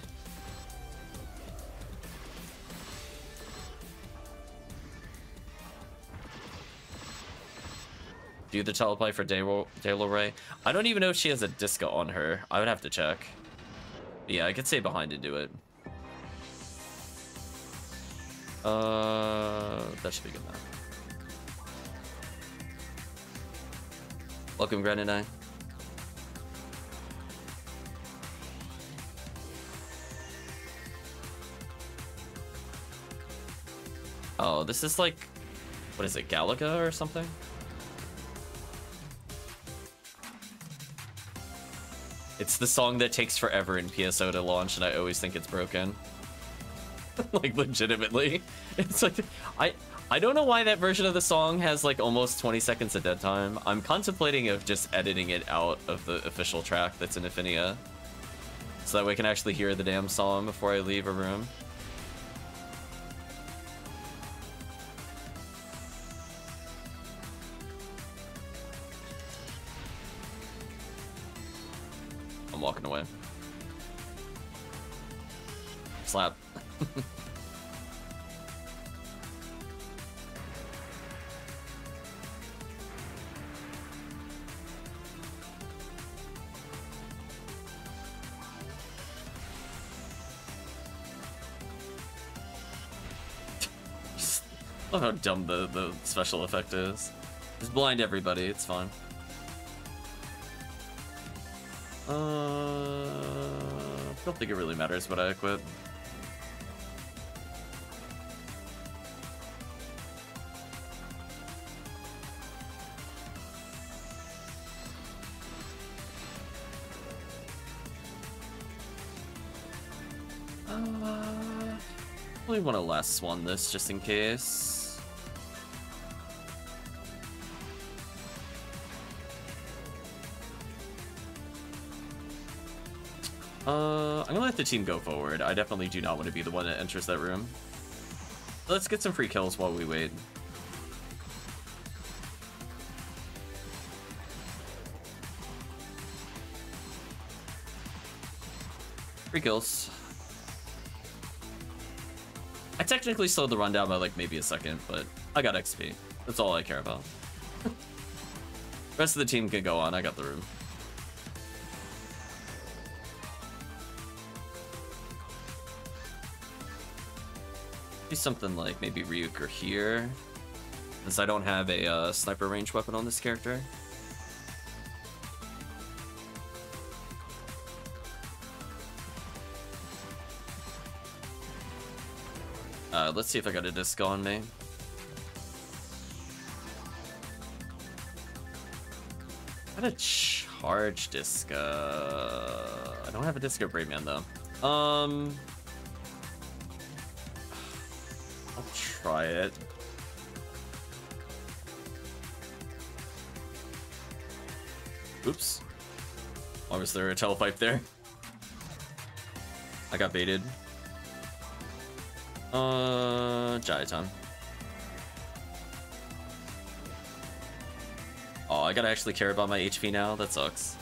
Do the teleplay for Dalo Ray. I don't even know if she has a disco on her. I would have to check. But yeah, I could stay behind and do it. Uh, that should be good enough. Welcome, Grenadine. Oh, this is like, what is it, Galaga or something? It's the song that takes forever in PSO to launch, and I always think it's broken. like, legitimately. It's like, I, I don't know why that version of the song has like almost 20 seconds of dead time. I'm contemplating of just editing it out of the official track that's in Ephinea. So that we can actually hear the damn song before I leave a room. I'm walking away. Slap. Love how dumb the, the special effect is. Just blind everybody, it's fine. Uh, I don't think it really matters what I equip. Uh, probably want to last swan this just in case. Uh, I'm gonna let the team go forward. I definitely do not want to be the one that enters that room. Let's get some free kills while we wait. Free kills. I technically slowed the rundown by like maybe a second, but I got XP. That's all I care about. rest of the team can go on. I got the room. Do something like maybe Ryuk or here. Since I don't have a uh, sniper range weapon on this character. Uh, let's see if I got a disc on me. Got a charge disc. Uh, I don't have a disc of Brave Man though. Um, try it. Oops. Why was there a telepipe there? I got baited. Uh, Jaitan. Oh, I gotta actually care about my HP now? That sucks.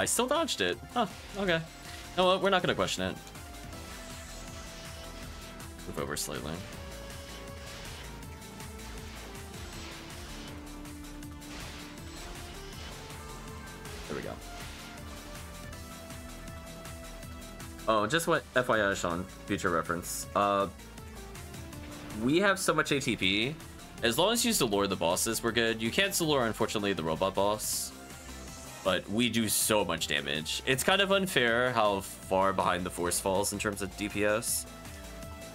I still dodged it. Huh, okay. No, well, we're not gonna question it. Move over slightly. There we go. Oh, just what FYI, Sean, future reference. Uh, we have so much ATP. As long as you lure the bosses, we're good. You can't lure, unfortunately, the robot boss. But we do so much damage. It's kind of unfair how far behind the force falls in terms of DPS.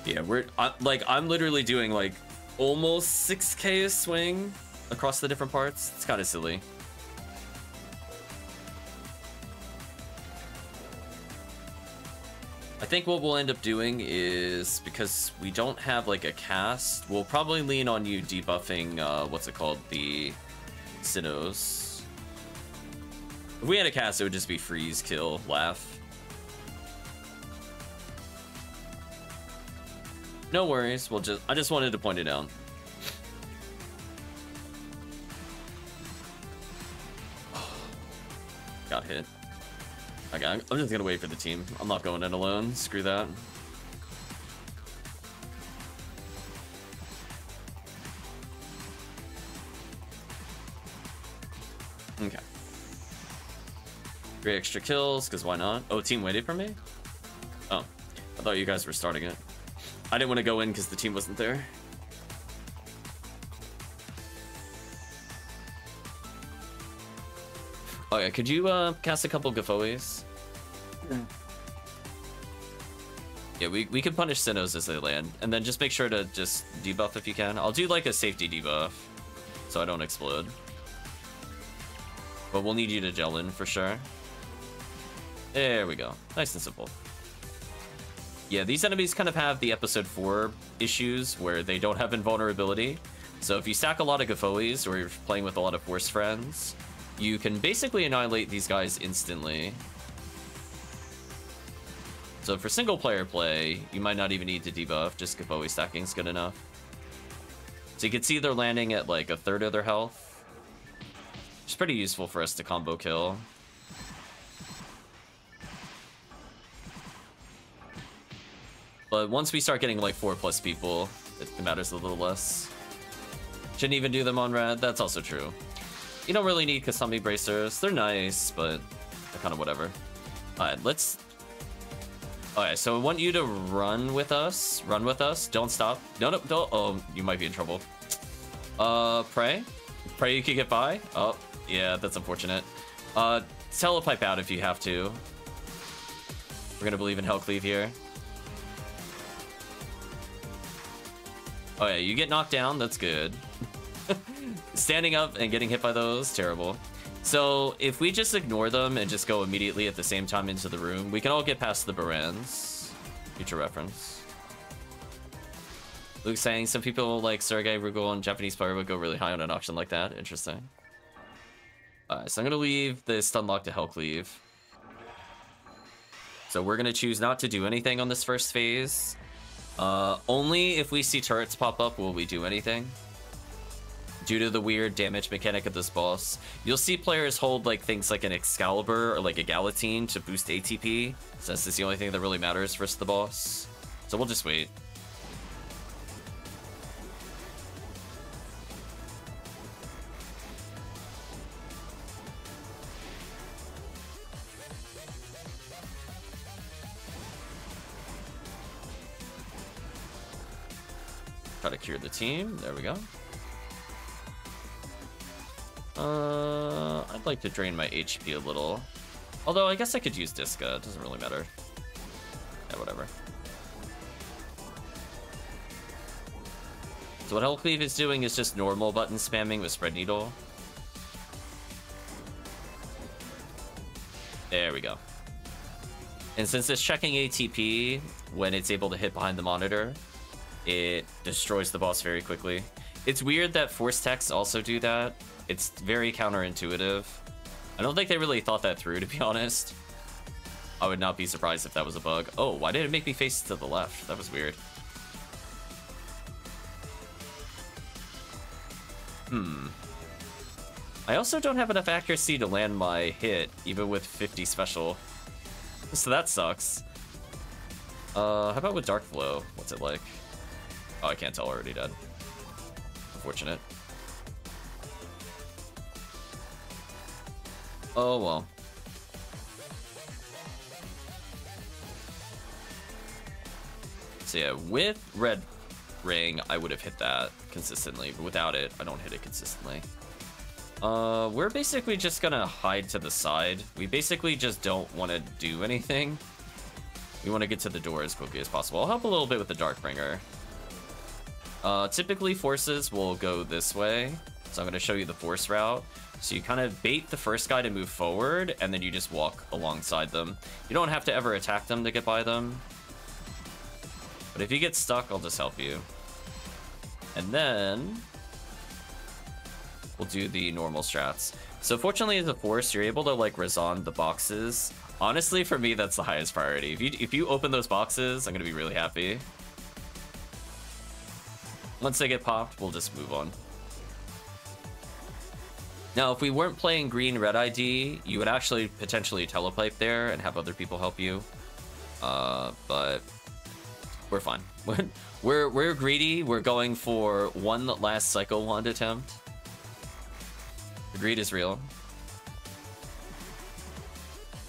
Yeah, we're I, like I'm literally doing like almost 6k a swing across the different parts. It's kind of silly. I think what we'll end up doing is, because we don't have like a cast, we'll probably lean on you debuffing, uh, what's it called, the Sinows. If we had a cast, it would just be freeze, kill, laugh. No worries, we'll just, I just wanted to point it out. Got hit. Okay, I'm just gonna wait for the team. I'm not going in alone. Screw that. Three extra kills, because why not? Oh, team waited for me? Oh, I thought you guys were starting it. I didn't want to go in because the team wasn't there. Oh yeah, could you uh, cast a couple Gifoies? Yeah, we, we can punish Sinows as they land, and then just make sure to just debuff if you can. I'll do like a safety debuff, so I don't explode. But we'll need you to gel in for sure. There we go. Nice and simple. Yeah, these enemies kind of have the episode 4 issues where they don't have invulnerability. So if you stack a lot of Gifoies or you're playing with a lot of Force friends, you can basically annihilate these guys instantly. So for single player play, you might not even need to debuff, just Gifoie stacking is good enough. So you can see they're landing at like a third of their health. It's pretty useful for us to combo kill. But once we start getting like four plus people, it matters a little less. Shouldn't even do them on red, that's also true. You don't really need Kasami bracers. They're nice, but they're kind of whatever. Alright, let's... Alright, so I want you to run with us. Run with us. Don't stop. No, no, don't. Oh, you might be in trouble. Uh, pray? Pray you can get by? Oh, yeah, that's unfortunate. Uh, telepipe out if you have to. We're gonna believe in Hellcleave here. Oh yeah, you get knocked down, that's good. Standing up and getting hit by those, terrible. So if we just ignore them and just go immediately at the same time into the room, we can all get past the Baranz. Future reference. Luke saying some people like Sergei Rugal and Japanese player would go really high on an auction like that. Interesting. Alright, so I'm gonna leave the stun lock to Hellcleave. So we're gonna choose not to do anything on this first phase. Uh, only if we see turrets pop up will we do anything. Due to the weird damage mechanic of this boss. You'll see players hold like things like an Excalibur or like a Galatine to boost ATP, since it's the only thing that really matters versus the boss. So we'll just wait. To cure the team. There we go. Uh, I'd like to drain my HP a little. Although, I guess I could use Disca. It doesn't really matter. Yeah, whatever. So what Hellcleave is doing is just normal button spamming with Spread Needle. There we go. And since it's checking ATP when it's able to hit behind the monitor, it destroys the boss very quickly. It's weird that force techs also do that. It's very counterintuitive. I don't think they really thought that through, to be honest. I would not be surprised if that was a bug. Oh, why did it make me face to the left? That was weird. Hmm. I also don't have enough accuracy to land my hit, even with 50 special. So that sucks. Uh, how about with Dark Flow? What's it like? Oh, I can't tell already dead. Unfortunate. Oh, well. So yeah, with Red Ring, I would have hit that consistently, but without it, I don't hit it consistently. Uh, we're basically just gonna hide to the side. We basically just don't want to do anything. We want to get to the door as quickly as possible. I'll help a little bit with the Darkbringer. Uh, typically, forces will go this way. So I'm going to show you the force route. So you kind of bait the first guy to move forward, and then you just walk alongside them. You don't have to ever attack them to get by them. But if you get stuck, I'll just help you. And then... We'll do the normal strats. So fortunately, as a force, you're able to, like, reson the boxes. Honestly, for me, that's the highest priority. If you, if you open those boxes, I'm going to be really happy. Once they get popped, we'll just move on. Now, if we weren't playing green red ID, you would actually potentially telepipe there and have other people help you. Uh, but we're fine. We're, we're, we're greedy. We're going for one last Psycho Wand attempt. The greed is real.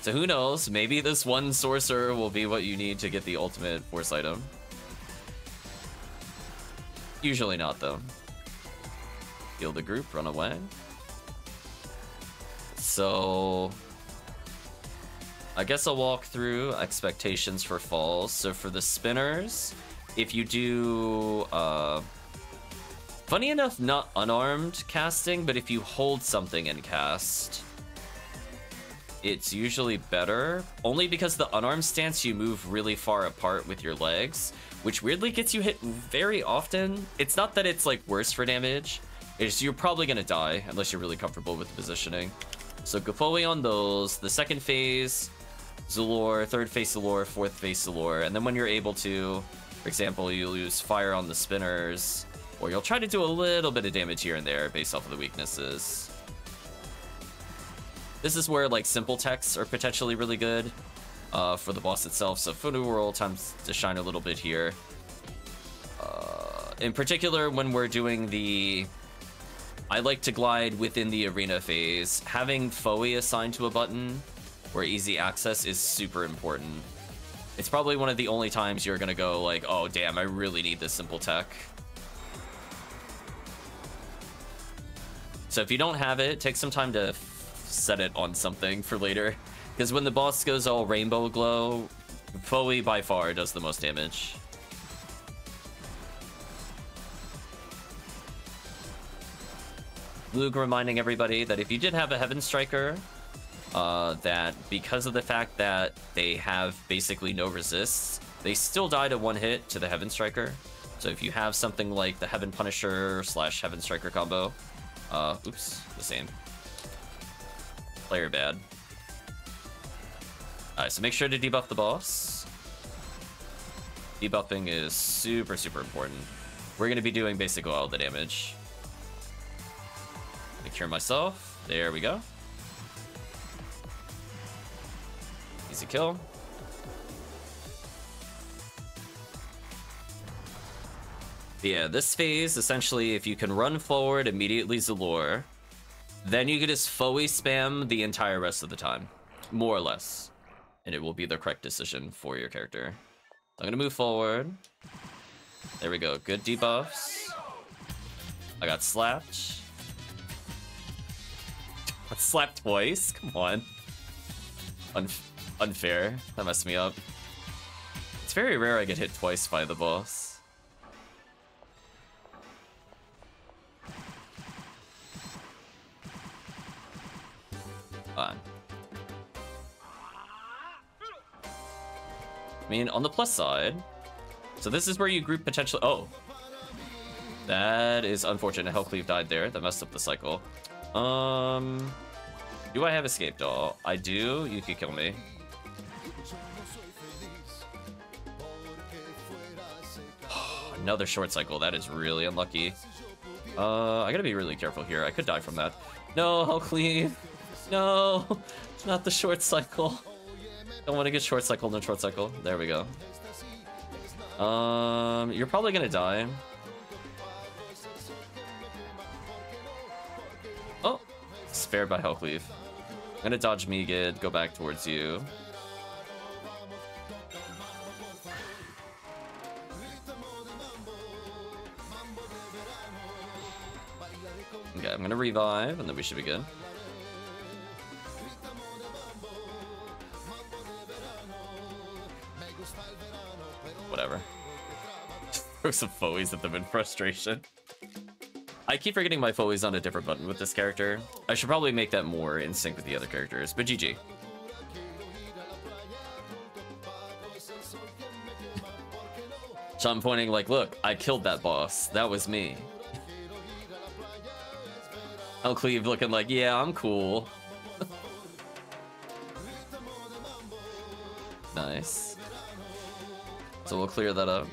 So who knows? Maybe this one sorcerer will be what you need to get the ultimate force item. Usually not, though. Heal the group, run away. So... I guess I'll walk through expectations for Falz. So for the spinners, if you do... Uh, funny enough, not unarmed casting, but if you hold something and cast, it's usually better. Only because the unarmed stance, you move really far apart with your legs which weirdly gets you hit very often. It's not that it's like worse for damage, it's you're probably gonna die unless you're really comfortable with the positioning. So Gifoie on those, the second phase, Zalure, third phase Zalure, fourth phase Zalure, and then when you're able to, for example, you'll use fire on the spinners, or you'll try to do a little bit of damage here and there based off of the weaknesses. This is where like simple techs are potentially really good uh, for the boss itself. So Fu World times to shine a little bit here. Uh, in particular, when we're doing the... I like to glide within the arena phase. Having Foie assigned to a button where easy access is super important. It's probably one of the only times you're gonna go like, oh damn, I really need this simple tech. So if you don't have it, take some time to set it on something for later. Because when the boss goes all rainbow glow, Foie by far does the most damage. Luke reminding everybody that if you did have a Heaven Striker, uh, that because of the fact that they have basically no resists, they still die to one hit to the Heaven Striker. So if you have something like the Heaven Punisher slash Heaven Striker combo, uh, oops, the same. Player bad. Alright, so make sure to debuff the boss. Debuffing is super, super important. We're going to be doing basically all the damage. I cure myself. There we go. Easy kill. Yeah, this phase, essentially, if you can run forward, immediately Zalure, then you can just fully spam the entire rest of the time. More or less. And it will be the correct decision for your character. I'm gonna move forward. There we go. Good debuffs. I got slapped. Got slapped twice. Come on. Un unfair. That messed me up. It's very rare I get hit twice by the boss. I mean, on the plus side, so this is where you group potentially. Oh, that is unfortunate. Hellcleave died there. That messed up the cycle. Um, do I have escape doll? I do. You could kill me. Another short cycle. That is really unlucky. Uh, I gotta be really careful here. I could die from that. No, Hellcleave. No, not the short cycle. Don't want to get short cycled in short cycle. There we go. Um, you're probably gonna die. Oh, spared by Hellcleave. I'm gonna dodge me, Megid, go back towards you. Okay, I'm gonna revive, and then we should be good. Throw some foies at them in frustration. I keep forgetting my foies on a different button with this character. I should probably make that more in sync with the other characters, but GG. So I'm pointing like, look, I killed that boss. That was me. Hellcleave looking like, yeah, I'm cool. nice. So we'll clear that up.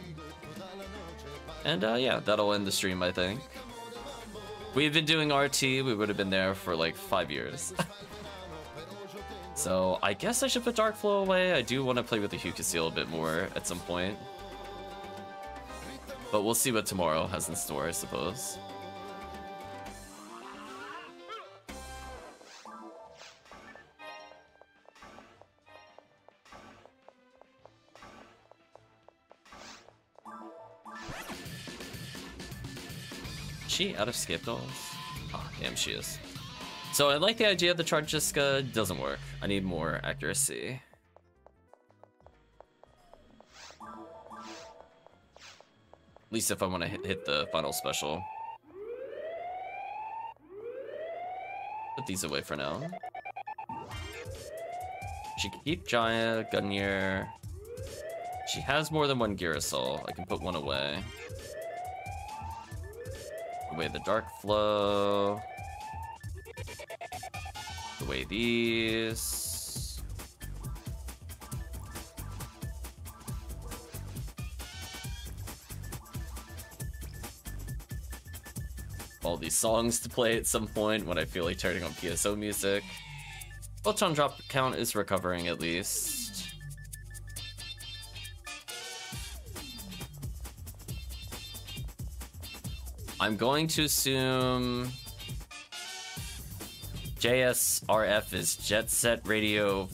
And uh, yeah, that'll end the stream, I think. We've been doing RT, we would have been there for like five years. so I guess I should put Dark Flow away. I do want to play with the Seal a bit more at some point. But we'll see what tomorrow has in store, I suppose. She out of scape dolls? Oh, ah, damn, she is. So I like the idea of the charge Jiska doesn't work. I need more accuracy. At least if I want to hit, the final special. Put these away for now. She can keep Jaya, Gungnir. She has more than one Girasol. I can put one away away the dark flow. Away these. All these songs to play at some point when I feel like turning on PSO music. Photon drop count is recovering at least. I'm going to assume JSRF is Jet Set Radio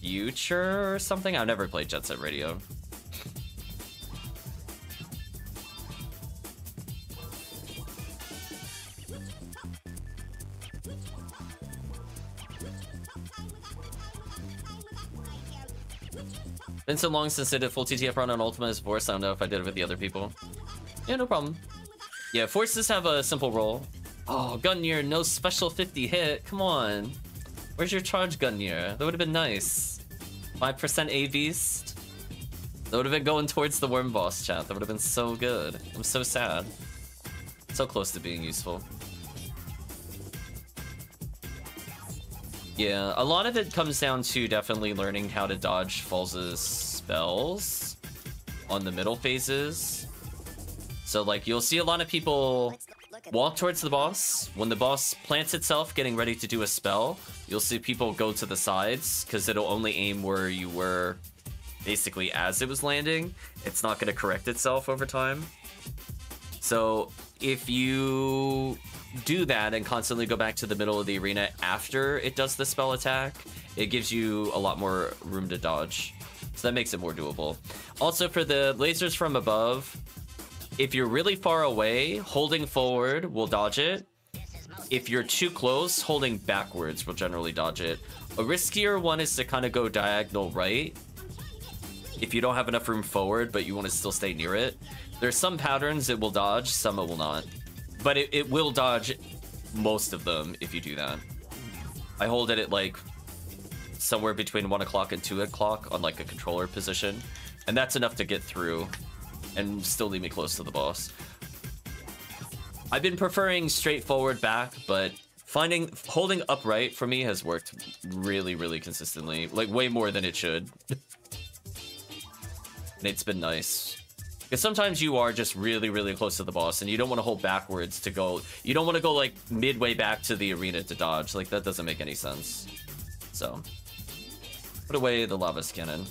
Future or something? I've never played Jet Set Radio. Been so long since I did full TTF run on Ultima as Force, I don't know if I did it with the other people. Yeah, no problem. Yeah, forces have a simple roll. Oh, Gungnir, no special 50 hit. Come on. Where's your charge, Gungnir? That would have been nice. 5% A beast. That would have been going towards the worm boss chat. That would have been so good. I'm so sad. So close to being useful. Yeah, a lot of it comes down to definitely learning how to dodge Falz' spells on the middle phases. So like you'll see a lot of people walk towards the boss. When the boss plants itself getting ready to do a spell, you'll see people go to the sides because it'll only aim where you were basically as it was landing. It's not going to correct itself over time. So if you do that and constantly go back to the middle of the arena after it does the spell attack, it gives you a lot more room to dodge. So that makes it more doable. Also for the lasers from above, if you're really far away, holding forward will dodge it. If you're too close, holding backwards will generally dodge it. A riskier one is to kind of go diagonal right if you don't have enough room forward, but you want to still stay near it. There's some patterns it will dodge, some it will not. But it, it will dodge most of them if you do that. I hold it at like somewhere between 1 o'clock and 2 o'clock on like a controller position. And that's enough to get through and still leave me close to the boss. I've been preferring straightforward back, but finding holding upright for me has worked really, really consistently. Like way more than it should. and it's been nice. Because sometimes you are just really, really close to the boss and you don't want to hold backwards to go... You don't want to go, like, midway back to the arena to dodge. Like, that doesn't make any sense. So, put away the Lavis Cannon.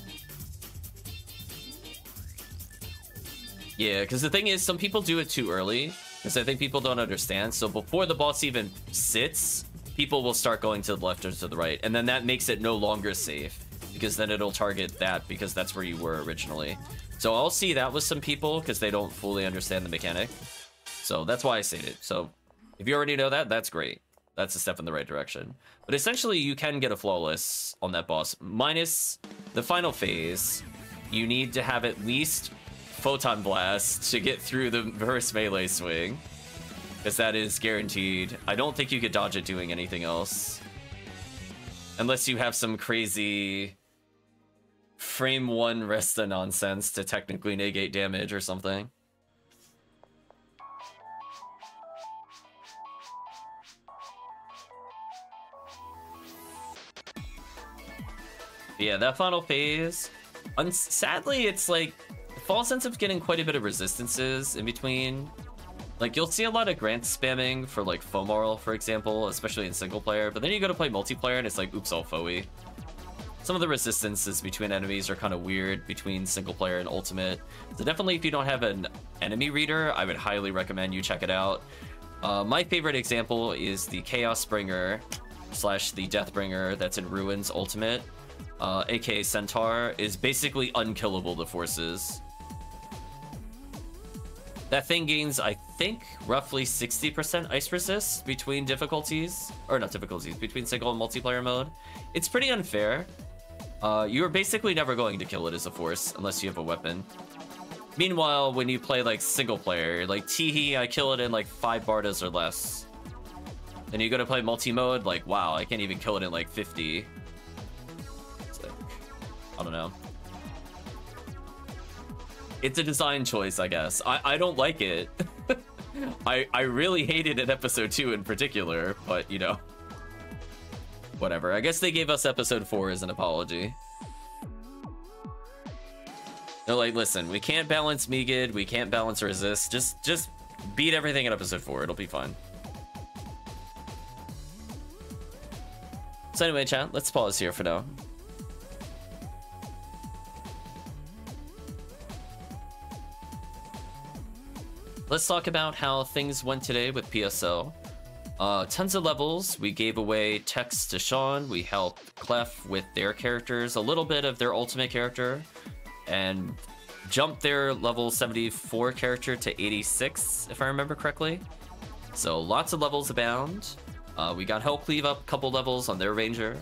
Yeah, because the thing is, some people do it too early. Because I think people don't understand. So before the boss even sits, people will start going to the left or to the right. And then that makes it no longer safe because then it'll target that because that's where you were originally. So I'll see that with some people because they don't fully understand the mechanic. So that's why I say it. So if you already know that, that's great. That's a step in the right direction. But essentially, you can get a flawless on that boss. Minus the final phase, you need to have at least Photon Blast to get through the first melee swing. Because that is guaranteed. I don't think you could dodge it doing anything else. Unless you have some crazy frame one Resta nonsense to technically negate damage or something. Yeah, that final phase, sadly, it's like, Falz ends up getting quite a bit of resistances in between. Like, you'll see a lot of grant spamming for, like, FOmarl, for example, especially in single player, but then you go to play multiplayer and it's like, oops, all foie. Some of the resistances between enemies are kind of weird between single player and ultimate. So definitely if you don't have an enemy reader, I would highly recommend you check it out. Uh, my favorite example is the Chaos Bringer slash the Deathbringer that's in Ruins Ultimate, uh, aka Centaur, is basically unkillable to forces. That thing gains, I think, roughly 60% ice resist between difficulties, or not difficulties, between single and multiplayer mode. It's pretty unfair. Uh, you're basically never going to kill it as a force unless you have a weapon. Meanwhile, when you play like single player, like Teehee, I kill it in like five Bartas or less. Then you go to play multi-mode, like, wow, I can't even kill it in like 50. Like, I don't know. It's a design choice, I guess. I, I don't like it. I, I really hated it episode 2 in particular, but, you know whatever. I guess they gave us episode four as an apology. They're like, listen, we can't balance Megid, we can't balance resist. Just, just beat everything in episode four. It'll be fine. So anyway, chat, let's pause here for now. Let's talk about how things went today with PSL. Uh, tons of levels. We gave away text to Sean. We helped Clef with their characters, a little bit of their ultimate character, and jumped their level 74 character to 86, if I remember correctly. So lots of levels abound. Uh, we got Hellcleave up a couple levels on their Ranger.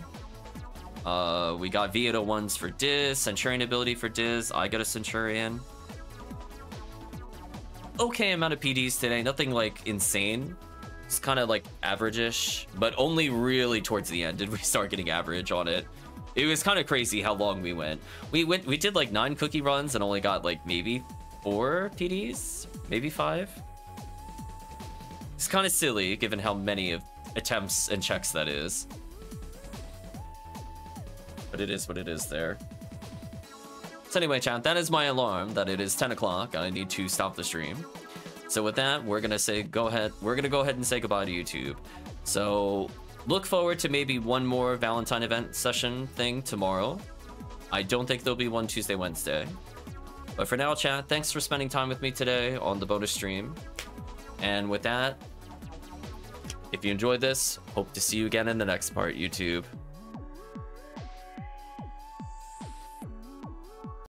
Uh, we got V801s for Diz, Centurion ability for Diz. I got a Centurion. Okay amount of PDs today, nothing like insane. It's kind of like average-ish, but only really towards the end did we start getting average on it. It was kind of crazy how long we went. We went, we did like nine cookie runs and only got like maybe four PDs, maybe five. It's kind of silly given how many of attempts and checks that is. But it is what it is there. So anyway, chat, that is my alarm that it is 10 o'clock. I need to stop the stream. So with that, we're gonna say go ahead. We're gonna go ahead and say goodbye to YouTube. So look forward to maybe one more Valentine event session thing tomorrow. I don't think there'll be one Tuesday, Wednesday. But for now, chat, thanks for spending time with me today on the bonus stream. And with that, if you enjoyed this, hope to see you again in the next part, YouTube.